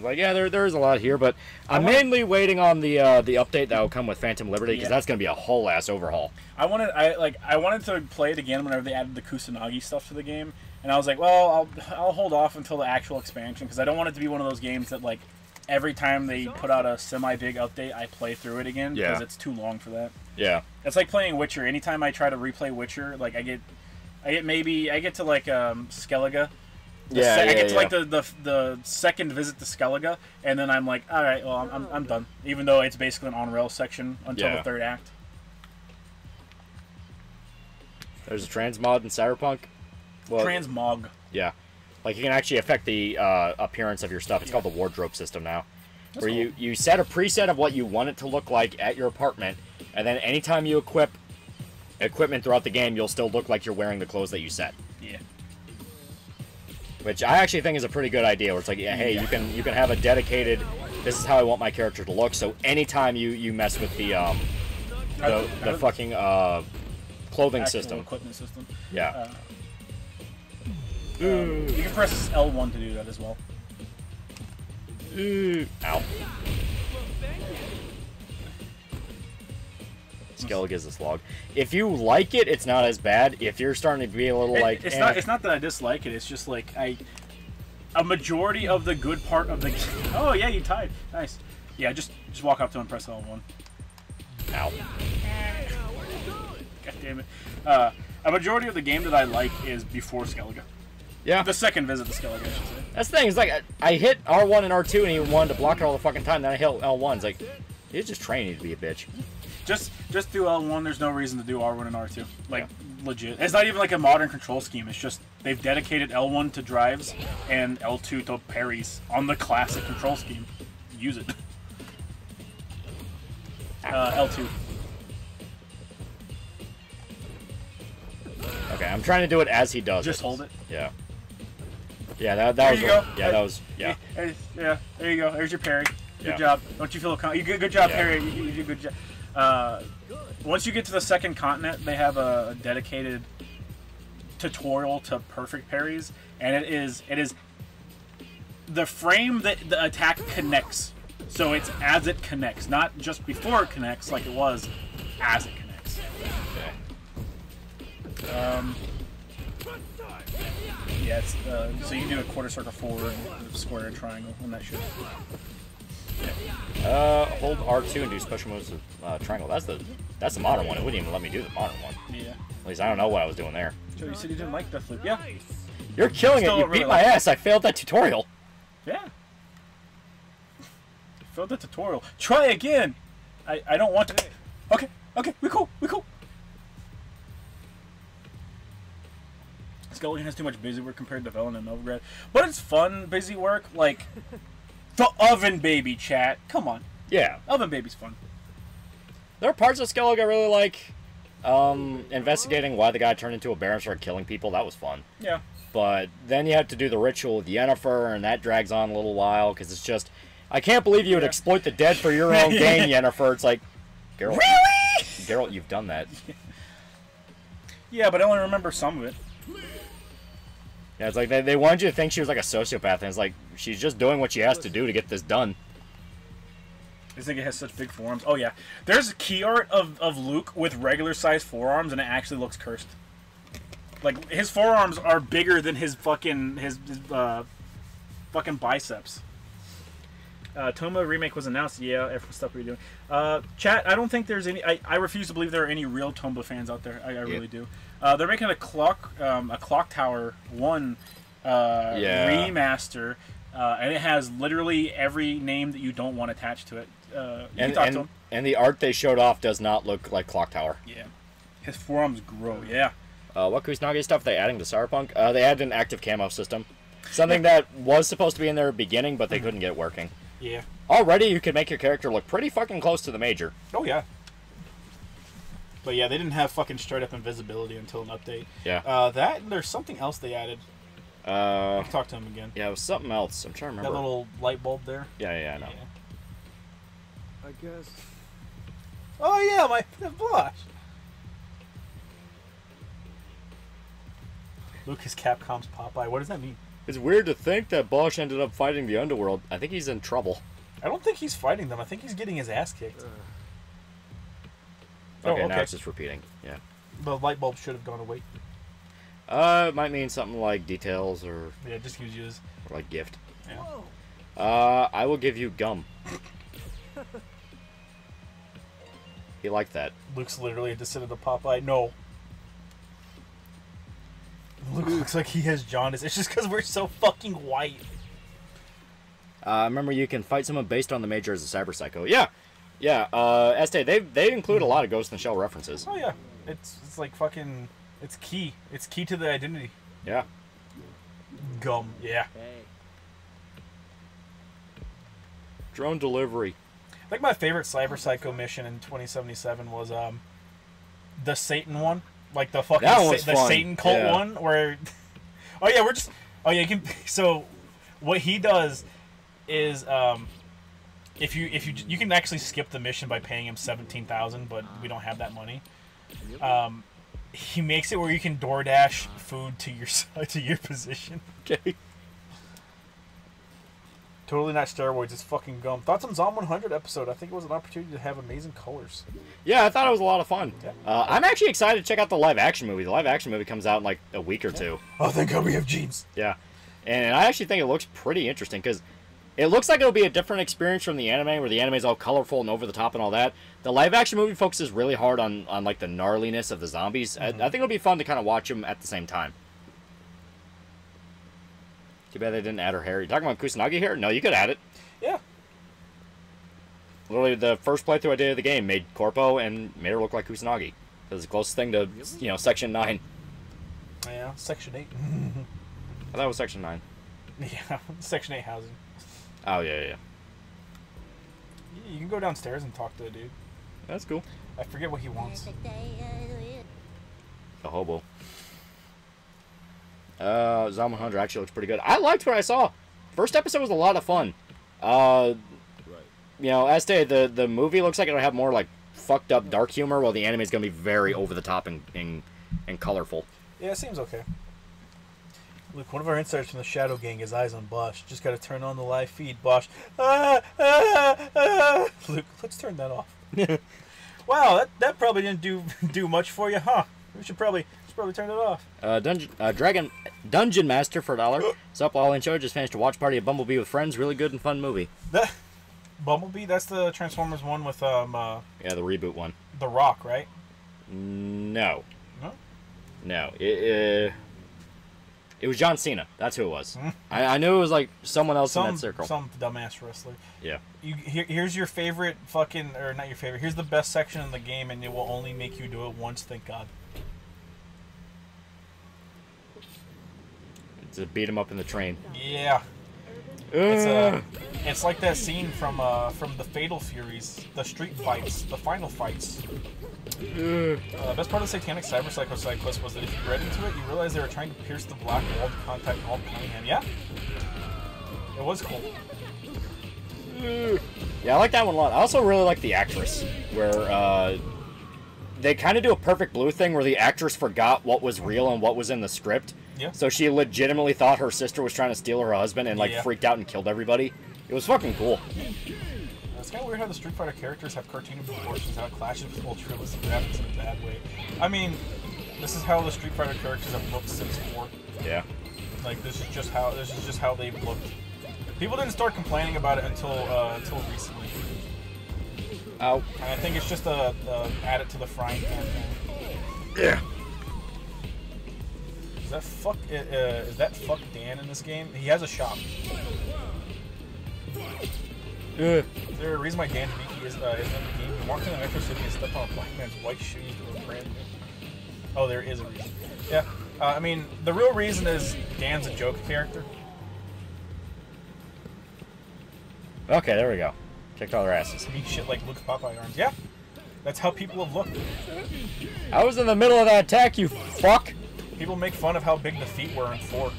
Like, yeah, there there is a lot here, but I'm wanna- mainly waiting on the uh, the update that will come with Phantom Liberty because Yeah. that's going to be a whole ass overhaul. I wanted, I like, I wanted to play it again whenever they added the Kusanagi stuff to the game, and I was like, well, I'll I'll hold off until the actual expansion because I don't want it to be one of those games that like every time they put out a semi big update, I play through it again because Yeah. it's too long for that. Yeah, It's like playing Witcher. Anytime I try to replay Witcher, like I get, I get maybe I get to like um, Skellige. Yeah, se- I get to like the, the the second visit to Skellige, and then I'm like, all right, well, I'm, I'm, I'm done. Even though it's basically an on rail section until Yeah. the third act. there's a transmod in Cyberpunk. Well, Transmog. yeah, Like you can actually affect the uh, appearance of your stuff. It's called the wardrobe system now, where you you set a preset of what you want it to look like at your apartment, and then anytime you equip equipment throughout the game, you'll still look like you're wearing the clothes that you set. Yeah. Which I actually think is a pretty good idea. Where it's like, yeah, hey, you can you can have a dedicated. This is how I want my character to look. So anytime you you mess with the um the, the fucking uh clothing system, equipment system. yeah. Uh, um, you can press L1 to do that as well. Ow. Skellige is this log. If you like it, it's not as bad. If you're starting to be a little It- like, it's eh, not. It's not that I dislike it. It's just like I. A majority of the good part of the. game. Oh yeah, you tied. Nice. Yeah, just just walk up to him, and press L1. ow. God damn it. Uh, a majority of the game that I like is before Skellige. Yeah, The second visit to Skellige, I should say. that's the thing. It's like I, I hit R1 and R2, and he wanted to block it all the fucking time. Then I hit L1. It's like he's just training to be a bitch. Just just do L1. There's no reason to do R1 and R2. Like legit. It's not even like a modern control scheme. It's just they've dedicated L1 to drives and L2 to parries on the classic control scheme. Use it. Uh, L2. Okay, I'm trying to do it as he does. Just hold it. Yeah. Yeah, that, that was go. yeah, that was yeah. Yeah, there you go. There's your parry. Good Yeah. job. Don't you feel con- you good? Good job, Yeah. parry. You, you, you good job. Uh, once you get to the second continent, they have a, a dedicated tutorial to perfect parries, and it is it is the frame that the attack connects. So it's as it connects, not just before it connects, like it was, as it connects. Um, yeah, it's, uh, so you can do a quarter circle forward, square, and triangle, and that should. Uh, hold R2 and do special moves with uh, triangle. That's the that's the modern one. It wouldn't even let me do the modern one. Yeah. At least I don't know what I was doing there. Joe, you said you didn't like Deathloop. Yeah. You're killing Still it. You really beat my like it. ass. I failed that tutorial. Yeah. Failed the tutorial. Try again. I, I don't want to. Okay. Okay. We cool. We cool. Skelligan has too much busy work compared to Velen and Novigrad, but it's fun busy work. Like the oven baby chat. Come on, Yeah. oven baby's fun. There are parts of Skellige I really like. Um, investigating why the guy turned into a bear and started killing people. That was fun. Yeah. But then you have to do the ritual with Yennefer, and that drags on a little while because it's just. I can't believe you would Yeah. exploit the dead for your own gain, Yennefer. It's like, Geralt, Really? Geralt, you've done that. Yeah, but I only remember some of it. Yeah, it's like they, they wanted you to think she was like a sociopath, and it's like she's just doing what she has to do to get this done. This thing has such big forearms. Oh yeah, there's a key art of, of Luke with regular sized forearms, and it actually looks cursed. Like his forearms are bigger than his fucking his, his uh, fucking biceps. Uh, Tomba remake was announced. Yeah, everyone we're doing. Uh, chat. I don't think there's any. I, I refuse to believe there are any real Tomba fans out there. I, I really do. Uh, they're making a clock um, a clock tower one uh, Yeah. remaster, uh, and it has literally every name that you don't want attached to it. Uh, you can And to and, and the art they showed off does not look like Clock Tower. Yeah, his forearms grow. Yeah. Uh, what Kusanagi stuff they adding to Cyberpunk? Uh, they added an active camo system. Something that was supposed to be in their beginning, but they couldn't get working. Yeah. Already, you can make your character look pretty fucking close to the major. Oh yeah. But yeah, they didn't have fucking straight up invisibility until an update. Yeah. Uh, that and there's something else they added. Uh, Talk to him again. yeah, it was something else. I'm trying to remember. That little light bulb there. Yeah, yeah, I know. Yeah. I guess. Oh yeah, my blush. Lucas Capcom's Popeye. What does that mean? It's weird to think that Bosch ended up fighting the underworld. I think he's in trouble. I don't think he's fighting them. I think he's getting his ass kicked. Uh, Oh, Okay, now okay. it's just repeating. Yeah. The light bulb should have gone away. Uh, it might mean something like details or, Yeah, just use use. or like gift. Yeah. Uh, I will give you gum. he liked that. Luke's literally a descended to Popeye. No. Luke looks like he has jaundice. It's just because we're so fucking white. Uh, remember, you can fight someone based on the major as a cyber psycho. Yeah, yeah. Uh, Este, they they include a lot of Ghost in the Shell references. Oh yeah, it's it's like fucking. It's key. It's key to the identity. Yeah. gum. Yeah. Hey. Drone delivery. I think my favorite Cyber Psycho mission in 2077 was um the Satan one, like the fucking Sa- the. Satan cult Yeah. one, where oh yeah, we're just oh yeah, you can so what he does is um if you if you you can actually skip the mission by paying him seventeen thousand, but we don't have that money. Um, he makes it where you can DoorDash food to your to your position. Okay. Totally not steroids, it's fucking gum. Thoughts on Zom 100 episode? I think it was an opportunity to have amazing colors. Yeah, I thought it was a lot of fun. Yeah. Uh, I'm actually excited to check out the live action movie. The live action movie comes out in like a week or two. Oh, thank God we have jeans. Yeah, and I actually think it looks pretty interesting because it looks like it'll be a different experience from the anime, where the anime is all colorful and over the top and all that. The live action movie focuses really hard on on like the gnarliness of the zombies. I, mm-hmm. I think it'll be fun to kind of watch them at the same time. Too bad they didn't add her hair. You talking about Kusanagi hair? No, you could add it. Yeah. Literally, the first playthrough I did of the game made Corpo and made her look like Kusanagi. It was the closest thing to you know Section Nine. Yeah, Section 8. I thought it was Section Nine. yeah, Section 8 housing. Oh yeah, yeah, yeah. You can go downstairs and talk to the dude. That's cool. I forget what he wants. The hobo. Uh, Zom 100 actually looks pretty good. I liked what I saw. First episode was a lot of fun. Uh, Right. you know, as stated, the the movie looks like it'll have more like fucked up dark humor, while the anime is gonna be very over the top and and, and colorful. Yeah, it seems okay. Look, one of our insiders from the Shadow Gang has eyes on Bosch. Just gotta turn on the live feed, Bosch. Ah, ah, ah. Luke, let's turn that off. wow, that, that probably didn't do do much for you, huh? We should probably should probably turn it off. Uh, Dungeon uh, Dragon Dungeon Master for a dollar. What's up, all in show? Just finished a watch party of Bumblebee with friends. Really good and fun movie. That Bumblebee, that's the Transformers one with um uh, Yeah, the reboot one. the Rock, right? No, No. no. It, uh, it was John Cena. That's who it was. Hmm. I, I knew it was like someone else in that circle. some dumbass wrestler. Yeah. You here, here's your favorite fucking or not your favorite. Here's the best section in the game, and it will only make you do it once. Thank God. To beat him up in the train. Yeah. It's Uh, it's like that scene from uh from the Fatal Furies, the street fights, the final fights. Uh, best part of the Satanic Cyber Psycho side quest was that if you read into it, you realize they were trying to pierce the black wall to contact Alt Cunningham. Yeah, it was cool. yeah, I like that one a lot. I also really like the actress, where uh, they kind of do a perfect blue thing where the actress forgot what was real and what was in the script. Yeah. So she legitimately thought her sister was trying to steal her husband and like Yeah. freaked out and killed everybody. It was fucking cool. Uh, it's kind of weird how the Street Fighter characters have cartoony proportions, how it clashes with ultra realistic graphics in a bad way. I mean, this is how the Street Fighter characters have looked since four. Yeah. Like this is just how this is just how they've looked. People didn't start complaining about it until uh, until recently, Oh. and I think it's just a, a add it to the frying pan. Yeah. Is that fuck? Uh, uh, is that fuck Dan in this game? He has a shop. Is there a reason why Dan Hibiki is uh, isn't in the game? He walked into Metro City and stepped on a black man's white shoes that were brand new. Oh, there is a reason. Yeah, uh, I mean the real reason is Dan's a joke character. Okay, there we go. Kicked all their asses. Mean shit like Luke's Popeye arms. Yeah, that's how people have looked. I was in the middle of that attack, you fuck. People make fun of how big the feet were in four,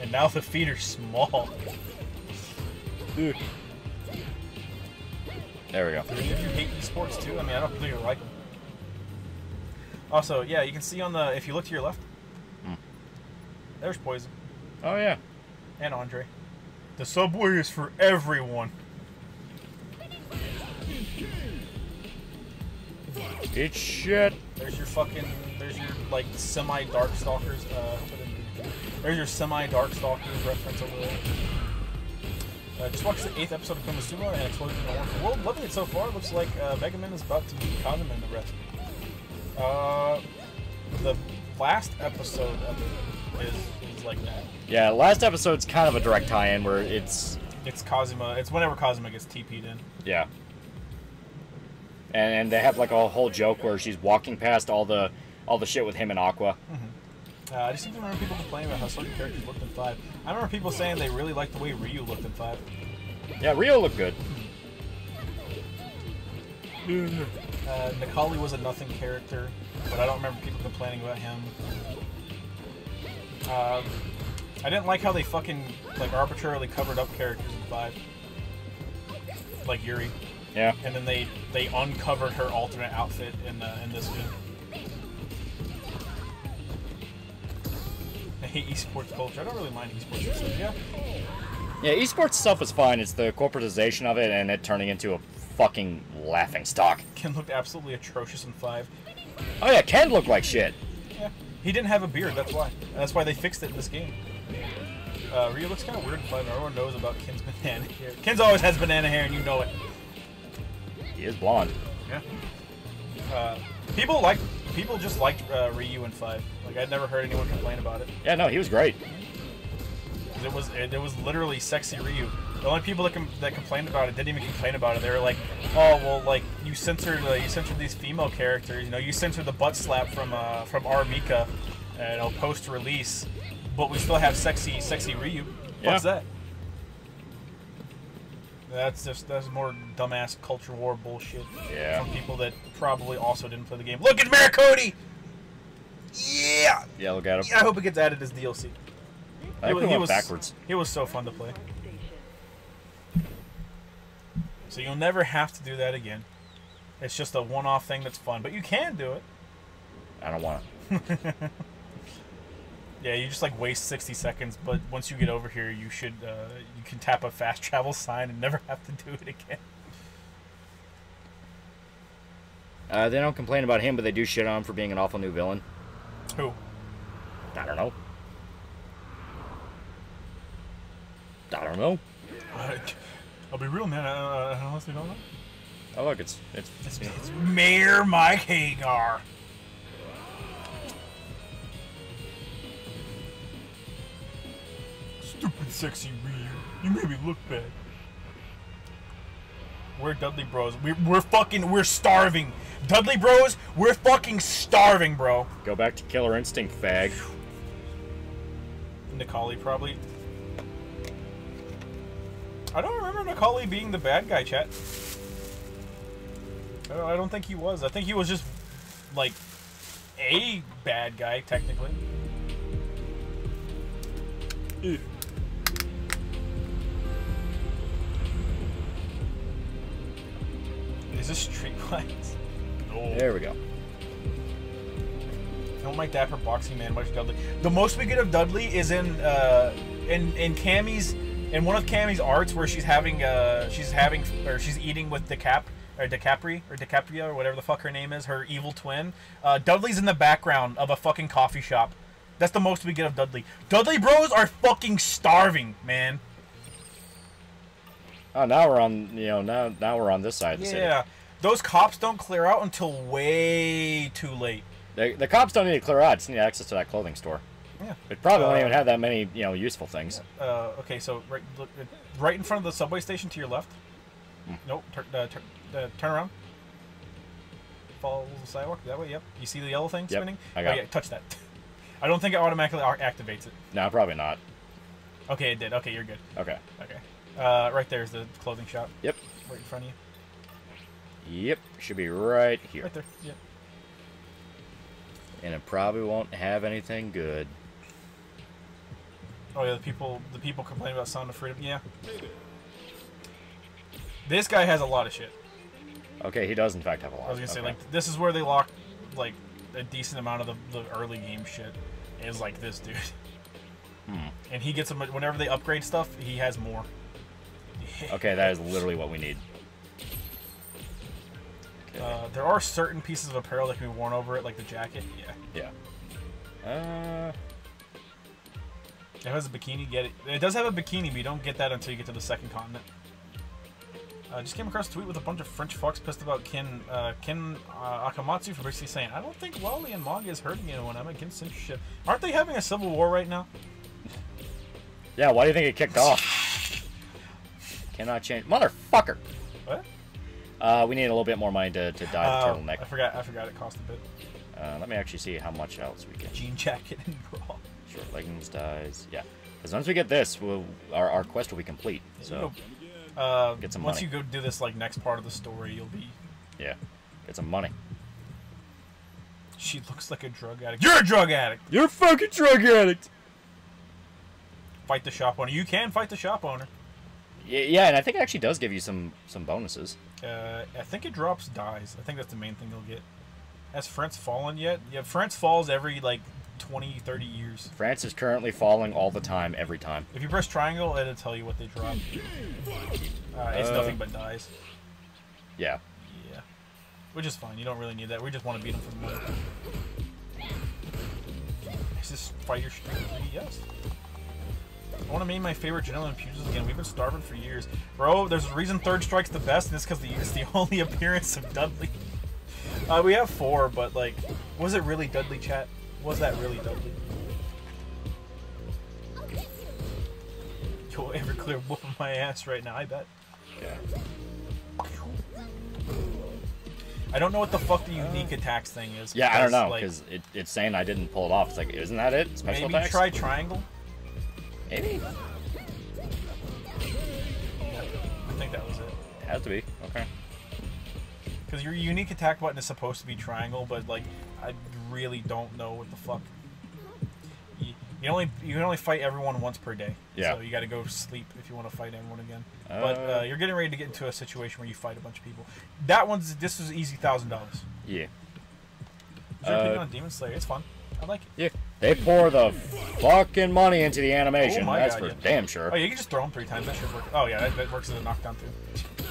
and now the feet are small. Dude. There we go. Do any of you hate esports too? I mean, I don't really like them. Also, yeah, you can see on the if you look to your left, hmm. there's Poison Oh yeah. and Andre. The subway is for everyone. It's shit. There's your fucking. There's your like semi Darkstalkers. Uh, I hope I didn't do that. there's your semi Darkstalkers reference over there. Uh, just watched the eighth episode of Konosuba and it's totally been a wonderful world. Loving it so far. Looks like uh, Mega Man is about to meet Kazuma and the rest. Uh, the last episode of it is, is like that. Yeah, last episode's kind of a direct tie-in where it's It's Kazuma. It's whenever Kazuma gets TP'd in. yeah. And, and they have like a whole joke where she's walking past all the all the shit with him and Aqua. Uh, I just to remember people complaining about how certain characters looked in five. I remember people saying they really liked the way Ryu looked in five. Yeah, Ryu looked good. Uh, Necalli was a nothing character, but I don't remember people complaining about him. Um, I didn't like how they fucking like arbitrarily covered up characters in five, like Juri, Yeah. and then they they uncovered her alternate outfit in uh, in this game. Hate esports culture. I don't really mind esports. Stuff. Yeah, Yeah, esports stuff is fine. It's the corporatization of it and it turning into a fucking laughing stock. Ken looked absolutely atrocious in five. Oh yeah, Ken looked like shit. Yeah, he didn't have a beard. That's why. That's why they fixed it in this game. Uh, Ryu looks kind of weird in five. Everyone knows about Ken's banana hair. Ken's always has banana hair, and you know it. He is blonde. Yeah. Uh, people like people just liked uh, Ryu in five. Like I'd never heard anyone complain about it. Yeah, no, he was great. It was it, it was literally sexy Ryu. The only people that com- that complained about it didn't even complain about it. They were like, "Oh well, like you censored uh, you censored these female characters. You know, you censored the butt slap from uh, from R Mika, uh, you know, post release, but we still have sexy sexy Ryu. Yeah. What's that? That's just that's more dumbass culture war bullshit Yeah. from people that probably also didn't play the game. Look at Mayor Cody! Yeah! Yeah, look at him. yeah! I hope it gets added as DLC. I think we he went was backwards. He was so fun to play. So you'll never have to do that again. It's just a one-off thing that's fun, but you can do it. I don't want it. Yeah, you just like waste 60 seconds, but once you get over here, you should uh, you can tap a fast travel sign and never have to do it again. Uh, they don't complain about him, but they do shit on him for being an awful new villain. Who? I don't know. I don't know. I'll be real, man. I, I honestly don't know. Oh look, it's it's, It's, it's Mayor Mike Haggar. Stupid sexy Ryu. You made me look bad. We're Dudley Bros. We're, we're fucking, we're starving. Dudley Bros, we're fucking starving, bro. go back to Killer Instinct, fag. Necalli probably. I don't remember Necalli being the bad guy, chat. I don't, I don't think he was. I think he was just like a bad guy, technically. Ew. Is this street lights? No. There we go. Don't like for Boxing Man much Dudley. The most we get of Dudley is in uh in in Cammy's in one of Cammy's arts where she's having uh she's having or she's eating with DeCap or DeCapri or DiCaprio or whatever the fuck her name is, her evil twin. Uh, Dudley's in the background of a fucking coffee shop. That's the most we get of Dudley. Dudley Bros are fucking starving, man. Oh, now we're on. You know, now now we're on this side of the city. Yeah. Those cops don't clear out until way too late. The, the cops don't need to clear out. Just need access to that clothing store. Yeah. It probably won't Uh, even have that many, you know, useful things. Uh, okay, so right, look, uh, right in front of the subway station to your left. Nope. Tur- uh, tur- uh, turn around. Follow the sidewalk that way. Yep. You see the yellow thing Yep, spinning? I got oh, yeah, it. touch that. I don't think it automatically activates it. No, probably not. Okay, it did. Okay, you're good. Okay. Okay. Uh, right there's the clothing shop. Yep. Right in front of you. Yep. Should be right here. Right there. Yep. And it probably won't have anything good. Oh yeah, the people the people complain about Sound of Freedom. Yeah. This guy has a lot of shit. Okay, he does in fact have a lot. I was gonna say like this is where they lock like a decent amount of the, the early game shit is like this dude. Hmm. And he gets them whenever they upgrade stuff. He has more. Okay, that is literally what we need. Uh, there are certain pieces of apparel that can be worn over it, like the jacket. Yeah. Yeah. Uh, It has a bikini. Get it? It does have a bikini, but you don't get that until you get to the second continent. I uh, just came across a tweet with a bunch of French fucks pissed about Ken uh, Ken uh, Akamatsu for basically saying, "I don't think Wally and manga is hurting anyone. I'm against censorship." Aren't they having a civil war right now? yeah. Why do you think it kicked off? Cannot change, motherfucker. What? Uh, we need a little bit more money to, to dye the Uh, turtleneck. I forgot. I forgot it cost a bit. Uh, let me actually see how much else we get. Jean jacket and bra. Short leggings, dies. Yeah. As long as we get this, we'll, our, our quest will be complete. So, Uh, Get some once money. you go do this like next part of the story, you'll be. yeah. Get some money. She looks like a drug addict. You're a drug addict. You're a fucking drug addict! Fight the shop owner. You can fight the shop owner. Yeah, and I think it actually does give you some some bonuses. Uh, I think it drops dies. I think that's the main thing you'll get. Has France fallen yet? Yeah, France falls every like 20, 30 years. France is currently falling all the time, every time. If you press triangle, it'll tell you what they drop. Uh, it's Uh. nothing but dies. Yeah. Yeah. Which is fine. You don't really need that. We just want to beat them for the money. Is this fighter street 3? Yes. I want to name my favorite gentleman pugils again. We've been starving for years. Bro, there's a reason Third Strike's the best, and it's because it's the only appearance of Dudley. Uh, we have four, but, like, was it really Dudley, chat? Was that really Dudley? Yo, Everclear whooping my ass right now, I bet. Yeah. I don't know what the fuck the unique attacks thing is. Yeah, I don't know, like, because it, it's saying I didn't pull it off. It's like, isn't that it? Special maybe attacks? try triangle. Maybe. I think that was it. it has to be. Okay. Because your unique attack button is supposed to be triangle, but like I really don't know what the fuck. You, you only you can only fight everyone once per day. Yeah. So you got to go sleep if you want to fight everyone again. but Uh. uh, you're getting ready to get into a situation where you fight a bunch of people. That one's this was easy thousand dollars. Yeah. Is your opinion Uh, on Demon Slayer? It's fun. I like it. Yeah. They pour the fucking money into the animation. Oh That's God, for yeah. damn sure. Oh, you can just throw them three times. That should work. Oh yeah, that, that works as a knockdown too.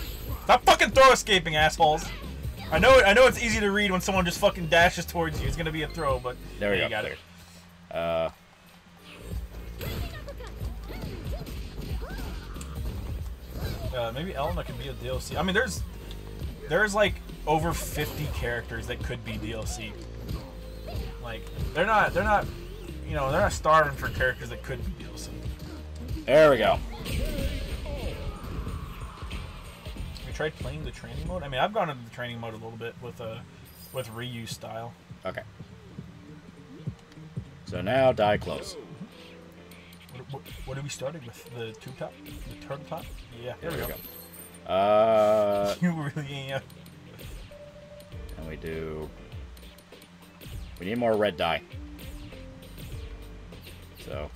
Stop fucking throw escaping, assholes. I know. I know it's easy to read when someone just fucking dashes towards you. It's gonna be a throw, but There we yeah, go. Got There. it. Uh, Uh, maybe Elena could be a DLC. I mean, there's there's like over 50 characters that could be DLC. Like they're not they're not you know they're not starving for characters that could be DLC. there we go. Have you tried playing the training mode? I mean, I've gone into the training mode a little bit with uh with Ryu style. Okay. So now die close. What, what, what are we starting with? The tube top? The turtle top? Yeah, there, There we we go. Uh, You really, uh, and we do. We need more red dye. So.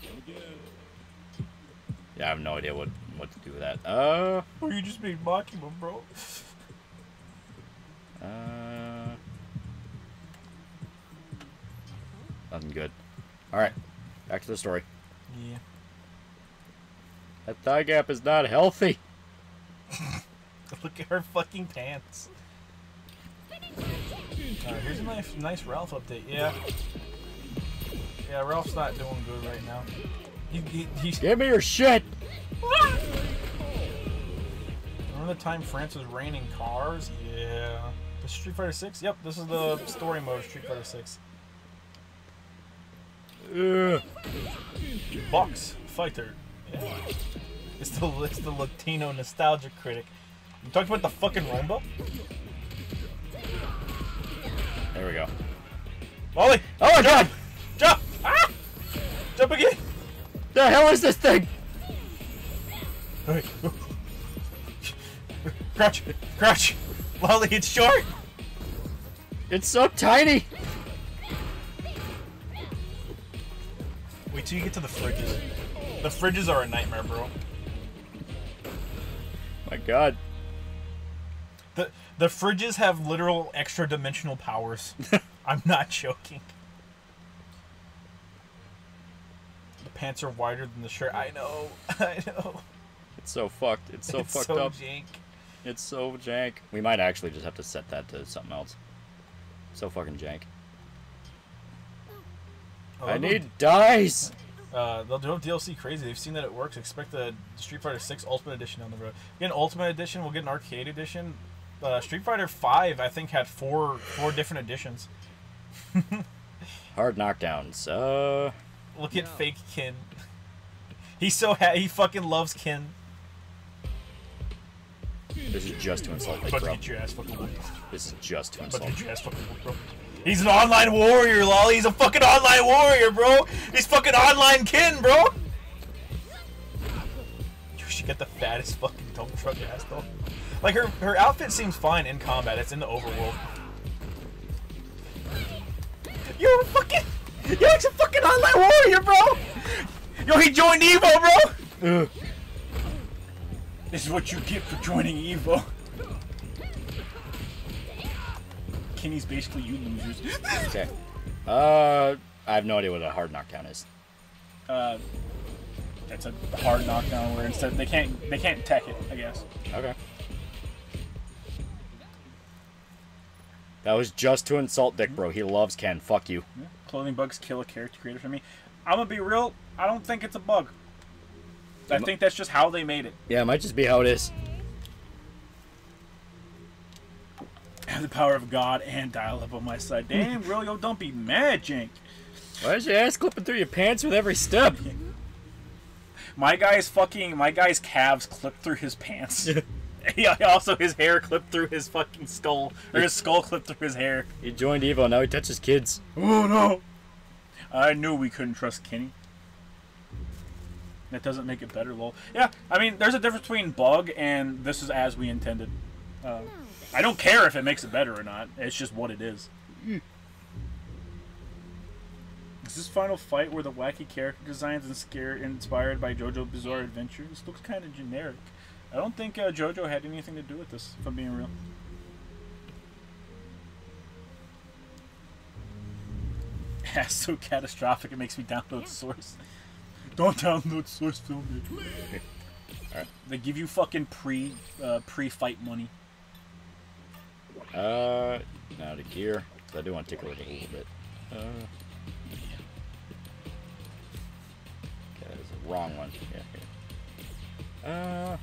Yeah, I have no idea what what to do with that. Uh, or you just made Makima, bro. uh. Nothing good. All right, back to the story. Yeah. That thigh gap is not healthy. Look at her fucking pants. Alright, here's a nice, nice Ralph update. Yeah. Yeah, Ralph's not doing good right now. He, he, he's. Give me your shit. Remember the time France was raining cars? Yeah. The Street Fighter 6? Yep, this is the story mode of Street Fighter 6. Ugh. Box Fighter. Yeah. It's the, it's the Latino nostalgia critic. You talked about the fucking Romba? There we go. Wally! Oh my god! Jump! Ah! Jump again! The hell is this thing? Alright. Crouch! Crouch! Lolly, it's short! It's so tiny. Wait till you get to the fridges. The fridges are a nightmare, bro. My god. The the fridges have literal extra dimensional powers. I'm not joking. The pants are wider than the shirt. I know. I know. It's so fucked. It's so it's fucked so up. jank. It's so jank. We might actually just have to set that to something else. So fucking jank. Oh, I need dice. Uh, they'll do DLC crazy. They've seen that it works. Expect the Street Fighter 6 Ultimate Edition down the road. Get an Ultimate Edition. We'll get an Arcade Edition. Uh, Street Fighter 5, I think, had four four different editions. Hard knockdowns. Uh, Look at fake Kin. He's so ha- he fucking loves Kin. this is just to insult me, bro. get your ass. This is just to About insult get me. your ass fucking bro. He's an online warrior, Lolly. He's a fucking online warrior, bro. He's fucking online kin, bro. You should get the fattest fucking dump truck ass though. Like her her outfit seems fine in combat. It's in the overworld. You're a fucking You're like a fucking online warrior, bro. Yo, he joined Evo, bro. Ugh. This is what you get for joining Evo. Kenny's basically you losers. Okay. Uh, I have no idea what a hard knockdown is. uh, it's a hard knockdown where instead they can't they can't tech it. I guess. Okay. That was just to insult Dick, bro. He loves Ken. Fuck you. Clothing bugs kill a character creator for me. I'm gonna be real. I don't think it's a bug. I think that's just how they made it. Yeah, it might just be how it is. I have the power of God and dial up on my side. Damn, bro, yo, don't be mad, Jank. Why is your ass clipping through your pants with every step? My guy's fucking. My guy's calves clipped through his pants. yeah, also his hair clipped through his fucking skull, or his skull clipped through his hair. He joined Evo. Now he touches kids. Oh no! I knew we couldn't trust Kenny. That doesn't make it better, lol. Yeah, I mean, there's a difference between bug and this is as we intended. Uh, I don't care if it makes it better or not. It's just what it is. Is this final fight where the wacky character designs and scare inspired by JoJo Bizarre Adventure? This looks kind of generic. I don't think uh, JoJo had anything to do with this, if I'm being real. That's so catastrophic it makes me download Source. Don't download Source Film. Alright. They give you fucking pre uh, pre fight money. Uh, now to gear. I do want to take a it a little bit. Uh, okay, that is the wrong one. Yeah, here. Uh,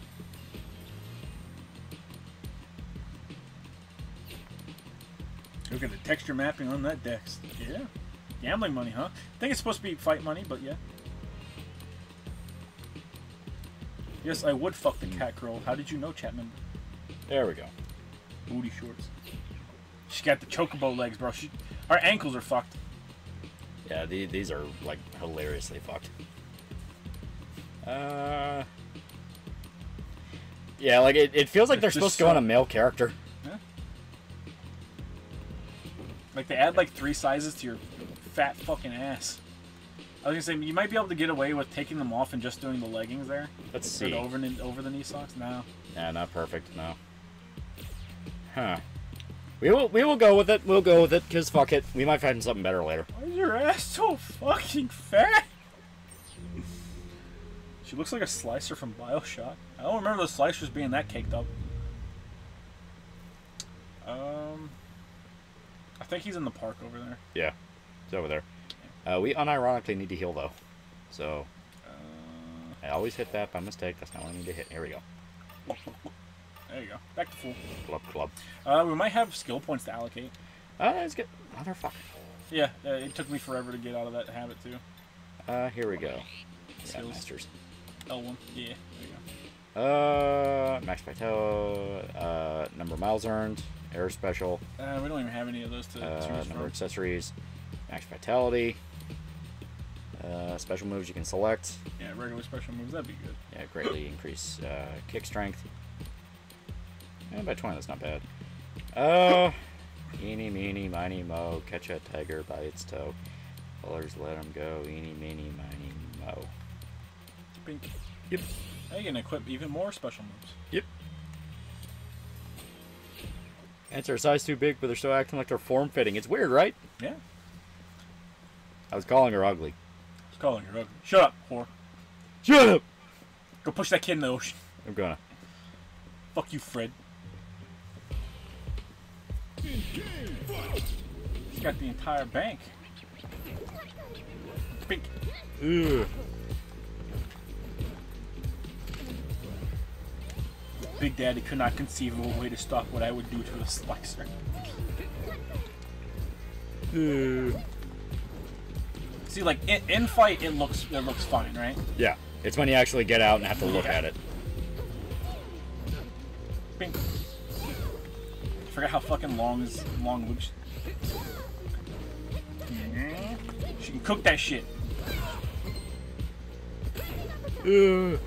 Look at the texture mapping on that Dex. Yeah. Gambling money, huh? I think it's supposed to be fight money, but yeah. Yes, I would fuck the cat girl. How did you know, Chapman? there we go. Booty shorts. She got the chocobo legs, bro. She, our ankles are fucked. Yeah, the, these are like hilariously fucked. Uh, yeah, like it, it feels like they're supposed to go on a male character. Like they add like three sizes to your fat fucking ass. I was gonna say you might be able to get away with taking them off and just doing the leggings there. Let's see. the over the over the knee socks. No. Yeah, not perfect. No. Huh. We will we will go with it. We'll go with it because fuck it. We might find something better later. Why is your ass so fucking fat? She looks like a splicer from Bioshock. I don't remember the splicers being that caked up. Um, I think he's in the park over there. Yeah, it's over there. Uh, we unironically need to heal though, so Uh, I always hit that by mistake. That's not what I need to hit. Here we go. there you go. Back to full. Club, club. Uh, we might have skill points to allocate. Uh, let's get Motherfucker. Yeah, uh, it took me forever to get out of that habit too. Uh, here we go. Yeah, Skills. masters. L1. Yeah, there you go. Uh, max plateau. Uh, number of miles earned. Air special. Uh, we don't even have any of those to Uh, choose number from. accessories. Max vitality. Uh, special moves you can select. Yeah, regular special moves. That'd be good. Yeah, greatly increase uh, kick strength. And by 20, that's not bad. Uh, eeny, meeny, miny, mo. Catch a tiger by its toe. Colors, let him go. Eeny, meeny, miny, mo. Pink. Yep. Now you can equip even more special moves. Yep. Ants are a size too big, but they're still acting like they're form fitting. It's weird, right? Yeah. I was calling her ugly. Just calling her ugly. Shut up, whore. Shut up! Go push that kid in the ocean. I'm gonna. Fuck you, Fred. He's got the entire bank. Pink. Ugh. Big Daddy could not conceive of a way to stop what I would do to a splicer. See, like in, in fight, it looks it looks fine, right? Yeah, it's when you actually get out and have to look Yeah. at it. Pink. Forget how fucking long is long Luke's. You can cook that shit. Ugh.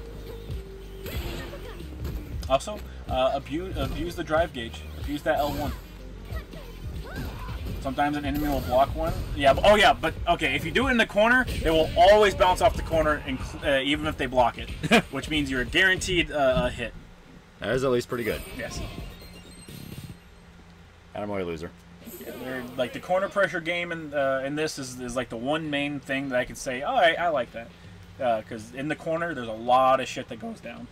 Also, uh, abuse abuse the drive gauge. Abuse that L1. Sometimes an enemy will block one. Yeah. But, oh yeah. But okay, if you do it in the corner, it will always bounce off the corner, and uh, even if they block it, which means you're guaranteed uh, a hit. That is at least pretty good. Yes. Attaboy loser. Yeah, they're, like the corner pressure game in uh, in this is, is like the one main thing that I can say. Oh, I, I like that because in the corner there's a lot of shit that goes down.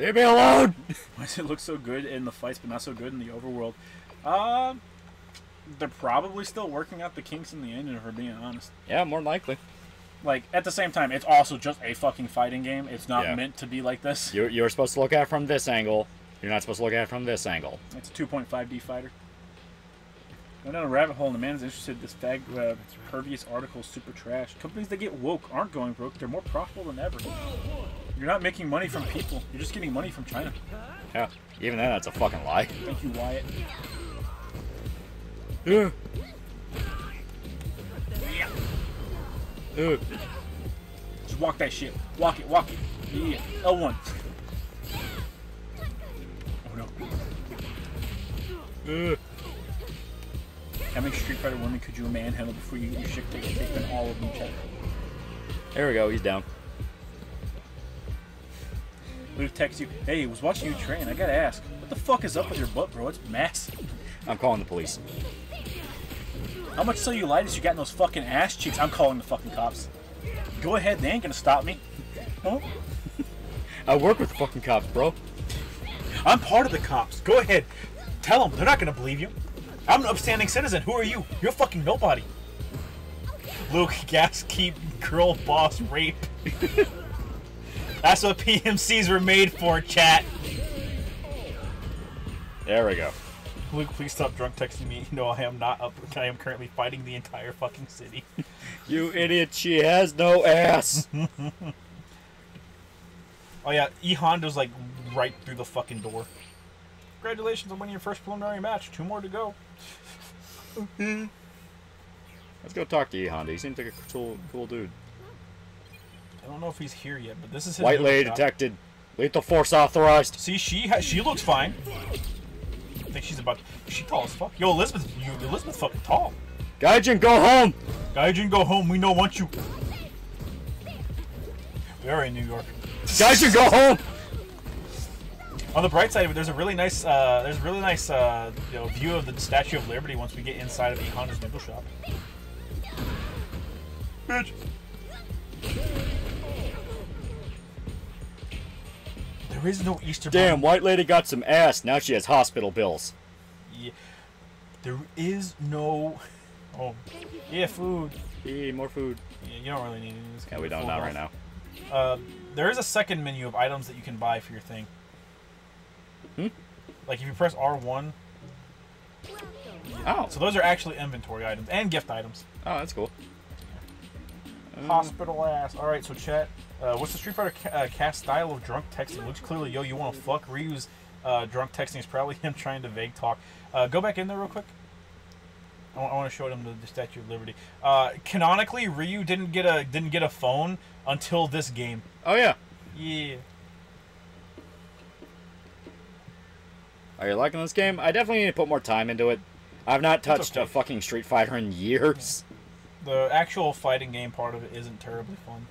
Leave me alone! Why does it look so good in the fights, but not so good in the overworld? Um, they're probably still working out the kinks in the engine, if we're being honest. Yeah, more likely. Like at the same time, it's also just a fucking fighting game. It's not Yeah. meant to be like this. You're, you're supposed to look at it from this angle. You're not supposed to look at it from this angle. It's a 2.5D fighter. Going down a rabbit hole, and the man is interested. This fag, uh, pervious article is super trash. Companies that get woke aren't going broke. They're more profitable than ever. You're not making money from people. You're just getting money from China. Yeah, even then, that's a fucking lie. Thank you, Wyatt. Ugh. Ugh. Just walk that shit. Walk it, walk it. Yeah. L1. Oh no. Ugh. How many Street Fighter women could you manhandle before you, you should take, take them all of them check? There we go, he's down. Luke texts you, hey, was watching you train. I gotta ask, what the fuck is up with your butt, bro? It's massive. I'm calling the police. How much cellulitis you got in those fucking ass cheeks? I'm calling the fucking cops. Go ahead, they ain't gonna stop me. Huh? I work with fucking cops, bro. I'm part of the cops. Go ahead. Tell them. They're not gonna believe you. I'm an upstanding citizen. Who are you? You're fucking nobody. Luke, gas keep girl boss rape. That's what PMCs were made for, chat. There we go. Luke, please stop drunk texting me. No, I am not up. I am currently fighting the entire fucking city. You idiot, she has no ass! Oh yeah, E Honda's like right through the fucking door. Congratulations on winning your first preliminary match. Two more to go. Hmm. Let's go talk to E Honda. He seems like a cool, cool dude. I don't know if he's here yet, but this is his White lady detected. Lethal force authorized. See, she ha- she looks fine. I think she's about. She tall as fuck. Yo, Elizabeth, you Elizabeth fucking tall. Gaijin, go home! Gaijin, go home. We don't want you. We are in New York. Gaijin, go home! On the bright side of it, there's a really nice, uh, there's a really nice, uh, you know, view of the Statue of Liberty once we get inside of Honda's noodle shop. Bitch. There is no Easter. Damn, white lady got some ass. Now she has hospital bills. Yeah. There is no. Oh, yeah, food. Eee, more food. Yeah, you don't really need it. It's Yeah, we don't not right now. Uh, there is a second menu of items that you can buy for your thing. Hmm? Like if you press R1, Oh, so those are actually inventory items and gift items. oh, that's cool. Hospital ass. All right, so chat. Uh, what's the Street Fighter ca- uh, cast style of drunk texting? Looks clearly, yo, you want to fuck? Ryu's uh, drunk texting is probably him trying to vague talk. Uh, go back in there real quick. I want to show them the, the Statue of Liberty. Uh, canonically, Ryu didn't get a didn't get a phone until this game. Oh yeah. Yeah. Are you liking this game? I definitely need to put more time into it. I've not touched okay. a fucking Street Fighter in years. The actual fighting game part of it isn't terribly fun.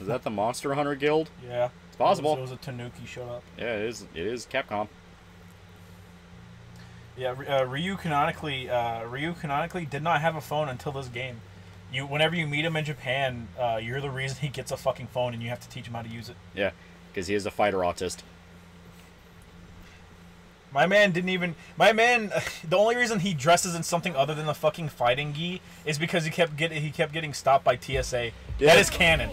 Is that the Monster Hunter Guild? Yeah. It's possible. It was, it was a Tanuki. Shut up. Yeah, it is. It is Capcom. Yeah, uh, Ryu canonically, uh, Ryu canonically did not have a phone until this game. You, whenever you meet him in Japan, uh, you're the reason he gets a fucking phone, and you have to teach him how to use it. Yeah, because he is a fighter autist. My man didn't even. My man, the only reason he dresses in something other than the fucking fighting gi is because he kept get he kept getting stopped by TSA. Yeah. That is canon.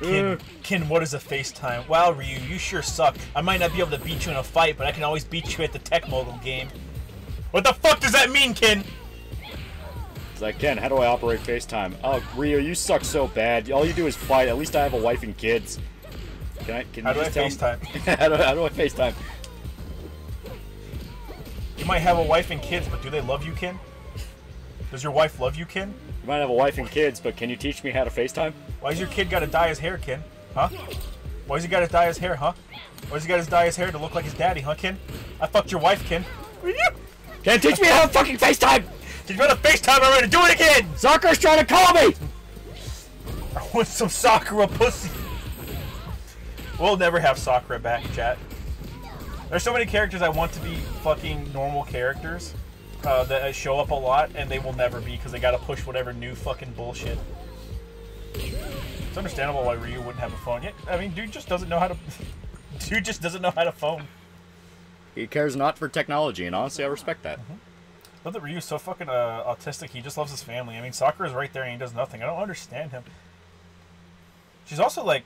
Kin, Ugh. Kin, what is a FaceTime? Wow, Ryu, you sure suck. I might not be able to beat you in a fight, but I can always beat you at the Tech Mogul game. What the fuck does that mean, Kin? It's like, Ken, how do I operate FaceTime? Oh, Ryu, you suck so bad. All you do is fight. At least I have a wife and kids. Can I? Can How you do I just tell FaceTime? how, do, how do I FaceTime? You might have a wife and kids, but do they love you, Ken? Does your wife love you, Ken? You might have a wife and kids, but can you teach me how to FaceTime? Why's your kid got to dye his hair, Ken? Huh? Why's he got to dye his hair, huh? Why's he got to dye his hair to look like his daddy, huh, Ken? I fucked your wife, Ken. Can you teach me how to fucking FaceTime? Did you want to FaceTime already? Do it again! Soccer's trying to call me! I want some Sakura pussy. We'll never have Sakura back, chat. There's so many characters I want to be fucking normal characters uh, that show up a lot, and they will never be because they got to push whatever new fucking bullshit. It's understandable why Ryu wouldn't have a phone. Yeah, I mean, dude just doesn't know how to. dude just doesn't know how to phone. He cares not for technology, and honestly, I respect that. Love that Ryu's so fucking uh, autistic. He just loves his family. I mean, Sakura's right there and he does nothing. I don't understand him. She's also like.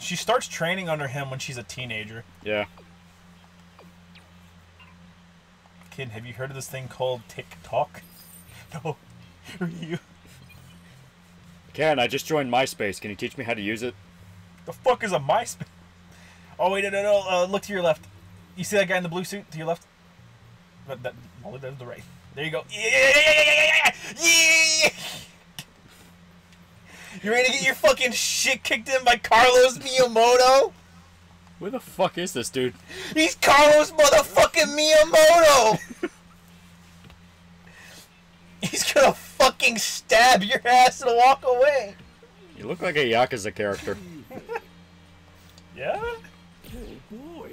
She starts training under him when she's a teenager. Yeah. Kid, have you heard of this thing called TikTok? No. Ryu. Ken, I just joined MySpace. Can you teach me how to use it? The fuck is a MySpace? Oh, wait, no, no, no. Uh, look to your left. You see that guy in the blue suit to your left? That, that, that's the right. There you go. Yeah! Yeah! You ready to get your fucking shit kicked in by Carlos Miyamoto? Where the fuck is this dude? He's Carlos motherfucking Miyamoto! He's gonna fucking stab your ass and walk away. You look like a Yakuza character. Yeah?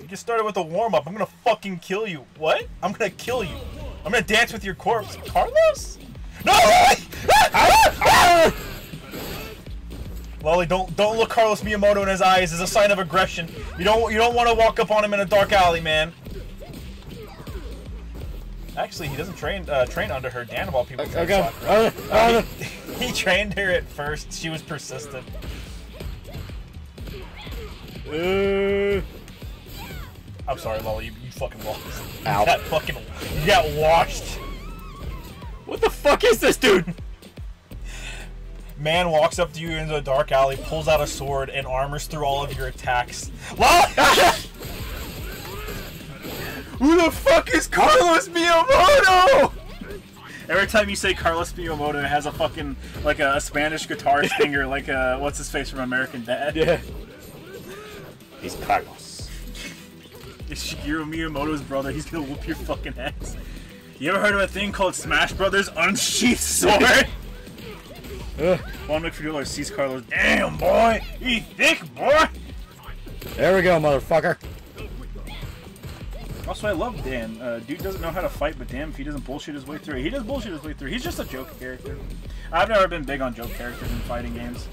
You just started with a warm up. I'm gonna fucking kill you. What? I'm gonna kill you. I'm gonna dance with your corpse. Carlos? No! Lolly! Don't don't look Carlos Miyamoto in his eyes as a sign of aggression. You don't you don't want to walk up on him in a dark alley, man. Actually, he doesn't train uh, train under her. Dan of all people. Okay. Sakura. Uh, uh, he trained her at first. She was persistent. I'm sorry, Lolly. You, you fucking lost. Ow. You got fucking. You got washed. what the fuck is this dude? Man walks up to you into a dark alley, pulls out a sword, and armors through all of your attacks. Lolly! Who the fuck is Carlos Miyamoto? Every time you say Carlos Miyamoto, it has a fucking like a, Spanish guitar singer, like uh what's his face from American Dad. Yeah. He's Carlos. It's Shigeru Miyamoto's brother. He's gonna whoop your fucking ass. You ever heard of a thing called Smash Brothers Unsheathed Sword? Ugh. Juan McFueller sees Carlos. Damn, boy! He thick, boy! There we go, motherfucker. Also, I love Dan. Uh, dude doesn't know how to fight, but damn if he doesn't bullshit his way through. He does bullshit his way through. He's just a joke character. I've never been big on joke characters in fighting games.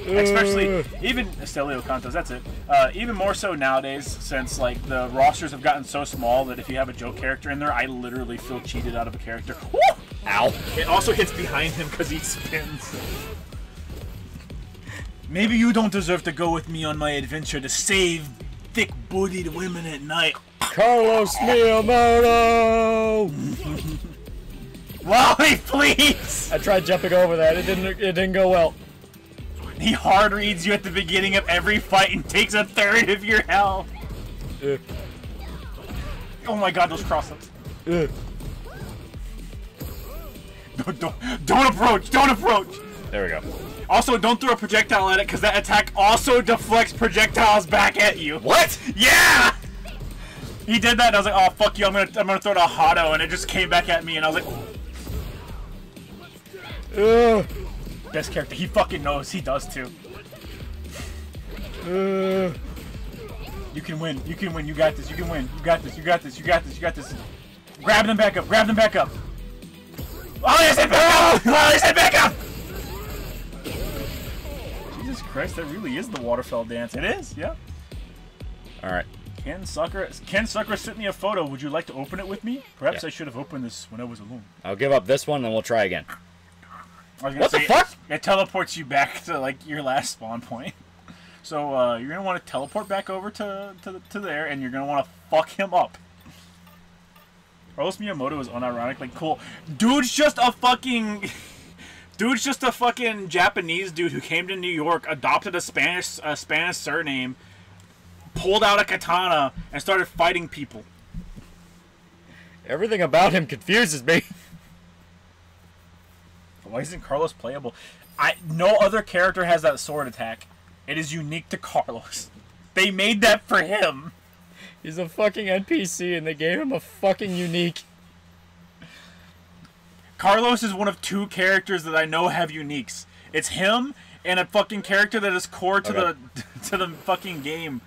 Especially, even Estelio Cantos, that's it. Uh, even more so nowadays, since like the rosters have gotten so small that if you have a joke character in there, I literally feel cheated out of a character. Woo! Ow. It also hits behind him because he spins. Maybe you don't deserve to go with me on my adventure to save thick-bootied women at night. Carlos Miyamoto. Lolly, please! I tried jumping over that. It didn't. It didn't go well. He hard reads you at the beginning of every fight and takes a third of your health. Ugh. Oh my god, those cross-ups. Eh. Ugh. Don't, don't, don't approach! Don't approach! There we go. Also, don't throw a projectile at it, because that attack also deflects projectiles back at you. What? Yeah! He did that, and I was like, oh, fuck you, I'm gonna, I'm gonna throw it a Hotto, and it just came back at me, and I was like, Ugh. Best character. He fucking knows. He does, too. Ugh. You can win. You can win. You got this. You can win. You got this. You got this. You got this. You got this. Grab them back up. Grab them back up. Oh, yes, it back up! Oh, yes, it back up! Jesus Christ, that really is the waterfowl dance. It is, yeah. All right. Ken Sucker, Ken Sucker sent me a photo. Would you like to open it with me? Perhaps Yeah. I should have opened this when I was alone. I'll give up this one, and we'll try again. I was gonna What the say, fuck? It teleports you back to like your last spawn point. So uh, you're gonna want to teleport back over to, to to there, and you're gonna want to fuck him up. Carlos Miyamoto is unironically cool. Dude's just a fucking. Dude's just a fucking Japanese dude who came to New York, adopted a Spanish a Spanish surname, pulled out a katana, and started fighting people. Everything about him confuses me. Why isn't Carlos playable? I no other character has that sword attack. It is unique to Carlos. They made that for him. He's a fucking NPC and they gave him a fucking unique. Carlos is one of two characters that I know have uniques. It's him and a fucking character that is core to Okay. the to the fucking game,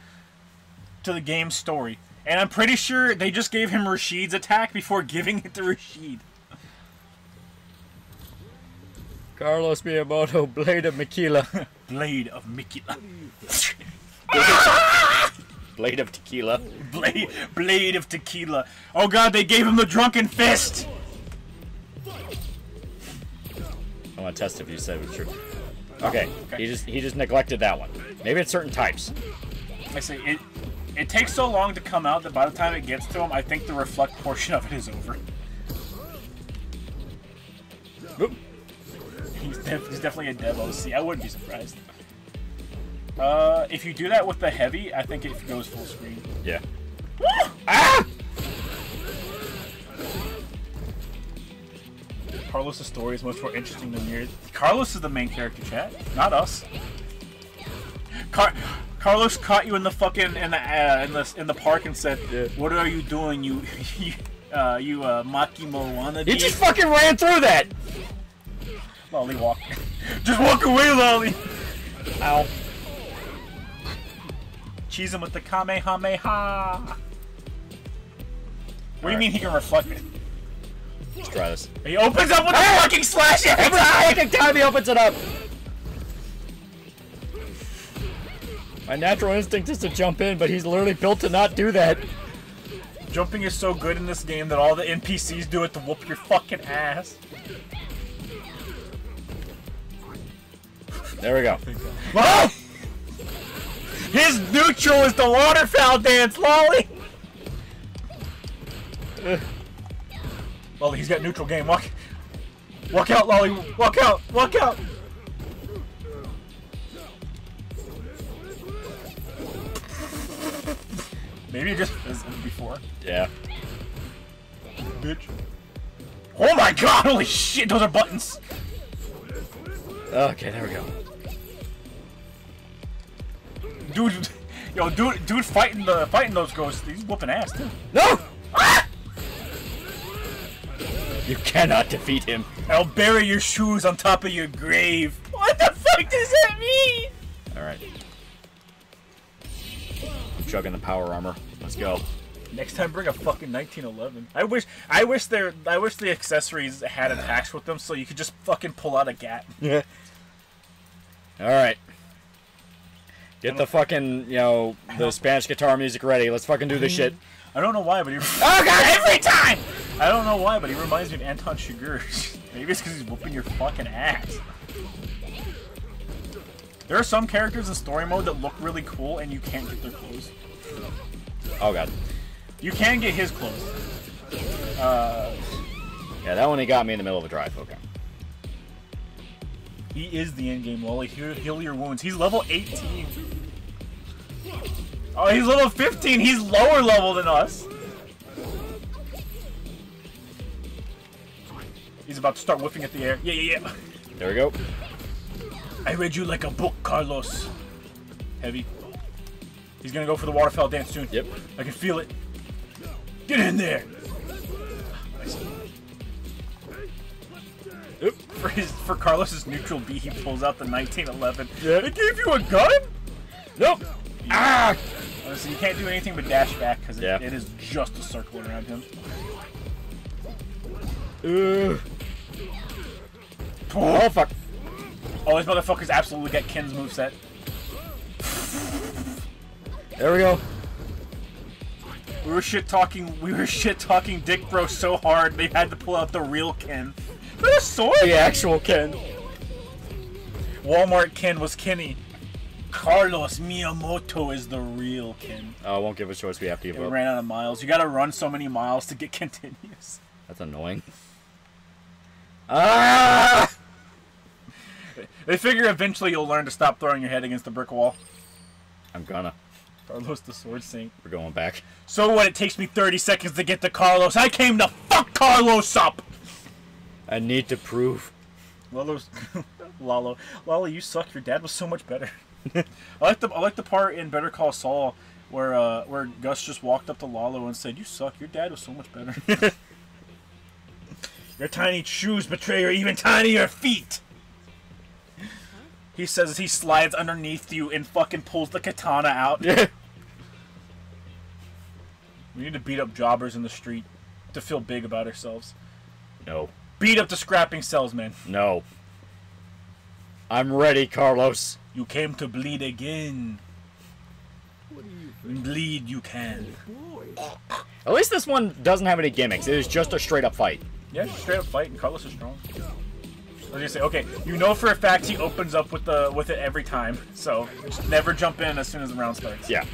to the game story. And I'm pretty sure they just gave him Rashid's attack before giving it to Rashid. Carlos Miyamoto, Blade of Miquella. Blade of Miquella. Blade of Tequila. Blade, Blade of Tequila. Oh god, they gave him the drunken fist. I want to test if you said it was true. Okay, he just he just neglected that one. Maybe it's certain types. I say it. It takes so long to come out that by the time it gets to him, I think the reflect portion of it is over. He's, def- he's definitely a dev OC. I wouldn't be surprised. Uh, if you do that with the heavy, I think it goes full screen. Yeah. ah! Carlos' story is much more interesting than yours. Carlos is the main character, chat, not us. Car- Carlos caught you in the fucking in the uh, in the in the park and said, Yeah. "What are you doing, you you uh, you uh, Makimo wannabe?" He just fucking ran through that. Lolly walk. just walk away, Lolly. Ow. Cheese him with the Kamehameha. What do you mean he can reflect it? Let's try this. He opens up with a fucking slash every Every time. fucking time he opens it up. My natural instinct is to jump in, but he's literally built to not do that. Jumping is so good in this game that all the NPCs do it to whoop your fucking ass. There we go. Whoa! His neutral is the waterfowl dance, Lolly! Lolly, he's got neutral game. Walk. Walk out, Lolly. Walk out. Walk out. Maybe it just fizzled before. Yeah. Bitch. Oh my god, holy shit, those are buttons! Okay, there we go. Dude, yo, dude, dude fighting the fighting those ghosts. He's whooping ass too. No! You cannot defeat him. I'll bury your shoes on top of your grave. What the fuck does that mean? Alright. I'm chugging the power armor. Let's go. Next time, bring a fucking 1911. I wish, I wish there, I wish the accessories had attached with them, so you could just fucking pull out a gat. Yeah. Alright. Get the fucking, you know, the Spanish guitar music ready. Let's fucking do this shit. I don't know why, but he. Oh god, every time! I don't know why, but he reminds me of Anton Chigurh. Maybe it's because he's whooping your fucking ass. There are some characters in story mode that look really cool, and you can't get their clothes. Oh god. You can get his clothes. Uh, Yeah, that one he got me in the middle of a drive. Okay. He is the endgame lolly. Heal, heal your wounds. He's level 18. Oh, he's level 15. He's lower level than us. He's about to start whipping at the air. Yeah, yeah, yeah. There we go. I read you like a book, Carlos. Heavy. He's gonna go for the waterfowl dance soon. Yep. I can feel it. Get in there. Oop. For his for Carlos's neutral B, he pulls out the 1911. Yeah. It gave you a gun? Nope. Ah! Honestly, you can't do anything but dash back because Yeah. it is just a circle around him. Ugh. Oh fuck. Oh, this motherfucker's absolutely got Ken's moveset. There we go. We were shit talking. We were shit talking Dick Bro so hard they had to pull out the real Ken. The sword. The actual Ken. Walmart Ken was Kenny. Carlos Miyamoto is the real Ken. Oh, won't give us choice. We have to give We up. ran out of miles. You gotta run so many miles to get continuous. That's annoying. Ah! They figure eventually you'll learn to stop throwing your head against the brick wall. I'm gonna. Carlos the Sword Saint. We're going back. So what? It takes me 30 seconds to get to Carlos. I came to fuck Carlos up! I need to prove. Lalo's Lalo. Lalo, you suck. Your dad was so much better. I like the I like the part in Better Call Saul where uh, where Gus just walked up to Lalo and said, "You suck. Your dad was so much better." your tiny shoes betray your even tinier feet. He says he slides underneath you and fucking pulls the katana out. we need to beat up jobbers in the street to feel big about ourselves. no. Beat up the scrapping salesman. No. I'm ready, Carlos. You came to bleed again. Bleed you can. At least this one doesn't have any gimmicks. It is just a straight up fight. Yeah, straight up fight, and Carlos is strong. I was gonna say, okay, you know for a fact he opens up with the with it every time, so just never jump in as soon as the round starts. Yeah.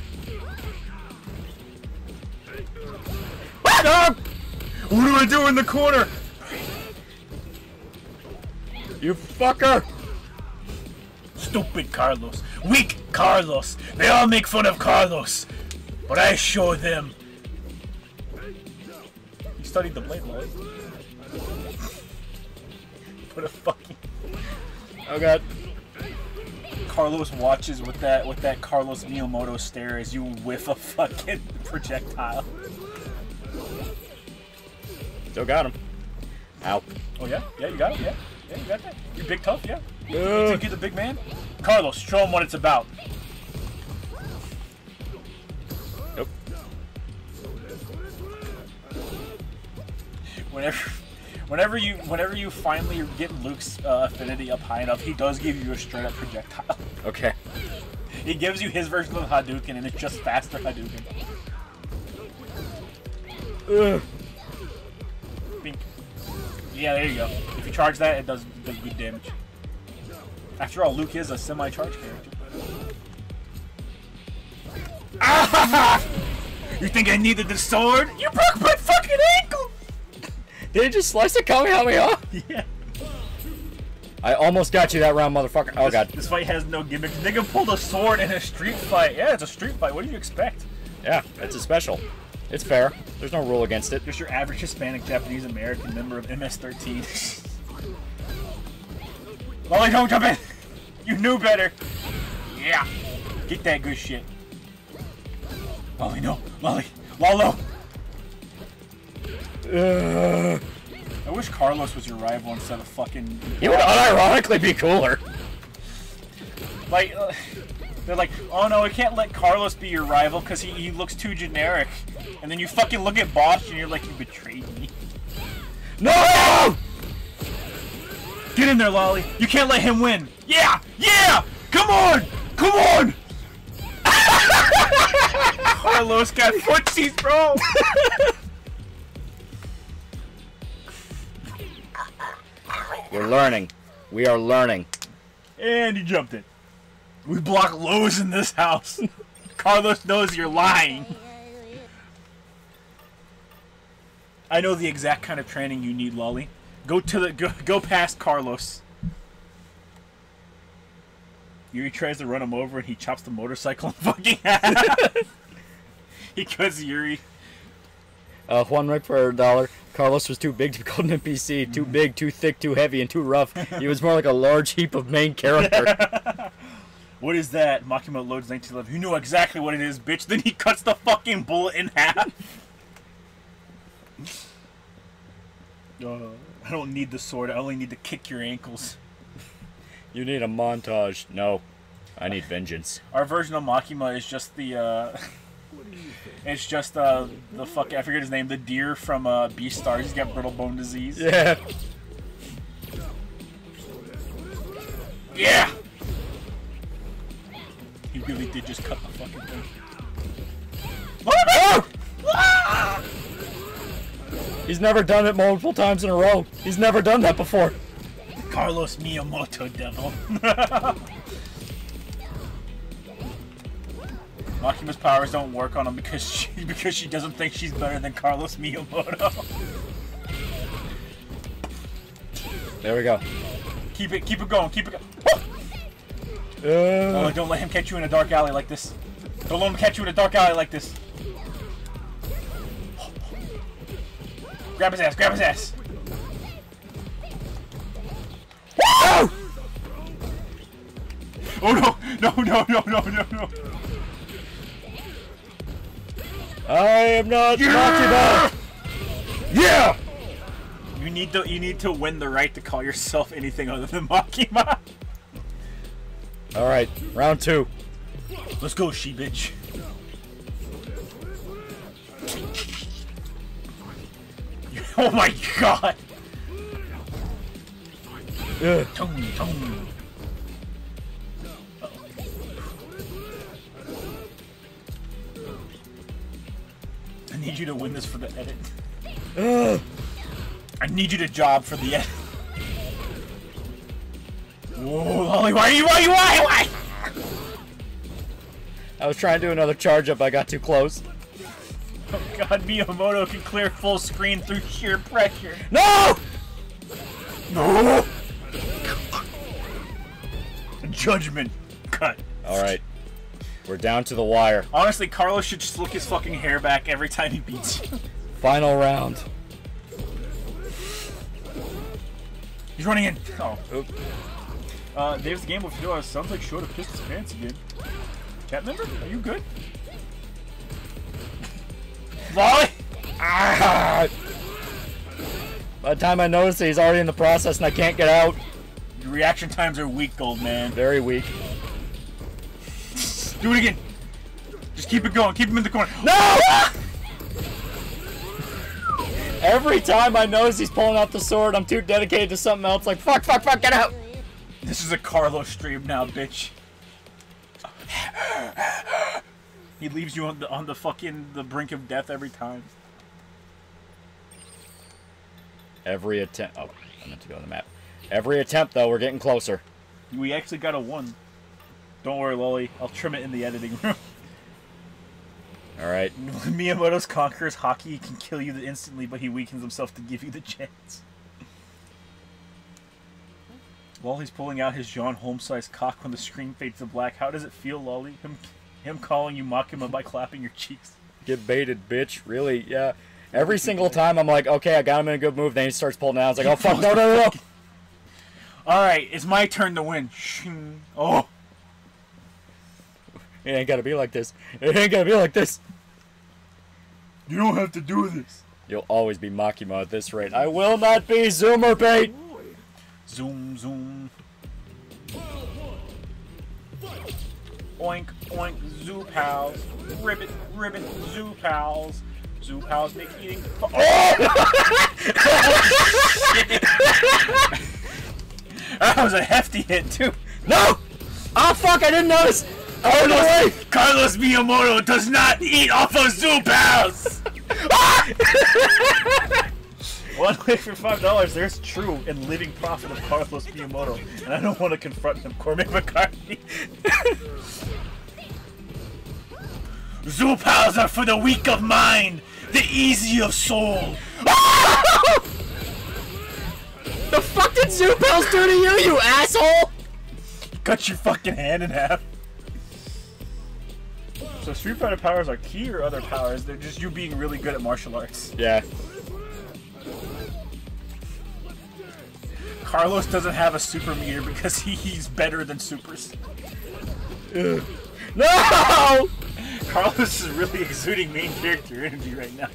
Ah! What do I do in the corner? You fucker! Stupid Carlos. Weak Carlos. They all make fun of Carlos. But I show them. You studied the blade, right? Put a fucking Oh god. Carlos watches with that with that Carlos Miyamoto stare as you whiff a fucking projectile. Still got him. Ow. Oh yeah, yeah, you got him, Yeah, yeah, you got that. You're big tough. Yeah. You think you're the big man? Carlos, show him what it's about. Nope. Whenever, whenever you, whenever you finally get Luke's uh, affinity up high enough, he does give you a straight up projectile. Okay. He gives you his version of Hadouken, and it's just faster Hadouken. Ugh. Yeah, there you go. If you charge that, it does, does good damage. After all, Luke is a semi-charge character. Ah! You think I needed the sword? You broke my fucking ankle! Did it just slice the Kamehameha? Yeah. I almost got you that round, motherfucker. Oh god. This fight has no gimmicks. Nigga pulled a sword in a street fight. Yeah, it's a street fight. What do you expect? Yeah, it's a special. It's fair. There's no rule against it. Just your average Hispanic, Japanese, American member of MS-13. Lolly, don't jump in! You knew better! Yeah! Get that good shit. Lolly, no! Lolly! Lolo! Ugh. I wish Carlos was your rival instead of fucking... He would unironically be cooler. Like, uh, they're like, oh no, we can't let Carlos be your rival because he, he looks too generic. And then you fucking look at Bosch and you're like, you betrayed me. No! Get in there, Lolly. You can't let him win. Yeah! Yeah! Come on! Come on! Carlos got footsies, bro! We're learning. We are learning. and he jumped it. We block lows in this house. Carlos knows you're lying. I know the exact kind of training you need, Lolly. Go to the go, go past Carlos. Juri tries to run him over and he chops the motorcycle in fucking half. he cuts Juri. Uh, one right for a dollar. Carlos was too big to be called an NPC. Too big, too thick, too heavy, and too rough. He was more like a large heap of main character. What is that? Makima loads 1911. You know exactly what it is, bitch. Then he cuts the fucking bullet in half. Uh, I don't need the sword. I only need to kick your ankles. you need a montage. No. I need vengeance. Our version of Makima is just the. uh... It's just uh, the fuck I forget his name, the deer from uh, Beastars. He's got brittle bone disease. Yeah. Yeah! He really did just cut the fucking thing. Oh! He's never done it multiple times in a row. He's never done that before. Carlos Miyamoto devil. Makima's powers don't work on him because she because she doesn't think she's better than Carlos Miyamoto. There we go. keep it keep it going, keep it going. Uh, oh, don't let him catch you in a dark alley like this. Don't let him catch you in a dark alley like this. Grab his ass, grab his ass. Oh no, no, no, no, no, no, no. I am not Yeah! Makima. Yeah. You need to you need to win the right to call yourself anything other than Makima. All right, round two. Let's go, she bitch. Oh my god! Ugh. Tung, tung. I need you to win this for the edit. Ugh. I need you to job for the edit. Whoa, Lolly, why are you, why are you, why, why? I was trying to do another charge up. I got too close. Oh god, Miyamoto can clear full screen through sheer pressure. No! No! Judgment. Cut. All right, we're down to the wire. Honestly, Carlos should just look his fucking hair back every time he beats you. Final round. He's running in. Oh. Oop. Uh, Dave's game with Fedora sounds like Short have pissed his pants again. Chat member, are you good? Lolly! Ah! By the time I notice it, he's already in the process and I can't get out. Your reaction times are weak, old man. Very weak. Do it again. Just keep it going. Keep him in the corner. No! Every time I notice he's pulling out the sword, I'm too dedicated to something else. Like, fuck, fuck, fuck, get out! This is a Carlos stream now, bitch. he leaves you on the on the fucking the brink of death every time. Every attempt. Oh, I meant to go on the map. Every attempt, though, we're getting closer. We actually got a one. Don't worry, Lolly. I'll trim it in the editing room. All right. Miyamoto's conquers hockey can kill you instantly, but he weakens himself to give you the chance. While he's pulling out his John Holmes-sized cock when the screen fades to black, how does it feel, Lolly? Him, him calling you Makima by clapping your cheeks. Get baited, bitch. Really? Yeah. Every single time I'm like, okay, I got him in a good move. Then he starts pulling out. I was like, oh, fuck, no, no, no, no. All right, it's my turn to win. Oh, It ain't gotta be like this. It ain't gotta be like this. you don't have to do this. You'll always be Makima at this rate. I will not be Zoomer bait. Zoom, zoom. Oink, oink, zoo pals. Ribbit, ribbit, zoo pals. Zoo pals make eating. Oh! that was a hefty hit, too. No! Oh, fuck, I didn't notice. Oh, no way. Carlos Miyamoto does not eat off of zoo pals! One way for five dollars. There's true and living profit of Carlos Miyamoto, and I don't want to confront him. Cormac McCarthy. Zoo pals are for the weak of mind, the easy of soul. The fuck did Zoo Pals do to you, you asshole? Cut your fucking hand in half. So Street Fighter powers are key or other powers? They're just you being really good at martial arts. Yeah. Carlos doesn't have a super meter because he, he's better than supers. No! Carlos is really exuding main character energy right now.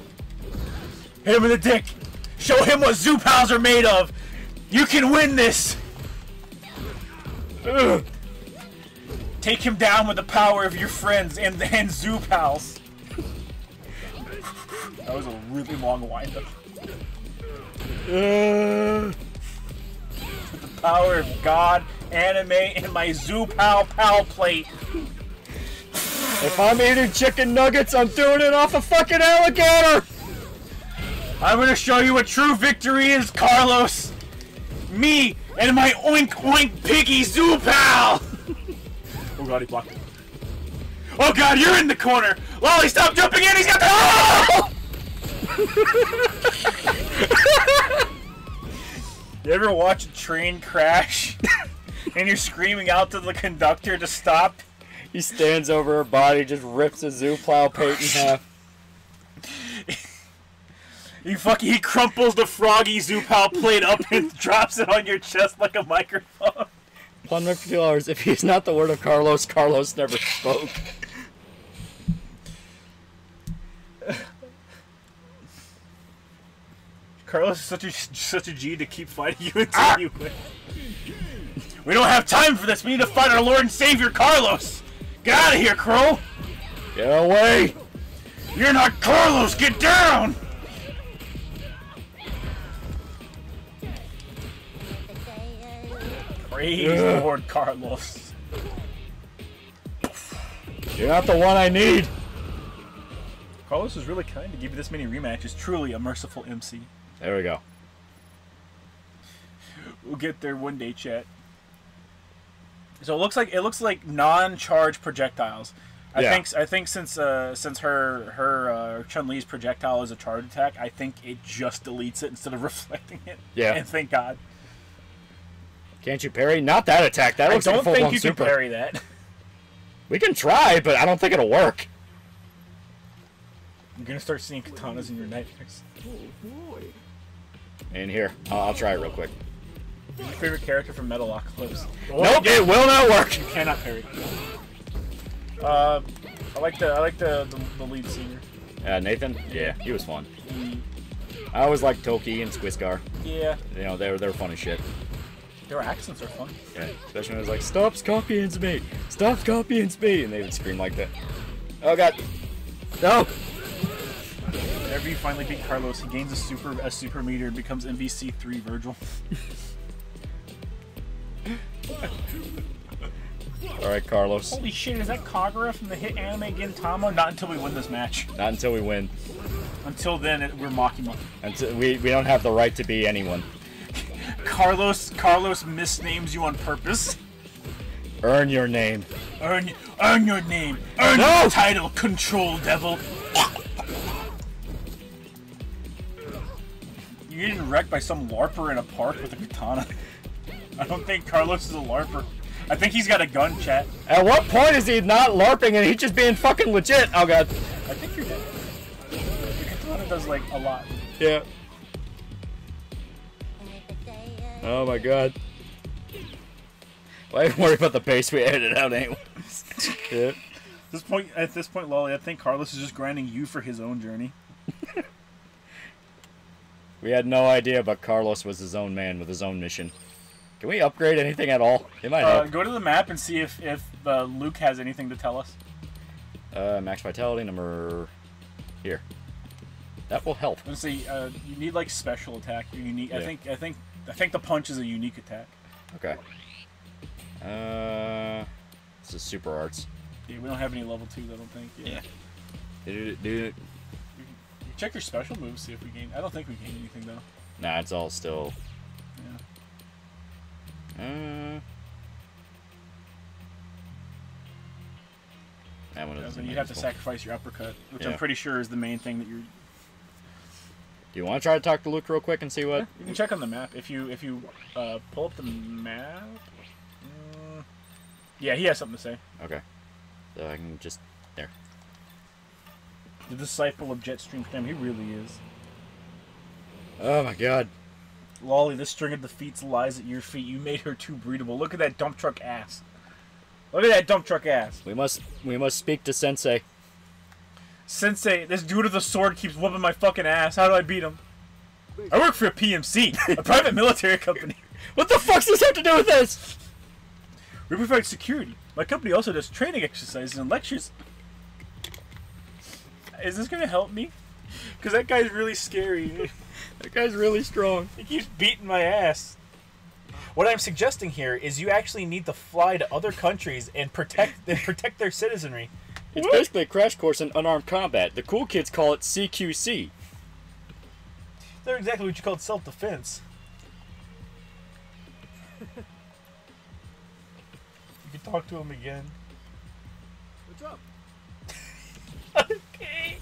Hit him in the dick! Show him what zoo pals are made of! You can win this! Ugh. Take him down with the power of your friends and, and zoo pals. That was a really long windup. Uh, With the power of God, anime, and my zoo pal pal plate. if I'm eating chicken nuggets, I'm doing it off a fucking alligator! I'm gonna show you what true victory is, Carlos! Me and my oink oink piggy zoo pal! oh god, he blocked it. Oh god, you're in the corner! Lolly, stop jumping in! He's got the. Oh! you ever watch a train crash and you're screaming out to the conductor to stop. He stands over her body, just rips a zoo plow pate in half. You fucking he crumples the froggy Zupal plate up and drops it on your chest like a microphone. Upon my few hours, if he's not the word of Carlos, Carlos never spoke. Carlos is such a such a G to keep fighting you until you win. We don't have time for this. We need to fight our Lord and Savior Carlos. Get out of here, Crow. Get away! You're not Carlos. Get down. Praise Ugh. Lord Carlos. You're not the one I need! Carlos was really kind to give you this many rematches. Truly a merciful MC. There we go. We'll get there one day, chat. So it looks like it looks like non-charge projectiles. I Yeah. think I think since uh, since her her uh, Chun Li's projectile is a charge attack, I think it just deletes it instead of reflecting it. Yeah. And thank God. Can't you parry? Not that attack. That I looks like a don't full think you super. can parry that. We can try, but I don't think it'll work. You're gonna start seeing katanas in your nightmares. In here, I'll, I'll try it real quick. Your favorite character from Metalocalypse? Nope, it will not work. You cannot parry. Uh, I like the I like the the, the lead singer. Uh, Nathan, yeah, he was fun. I always liked Toki and Skwisgaar. Yeah, You know, they were they were funny shit. their accents are fun. Yeah, especially when it was like, "Stop copying me! Stop copying me!" and they would scream like that. Oh god, no! Whenever you finally beat Carlos, he gains a super a super meter and becomes MVC three Vergil. All right, Carlos. Holy shit, is that Kagura from the hit anime Gintama? Not until we win this match. Not until we win. Until then, it, we're Makima. Until we we don't have the right to be anyone. Carlos Carlos misnames you on purpose. Earn your name. Earn earn your name. Earn No! your title, Control Devil. You're getting wrecked by some LARPer in a park with a katana. I don't think Carlos is a LARPer. I think he's got a gun, chat. At what point is he not larping and he's just being fucking legit? Oh god. I think you're dead. The katana does like a lot. Yeah. Oh my god. Why worry about the bass? We edited it out anyway. yeah. At this point, at this point, Lolly, I think Carlos is just grinding you for his own journey. We had no idea, but Carlos was his own man with his own mission. Can we upgrade anything at all? It might Uh, help. go to the map and see if if uh, Luke has anything to tell us. Uh, max vitality number here. That will help. Let's see. Uh, you need like special attack. Your unique. I think. I think. I think the punch is a unique attack. Okay. Uh, this is super arts. Yeah, we don't have any level twos. I don't think. Yeah. Dude, dude. You check your special moves. See if we gain. I don't think we gain anything though. Nah, it's all still. Yeah. Uh, that one Yeah, so you have to sacrifice your uppercut, which Yeah. I'm pretty sure is the main thing that you're. Do you want to try to talk to Luke real quick and see what? You can check on the map if you if you uh, pull up the map. Mm, yeah, he has something to say. Okay. So I can just. The disciple of Jetstream Sam, he really is. Oh my god. Lolly, this string of defeats lies at your feet. You made her too breedable. Look at that dump truck ass. Look at that dump truck ass. We must we must speak to Sensei. Sensei, this dude with the sword keeps whooping my fucking ass. How do I beat him? I work for a PMC, a private military company. What the fuck does this have to do with this? We provide security. My company also does training exercises and lectures. Is this gonna help me? Because that guy's really scary. That guy's really strong. He keeps beating my ass. What I'm suggesting here is you actually need to fly to other countries and protect and protect their citizenry. It's basically a crash course in unarmed combat. The cool kids call it CQC. They're exactly what you call self-defense. you can talk to him again. What's up? Okay.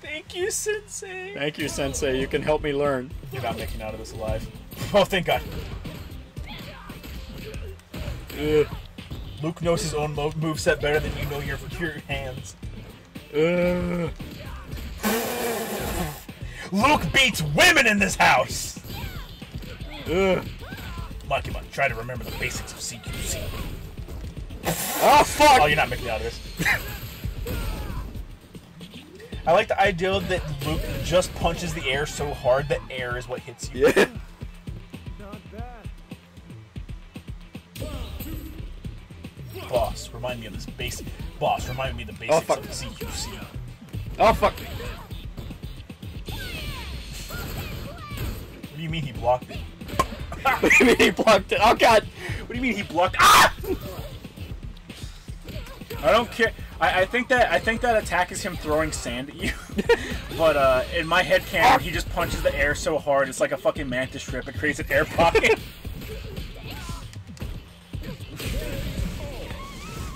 Thank you, Sensei. Thank you, Sensei. You can help me learn. You're not making out of this alive. Oh, thank God. Luke knows his own mo- moveset better than you know your your hands. Luke beats women in this house. Makima, try to remember the basics of CQC. Oh ah, fuck! Oh, you're not making out of this. I like the idea that Luke just punches the air so hard that air is what hits you. Yeah. Boss, remind me of this basic. Boss, remind me of the Oh, basics fuck. of CQC. Oh fuck! Me. What do you mean he blocked it? What do you mean he blocked it? Oh god! What do you mean he blocked? Ah! I don't care. I, I think that I think that attack is him throwing sand at you. but uh, in my head canon, he just punches the air so hard it's like a fucking mantis strip. It creates an air pocket.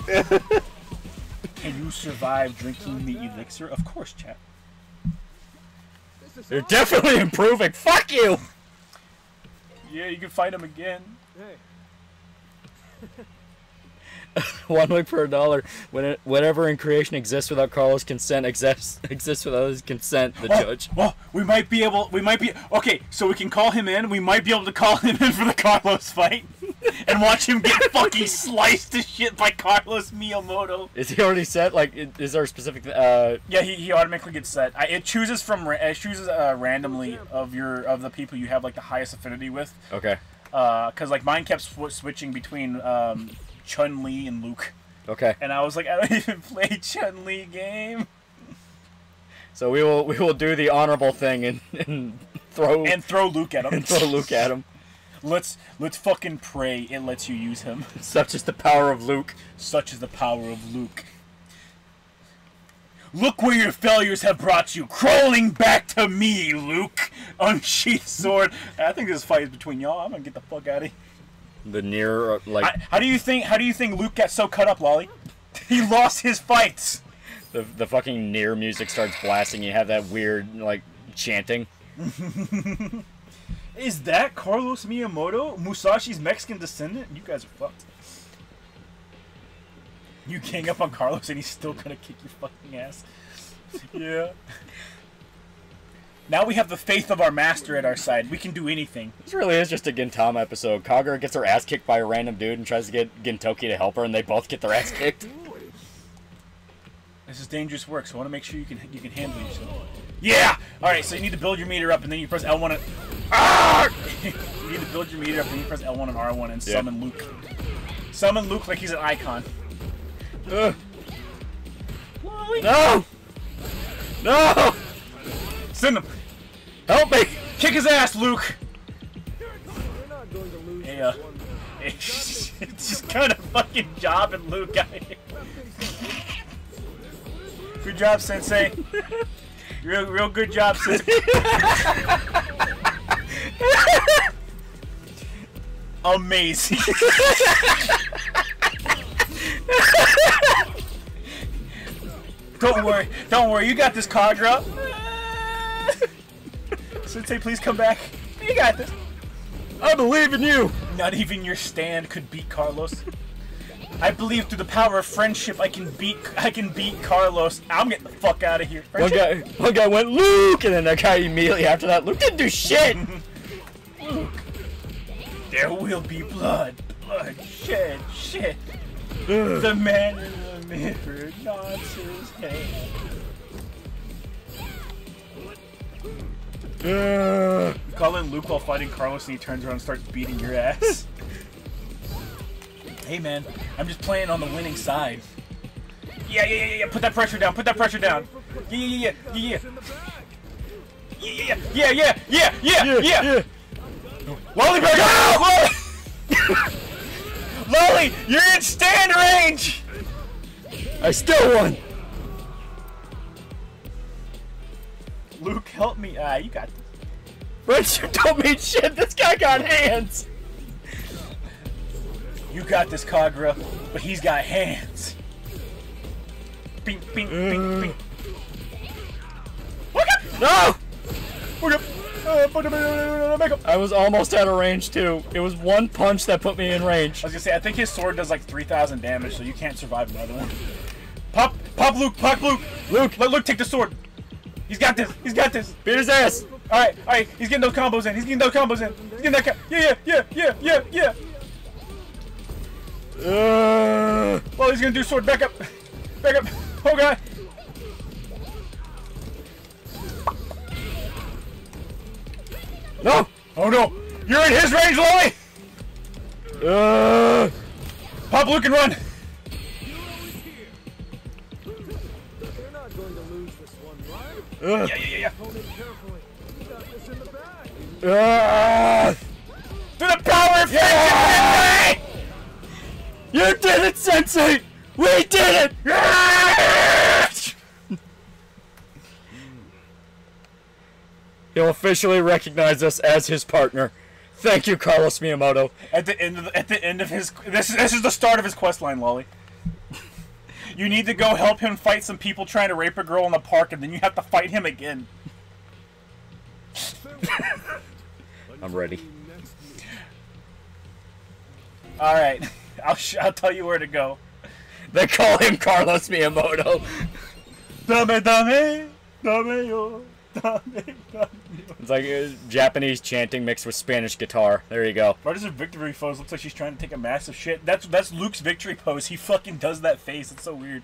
Can you survive drinking the elixir? Of course, chat. They're definitely improving. Fuck you! Yeah, you can fight him again. Hey, One week for a dollar. When it, whatever in creation exists without Carlos' consent exists exists without his consent. The Oh, judge. Well, we might be able. We might be okay. So we can call him in. We might be able to call him in for the Carlos fight, and watch him get fucking sliced to shit by Carlos Miyamoto. Is he already set? Like, is there a specific? Uh, Yeah, he, he automatically gets set. I, it chooses from it chooses uh, randomly of your of the people you have like the highest affinity with. okay. Uh, Because like mine kept sw- switching between um, Chun Li and Luke, Okay. and I was like, I don't even play Chun Li game. So we will we will do the honorable thing and, and throw And throw Luke at him. and throw Luke at him. Let's let's fucking pray it lets you use him. Such is the power of Luke. Such is the power of Luke. Look where your failures have brought you, crawling back to me, Luke. Unsheath sword. I think this fight is between y'all. I'm gonna get the fuck out of here. The near like I, how do you think? How do you think Luke got so cut up, Lolly? He lost his fights. the the fucking near music starts blasting. You have that weird like chanting. Is that Carlos Miyamoto, Musashi's Mexican descendant? You guys are fucked. You gang up on Carlos and he's still gonna kick your fucking ass. yeah. Now we have the faith of our master at our side. We can do anything. This really is just a Gintama episode. Kagura gets her ass kicked by a random dude and tries to get Gintoki to help her, and they both get their ass kicked. This is dangerous work, so I want to make sure you can you can handle yourself. Yeah. All right. So you need to build your meter up, and then you press L1 and ah! you need to build your meter up, and then you press L1 and R1 and Yeah. summon Luke. Summon Luke like he's an icon. Ugh. No! No! Send him. Help me! Kick his ass, Luke. we're not going to lose Hey, uh, it's just kind of fucking jobbing Luke out here. Good job, Sensei. Real, real good job, Sensei. Amazing. don't worry, don't worry. You got this, Kagura. Sensei, please come back. You got this. I believe in you! Not even your stand could beat Carlos. I believe through the power of friendship, I can beat I can beat Carlos. I'm getting the fuck out of here. One guy, one guy went Luke, and then that guy immediately after that, Luke didn't do shit. Luke, There will be blood, blood, shed, shit. the man in the mirror nods his head. You call in Luke while fighting Carlos, and he turns around and starts beating your ass. hey man, I'm just playing on the winning side. Yeah, yeah, yeah, yeah. Put that pressure down. Put that pressure down. Yeah, yeah, yeah, yeah, yeah. Yeah, yeah, yeah, yeah, yeah, yeah, yeah. Lolly back out! Lolly! Lolly, you're in stand range! I still won. Luke, help me. Ah, you got this. Friendship don't mean shit. This guy got hands. You got this, Kagura, but he's got hands. Bing, bing, bing, bing. Look up! No! Uh, uh, him. I was almost out of range too. It was one punch that put me in range. I was gonna say, I think his sword does like 3,000 damage, so you can't survive another one. Pop, pop Luke, pop Luke! Luke, let Luke take the sword! He's got this, he's got this! Beat his ass. Alright, alright, he's getting those combos in, he's getting those combos in! He's getting that co- Yeah, yeah, yeah, yeah, yeah, yeah! Uh, Well, he's gonna do sword, back up! Back up! Oh god! no. Oh no! You're in his range, Lolly! Uh, Pop Luke and run! Right? uh, Yeah, yeah, yeah, yeah. Hold it carefully. You got this in the bag. uh, To the power of Yeah! you did it, Sensei. We did it. He'll officially recognize us as his partner. Thank you, Carlos Miyamoto. At the end of the, at the end of his this is this is the start of his quest line, Lolly. You need to go help him fight some people trying to rape a girl in the park, and then you have to fight him again. I'm ready. All right, I'll sh- I'll tell you where to go. They call him Carlos Miyamoto. Dame dame dame yo. It's like uh, Japanese chanting mixed with Spanish guitar. There you go. Why does her victory pose looks like she's trying to take a massive shit? That's that's Luke's victory pose. He fucking does that face. It's so weird.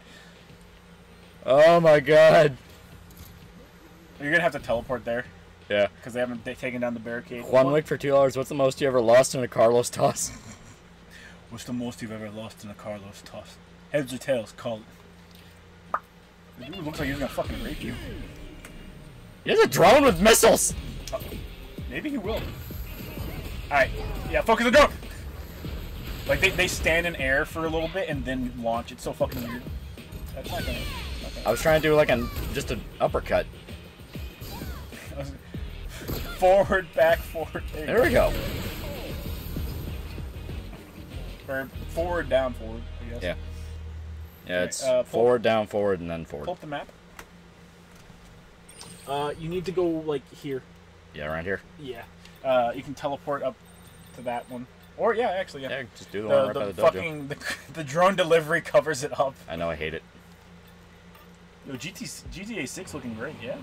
Oh my god. You're gonna have to teleport there Yeah. because they haven't ta- taken down the barricade. One week for two dollars. What's the most you ever lost in a Carlos toss? What's the most you've ever lost in a Carlos toss? Heads or tails? Call it. The dude looks like he's gonna fucking rape you. He has a drone with missiles. Maybe he will. Alright, yeah, focus the drone! Like, they, they stand in air for a little bit and then launch. It's so fucking weird. That's not gonna... That's not I gonna was trying to do like an just an uppercut. forward, back, forward. There, There we go. go. Or forward, down, forward, I guess. Yeah. Yeah, it's uh, forward, down, forward, and then Pull forward. up the map. Uh, you need to go, like, here. Yeah, around here. Yeah. Uh, you can teleport up to that one. Or, yeah, actually, yeah. Yeah, just do the one the, by the the dojo. fucking the, the drone delivery covers it up. I know I hate it. Yo, GT, GTA 6 looking great, yeah.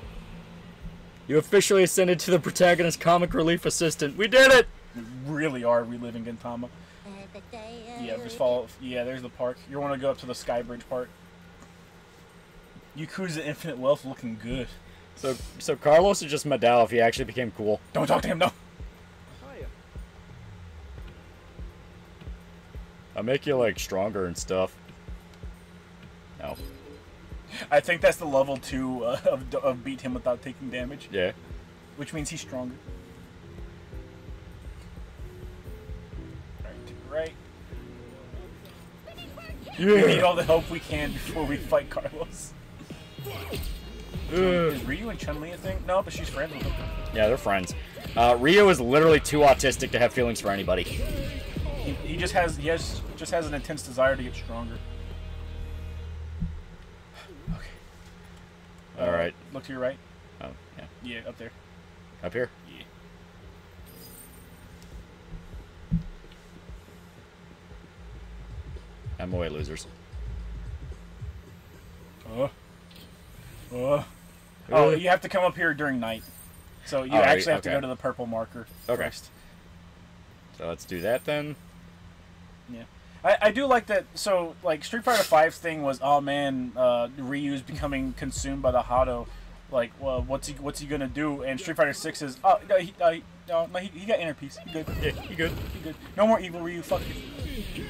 You officially ascended to the protagonist comic relief assistant. We did it! We really are reliving Gintama. Yeah, just follow. Yeah, there's the park. You want to go up to the Skybridge part. Yakuza Infinite Wealth looking good. So, so Carlos is just Madao if he actually became cool. Don't talk to him, no. I'll make you like stronger and stuff. No. I think that's the level two uh, of, of beat him without taking damage, Yeah. which means he's stronger. Right, right. We need all the help we can before we fight Carlos. Is Ryu and Chun Li a thing? No, but she's friends with him. Yeah, they're friends. Uh, Ryu is literally too autistic to have feelings for anybody. He, he just has he has just has an intense desire to get stronger. Okay. All uh, right. Look to your right. Oh, yeah. Yeah, up there. Up here. Yeah. I'm away, losers. Oh. Oh. Oh, you have to come up here during night. So you All right, actually have to go to the purple marker Okay. first. So let's do that then. Yeah. I, I do like that. So, like, Street Fighter V's thing was, oh man, uh, Ryu's becoming consumed by the Hado. Like, well, what's he what's he gonna do? And Street Fighter Six is, oh, no, he, uh, he, no, he, he got inner peace. He good. Yeah, you good? He good. No more evil Ryu. Fuck you.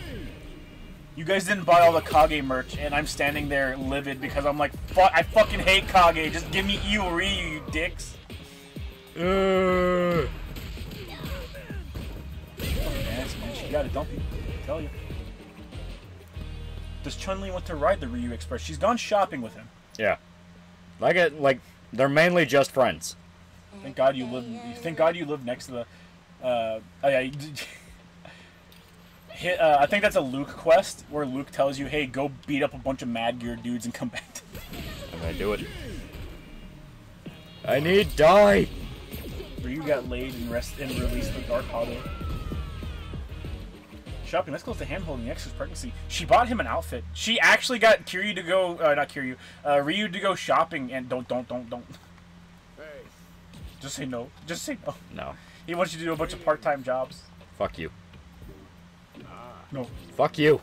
You guys didn't buy all the Kage merch, and I'm standing there livid because I'm like, fuck, I fucking hate Kage. Just give me evil Ryu, you dicks. Uh, Yes, man, she got it dumpy. I tell you. Does Chun Li want to ride the Ryu Express? She's gone shopping with him. yeah. Like it. Like they're mainly just friends. Thank God you live. Thank God you live next to the. Uh, oh yeah. you- Hit, uh, I think that's a Luke quest where Luke tells you, "Hey, go beat up a bunch of Mad Gear dudes and come back." To I'm gonna do it. I need die. Ryu got laid and rest and released the Dark Hollow. Shopping. Let's go to hand holding Extra's pregnancy. She bought him an outfit. She actually got Kiryu to go, uh, not Kiryu, uh, Ryu to go shopping and don't, don't, don't, don't. Hey, Just say no. Just say no. No. He wants you to do a bunch of part-time jobs. Fuck you. No. Fuck you.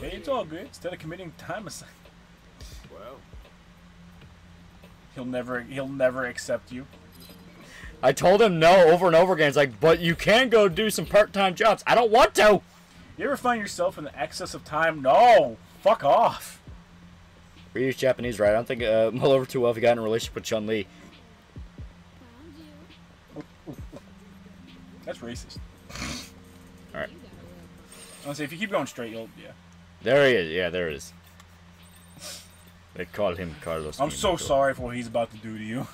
Hey, it's all good. Instead of committing time aside, well, he'll never, he'll never accept you. I told him no over and over again. It's like, but you can go do some part-time jobs. I don't want to. You ever find yourself in the excess of time? No. Fuck off. Ryu's Japanese, right? I don't think uh, mull over too well if he got in a relationship with Chun Li. That's racist. All right, I want to say if you keep going straight, you'll yeah. there he is. Yeah, there it is. They call him Carlos. I'm so sorry for what he's about to do to you.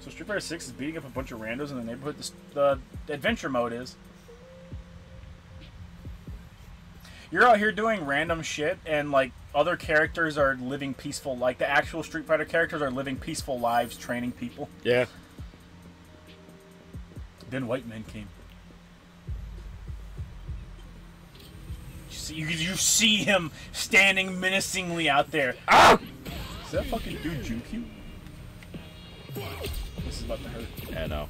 So Street Fighter Six is beating up a bunch of randos in the neighborhood. This, the adventure mode is. You're out here doing random shit, and like other characters are living peaceful. Like the actual Street Fighter characters are living peaceful lives, training people. Yeah. Then white men came. You see, you, you see him standing menacingly out there. Ah! Does that fucking dude juke you? This is about to hurt. Yeah, no.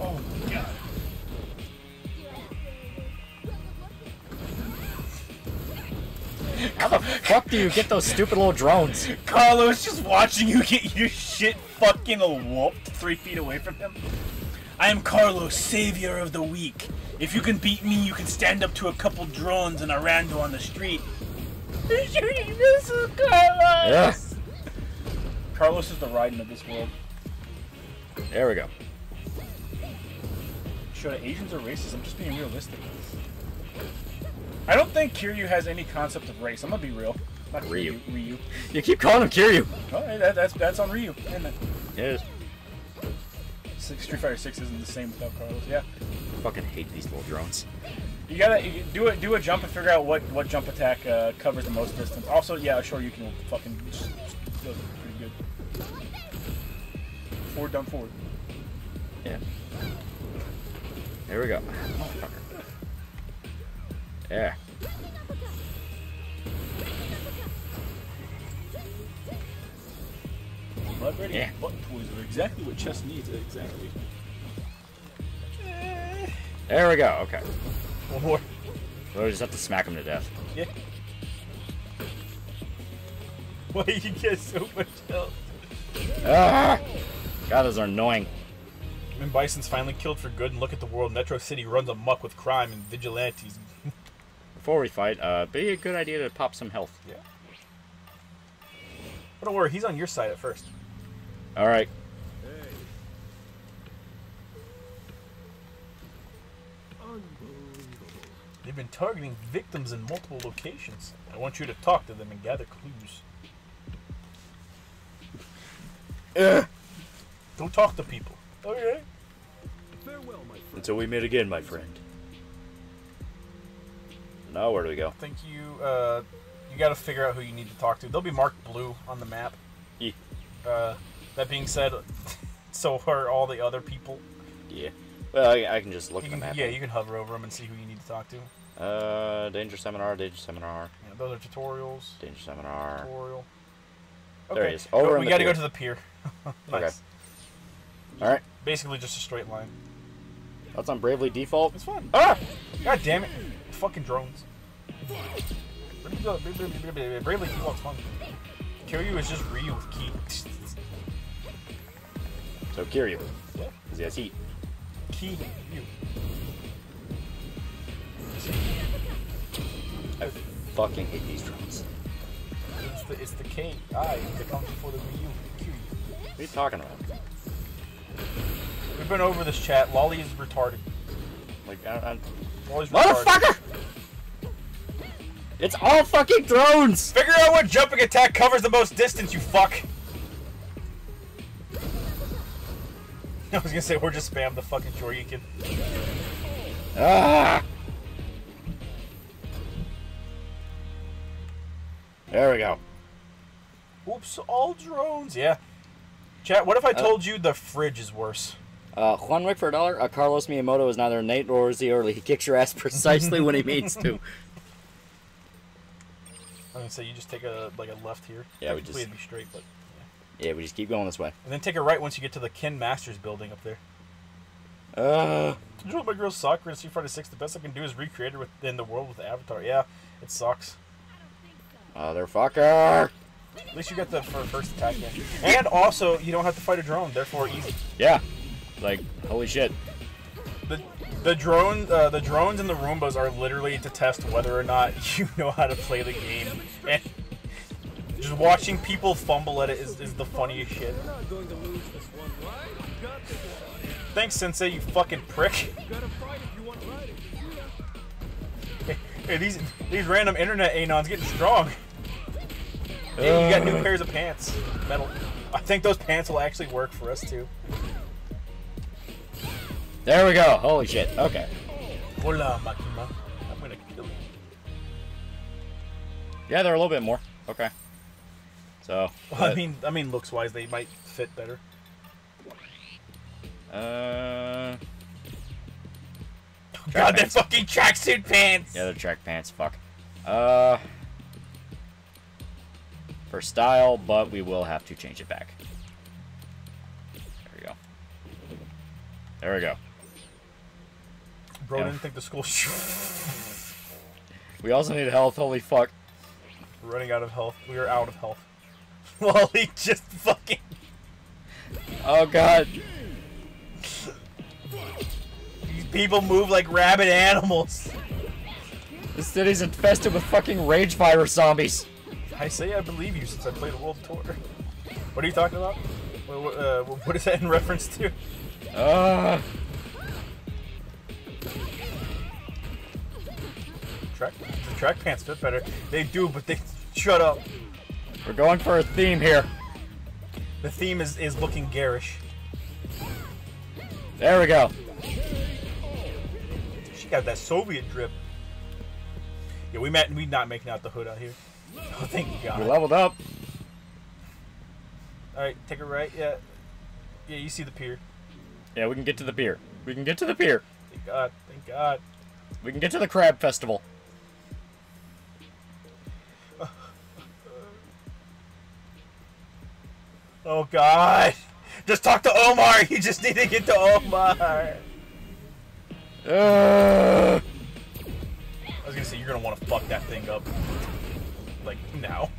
Oh my god. How the fuck do you get those stupid little drones? Carlos just watching you get your shit fucking whooped three feet away from him. I am Carlos, savior of the weak. If you can beat me, you can stand up to a couple drones and a rando on the street. They're shooting missiles, Carlos! Yeah. Carlos is the Raiden of this world. There we go. Show that Asians are racist. I'm just being realistic. I don't think Kiryu has any concept of race. I'm gonna be real. Not Ryu. Kiryu, Ryu. You keep calling him Kiryu. Oh, hey, that, that's that's on Ryu, isn't it? Yes. Six, Street Fighter Six isn't the same without Carlos. Yeah, Fucking hate these little drones. you gotta you do it. Do a jump and figure out what what jump attack uh, covers the most distance. Also, yeah, sure you can fucking just, just it pretty good. Forward, down, forward. Yeah. There we go. Motherfucker. Yeah. Ready Yeah. button toys are exactly what chess needs. Exactly. There we go. Okay. One more. We'll just have to smack him to death. Yeah. Why you get so much health? Ah! God, those are annoying. When Bison's finally killed for good and look at the world, Metro City runs amok with crime and vigilantes. Before we fight, uh, be a good idea to pop some health. Yeah. But don't worry, he's on your side at first. All right. They've been targeting victims in multiple locations. I want you to talk to them and gather clues. Don't talk to people. Okay. Farewell, my friend. Until we meet again, my friend. Now where do we go? I think you uh, you got to figure out who you need to talk to. They'll be marked blue on the map. Yeah. Uh, that being said, so are all the other people. Yeah. Well, I, I can just look You at the map. yeah, you can hover over them and see who you need to talk to. Uh, danger seminar, danger seminar, Yeah, those are tutorials. danger seminar. Tutorial. There he is. Over Go- we got to go to the pier. Okay. All right. Basically, just a straight line. That's on Bravely Default. It's fun. Ah! God damn it! Fucking drones. Bravely Default's fun. Kiryu is just Ryu with. So Kiryu, Yeah. because he has heat. Ki Ryu. I fucking hate these drones. It's the, it's the K I that comes before the Ryu. Kiryu. What are you talking about? We've been over this chat. Lolly is retarded. Like, I, I, Lolly's retarded. motherfucker! It's all fucking drones. Figure out what jumping attack covers the most distance, you fuck! I was gonna say, we're just spam the fucking Shoryuken. Ah! There we go. Oops, all drones. Yeah. Chat, what if I told you the fridge is worse? Uh, Juan Wick for a dollar. Uh, Carlos Miyamoto is neither Nate nor is he early. He kicks your ass precisely when he means to. I'm gonna say you just take a like a left here. Yeah, we just- it'd be straight, but Yeah, we just keep going this way. and then take a right once you get to the Ken Masters building up there. Uh, Control my girls soccer and Street Fighter Six. The best I can do is recreate it within the world with Avatar. Yeah, it sucks. motherfucker. At least you got the first attack in, and also you don't have to fight a drone. Therefore, easy. Yeah. Like, holy shit. The the drone uh, the drones and the Roombas are literally to test whether or not you know how to play the game. And just watching people fumble at it is, is the funniest shit. You're not going to lose this one, right? You got this. Thanks, Sensei, you fucking prick. You gotta fight if you want to ride it. Yeah. Hey, these these random internet anons getting strong. Hey, you got new uh. pairs of pants. Metal. I think those pants will actually work for us too. There we go. Holy shit. Okay. Hola, Makima. I'm gonna kill you. Yeah, they're a little bit more. Okay. So. Well, I mean, I mean, looks wise, they might fit better. Uh. God, that pants. fucking tracksuit pants. Yeah, they're track pants. Fuck. Uh. For style, but we will have to change it back. There we go. There we go. Bro Yeah. didn't think the school We also need health. Holy fuck. We're running out of health. We are out of health. well, he just fucking. Oh god. These people move like rabid animals. This city's infested with fucking rage virus zombies. I say I believe you since I played a world tour. What are you talking about? What, what, uh, what is that in reference to? Uh. Track, the track pants fit better. They do, but they shut up. We're going for a theme here. The theme is, is looking garish. There we go. She got that Soviet drip. Yeah, we met. We not making out the hood out here. Oh, thank God. We leveled up. All right, take a right. Yeah, yeah. You see the pier. Yeah, we can get to the pier. We can get to the pier. Thank God. Thank God. We can get to the crab festival. Oh God. Just talk to Omar. You just need to get to Omar. Uh, I was gonna say you're gonna want to fuck that thing up. Like now.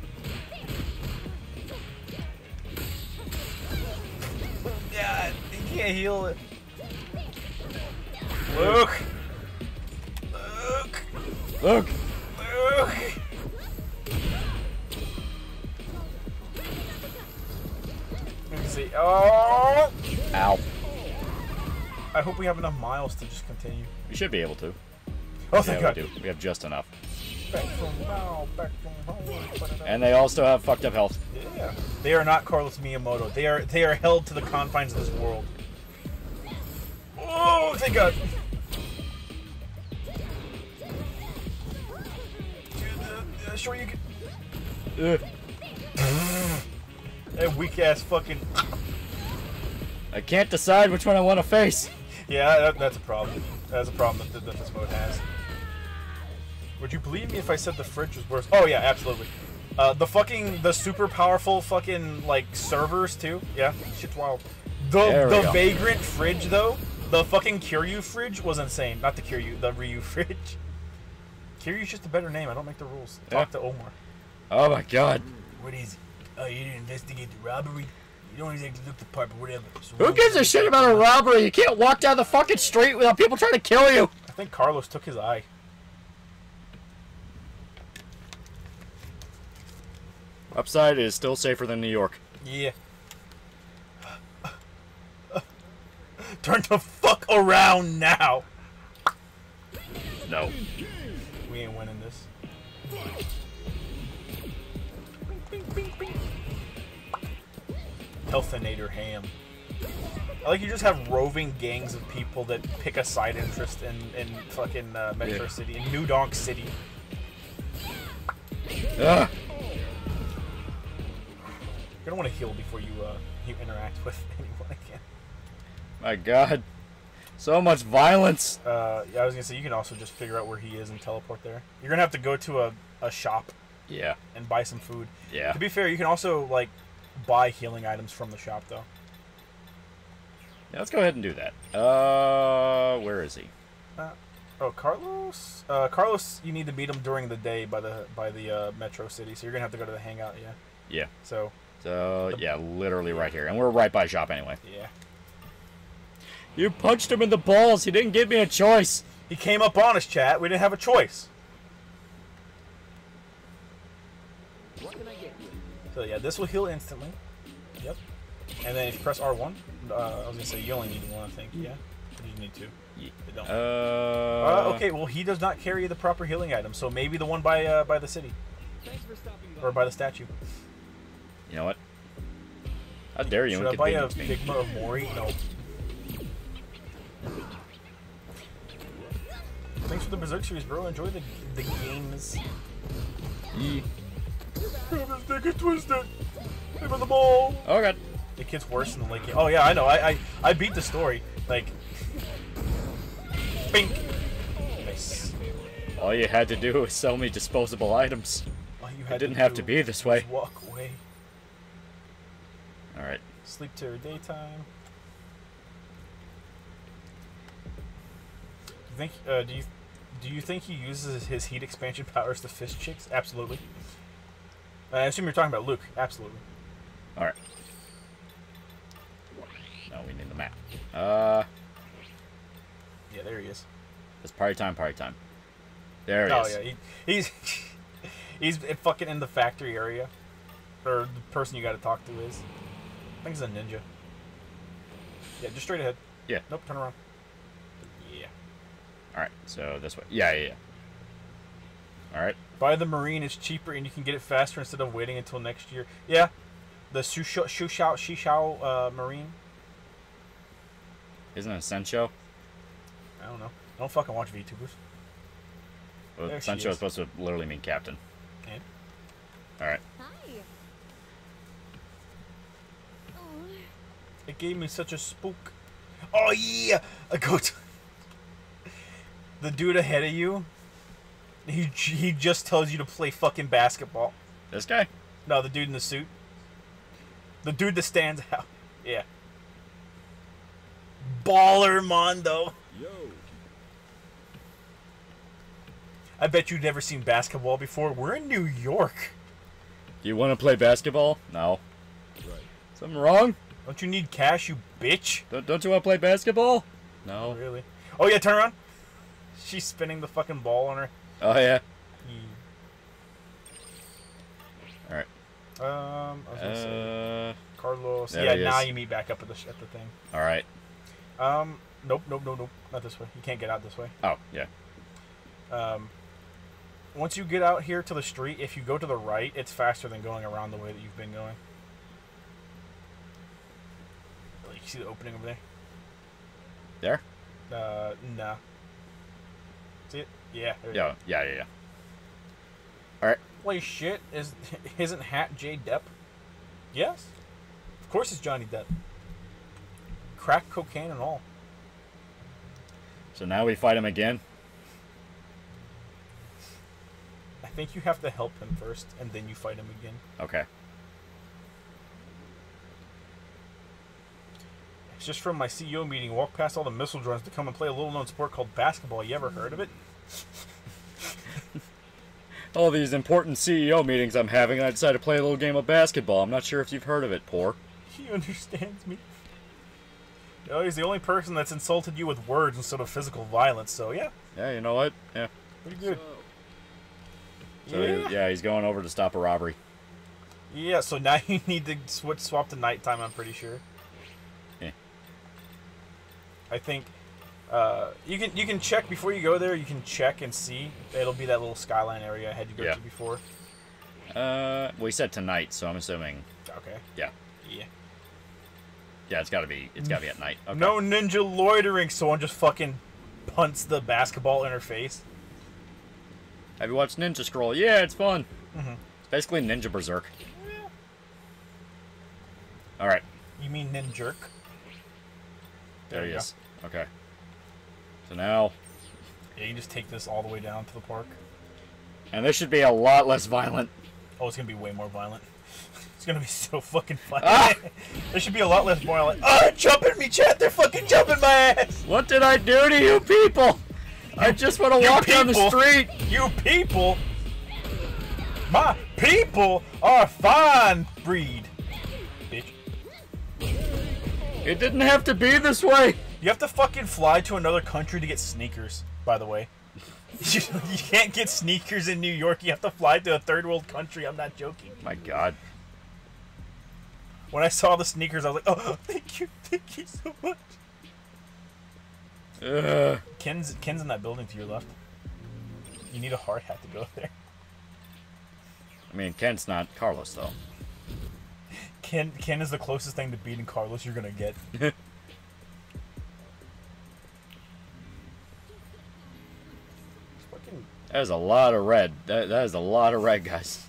Yeah, you can't heal it. Luke. Luke. look. Luke. See. Oh. Ow. I hope we have enough miles to just continue. We should be able to. Oh, thank yeah, God. we do. We have just enough. Back from now, back from home. And they also have fucked up health. Yeah. They are not Carlos Miyamoto. They are they are held to the confines of this world. Oh, thank God. Dude, sure you can. That weak ass fucking. I can't decide which one I want to face. Yeah, that, that's a problem. That's a problem that, that this mode has. Would you believe me if I said the fridge was worse? Oh yeah, absolutely. Uh, the fucking the super powerful fucking like servers too. Yeah, shit's wild. The the go. vagrant fridge though, the fucking Kiryu fridge was insane. Not the Kiryu, the Ryu fridge. Kiryu's just a better name. I don't make the rules. Talk Yeah. to Omar. Oh my god. What is it? Oh, you didn't investigate the robbery. You don't exactly look the part, but whatever. So Who gives a shit about a robbery? You can't walk down the fucking street without people trying to kill you. I think Carlos took his eye. Upside is still safer than New York. Yeah. Turn the fuck around now. No. Healthinator ham. I like you just have roving gangs of people that pick a side interest in, in fucking uh, Metro Yeah. City, in New Donk City. Ugh. You're gonna want to heal before you uh, you interact with anyone again. My God, so much violence. Uh, yeah, I was gonna say you can also just figure out where he is and teleport there. You're gonna have to go to a, a shop Yeah, and buy some food. yeah. To be fair, you can also like buy healing items from the shop though. Yeah, let's go ahead and do that. Uh, where is he? Oh, Carlos. Uh, Carlos, you need to meet him during the day by the by the uh, Metro City, so you're gonna have to go to the hangout. Yeah. Yeah. So So yeah, literally right here, and we're right by shop anyway. yeah, You punched him in the balls. He didn't give me a choice. he came up on us, chat. We didn't have a choice. What can I get you? So yeah, this will heal instantly. Yep. And then if you press R1, uh, I was gonna say you only need one, I think. Yeah. You need two. Ye- They don't. Uh, Uh, okay, well he does not carry the proper healing item, so maybe the one by uh, by the city Thanks for stopping or by the statue. You know what? How dare you Should I buy a? Figma of Mori? No. Thanks for the Berserk series, bro. Enjoy the the games. Ye- This thing get twisted. Give me the ball. Oh god. It gets worse in the late game. Oh yeah, I know. I I, I beat the story. Like, bink. Nice. All you had to do was sell me disposable items. All you It didn't to have to be this way. Walk away. All right. Sleep till daytime. You think? Uh, do you do you think he uses his heat expansion powers to fist chicks? Absolutely. I assume you're talking about Luke. Absolutely. All right. Now we need the map. Uh, Yeah, there he is. it's party time. Party time. There it oh is. yeah, he, he's he's fucking in the factory area, or the person you got to talk to is. I think he's a ninja. Yeah, just straight ahead. Yeah. Nope, turn around. Yeah. All right. So this way. Yeah, yeah, yeah. All right. Buy the Marine is cheaper and you can get it faster instead of waiting until next year. Yeah, the Shushao Shishao uh, Marine. Isn't it Sencho? I don't know. I don't fucking watch VTubers. Well, There Sencho is is. supposed to literally mean captain. And All right. Hi. It gave me such a spook. Oh yeah, a goat. the dude ahead of you. He he just tells you to play fucking basketball. This guy. No, the dude in the suit. The dude that stands out. Yeah. Baller Mondo. Yo. I bet you've never seen basketball before. We're in New York. Do you want to play basketball? No. Right. Something wrong? Don't you need cash, you bitch? Don't, don't you want to play basketball? No. Really? Oh yeah, turn around. She's spinning the fucking ball on her. Oh yeah. Yeah. All right. Um, I was gonna say Uh. Carlos. yeah, now you meet back up at the at the thing. All right. Um, nope, nope, nope, nope. Not this way. You can't get out this way. Oh yeah. Um, once you get out here to the street, if you go to the right, it's faster than going around the way that you've been going. Like, you see the opening over there? There. Uh, nah. See it? Yeah. Yeah. Yeah. Yeah. Yeah. All right. Play shit is isn't Hat J Depp? Yes, of course it's Johnny Depp. Crack cocaine and all. So now we fight him again. I think you have to help him first, and then you fight him again. Okay. It's just from my CEO meeting. Walk past all the missile drones to come and play a little-known sport called basketball. You ever heard of it? All these important CEO meetings I'm having, I decided to play a little game of basketball. I'm not sure if you've heard of it, poor. He understands me. Know, he's the only person that's insulted you with words instead of physical violence. So yeah, Yeah, you know what? Yeah. pretty good. So yeah. yeah, he's going over to stop a robbery. Yeah, so now you need to switch swap to nighttime. I'm pretty sure. Yeah. I think uh, you can you can check before you go there. You can check and see. It'll be that little skyline area I had you go Yeah. to before. Uh, he said tonight, so I'm assuming. Okay. Yeah. Yeah. Yeah, it's gotta be. It's gotta be at night. Okay. No ninja loitering. Someone just fucking punts the basketball in her face. Have you watched Ninja Scroll? Yeah, it's fun. Mm-hmm. It's basically Ninja Berserk. Yeah. All right, You mean Ninjurk? there, he you is. Okay. So now, Yeah, you can just take this all the way down to the park. and this should be a lot less violent. Oh, it's gonna be way more violent. It's gonna be so fucking funny. Ah! there should be a lot less violent. Ah, jumping me, chat! They're fucking jumping my ass! What did I do to you people? I just want to walk down the street. You people! My people are a fine breed. Bitch. It didn't have to be this way. You have to fucking fly to another country to get sneakers, by the way. You, you can't get sneakers in New York. You have to fly to a third world country. I'm not joking. My God. When I saw the sneakers, I was like, oh, thank you. Thank you so much. Ugh. Ken's, Ken's in that building to your left. You need a hard hat to go there. I mean, Ken's not Carlos though. Ken, Ken is the closest thing to beating Carlos you're gonna get. That is a lot of red. That, that is a lot of red, guys.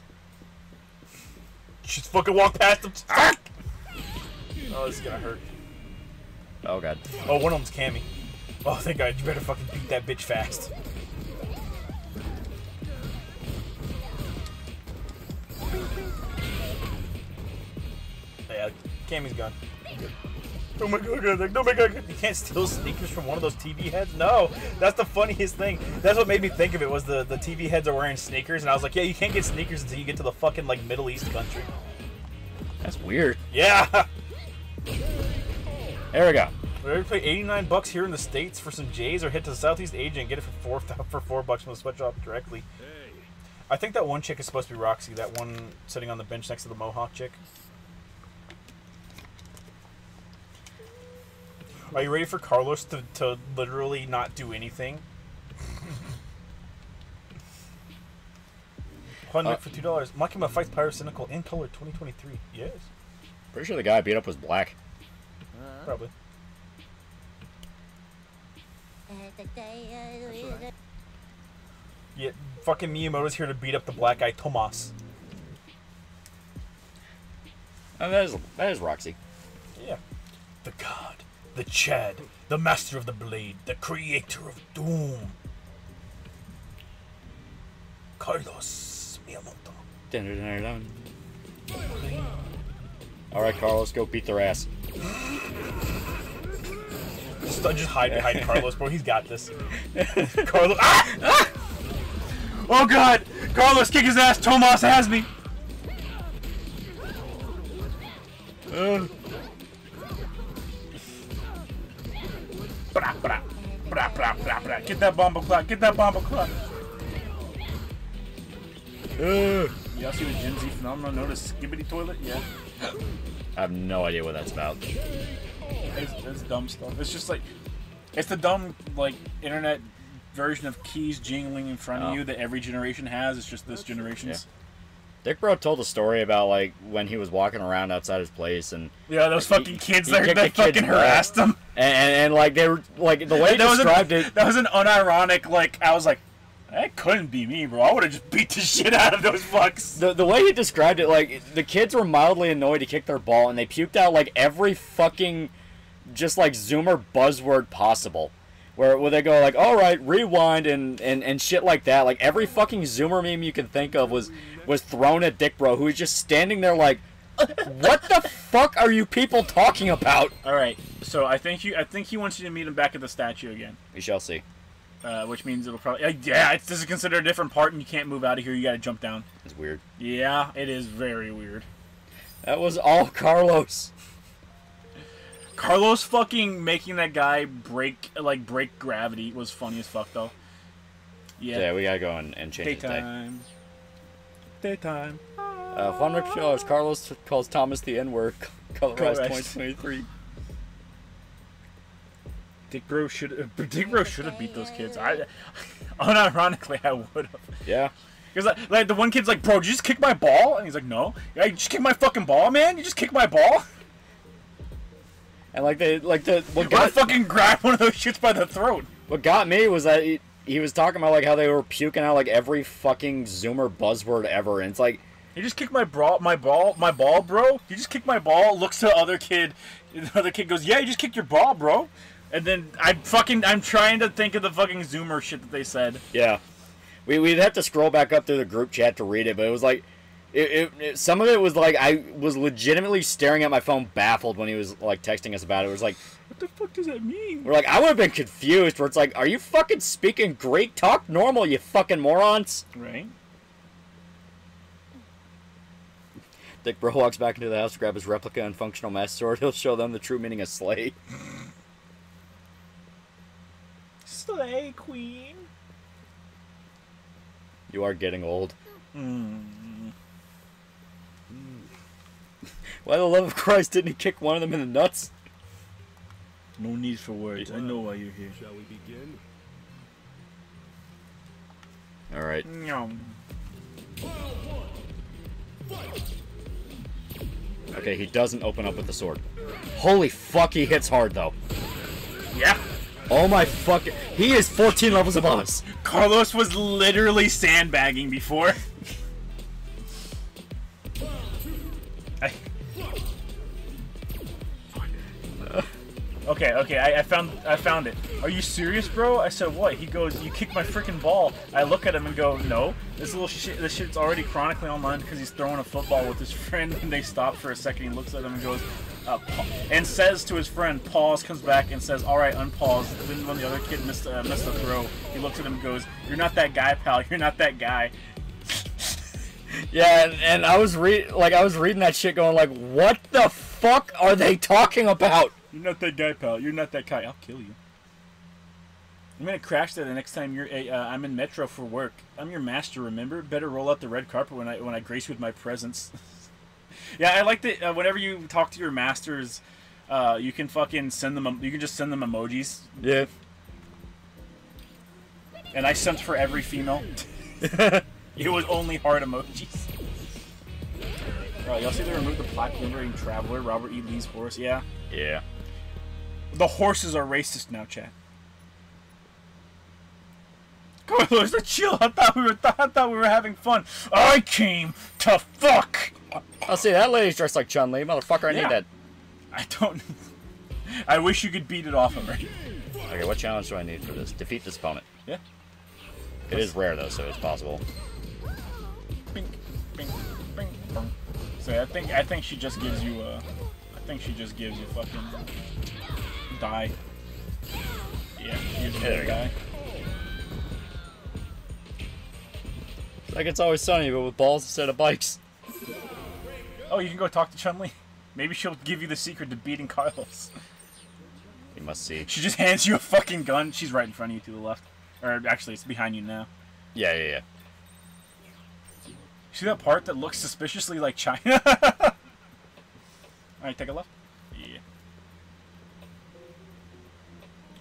just fucking walk past them. Fuck! Ah! Oh, this is gonna hurt. Oh God. Oh, one of them's Cammy. Oh, thank God. You better fucking beat that bitch fast. Yeah, Cammy's gone. Good. Oh my god, god, oh my god, god. You can't steal sneakers from one of those TV heads? No! That's the funniest thing. That's what made me think of it, was the, the TV heads are wearing sneakers, and I was like, yeah, you can't get sneakers until you get to the fucking, like, Middle East country. That's weird. Yeah! There we go. We already pay 89 bucks here in the States for some J's or head to the Southeast Asia and get it for four for four bucks from the sweatshop directly. Hey, I think that one chick is supposed to be Roxy, that one sitting on the bench next to the Mohawk chick. Are you ready for Carlos to, to literally not do anything? Hundred Uh, for two dollars. Makima fights Pyrocynical in color 2023. Yes, Pretty sure the guy I beat up was black. probably. Yeah, fucking Miyamoto's here to beat up the black guy Tomas. Oh, that is that is Roxy. Yeah. The god, the Chad, the master of the blade, the creator of doom. Carlos Miyamoto. Dun, dun, dun, dun. All right, Carlos, go beat their ass. Just, just hide behind Carlos, bro. He's got this. Carlos. Ah! ah! Oh god! Carlos, kick his ass. Tomas has me. Uh. Bra, bra, bra, bra, bra, bra. Get that bomb clock. Get that bomb clock. Y'all see the Gen Z phenomenon? Notice Skibidi toilet? Yeah. I have no idea what that's about. It's, it's dumb stuff. It's just like it's the dumb like internet version of keys jingling in front Oh. of you that every generation has. It's just this generation's. Dick Bro told a story about like when he was walking around outside his place and Yeah, those Like, he- fucking kids he that, that the fucking harassed him. and, and, and like they were like the way he that was described an, it. That was an unironic like I was like, that couldn't be me, bro. I would have just beat the shit out of those fucks. The, the way he described it, like the kids were mildly annoyed to kick their ball, and they puked out like every fucking just like Zoomer buzzword possible. Where, where they go like, all right, rewind and, and, and shit like that. Like every fucking Zoomer meme you can think of was was thrown at Dick Bro, who was just standing there like, what the fuck are you people talking about? All right, so I think you I think he wants you to meet him back at the statue again. We shall see. Uh, which means it'll probably uh, yeah. It's, this is considered a different part, and you can't move out of here. You got to jump down. It's weird. Yeah, it is very weird. That was all Carlos. Carlos fucking making that guy break like break gravity was funny as fuck though. Yeah, Yeah. we gotta go and, and change his day. Daytime. Uh, Fun Rip Shows, Carlos calls Thomas the N word. Colorized Colorized. 2023. Dick Bro should uh, Dick Bro should have beat those kids. I unironically I would have. Yeah. Because like, like the one kid's like, bro, did you just kick my ball? And he's like, no. Yeah, you just kick my fucking ball, man. You just kick my ball. And like they like the what I got fucking grab one of those shits by the throat. what got me was that he, he was talking about like how they were puking out like every fucking Zoomer buzzword ever, and it's like He just kicked my ball, my ball, my ball, bro. He just kicked my ball. Looks to the other kid. The other kid goes, "Yeah, you just kicked your ball, bro." And then I fucking, I'm trying to think of the fucking Zoomer shit that they said. Yeah, we we'd have to scroll back up through the group chat to read it, but it was like, it, it, it- some of it was like I was legitimately staring at my phone, baffled when he was like texting us about it. It was like What the fuck does that mean? we're like I would have been confused. Where it's like, are you fucking speaking Greek? Talk normal, you fucking morons. Right? Dick Bro walks back into the house to grab his replica and functional master sword. He'll show them the true meaning of slay. Slay Queen. You are getting old. Mm. Why the love of Christ didn't he kick one of them in the nuts? No need for words. I know why you're here. Shall we begin? All right. Nyum. Okay, he doesn't open up with the sword. Holy fuck, he hits hard though. Yeah. Oh my fucking. He is 14 levels above us. Carlos was literally sandbagging before. Okay, okay, I, I found I found it. Are you serious, bro? I said what? He goes, you kicked my freaking ball. I look at him and go, no. This little shit, this shit's already chronically online because he's throwing a football with his friend. And they stop for a second. He looks at him and goes, uh, and says to his friend, pause, comes back and says, all right, unpause. Then when the other kid missed uh, missed the throw, he looks at him and goes, you're not that guy, pal. You're not that guy. Yeah, and, and I was re like I was reading that shit, going like, what the fuck are they talking about? You're not that guy, pal. You're not that guy. I'll kill you. I'm gonna crash there the next time you're. Uh, I'm in Metro for work. I'm your master. Remember? Better roll out the red carpet when I when I grace you with my presence. yeah, I like that. Uh, whenever you talk to your masters, uh, you can fucking send them. You can just send them emojis, Yeah. and I sent for every female. it was only heart emojis. Right, y'all see they removed the plaque liberating traveler, Robert E. Lee's horse. Yeah, Yeah. The horses are racist now, Chad. Carlos, chill. I thought we were. I thought we were having fun. I came to fuck. I'll see that lady's dressed like Chun Li, motherfucker. I Yeah. need that. I don't. I wish you could beat it off of her. Okay, what challenge do I need for this? Defeat this opponent. Yeah. It is rare though, so it's possible. Bink, bink, bink, bunk. So I think I think she just gives you a. I think she just gives you fucking die. Yeah, she gives you There a we go. die. It's like it's always sunny, but with balls instead of bikes. Oh, you can go talk to Chun Li. Maybe she'll give you the secret to beating Carlos. You must see. She just hands you a fucking gun. She's right in front of you to the left. Or actually, it's behind you now. Yeah, yeah, yeah. See that part that looks suspiciously like China? Alright, take a left.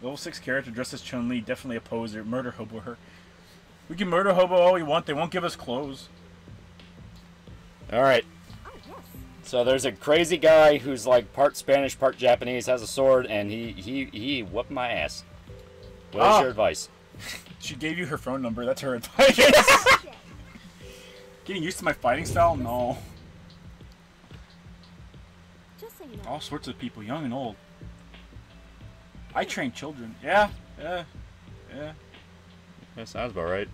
Level 6 character dressed as Chun Li, definitely a poser. Murder hobo her. We can murder hobo all we want, they won't give us clothes. All right. Oh. So there's a crazy guy who's like part Spanish, part Japanese, has a sword, and he he he whooped my ass. What is Ah. your advice? She gave you her phone number, that's her advice. Getting used to my fighting style? No. Just so you know. All sorts of people, young and old. I train children. Yeah, yeah, yeah. That sounds about right.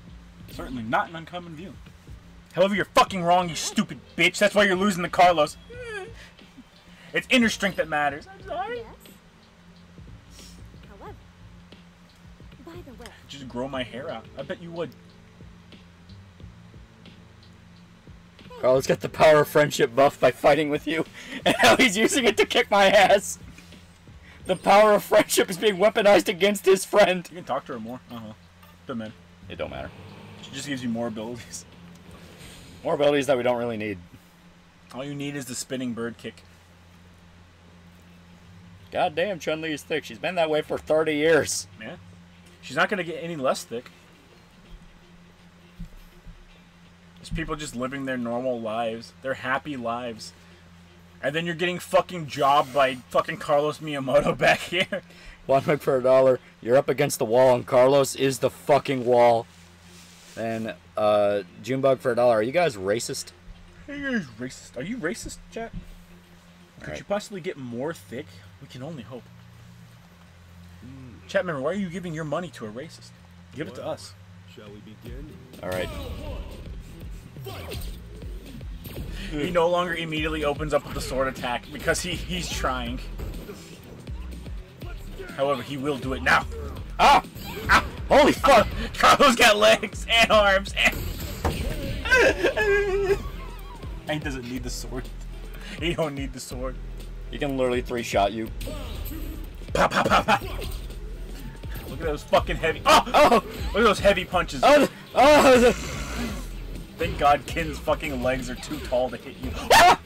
Certainly not an uncommon view. However, you're fucking wrong, you stupid bitch. That's why you're losing to Carlos. It's inner strength that matters. I'm sorry. Yes. However, by the way, Just grow my hair out. I bet you would. Carlos got the power of friendship buff by fighting with you, and now he's using it to kick my ass. The power of friendship is being weaponized against his friend. You can talk to her more. Uh huh. Doesn't matter. It don't matter. She just gives you more abilities. More abilities that we don't really need. All you need is the spinning bird kick. God damn, Chun Li is thick. She's been that way for 30 years. Yeah. She's not gonna get any less thick. There's people just living their normal lives, their happy lives. And then you're getting fucking jobbed by fucking Carlos Miyamoto back here. One mic for a dollar. You're up against the wall, and Carlos is the fucking wall. And uh, Junebug for a dollar. Are you guys racist? You're racist. Are you racist, chat? Could Alright. you possibly get more thick? We can only hope. Chat member, why are you giving your money to a racist? Give it to us. Shall we begin? All right. He no longer immediately opens up with the sword attack because he, he's trying. However, he will do it now. Ah! ah! Holy fuck! Carlos got legs and arms and... he doesn't need the sword. He don't need the sword. He can literally three shot you. Pa, pa, pa. Look at those fucking heavy... Oh! Oh! Look at those heavy punches. Oh! Oh! The- Thank God Kin's fucking legs are too tall to hit you.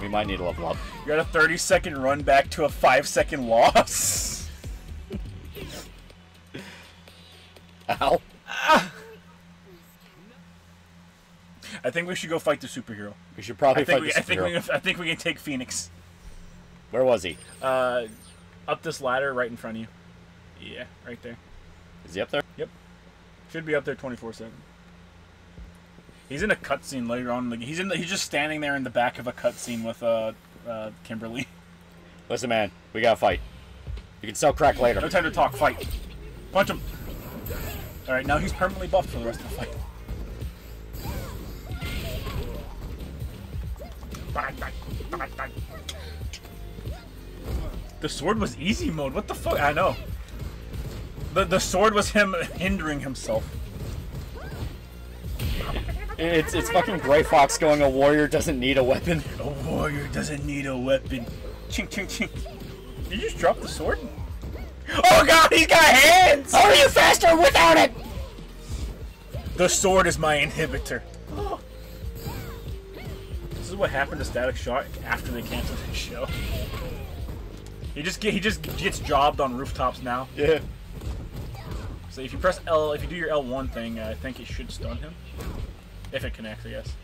We might need a level up. You're at a 30 second run back to a 5 second loss. Ow! I think we should go fight the superhero. We should probably I think, fight we, this I, think we, superhero. I think we can take Phoenix. Where was he? Uh, up this ladder right in front of you. Yeah, right there. Is he up there? Should be up there 24 7. He's in a cutscene later on. Like he's in. The, he's just standing there in the back of a cutscene with uh, uh, Kimberly. Listen, man, we gotta fight. You can sell crack later. No time to talk. Fight. Punch him. All right, now he's permanently buffed for the rest of the fight. The sword was easy mode. What the fuck? I know. The the sword was him hindering himself. It's it's fucking Gray Fox going. A warrior doesn't need a weapon. A warrior doesn't need a weapon. Chink chink chink. Did you just drop the sword? Oh god, he's got hands! How are you faster without it? The sword is my inhibitor. This is what happened to Static Shock after they canceled his show. He just get he just gets jobbed on rooftops now. Yeah. So if you press L, if you do your L1 thing, I think it should stun him. If it connects, I guess.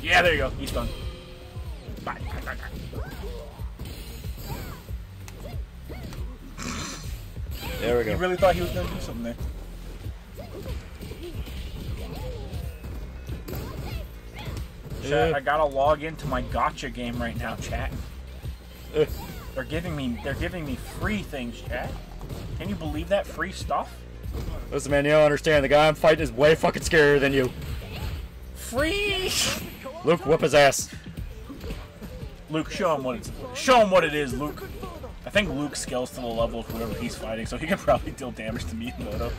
Yeah, there you go. He's stunned. Bye, bye, bye, bye. There we He go. really thought he was gonna do something there. Chat, I gotta log into my gacha game right now, chat. They're giving me they're giving me free things, chat. Can you believe that free stuff? Listen, man, you don't understand. The guy I'm fighting is way fucking scarier than you. Free. Luke, whip his ass. Luke, show him what it's show him what it is, Luke. I think Luke scales to the level of whoever he's fighting, so he can probably deal damage to me and Moto.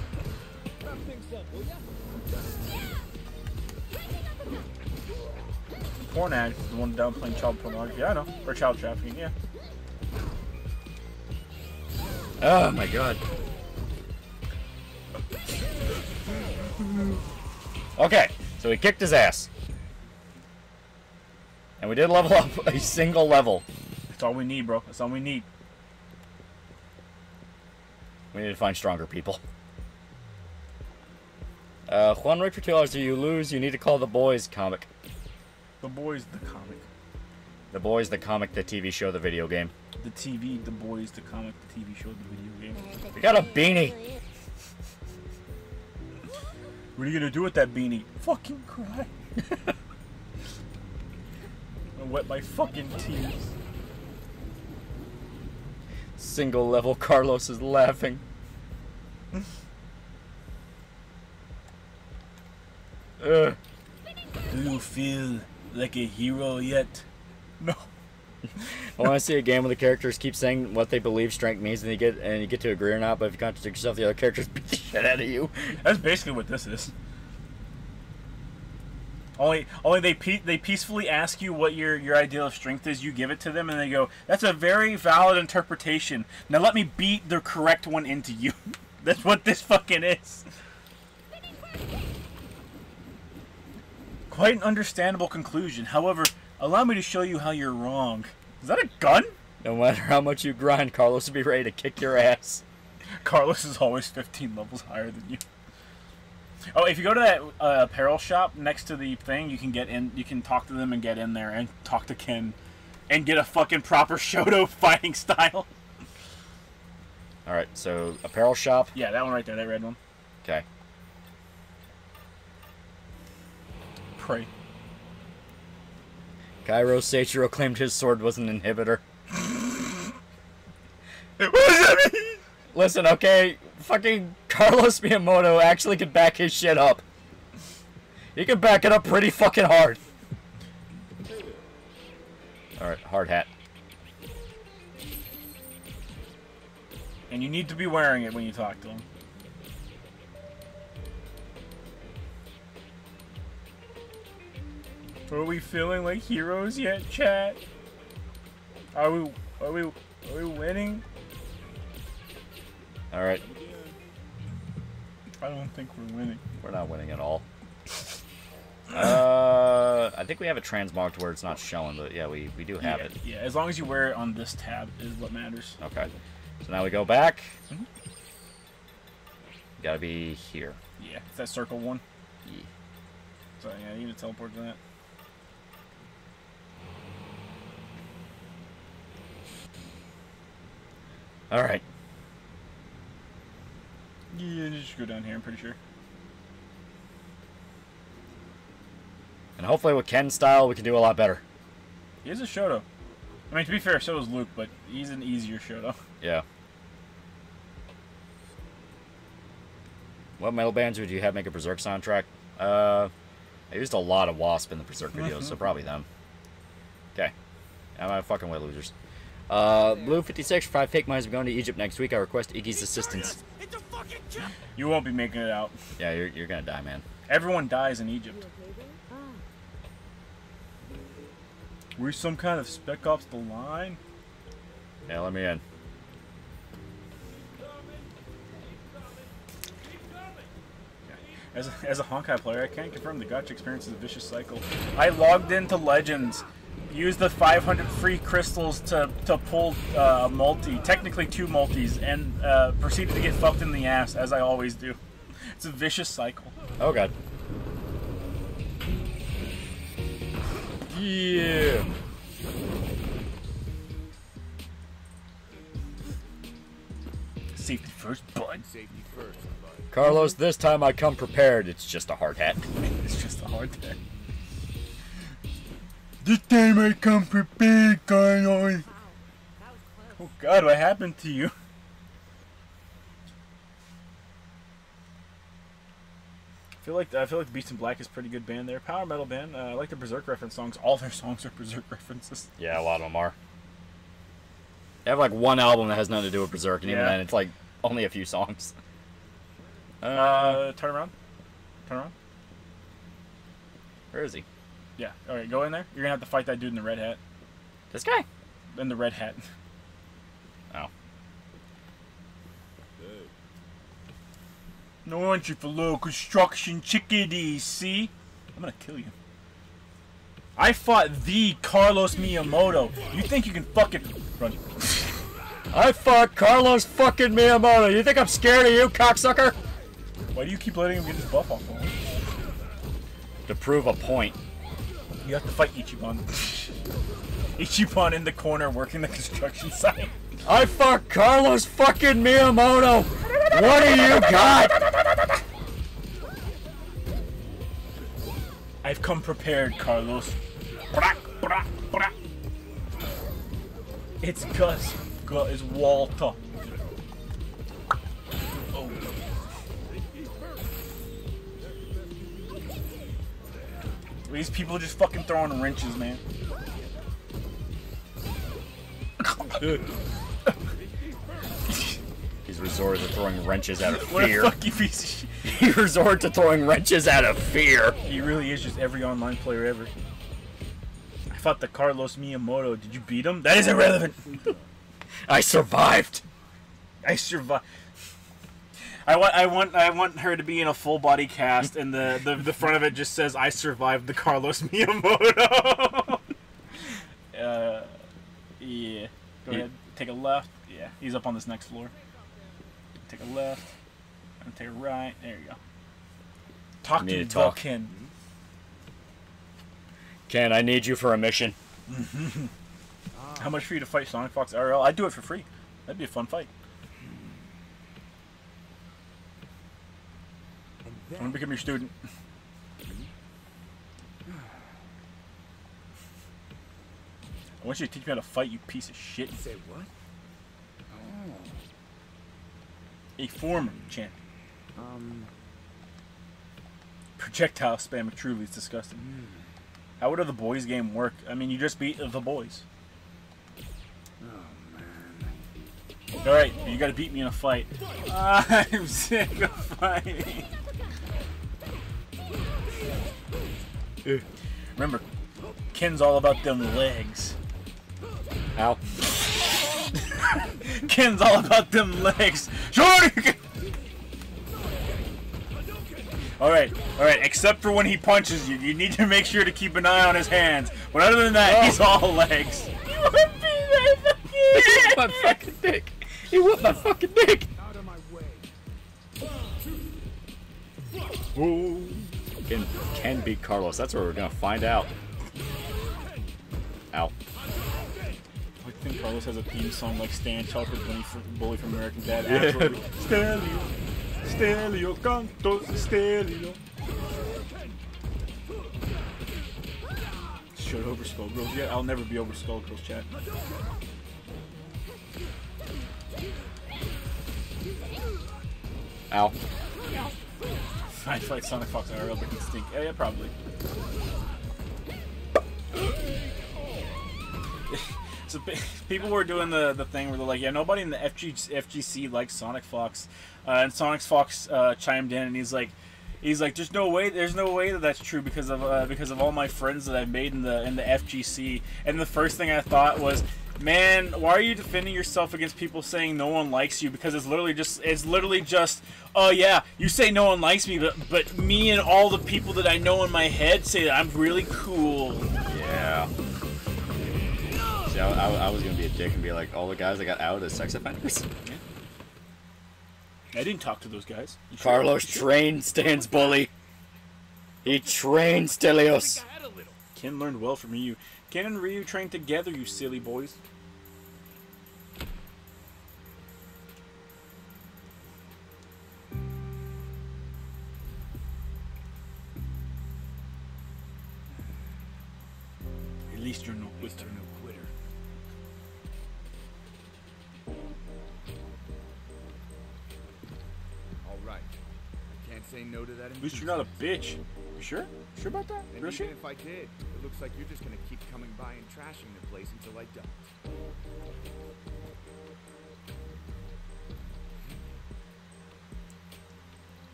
Porn ad, the one downplaying child pornography. I know, or child trafficking. Yeah. Oh my god. Okay, so he kicked his ass. And we did level up a single level. That's all we need, bro. That's all we need. We need to find stronger people. Uh, Juan Rick for two dollars. Do you lose? You need to call the boys comic. The boys, the comic. The boys, the comic, the TV show, the video game. The TV, the boys, the comic, the TV show, the video game. We got a beanie. What are you gonna do with that beanie? Fucking cry. I wet my fucking tears. Single level. Carlos is laughing. Ugh. Do you feel like a hero yet? No. I want to see a game where the characters keep saying what they believe strength means, and you get and you get to agree or not. But if you contradict yourself, the other characters beat the shit out of you. That's basically what this is. Only, only they pe- they peacefully ask you what your your ideal of strength is. You give it to them, and they go, "That's a very valid interpretation." Now let me beat the correct one into you. That's what this fucking is. Quite an understandable conclusion. However, allow me to show you how you're wrong. Is that a gun? No matter how much you grind, Carlos will be ready to kick your ass. Carlos is always 15 levels higher than you. Oh, if you go to that uh, apparel shop next to the thing, you can get in. You can talk to them and get in there and talk to Ken, and get a fucking proper Shoto fighting style. All right, so apparel shop. Yeah, that one right there, that red one. Okay. pray. Cairo Seichiro claimed his sword was an inhibitor. What does that mean? Listen, okay, fucking Carlos Miyamoto actually can back his shit up. He can back it up pretty fucking hard. Alright, hard hat. And you need to be wearing it when you talk to him. Are we feeling like heroes yet, chat? Are we are we are we winning? Alright, I don't think we're winning. we're not winning at all. Uh, I think we have it transmarked where it's not showing, but yeah, we, we do have yeah, it. Yeah, as long as you wear it on this tab is what matters. Okay. So now we go back. Mhm. Gotta be here. Yeah, it's that circle one. Yeah. So yeah, you need to teleport to that. Alright. Yeah, you just go down here. I'm pretty sure. And hopefully with Ken's style, we can do a lot better. He is a Shoto. I mean, to be fair, so is Luke, but he's an easier Shoto. Yeah. What metal bands would you have make a Berserk soundtrack? Uh, I used a lot of Wasp in the Berserk videos, so probably them. Okay. I'm fucking way, losers. Uh, Blue 56, five fake mines are going to Egypt next week. I request Iggy's assistance. You won't be making it out. Yeah, you're, you're gonna die, man. Everyone dies in Egypt. We're some kind of Spec Ops the line. Yeah, let me in. As a, as a Honkai player, I can't confirm the Gacha experience is a vicious cycle. I logged into Legends, used the 500 free crystals to, to pull uh, a multi, technically two multis, and uh, proceeded to get fucked in the ass, as I always do. It's a vicious cycle. Oh god. Yeah. Safety first, bud. Safety first, bud. Carlos, this time I come prepared. It's just a hard hat. It's just a hard day. This time I come prepared, Carlos. Oh God, what happened to you? I feel like I feel like Beast in Black is a pretty good band there. Power metal band. Uh, I like the Berserk reference songs. All their songs are Berserk references. Yeah, a lot of them are. They have like one album that has nothing to do with Berserk, and even then, it's like only a few songs. Uh, Uh, turn around. Turn around. where is he? Yeah. All right, go in there. You're gonna have to fight that dude in the red hat. This guy? In the red hat. Oh. No entry for low construction chickadees, see? I'm gonna kill you. I fought the Carlos Miyamoto. You think you can fucking run? I fought Carlos fucking Miyamoto. You think I'm scared of you, cocksucker? Why do you keep letting him get his buff off of? To prove a point. You have to fight Ichiban. Ichiban in the corner working the construction site. I fuck Carlos fucking Miyamoto. What do you got? I've come prepared, Carlos. It's Gus. Gus is Walter. These people are just fucking throwing wrenches, man. He's resorted to throwing wrenches out of What a fear. piece of shit. he resorted to throwing wrenches out of fear. He really is just every online player ever. I fought the Carlos Miyamoto. Did you beat him? That is irrelevant. I survived. I survived. I want, I want, I want her to be in a full body cast, and the, the, the front of it just says, "I survived the Carlos Miyamoto." uh, yeah. Go He- ahead. Take a left. Yeah, he's up on this next floor. Take a left. And take a right. There you go. Talk to me, to talk. Vulcan. Ken, I need you for a mission. How much for you to fight Sonic Fox RL? I'd do it for free. That'd be a fun fight. I'm gonna become your student. I want you to teach me how to fight, you piece of shit. Say what? Oh. A former champion. Um. Projectile spam truly is disgusting. Mm. How would the boys game work? I mean, you just beat the boys. Oh, man! Alright, you gotta beat me in a fight. I'm sick of fighting. Ugh. Remember, Ken's all about them legs. Ow. Ken's all about them legs. Sure. All right, all right. Except for when he punches you, you need to make sure to keep an eye on his hands. But other than that, he's all legs. You want me that my fucking dick. He whooped my fucking dick. Out of my way. Can, can beat Carlos. That's what we're gonna find out. Ow. I think Carlos has a theme song like Stan Chalker, Bully from, Bully from American Dad. Absolutely. Stelio, Stelio, canto, Stelio. Should over Skullgirls yet? I'll never be over Skullgirls, chat. Ow. I'd fight Sonic Fox IRL, but he'd stink. Yeah, yeah, probably. so people were doing the, the thing where they're like, yeah, nobody in the FG, FGC likes Sonic Fox, uh, and Sonic Fox uh, chimed in and he's like, he's like, there's no way, there's no way that that's true because of uh, because of all my friends that I've made in the in the FGC. And the first thing I thought was, man, why are you defending yourself against people saying no one likes you? Because it's literally just it's literally just, oh yeah, you say no one likes me, but but me and all the people that I know in my head say that I'm really cool. Yeah. See, I, I, I was gonna be a dick and be like, all the guys that got out as sex offenders. Yeah. I didn't talk to those guys. You sure? Carlos trained Stan's bully. He trained Stelios. I had a little. Ken learned well from Ryu. Ken and Ryu train together, you silly boys. At least you're no quitter. no quitter. All right. I can't say no to that. At least you're not a bitch. You sure? Sure about that? And Real even shit? if I did, it looks like you're just gonna keep coming by and trashing the place until I don't.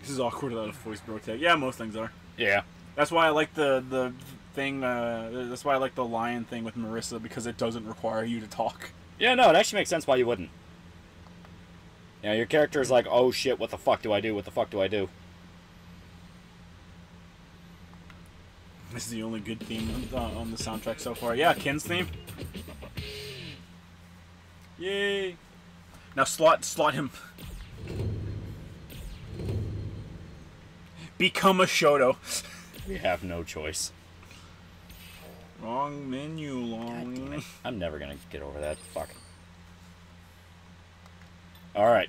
This is awkward without a voice bro tag. Yeah, most things are. Yeah. That's why I like the the thing. Uh, that's why I like the lion thing with Marisa because it doesn't require you to talk. Yeah, no, it actually makes sense why you wouldn't. Yeah, your character is like, oh shit, what the fuck do I do? What the fuck do I do? This is the only good theme on, on the soundtrack so far. Yeah, Ken's theme. Yay! Now slot slot him. Become a Shoto. We have no choice. Wrong menu, long. I'm never gonna get over that. Fuck. Alright.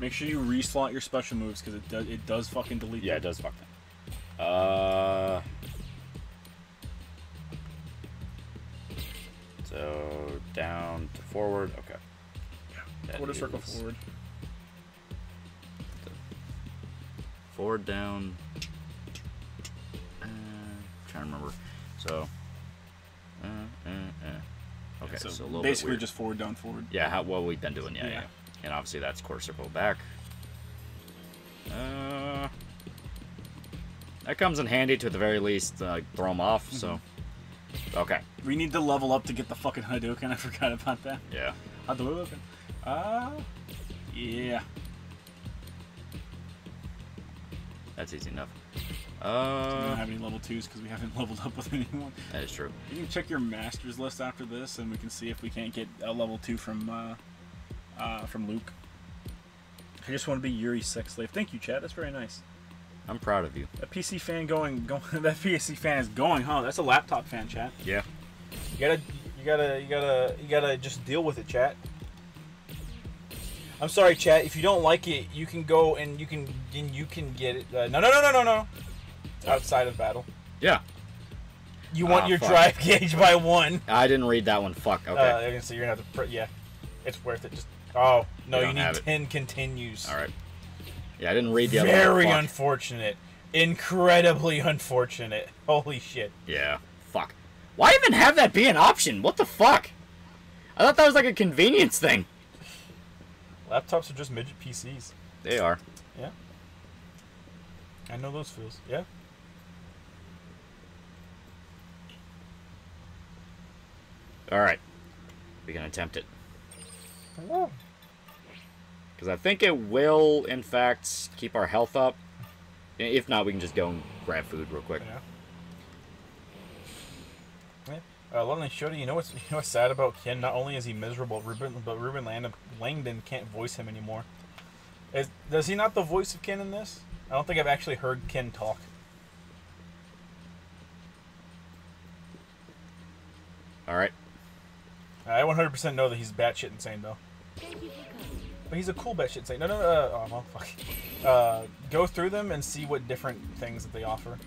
Make sure you reslot your special moves because it does it does fucking delete. Yeah, it does fuck them. Uh. So down to forward. Okay. That Quarter circle forward. Forward down. Uh, trying to remember. So. Uh, uh, uh. Okay, so, so, a little basically just forward down forward. Yeah, how, what we've been doing, yeah, Yeah. yeah. And obviously that's quarter circle back. Uh, that comes in handy to at the very least uh, throw them off. So, okay, We need to level up to get the fucking Hadouken. I forgot about that. yeah. Hadouken. Ah. yeah. That's easy enough. We don't Uh, have any level twos because we haven't leveled up with anyone. that is true. You can check your masters list after this, and we can see if we can't get a level two from uh, uh, from Luke. I just want to be Juri's sex slave. Thank you, Chad. That's very nice. I'm proud of you. That PC fan going, going. That PC fan is going, huh? That's a laptop fan, chat. Yeah. You gotta, you gotta, you gotta, you gotta just deal with it, chat. I'm sorry, chat. If you don't like it, you can go and you can and you can get it. Uh, no, no, no, no, no, no. Outside of battle. Yeah. You want Ah, your fuck. drive gauge by one. I didn't read that one. Fuck. Okay. Uh, I can see you're gonna have to. Pr- yeah, it's worth it. Just oh no, You you, don't need have it. ten continues. All right. Yeah, I didn't read the other Very. Fuck. unfortunate. Incredibly unfortunate. Holy shit. Yeah. Fuck. Why even have that be an option? What the fuck? I thought that was like a convenience thing. Laptops are just midget PCs. They are. Yeah. I know those feels. Yeah. All right. We can attempt it. Because I think it will, in fact, keep our health up. If not, we can just go and grab food real quick. Yeah. Uh, Lonely Shody, you know what's you know what's sad about Ken? Not only is he miserable, Ruben, but Ruben Langdon, Langdon can't voice him anymore. Is does he not the voice of Ken in this? I don't think I've actually heard Ken talk. All right. I 100% know that he's batshit insane though. Thank you for coming. But he's a cool batshit insane. No, no, no. Uh, oh well, fuck. Uh, go through them and see what different things that they offer.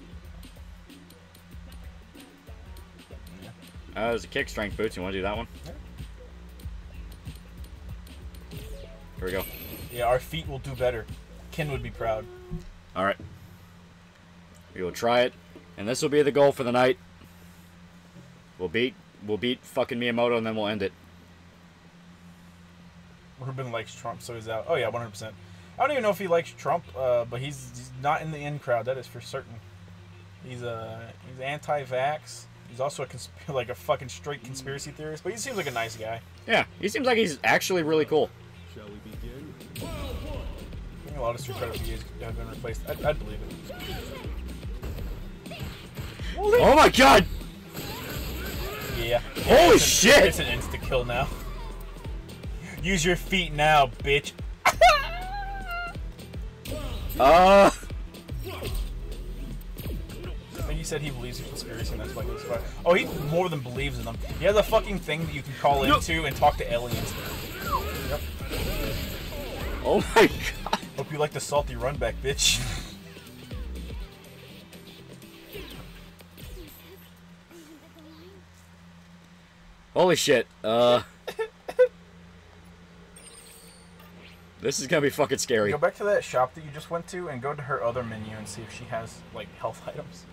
Uh, there's a kick strength boots. You want to do that one? Here we go. Yeah, our feet will do better. Ken would be proud. All right. We will try it, and this will be the goal for the night. We'll beat, we'll beat fucking Miyamoto, and then we'll end it. Ruben likes Trump, so he's out. Oh yeah, 100%. I don't even know if he likes Trump, uh, but he's, he's not in the in crowd. That is for certain. He's uh, he's anti-vax. He's also a consp- like a fucking straight conspiracy theorist, but he seems like a nice guy. Yeah, he seems like he's actually really cool. Shall we begin? I think a lot of Street Fighter videos have been replaced. I'd, I'd believe it. Oh my god! Yeah. Holy It's an- shit! It's an insta kill now. Use your feet now, bitch. Uh, I think he said he believes in conspiracy, and that's why he's fighting. Oh, he more than believes in them. He has a fucking thing that you can call into and talk to aliens. oh my god. Hope you like the salty run back, bitch. Holy shit. Uh. This is gonna be fucking scary. Go back to that shop that you just went to and go to her other menu and see if she has like health items.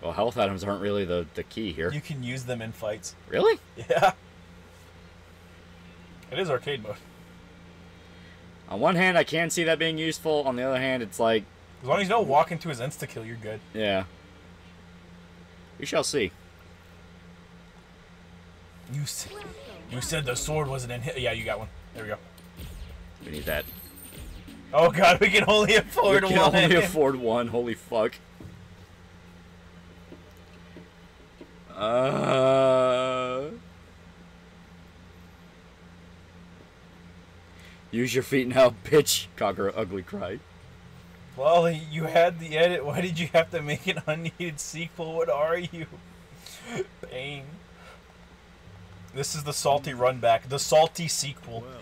Well, health items aren't really the, the key here. You can use them in fights. Really? Yeah. It is arcade mode. On one hand, I can see that being useful. On the other hand, it's like, As long as you don't walk into his insta kill, you're good. yeah. We shall see. You said, you said the sword wasn't in hit. Yeah, you got one. There we go. We need that. Oh god, we can only afford one. we can one. only afford one. Holy fuck. Uh. Use your feet now, bitch. Conquer ugly cry. Well, you had the edit. Why did you have to make an unneeded sequel? What are you? Pain. This is the salty run back. The salty sequel. Well,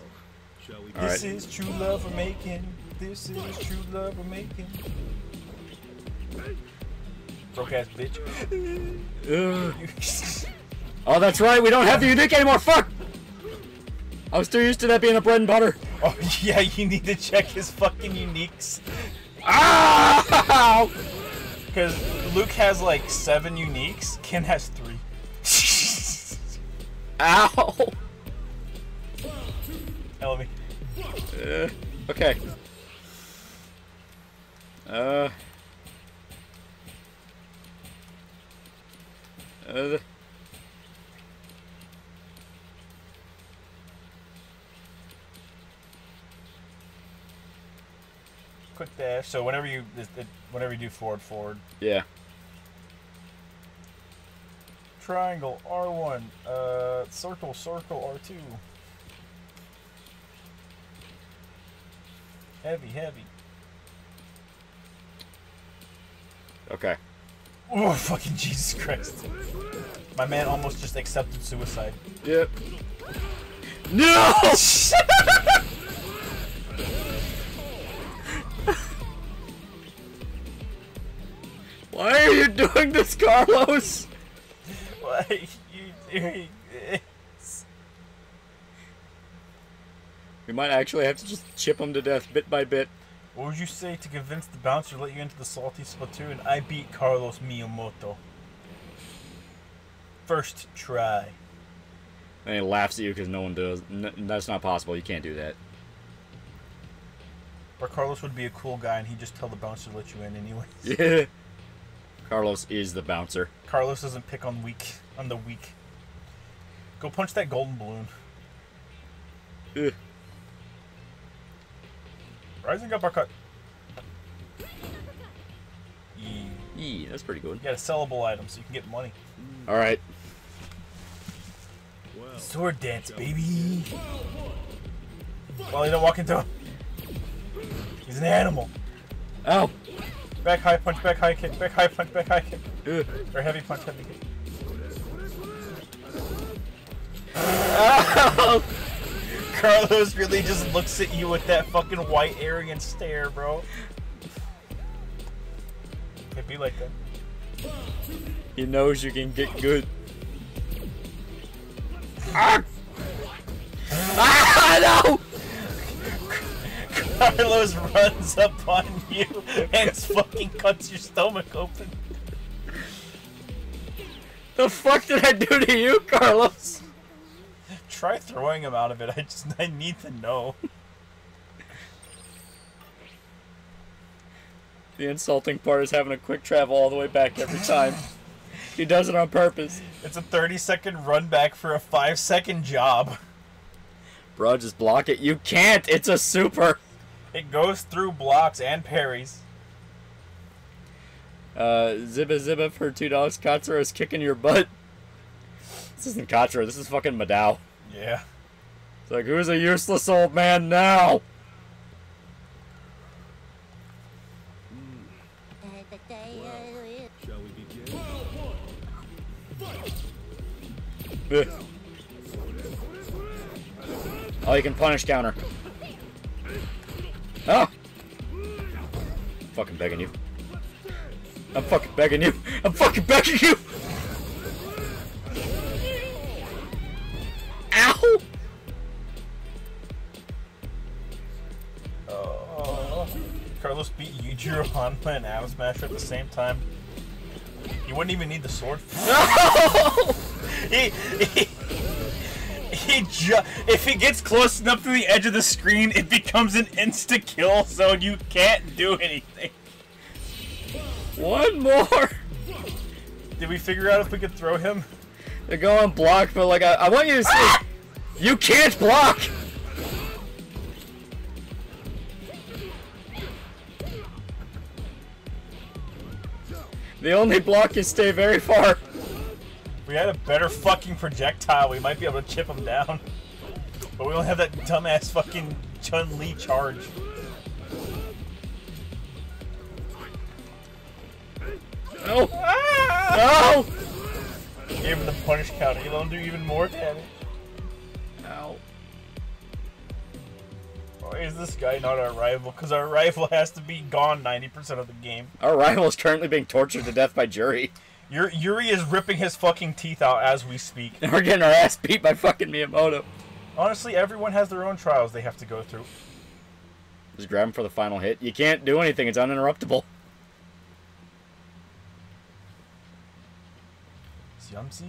shall we this right. is true love we're making. This is true love we're making. Broke ass bitch. Oh, that's right. We don't have the unique anymore. Fuck. I was too used to that being a bread and butter. oh yeah, you need to check his fucking uniques. Ow! Because Luke has like seven uniques. Ken has three. Ow! Help me. Uh, okay. Uh. Uh. Quick dash. So whenever you, whenever you do forward, forward. Yeah triangle, R1, uh, circle, circle, R2. Heavy, heavy. Okay. Oh, fucking Jesus Christ. My man almost just accepted suicide. Yep. No! Oh, Why are you doing this, Carlos? Why are you doing this? We might actually have to just chip him to death bit by bit. What would you say to convince the bouncer to let you into the Salty Spitoon? I beat Carlos Miyamoto. First try. And he laughs at you because no one does. N- that's not possible. You can't do that. But Carlos would be a cool guy and he'd just tell the bouncer to let you in anyway. Yeah. Carlos is the bouncer. Carlos doesn't pick on weak on the weak. Go punch that golden balloon. Ugh. Rising uppercut. Yeah. Yee, that's pretty good. You got a sellable item so you can get money. All right. Well, Sword dance, baby. Well, you don't walk into him. He's an animal. Oh. Back high punch, back high kick, back high punch, back high kick. Ugh. Or heavy punch, heavy kick. Carlos really just looks at you with that fucking white arrogant stare, bro. It'd be like that. He knows you can get good. Ah! Ah, no! Carlos runs up on you and fucking cuts your stomach open. The fuck did I do to you, Carlos? Try throwing him out of it. I just I need to know. The insulting part is having a quick travel all the way back every time. he does it on purpose. It's a 30 second run back for a 5 second job. Bro, just block it. You can't. It's a super. It goes through blocks and parries. Uh, Zibba Zibba for two dollars. Katsura is kicking your butt. This isn't Katsura. This is fucking Madao. Yeah. It's like, who's a useless old man now? shall we begin? Ugh. Oh, you can punish counter. Ah! I'm fucking begging you. I'm fucking begging you. I'm fucking begging you! Ow! Oh. Carlos beat Yujiro Hanma and Atom Smasher at the same time. You wouldn't even need the sword. he, he, he ju- if he gets close enough to the edge of the screen, it becomes an insta kill, so you can't do anything. One more! Did we figure out if we could throw him? They're going block, but like, I, I want you to see. You can't block! The only block is stay very far. If we had a better fucking projectile, we might be able to chip him down. But we only have that dumbass fucking Chun Li charge. No! Ah! No! Gave him the punish counter. You don't do even more damage. Ow. Why is this guy not our rival? Because our rival has to be gone 90% of the game. Our rival is currently being tortured to death by Juri. Yuri, Yuri is ripping his fucking teeth out as we speak. And we're getting our ass beat by fucking Miyamoto. Honestly, everyone has their own trials they have to go through. Just grab him for the final hit. You can't do anything, it's uninterruptible. Yumsy.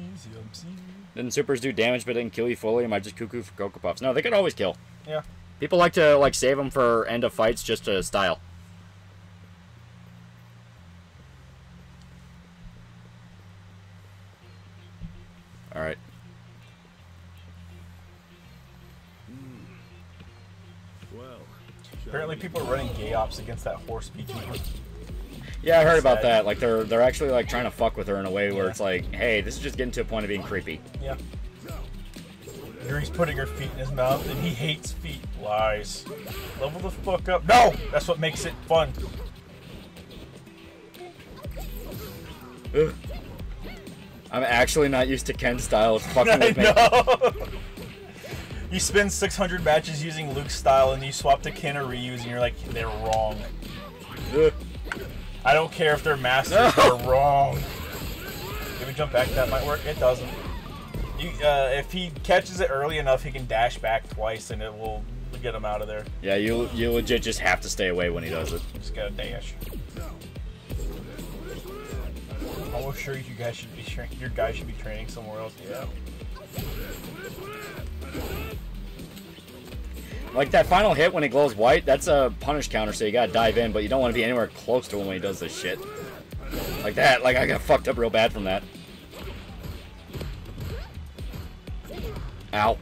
Didn't supers do damage but didn't kill you fully? Am I just cuckoo for Cocoa Puffs? No, they could always kill. Yeah. People like to like save them for end of fights just to style. All right. Well, Apparently, people are running gay ops against that horse beekeeper. Yeah, I heard about that. Like they're they're actually like trying to fuck with her in a way where Yeah. it's like, hey, this is just getting to a point of being creepy. Yeah. Yuri's putting her feet in his mouth, and he hates feet. Lies. Level the fuck up. No! That's what makes it fun. Ugh. I'm actually not used to Ken style. It's fucking with me. know! you spend 600 matches using Luke's style, and you swap to Ken or Ryu's, and you're like, they're wrong. Ugh. I don't care if they're masters. No. They're wrong. Can we jump back? That might work. It doesn't. You, uh, if he catches it early enough, he can dash back twice, and it will get him out of there. Yeah, you you legit just have to stay away when he does it. Just gotta dash. Almost sure you guys should be tra- your guy should be training somewhere else. Yeah. Like that final hit when it glows white, that's a punish counter, so you gotta dive in, but you don't want to be anywhere close to him when he does this shit. Like that, like I got fucked up real bad from that. Ow.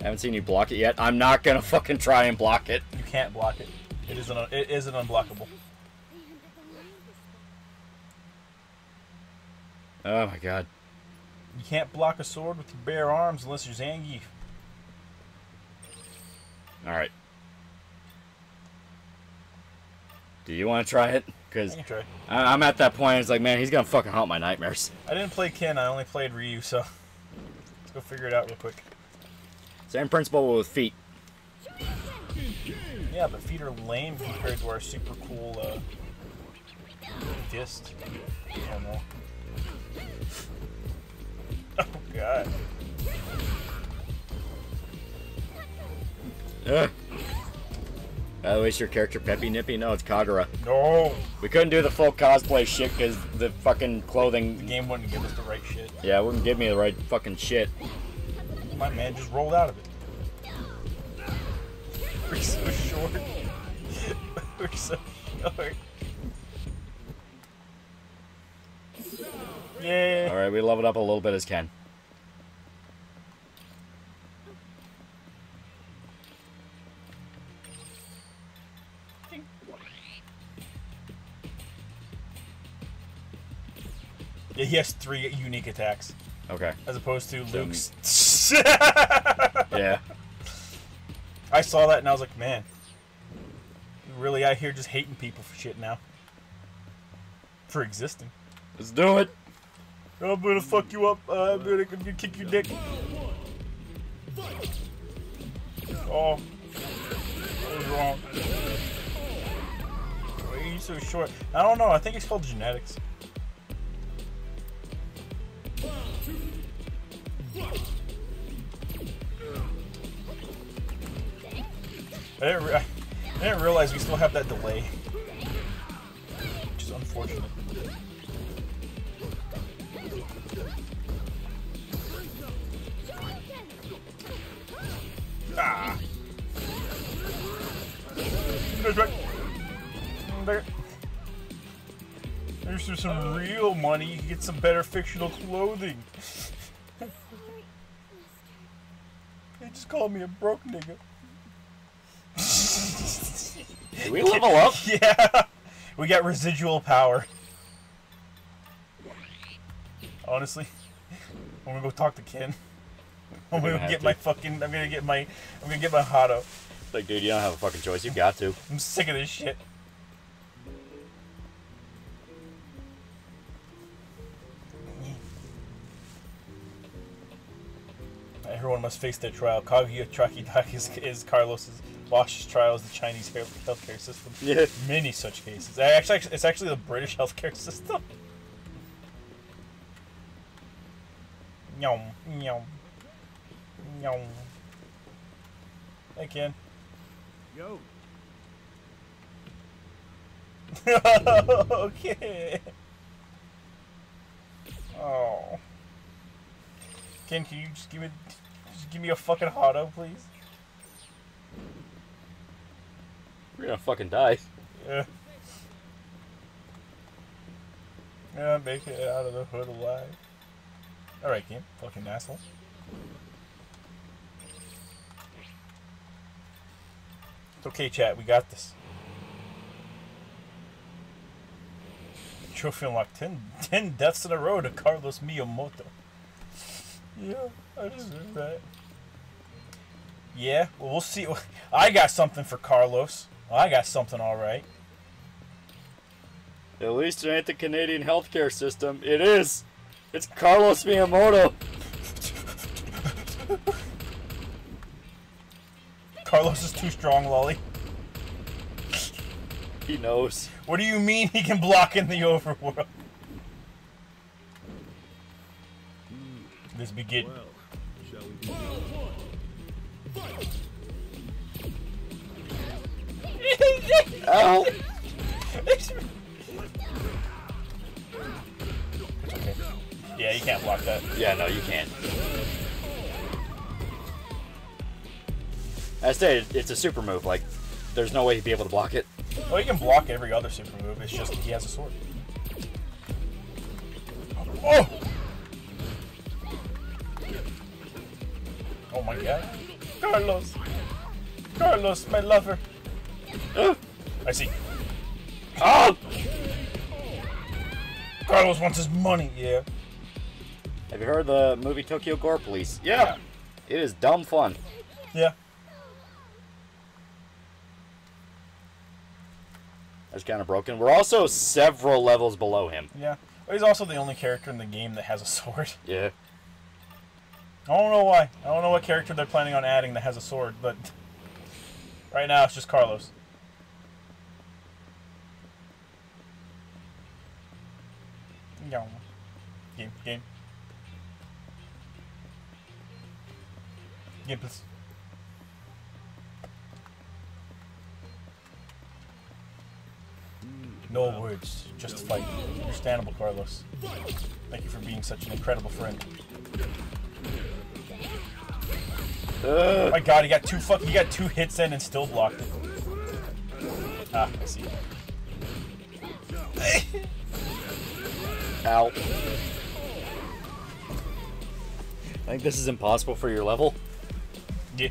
Haven't seen you block it yet. I'm not gonna fucking try and block it. You can't block it. It isn't. Un- it isn't unblockable. Oh my god. You can't block a sword with your bare arms unless you're Zangief. Alright. Do you want to try it? Because I. I'm at that point, it's like, man, he's gonna fucking haunt my nightmares. I didn't play Ken. I only played Ryu. So let's go figure it out real quick. Same principle with feet. Yeah, but feet are lame compared to our super cool uh, fist. I don't know. Oh god. Ugh. The way, is your character Peppy Nippy? No, it's Kagura. No. We couldn't do the full cosplay shit because the fucking clothing... The game wouldn't give us the right shit. Yeah, wouldn't give me the right fucking shit. My man just rolled out of it. We're so short. We're so short. Yeah. Alright, we leveled up a little bit as Ken. Yeah, he has three unique attacks Okay. as opposed to So- Luke's. Yeah. I saw that and I was like, man, really out here just hating people for shit now. For existing. Let's do it. I'm gonna fuck you up. Uh, I'm gonna, kick your dick. Oh, that was wrong. Why are you so short? I don't know. I think it's called genetics. I didn't, I didn't realize we still have that delay. Which is unfortunate. Ah. That's right. There. There's some- some real money. You can get some better fictional clothing. they just called me a broke nigga. Did we level up? Yeah, we got residual power. Honestly, I'm gonna go talk to Ken. I'm gonna get to. my fucking. I'm gonna get my. I'm gonna get my Hado. Like, dude, you don't have a fucking choice. You got to. I'm sick of this shit. Everyone must face their trial. Kaguya Trakidak is, is Carlos's Bosch's trial is the Chinese healthcare system. Yeah. Many such cases. Actually, it's actually the British healthcare system. Yum, yum, yum. Hey, Ken. Yo, okay. Oh. Ken, can you just give me, just give me a fucking hotto, please? We're gonna fucking die. Yeah. Yeah, make it out of the hood alive. Alright, Ken. Fucking asshole. It's okay, chat. We got this. Trophy unlocked 10, 10 deaths in a row to Carlos Miyamoto. Yeah, I deserve that. Yeah, well, we'll see. I got something for Carlos. I got something alright. At least it ain't the Canadian healthcare system. It is. It's Carlos Miyamoto. Carlos is too strong, Loli. He knows. What do you mean he can block in the overworld? This begin. Well, shall we begin? Ow! Okay. Yeah, you can't block that. Yeah, no, you can't. I said it's a super move. Like, there's no way he'd be able to block it. Well, he can block every other super move. It's just he has a sword. Oh! Oh my god. Carlos! Carlos, my lover! I see. Oh! Carlos wants his money, yeah. Have you heard of the movie Tokyo Gore Police? Yeah. It is dumb fun. Yeah. That's kind of broken. We're also several levels below him. Yeah. But he's also the only character in the game that has a sword. Yeah. I don't know why. I don't know what character they're planning on adding that has a sword, but right now it's just Carlos. No. Game, game. Game, please. No words, just fight. Understandable, Carlos. Thank you for being such an incredible friend. Oh my god, he got two fuck he got two hits in and still blocked it. Ah, I see. Ow. I think this is impossible for your level. Yeah.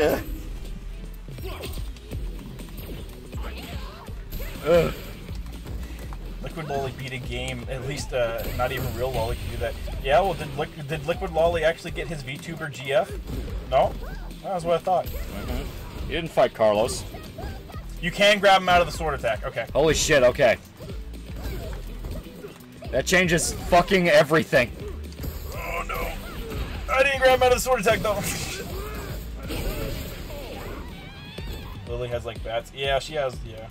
Ugh. Ugh. Liquid Loli beat a game, at least uh, not even real Loli can do that. Yeah, well, did, Liq- did Liquid Loli actually get his VTuber GF? No? That's what I thought. You didn't fight Carlos. You can grab him out of the sword attack. Okay. Holy shit, okay. That changes fucking everything. Oh no. I didn't grab him out of the sword attack though. Lily has like bats. Yeah, she has, yeah.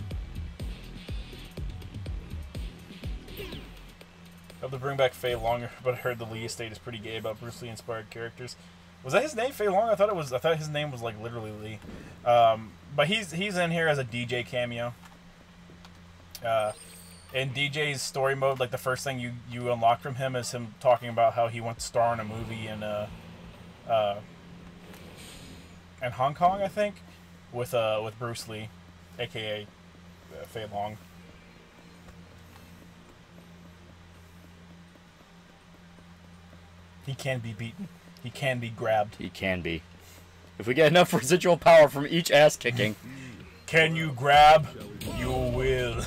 Have to bring back Fei Long, but I heard the Lee estate is pretty gay about Bruce Lee inspired characters. Was that his name, Fei Long? I thought it was. I thought his name was like literally Lee. Um, but he's he's in here as a Dee Jay cameo. Uh, in Dee Jay's story mode, like the first thing you you unlock from him is him talking about how he wants to star in a movie in uh, uh, in Hong Kong, I think, with uh with Bruce Lee, aka uh, Long. He can be beaten. He can be grabbed. He can be. If we get enough residual power from each ass kicking. Can you grab? You will.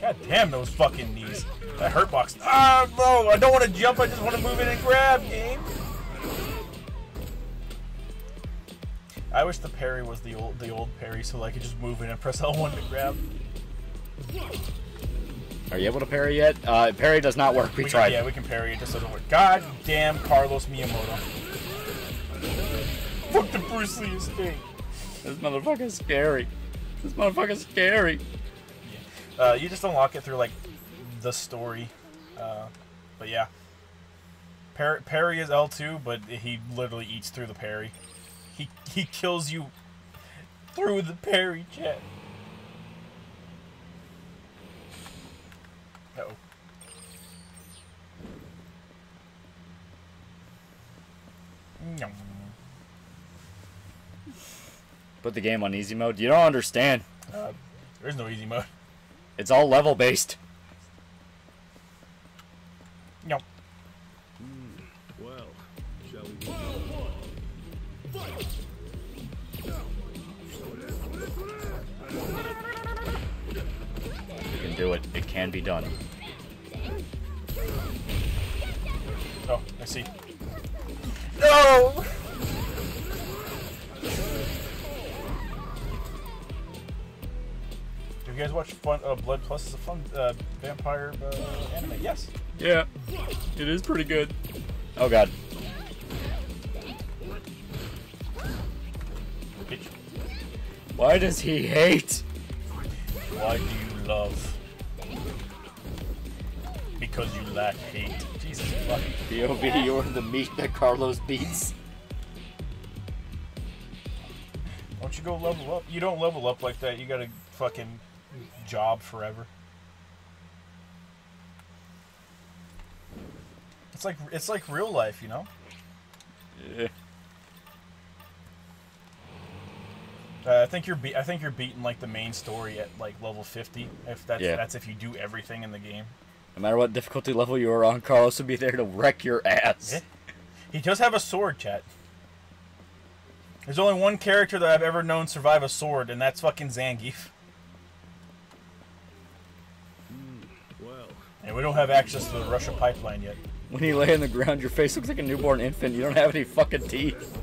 God damn those fucking knees. That hurt box. Ah, no, I don't want to jump. I just want to move in and grab, game. I wish the parry was the old the old parry so I could just move in and press L1 to grab. Are you able to parry yet? Uh, parry does not work. We, can- tried. yeah, we can parry. It just doesn't work. God damn Carlos Miyamoto. Fuck the Bruce Lee estate. This motherfucker's scary. This motherfucker's scary. Uh, you just unlock it through like the story. Uh, but yeah, Par- parry is L two, but he literally eats through the parry. He he kills you through the parry chat. Uh oh. Nyum. Put the game on easy mode. You don't understand. Uh, there's no easy mode. It's all level based. Nyum. Well, shall we? You can do it. It can be done. Oh, I see. No! Have you guys watched fun, uh, Blood Plus? It's a fun uh, vampire uh, anime. Yes. Yeah, it is pretty good. Oh god. Bitch. Why does he hate? Why do you love? Because you lack hate. Fucking. POV, you're the meat that Carlos beats. Why Don't you go level up? You don't level up like that. You got a fucking job forever. It's like it's like real life, you know. Yeah. Uh, I think you're be- I think you're beating like the main story at like level 50. If that's Yeah. that's if you do everything in the game. No matter what difficulty level you are on, Carlos will be there to wreck your ass. He does have a sword, chat. There's only one character that I've ever known survive a sword, and that's fucking Zangief. Hmm, well, And we don't have access to the Russia pipeline yet. When you lay on the ground, your face looks like a newborn infant. You don't have any fucking teeth.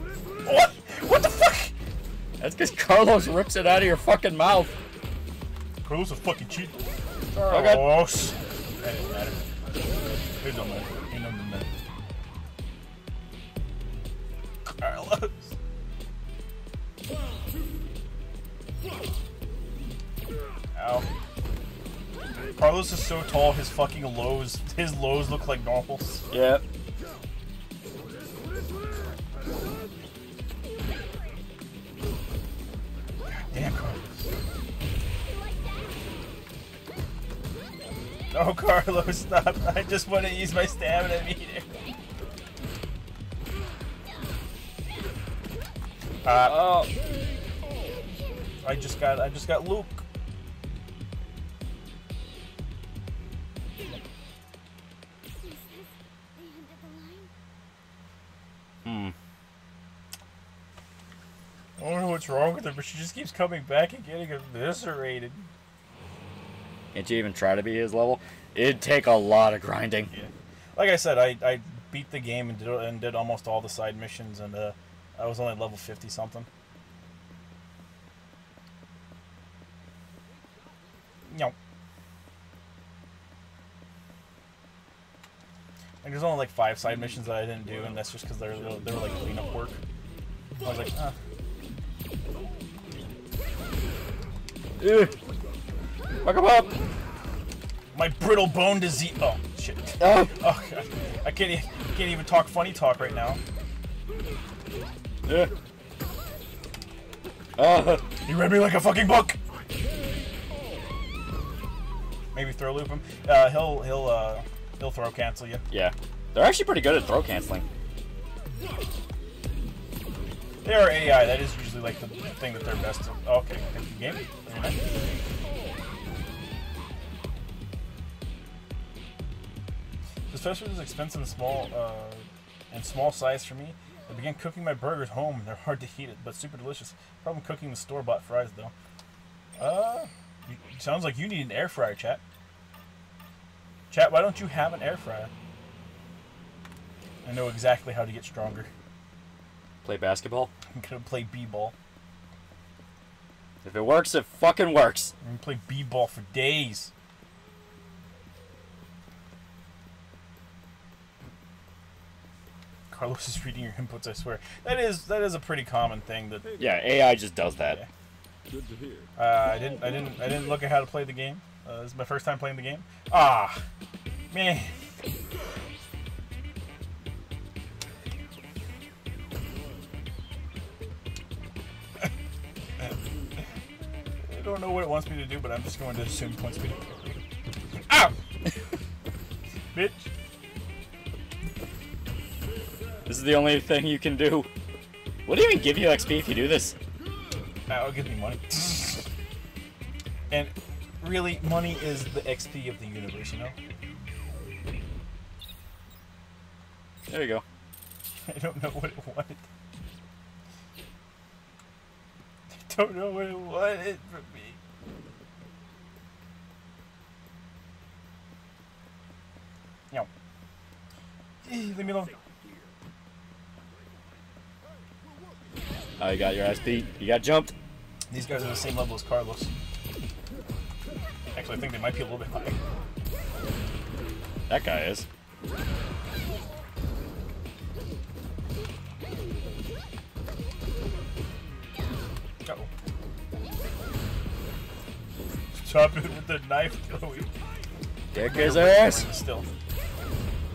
What? What the fuck? That's because Carlos rips it out of your fucking mouth. Carlos a fucking cheat. Okay. Carlos. That didn't matter. It don't matter. It don't matter. Carlos. Ow. Carlos is so tall, his fucking lows, his lows look like normals. Yep. Damn, Carlos. Oh, Carlos, stop. I just want to use my stamina meter. Uh, Oh. I just got, I just got Luke. He says the end of the line. Hmm. I don't know what's wrong with her, but she just keeps coming back and getting eviscerated. Can't you even try to be his level? It'd take a lot of grinding. Yeah. Like I said, I, I beat the game and did and did almost all the side missions, and uh, I was only level fifty something. No. Like there's only like five side missions that I didn't do, and that's just because they're they were like cleanup work. I was like, ah. Ugh. Fuck him up! my brittle bone disease. Oh shit. Oh. Oh god. I can't e- can't even talk funny talk right now. Yeah. Uh, You read me like a fucking book. Maybe throw loop him. Uh, he'll he'll uh he'll throw cancel you. yeah. They're actually pretty good at throw canceling. They are AI. That is usually like the thing that they're best at. Oh, okay, thank you, game. Especially as expensive and small uh, and small size for me. I began cooking my burgers home. and They're hard to heat, it, but super delicious. Problem cooking the store bought fries though. Uh, sounds like you need an air fryer, chat. Chat, why don't you have an air fryer? I know exactly how to get stronger. Play basketball. I'm gonna play b-ball. If it works, it fucking works. I'm gonna play b-ball for days. Carlos is reading your inputs. I swear that is that is a pretty common thing. That Yeah, AI just does that. good to hear. uh, I didn't I didn't I didn't look at how to play the game. Uh, this is my first time playing the game. Ah, man. I don't know what it wants me to do, but I'm just going to assume it wants me to. Ow! Bitch. This is the only thing you can do. What do you even give you XP if you do this? That'll give me money. and really, money is the XP of the universe, you know? There you go. I don't know what it wanted. I don't know what it wanted from me. No. Leave me alone. Oh, you got your ass beat. You got jumped. These guys are the same level as Carlos. Actually, I think they might be a little bit higher. That guy is. Uh-oh. Chop it with the knife, Chloe. Kick his ass. Still.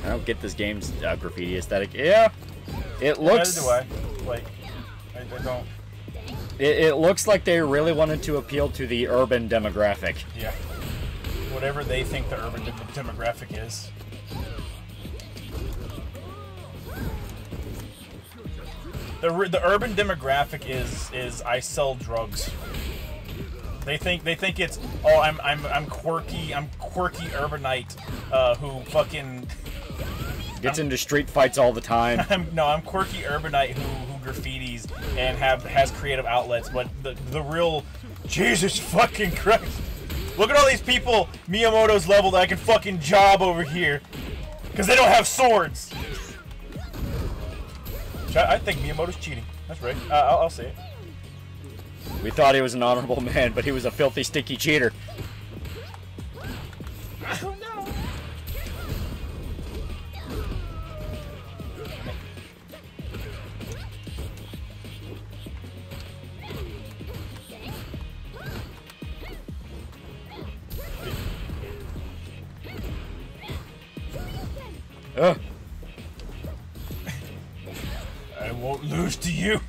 I don't get this game's uh, graffiti aesthetic. Yeah, it looks. Neither do I. Like, Don't. It, it looks like they really wanted to appeal to the urban demographic. Yeah. Whatever they think the urban dem- demographic is. The, the urban demographic is is I sell drugs. They think they think it's oh I'm I'm I'm quirky I'm quirky urbanite uh, who fucking Gets into street fights all the time. I'm, no, I'm quirky urbanite who, who graffitis and have has creative outlets, but the the real Jesus fucking Christ! Look at all these people Miyamoto's level that I can fucking job over here because they don't have swords. I think Miyamoto's cheating. That's right. Uh, I'll, I'll say it. We thought he was an honorable man, but he was a filthy, sticky cheater. I won't lose to you.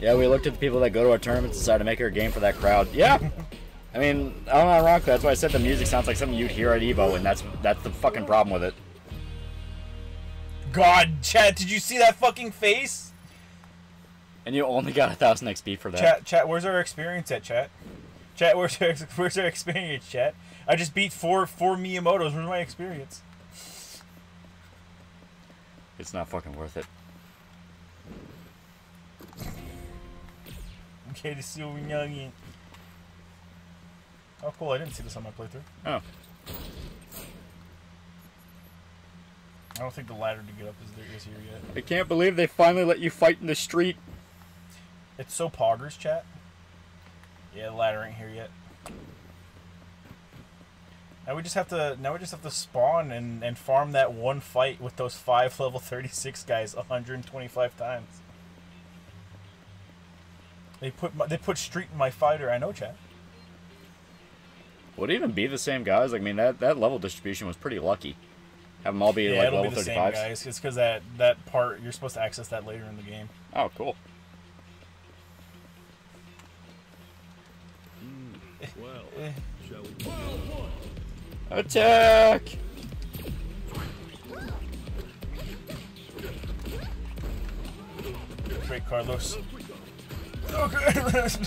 Yeah, we looked at the people that go to our tournaments and decided to make our game for that crowd. Yeah. I mean, I'm not wrong. That's why I said the music sounds like something you'd hear at Evo, and that's that's the fucking problem with it. God, chat, did you see that fucking face? And you only got a thousand XP for that. Chat, chat, where's our experience at, chat? Chat, where's our, where's our experience, chat? I just beat four four Miyamotos. Where's my experience? It's not fucking worth it. Okay, the silver youngin. Oh, cool! I didn't see this on my playthrough. Oh. I don't think the ladder to get up is there is here yet. I can't believe they finally let you fight in the street. It's so poggers, chat. Yeah, the ladder ain't here yet. Now we just have to now we just have to spawn and, and farm that one fight with those five level 36 guys 125 times. They put my, they put street in my fighter. I know, chat. Would it even be the same guys? I mean, that, that level distribution was pretty lucky. Have them all be Yeah, like it'll be level the same guys. It's because that that part you're supposed to access that later in the game. Oh, cool. Well, Eh. shall we? Attack! Great, Carlos. Okay, please,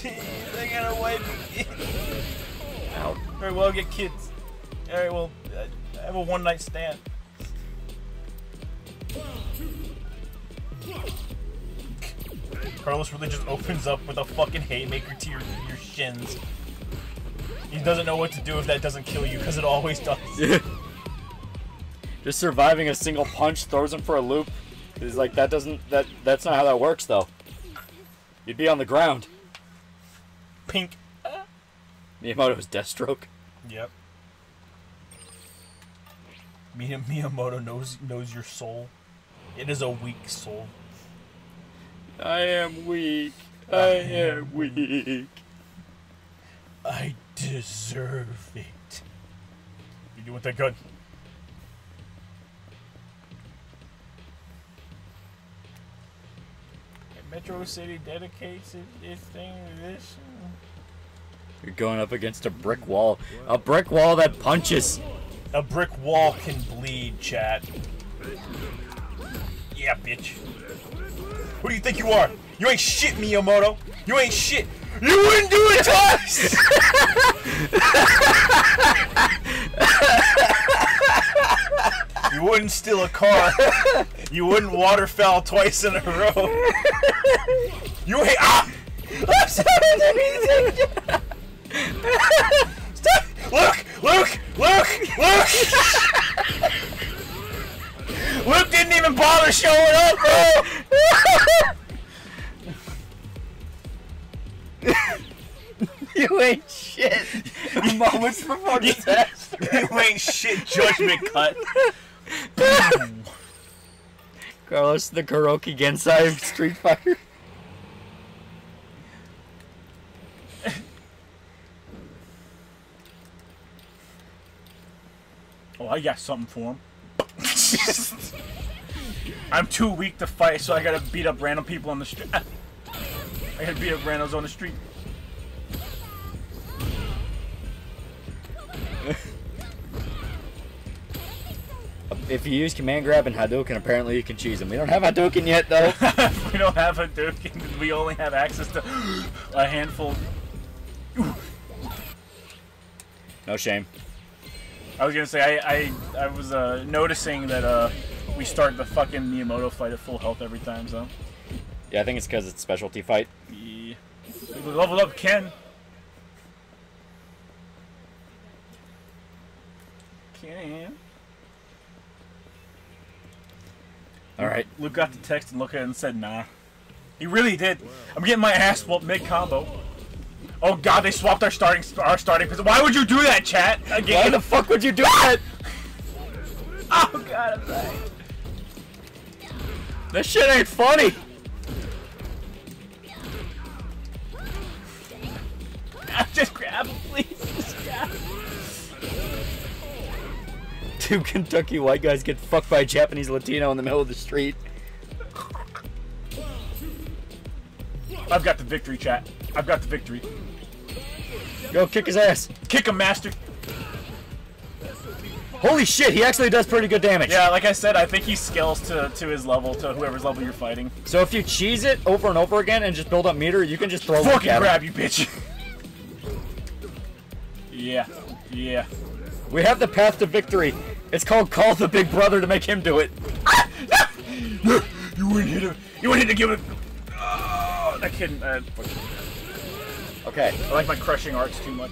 I gotta wipe me. Ow. Alright, well, get kids. Alright, well, I I have a one night stand. Carlos really just opens up with a fucking haymaker to your, your shins. He doesn't know what to do if that doesn't kill you, because it always does. Just surviving a single punch throws him for a loop. Is like that doesn't that that's not how that works though. You'd be on the ground. Pink. Miyamoto's Deathstroke. Yep. Miyamoto knows knows your soul. It is a weak soul. I am weak. I am weak. I deserve it. You doing that gun? Metro City dedicates it- its thing to this. You're going up against a brick wall. A brick wall that punches. A brick wall can bleed, chat. Yeah, bitch. Who do you think you are? You ain't shit, Miyamoto. You ain't shit. You wouldn't do it twice. you wouldn't steal a car. You wouldn't waterfowl twice in a row. You ain't. Ah! I'm sorry. Stop! Luke! Luke! Luke! Luke! Luke didn't even bother showing up, bro! you ain't shit. Moments before disaster. you ain't shit. Judgment cut. Carlos the Karoki Gensai of Street Fighter. Oh, I got something for him. I'm too weak to fight, so I gotta beat up random people on the street. I gotta beat up randos on the street. If you use command grab and Hadouken, apparently you can cheese him. We don't have Hadouken yet, though. we don't have and we only have access to a handful. no shame. I was gonna say I I, I was uh, noticing that uh, we start the fucking Miyamoto fight at full health every time, so Yeah, I think it's because it's specialty fight. yeah. We leveled up Ken. Ken. All right. Luke got the text and looked at it and said, "Nah." He really did. I'm getting my ass whooped mid combo. Oh god, they swapped our starting our starting position. Why would you do that, chat? Why the fuck would you do that? oh god, I'm sorry. This shit ain't funny. Just grab him, please. Just grab him. Two Kentucky white guys get fucked by a Japanese Latino in the middle of the street. I've got the victory, chat. I've got the victory. Go kick his ass. Kick him, master. Holy shit, he actually does pretty good damage. Yeah, like I said, I think he scales to, to his level, to whoever's level you're fighting. So if you cheese it over and over again and just build up meter, you can just throw Fucking at him. grab you, bitch. yeah, yeah. We have the path to victory. It's called Call the Big Brother to make him do it. You wouldn't hit him. You wouldn't hit to give it. Oh, that kid. Uh, Okay, I like my crushing arts too much.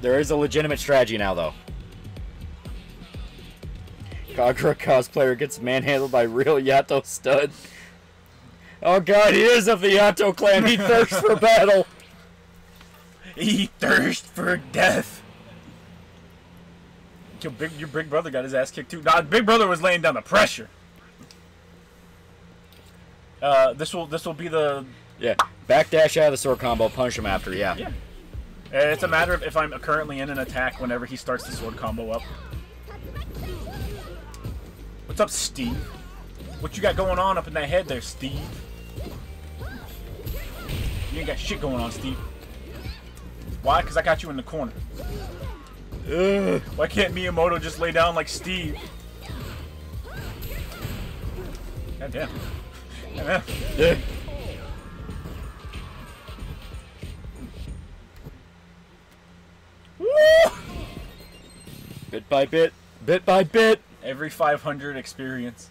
there is a legitimate strategy now, though. Kagura cosplayer gets manhandled by real Yato stud. Oh god, he is of the Yato clan. He thirsts for battle. He thirst for death. Your big, your big brother got his ass kicked too. Nah, big brother was laying down the pressure. Uh, this will this will be the. Yeah, backdash out of the sword combo, punish him after. Yeah. Yeah. Uh, It's a matter of if I'm currently in an attack whenever he starts the sword combo up. What's up, Steve? What you got going on up in that head there, Steve? You ain't got shit going on, Steve. Why? Because I got you in the corner. Ugh. Why can't Miyamoto just lay down like Steve? God damn. God damn. Yeah. Bit by bit, bit by bit. Every 500 experience.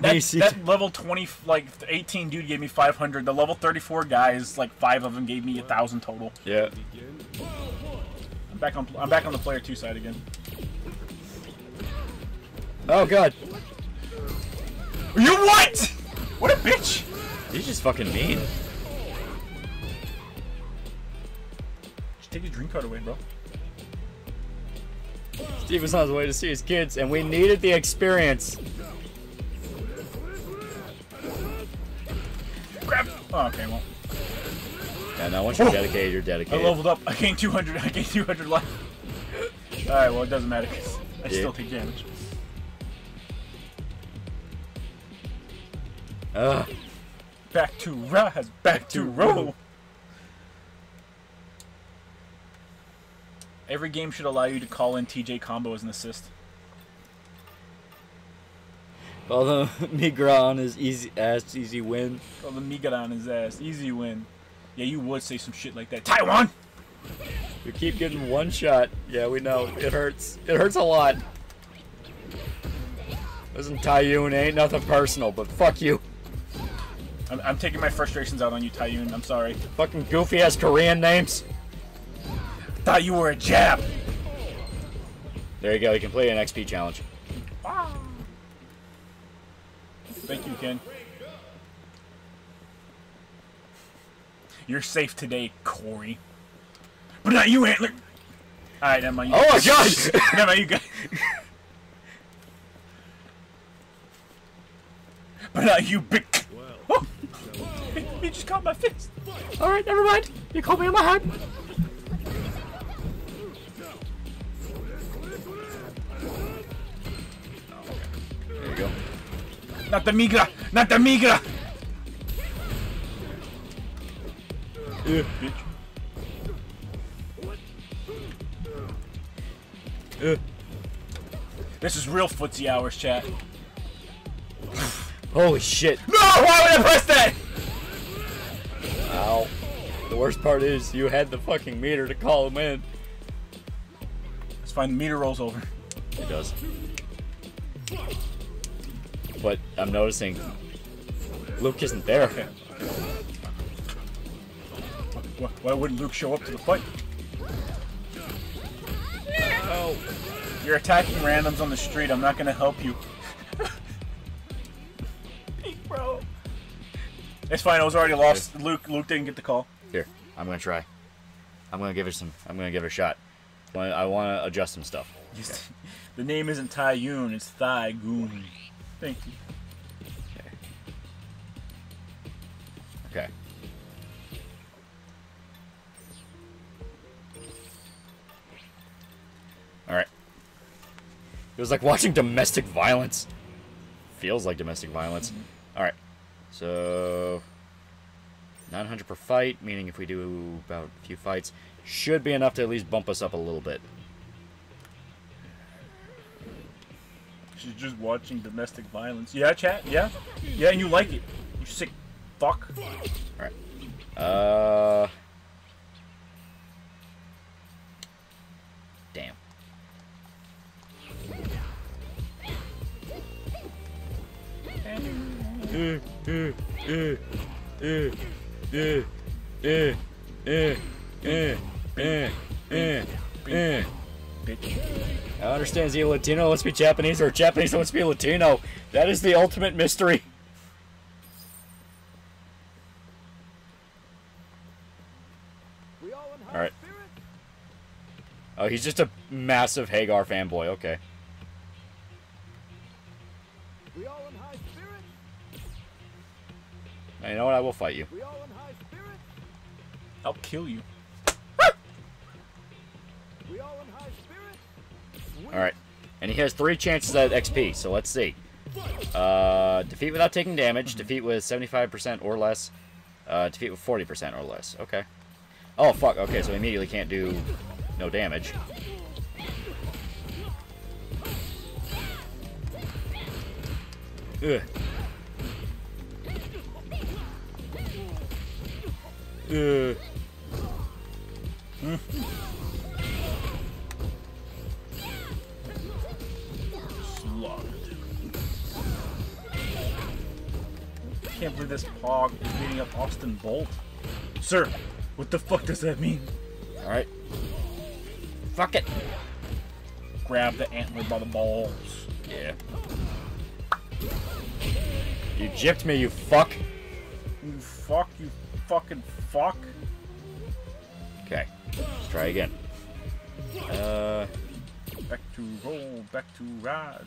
That, that level 20, like 18 dude gave me 500. The level 34 guys, like five of them gave me a thousand total. Yeah. I'm back on. I'm back on the player two side again. Oh god. You what? What a bitch! He's just fucking mean. Just take his dream card away, bro. Steve was on his way to see his kids, and we needed the experience. Grab. Oh, okay, well, Yeah, no, once you're dedicated, you're dedicated. I leveled up. I gained 200. I gained 200 life. All right, well, it doesn't matter 'cause I Yeah. still take damage. Ugh. Back to rise. Back to roll. Every game should allow you to call in TJ combo as an assist. Although Migron is easy ass easy win. Call the Miga on his ass. Easy win. Yeah, you would say some shit like that. Taiwan! We keep getting one shot. Yeah, we know. It hurts. It hurts a lot. Listen, Taiyun, ain't nothing personal, but fuck you. I'm, I'm taking my frustrations out on you, Taiyun. I'm sorry. Fucking goofy ass Korean names. Thought you were a jab. There you go. You can play an XP challenge. Thank you, Ken. You're safe today, Corey. But not you, Antler. Alright, oh never mind. You Oh my never mind, you guys. but not you, big. Oh. He just caught my fist. Alright, never mind. You caught me on my head. Not the migra! Not the migra! Yeah, bitch. Yeah. This is real footsie hours, chat. Holy shit. No! Why would I press that? Ow. The worst part is you had the fucking meter to call him in. Let's find the meter rolls over. It does. But I'm noticing Luke isn't there. Why, why wouldn't Luke show up to the fight? Oh. You're attacking randoms on the street. I'm not gonna help you. Peek, bro. It's fine. I was already lost. Luke. Luke didn't get the call. Here, I'm gonna try. I'm gonna give it some. I'm gonna give it a shot. I want to adjust some stuff. The name isn't Tyun. It's Thigh Goon. Thank you. Okay. Okay. All right. It was like watching domestic violence. Feels like domestic violence. All right. So 900 per fight, meaning if we do about a few fights, should be enough to at least bump us up a little bit. She's just watching domestic violence. Yeah, chat. Yeah, yeah, and you like it. You sick fuck. All right. Uh. Damn. I understand is he Latino wants to be Japanese or Japanese wants to be Latino. That is the ultimate mystery. We all in All right. Oh, he's just a massive Haggar fanboy. Okay. Now, you know what? I will fight you. I'll kill you. Spirits? Sweet. All right. And he has three chances at XP. So let's see. Uh, defeat without taking damage. Defeat with 75% or less. Uh, defeat with 40% or less. Okay. Oh fuck. Okay, so immediately can't do no damage. Ugh. Ugh. Slaughtered. Can't believe this pog is beating up Austin Bolt. Sir, what the fuck does that mean? All right. Fuck it. Grab the antler by the balls. Yeah. You gypped me, you fuck. You fuck, you fucking fuck. Okay. Let's try again. Uh, Back to roll, back to ride.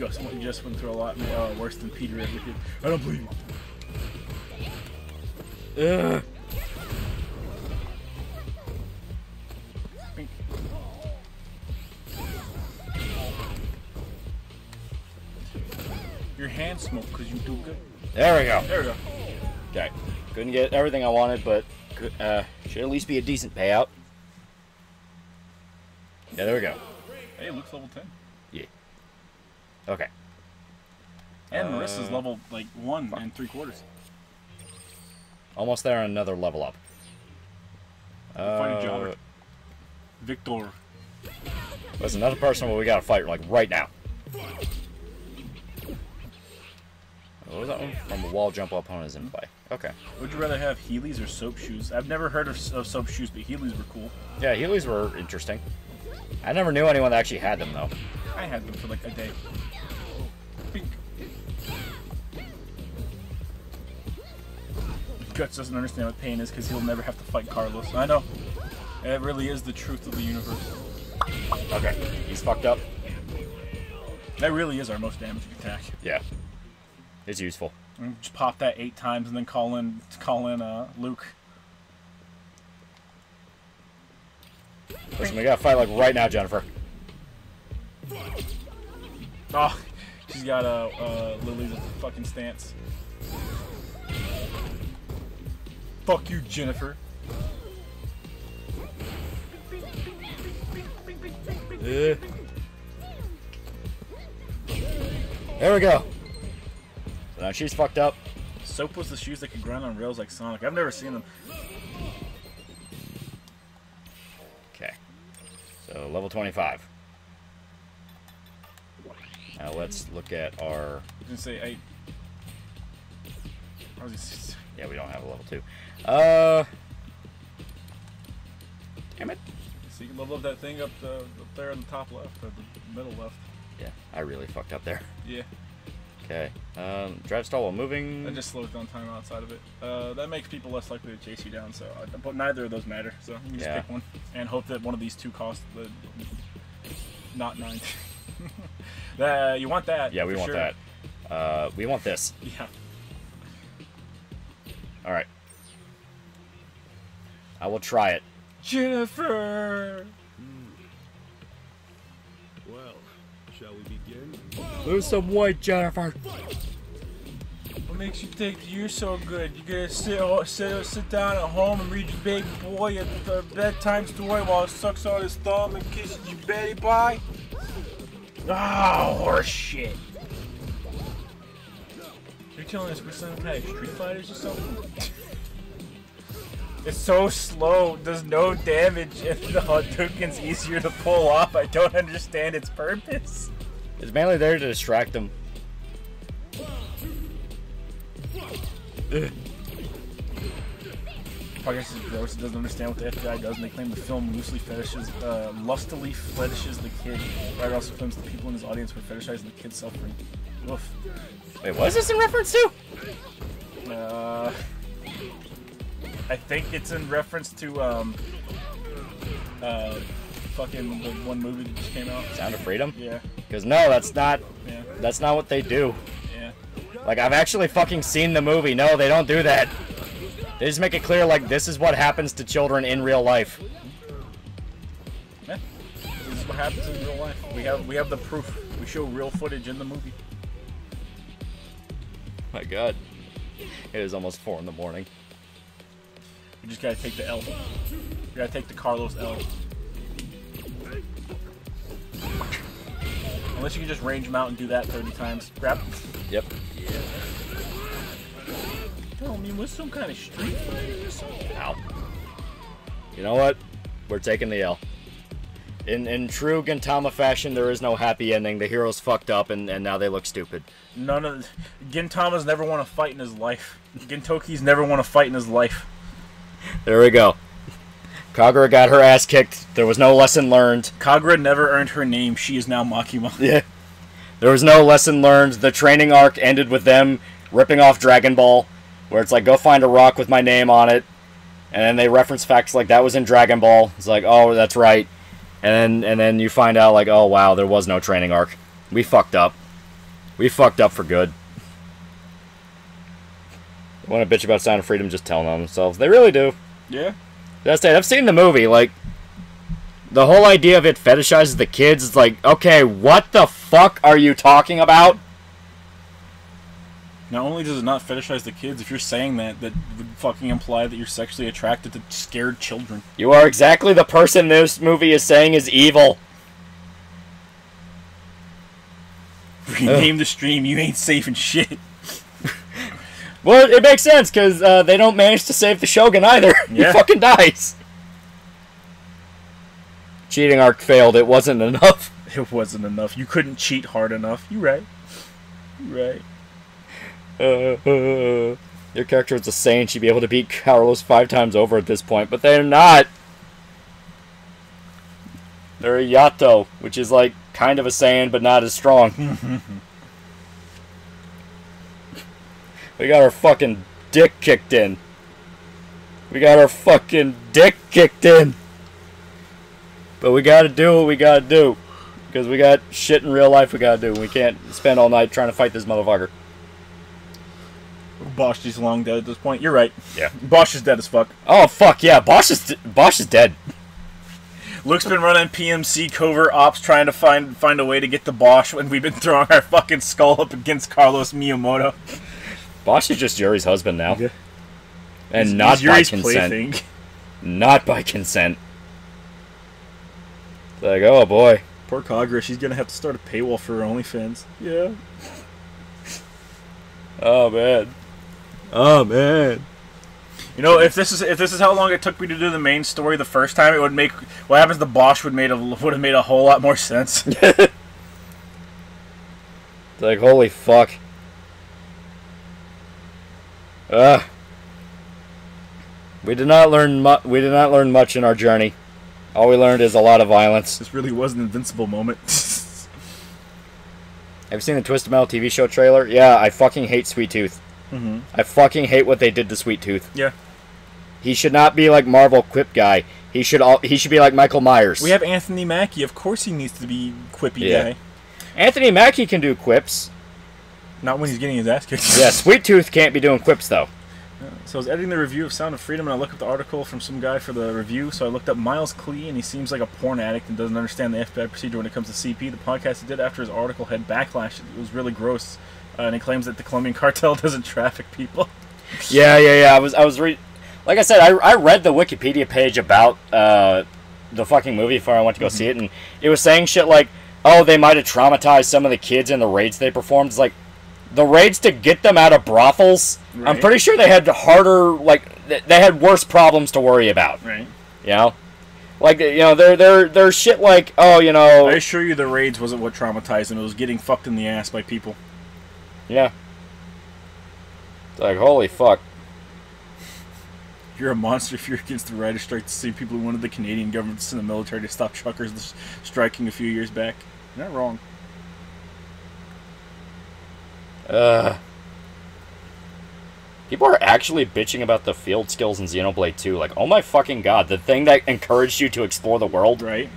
Gus went, just went through a lot uh, worse than Peter ever did. I don't believe you. Ugh. Your hand smoke because you do good. There we go. There we go. Okay. Couldn't get everything I wanted, but could, uh, should at least be a decent payout. Yeah, there we go. Hey, looks level 10. Okay. And Uh, Marisa's level, like, 1 and 3 quarters. Almost there on another level up. Fight a Uh, jobber. Victor. There's another person where we gotta fight like right now. What was that one? From a wall jump up opponent is in play. Okay. Would you rather have Heelys or soap shoes? I've never heard of, of soap shoes, but Heelys were cool. Yeah, Heelys were interesting. I never knew anyone that actually had them though. I had them for like a day. Guts doesn't understand what pain is because he'll never have to fight Carlos. I know. It really is the truth of the universe. Okay, he's fucked up. That really is our most damaging attack. Yeah. It's useful. Just pop that eight times and then call in call in uh, Luke. Listen, we gotta fight like right now, Jennifer. Oh, she's got a uh, Lily's fucking stance. Fuck you, Jennifer. Eh. There we go. So now she's fucked up. Soap was the shoes that could grind on rails like Sonic. I've never seen them. Okay. So level 25. Now let's look at our. I was gonna say I. I was just, Yeah, we don't have a level 2. Uh. Damn it. so you can level up that thing up, the, up there in the top left or the middle left. Yeah, I really fucked up there. Yeah, Okay. Um, drive stall while moving. that just slows down time outside of it. Uh, that makes people less likely to chase you down. So, I, but neither of those matter. So you can just Yeah. pick one and hope that one of these two costs the not nine. uh, you want that? yeah, we want sure. that. Uh, we want this. Yeah. All right. I will try it. Jennifer. Well, shall we begin? Lose some weight, Jennifer. What makes you think you're so good? You gonna sit sit sit down at home and read your baby boy a, a bedtime story while it sucks on his thumb and kisses your Betty Pie? Oh, horse shit. You're telling us we're some kind of Street Fighters or something? It's so slow, does no damage, and the Hadouken's easier to pull off. I don't understand its purpose. It's mainly there to distract them. I guess it's gross. It doesn't understand what the FBI does, and they claim the film loosely fetishes, uh, lustily fetishes the kid. Ryder also claims the people in his audience were fetishizing the kid's suffering. Woof. Wait, what is this in reference to? Uh, I think it's in reference to um, uh, fucking the one movie that just came out. Sound of Freedom? Yeah, Because no, that's not. yeah, That's not what they do. yeah. Like I've actually fucking seen the movie. No, they don't do that. They just make it clear like this is what happens to children in real life. yeah. This is what happens in real life. We have we have the proof. We show real footage in the movie. My God. It is almost four in the morning. We just gotta take the L. We gotta take the Carlos L. Unless you can just range him out and do that 30 times. Grab. Yep. Tell me, what's some kind of street fighter or something? Ow. You know what? We're taking the L. In in true Gintama fashion, there is no happy ending. The heroes fucked up, and, and now they look stupid. None of Gintama's never won a fight in his life. Gintoki's never won a fight in his life. There we go. Kagura got her ass kicked. There was no lesson learned. Kagura never earned her name. She is now Makima. Yeah. There was no lesson learned. The training arc ended with them ripping off Dragon Ball, where it's like, go find a rock with my name on it. And then they reference facts like that was in Dragon Ball. It's like, oh, that's right. And then and then you find out like, oh wow, there was no training arc. We fucked up. We fucked up for good. Want to bitch about Sound of Freedom? Just telling on themselves. They really do. Yeah. That's it. I've seen the movie. Like, the whole idea of it fetishizes the kids. It's like, okay, what the fuck are you talking about? Not only does it not fetishize the kids, if you're saying that, that would fucking imply that you're sexually attracted to scared children. You are exactly the person this movie is saying is evil. Rename the stream. You ain't safe and shit. Well, it makes sense because uh, they don't manage to save the Shogun either. he fucking dies. Cheating arc failed. It wasn't enough. It wasn't enough. You couldn't cheat hard enough. You right. You right. Uh, uh, your character is a saint. She'd be able to beat Carlos five times over at this point, but they're not. They're a Yato, which is like kind of a Saiyan, but not as strong. we got our fucking dick kicked in. We got our fucking dick kicked in. But we gotta do what we gotta do. Because we got shit in real life we gotta do. We can't spend all night trying to fight this motherfucker. Bosch is long dead at this point. You're right. Yeah. Bosch is dead as fuck. Oh fuck yeah, Bosch is Bosch is dead. Luke's been running PMC covert ops trying to find find a way to get the Bosch when we've been throwing our fucking skull up against Carlos Miyamoto. Bosch is just Yuri's husband now. Yeah. And He's- not he's by Yuri's consent. plaything. Not by consent. It's like, oh boy. Poor Kagura, she's gonna have to start a paywall for her OnlyFans. Yeah. Oh man. Oh man. You know, if this is if this is how long it took me to do the main story the first time, it would make what happens to Bosch would made a, would have made a whole lot more sense. Like, holy fuck. Ugh. We did not learn mu- we did not learn much in our journey. All we learned is a lot of violence. this really was an invincible moment. Have you seen the Twisted Metal TV show trailer? Yeah, I fucking hate Sweet Tooth. Mhm. I fucking hate what they did to Sweet Tooth. yeah, He should not be like Marvel Quip guy. He should all he should be like Michael Myers. we have Anthony Mackie. Of course, he needs to be quippy Yeah. guy. Anthony Mackie can do quips. Not when he's getting his ass kicked. Yeah, Sweet Tooth can't be doing quips though. So I was editing the review of Sound of Freedom, and I looked up the article from some guy for the review. So I looked up Miles Klee, and he seems like a porn addict and doesn't understand the FBI procedure when it comes to CP. The podcast he did after his article had backlash. It was really gross, uh, and he claims that the Colombian cartel doesn't traffic people. Yeah, yeah, yeah. I was I was re- like I said, I, I read the Wikipedia page about uh, the fucking movie before I went to go see it, and it was saying shit like, "Oh, they might have traumatized some of the kids in the raids they performed." It's like the raids to get them out of brothels. I'm pretty sure they had harder, like th- they had worse problems to worry about. Right. You know, like you know, they're they're they're shit like, oh, you know, I assure you, the raids wasn't what traumatized them. It was getting fucked in the ass by people. yeah. It's like holy fuck. You're a monster if you're against the writer strike. The same people who wanted the Canadian government to send the military to stop truckers striking a few years back. You're not wrong. Uh, people are actually bitching about the field skills in Xenoblade 2. Like, oh my fucking god, the thing that encouraged you to explore the world. Right?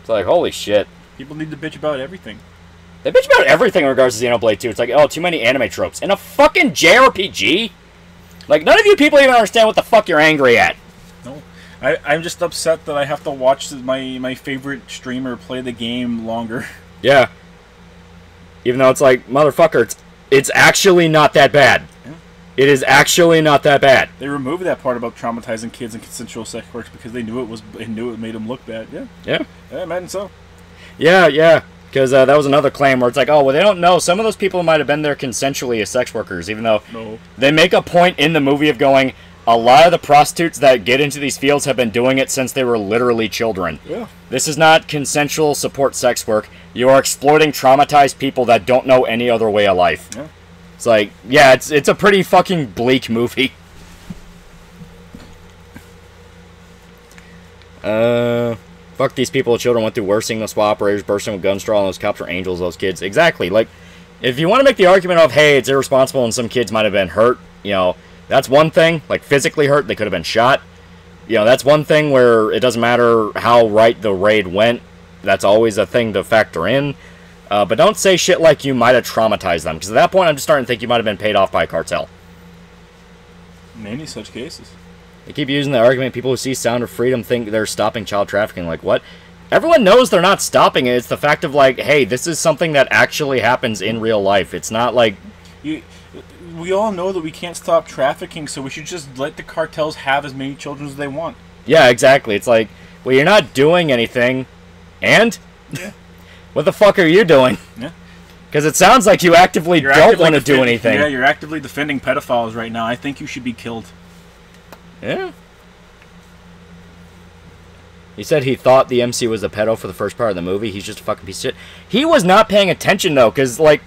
It's like, holy shit. People need to bitch about everything. They bitch about everything in regards to Xenoblade 2. It's like, oh, too many anime tropes. In a fucking JRPG? Like, none of you people even understand what the fuck you're angry at. No, I, I'm just upset that I have to watch my my favorite streamer play the game longer. Yeah. Even though it's like, motherfucker, it's, it's actually not that bad. Yeah. It is actually not that bad. They removed that part about traumatizing kids and consensual sex work because they knew it was they knew it made them look bad. Yeah, Yeah. yeah, imagine so. Yeah, yeah. Because uh, that was another claim where it's like, oh, well, they don't know. Some of those people might have been there consensually as sex workers, even though No, they make a point in the movie of going, a lot of the prostitutes that get into these fields have been doing it since they were literally children. yeah, This is not consensual support sex work. You are exploiting traumatized people that don't know any other way of life. Yeah. It's like, yeah, it's it's a pretty fucking bleak movie. Uh, fuck these people. The Children went through worse things than SWAT operators bursting with gun straw, and those cops are angels. Those kids, exactly. Like, if you want to make the argument of, hey, it's irresponsible, and some kids might have been hurt, you know, that's one thing. Like physically hurt, they could have been shot. You know, that's one thing where it doesn't matter how right the raid went. That's always a thing to factor in. Uh, but don't say shit like you might have traumatized them, because at that point, I'm just starting to think you might have been paid off by a cartel. many such cases. They keep using the argument people who see Sound of Freedom think they're stopping child trafficking. Like, what? Everyone knows they're not stopping it. It's the fact of, like, hey, this is something that actually happens in real life. It's not like, You, we all know that we can't stop trafficking, so we should just let the cartels have as many children as they want. yeah, exactly. It's like, well, you're not doing anything. And? Yeah. what the fuck are you doing? Yeah. Because it sounds like you actively You're don't want to do anything. Yeah, you're actively defending pedophiles right now. I think you should be killed. Yeah. He said he thought the MC was a pedo for the first part of the movie. He's just a fucking piece of shit. He was not paying attention though, because like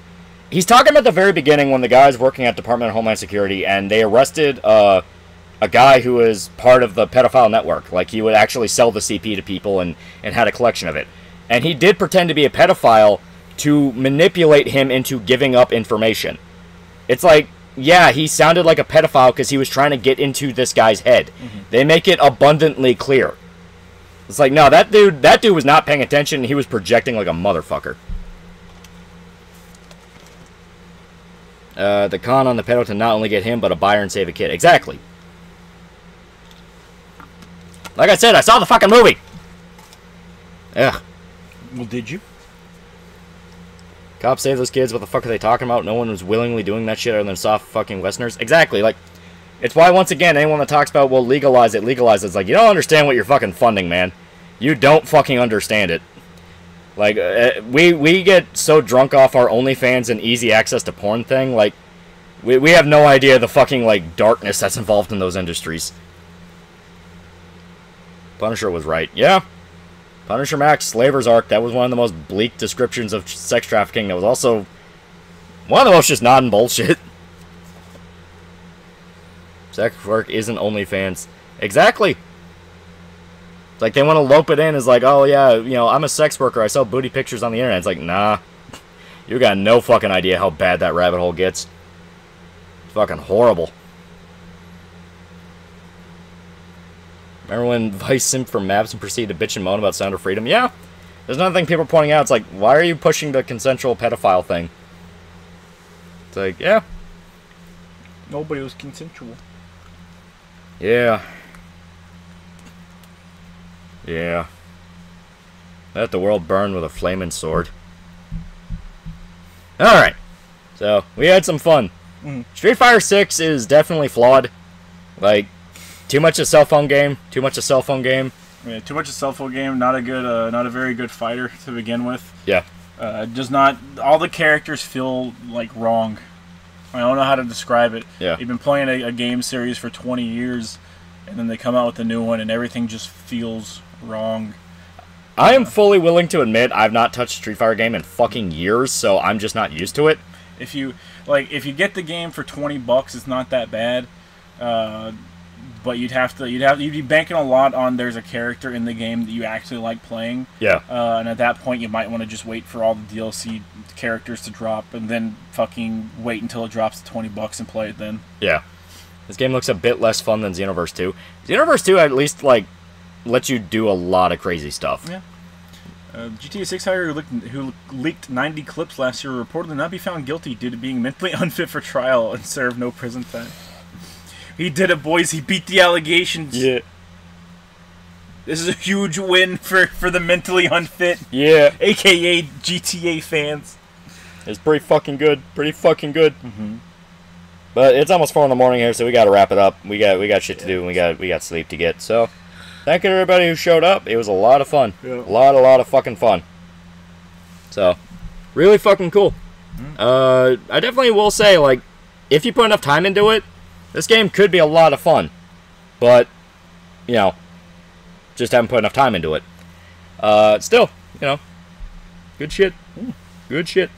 he's talking about the very beginning when the guy's working at Department of Homeland Security and they arrested uh a guy who was part of the pedophile network. Like he would actually sell the CP to people and and had a collection of it. And he did pretend to be a pedophile to manipulate him into giving up information. It's like, yeah, he sounded like a pedophile because he was trying to get into this guy's head. They make it abundantly clear. It's like, no, that dude, that dude was not paying attention. He was projecting like a motherfucker. Uh, the con on the pedal to not only get him, but a buyer and save a kid. Exactly. Like I said, I saw the fucking movie. Ugh. Well, did you? Cops save those kids. What the fuck are they talking about? No one was willingly doing that shit other than soft fucking Westerners. Exactly. Like, it's why once again anyone that talks about well legalize it, legalize it, it's like you don't understand what you're fucking funding, man. You don't fucking understand it. Like uh, we we get so drunk off our OnlyFans and easy access to porn thing. Like we we have no idea the fucking like darkness that's involved in those industries. Punisher was right. Yeah. Punisher Max, Slaver's Arc, that was one of the most bleak descriptions of sex trafficking. That was also one of the most just non bullshit. Sex work isn't OnlyFans. Exactly. It's like they want to lope it in as like, oh yeah, you know, I'm a sex worker. I sell booty pictures on the internet. It's like, nah, you got no fucking idea how bad that rabbit hole gets. It's fucking horrible. Remember when Vice simped for maps and proceeded to bitch and moan about Sound of Freedom? Yeah. There's another thing people are pointing out. It's like, why are you pushing the consensual pedophile thing? It's like, yeah, Nobody was consensual. yeah. Yeah. Let the world burn with a flaming sword. Alright. So, we had some fun. Mhm. Street Fighter 6 is definitely flawed. Like, too much a cell phone game. Too much a cell phone game. Yeah, too much a cell phone game. Not a good, uh, not a very good fighter to begin with. Yeah. Uh, does not. All the characters feel like wrong. I don't know how to describe it. Yeah. You've been playing a, a game series for 20 years, and then they come out with a new one, and everything just feels wrong. I am fully willing to admit I've not touched Street Fighter game in fucking years, so I'm just not used to it. If you like, if you get the game for 20 bucks, it's not that bad. Uh, but you'd have to, you'd have, you'd be banking a lot on there's a character in the game that you actually like playing. Yeah. Uh, and at that point, you might want to just wait for all the DLC characters to drop, and then fucking wait until it drops to 20 bucks and play it then. Yeah. This game looks a bit less fun than Xenoverse 2. Xenoverse 2 at least, like, lets you do a lot of crazy stuff. Yeah. Uh, GTA 6 hire who leaked, who leaked 90 clips last year reportedly not be found guilty due to being mentally unfit for trial and serve no prison time. He did it, boys. He beat the allegations. Yeah. This is a huge win for, for the mentally unfit, Yeah. aka GTA fans. It's pretty fucking good. Pretty fucking good. Mm-hmm. But it's almost four in the morning here, so we gotta wrap it up. We got we got shit to do, and we got we got sleep to get. So, thank you to everybody who showed up. It was a lot of fun. Yeah. A lot, a lot of fucking fun. So, really fucking cool. Mm-hmm. Uh, I definitely will say, like, if you put enough time into it, this game could be a lot of fun. But, you know, just haven't put enough time into it. Uh, still, you know, good shit. Good shit.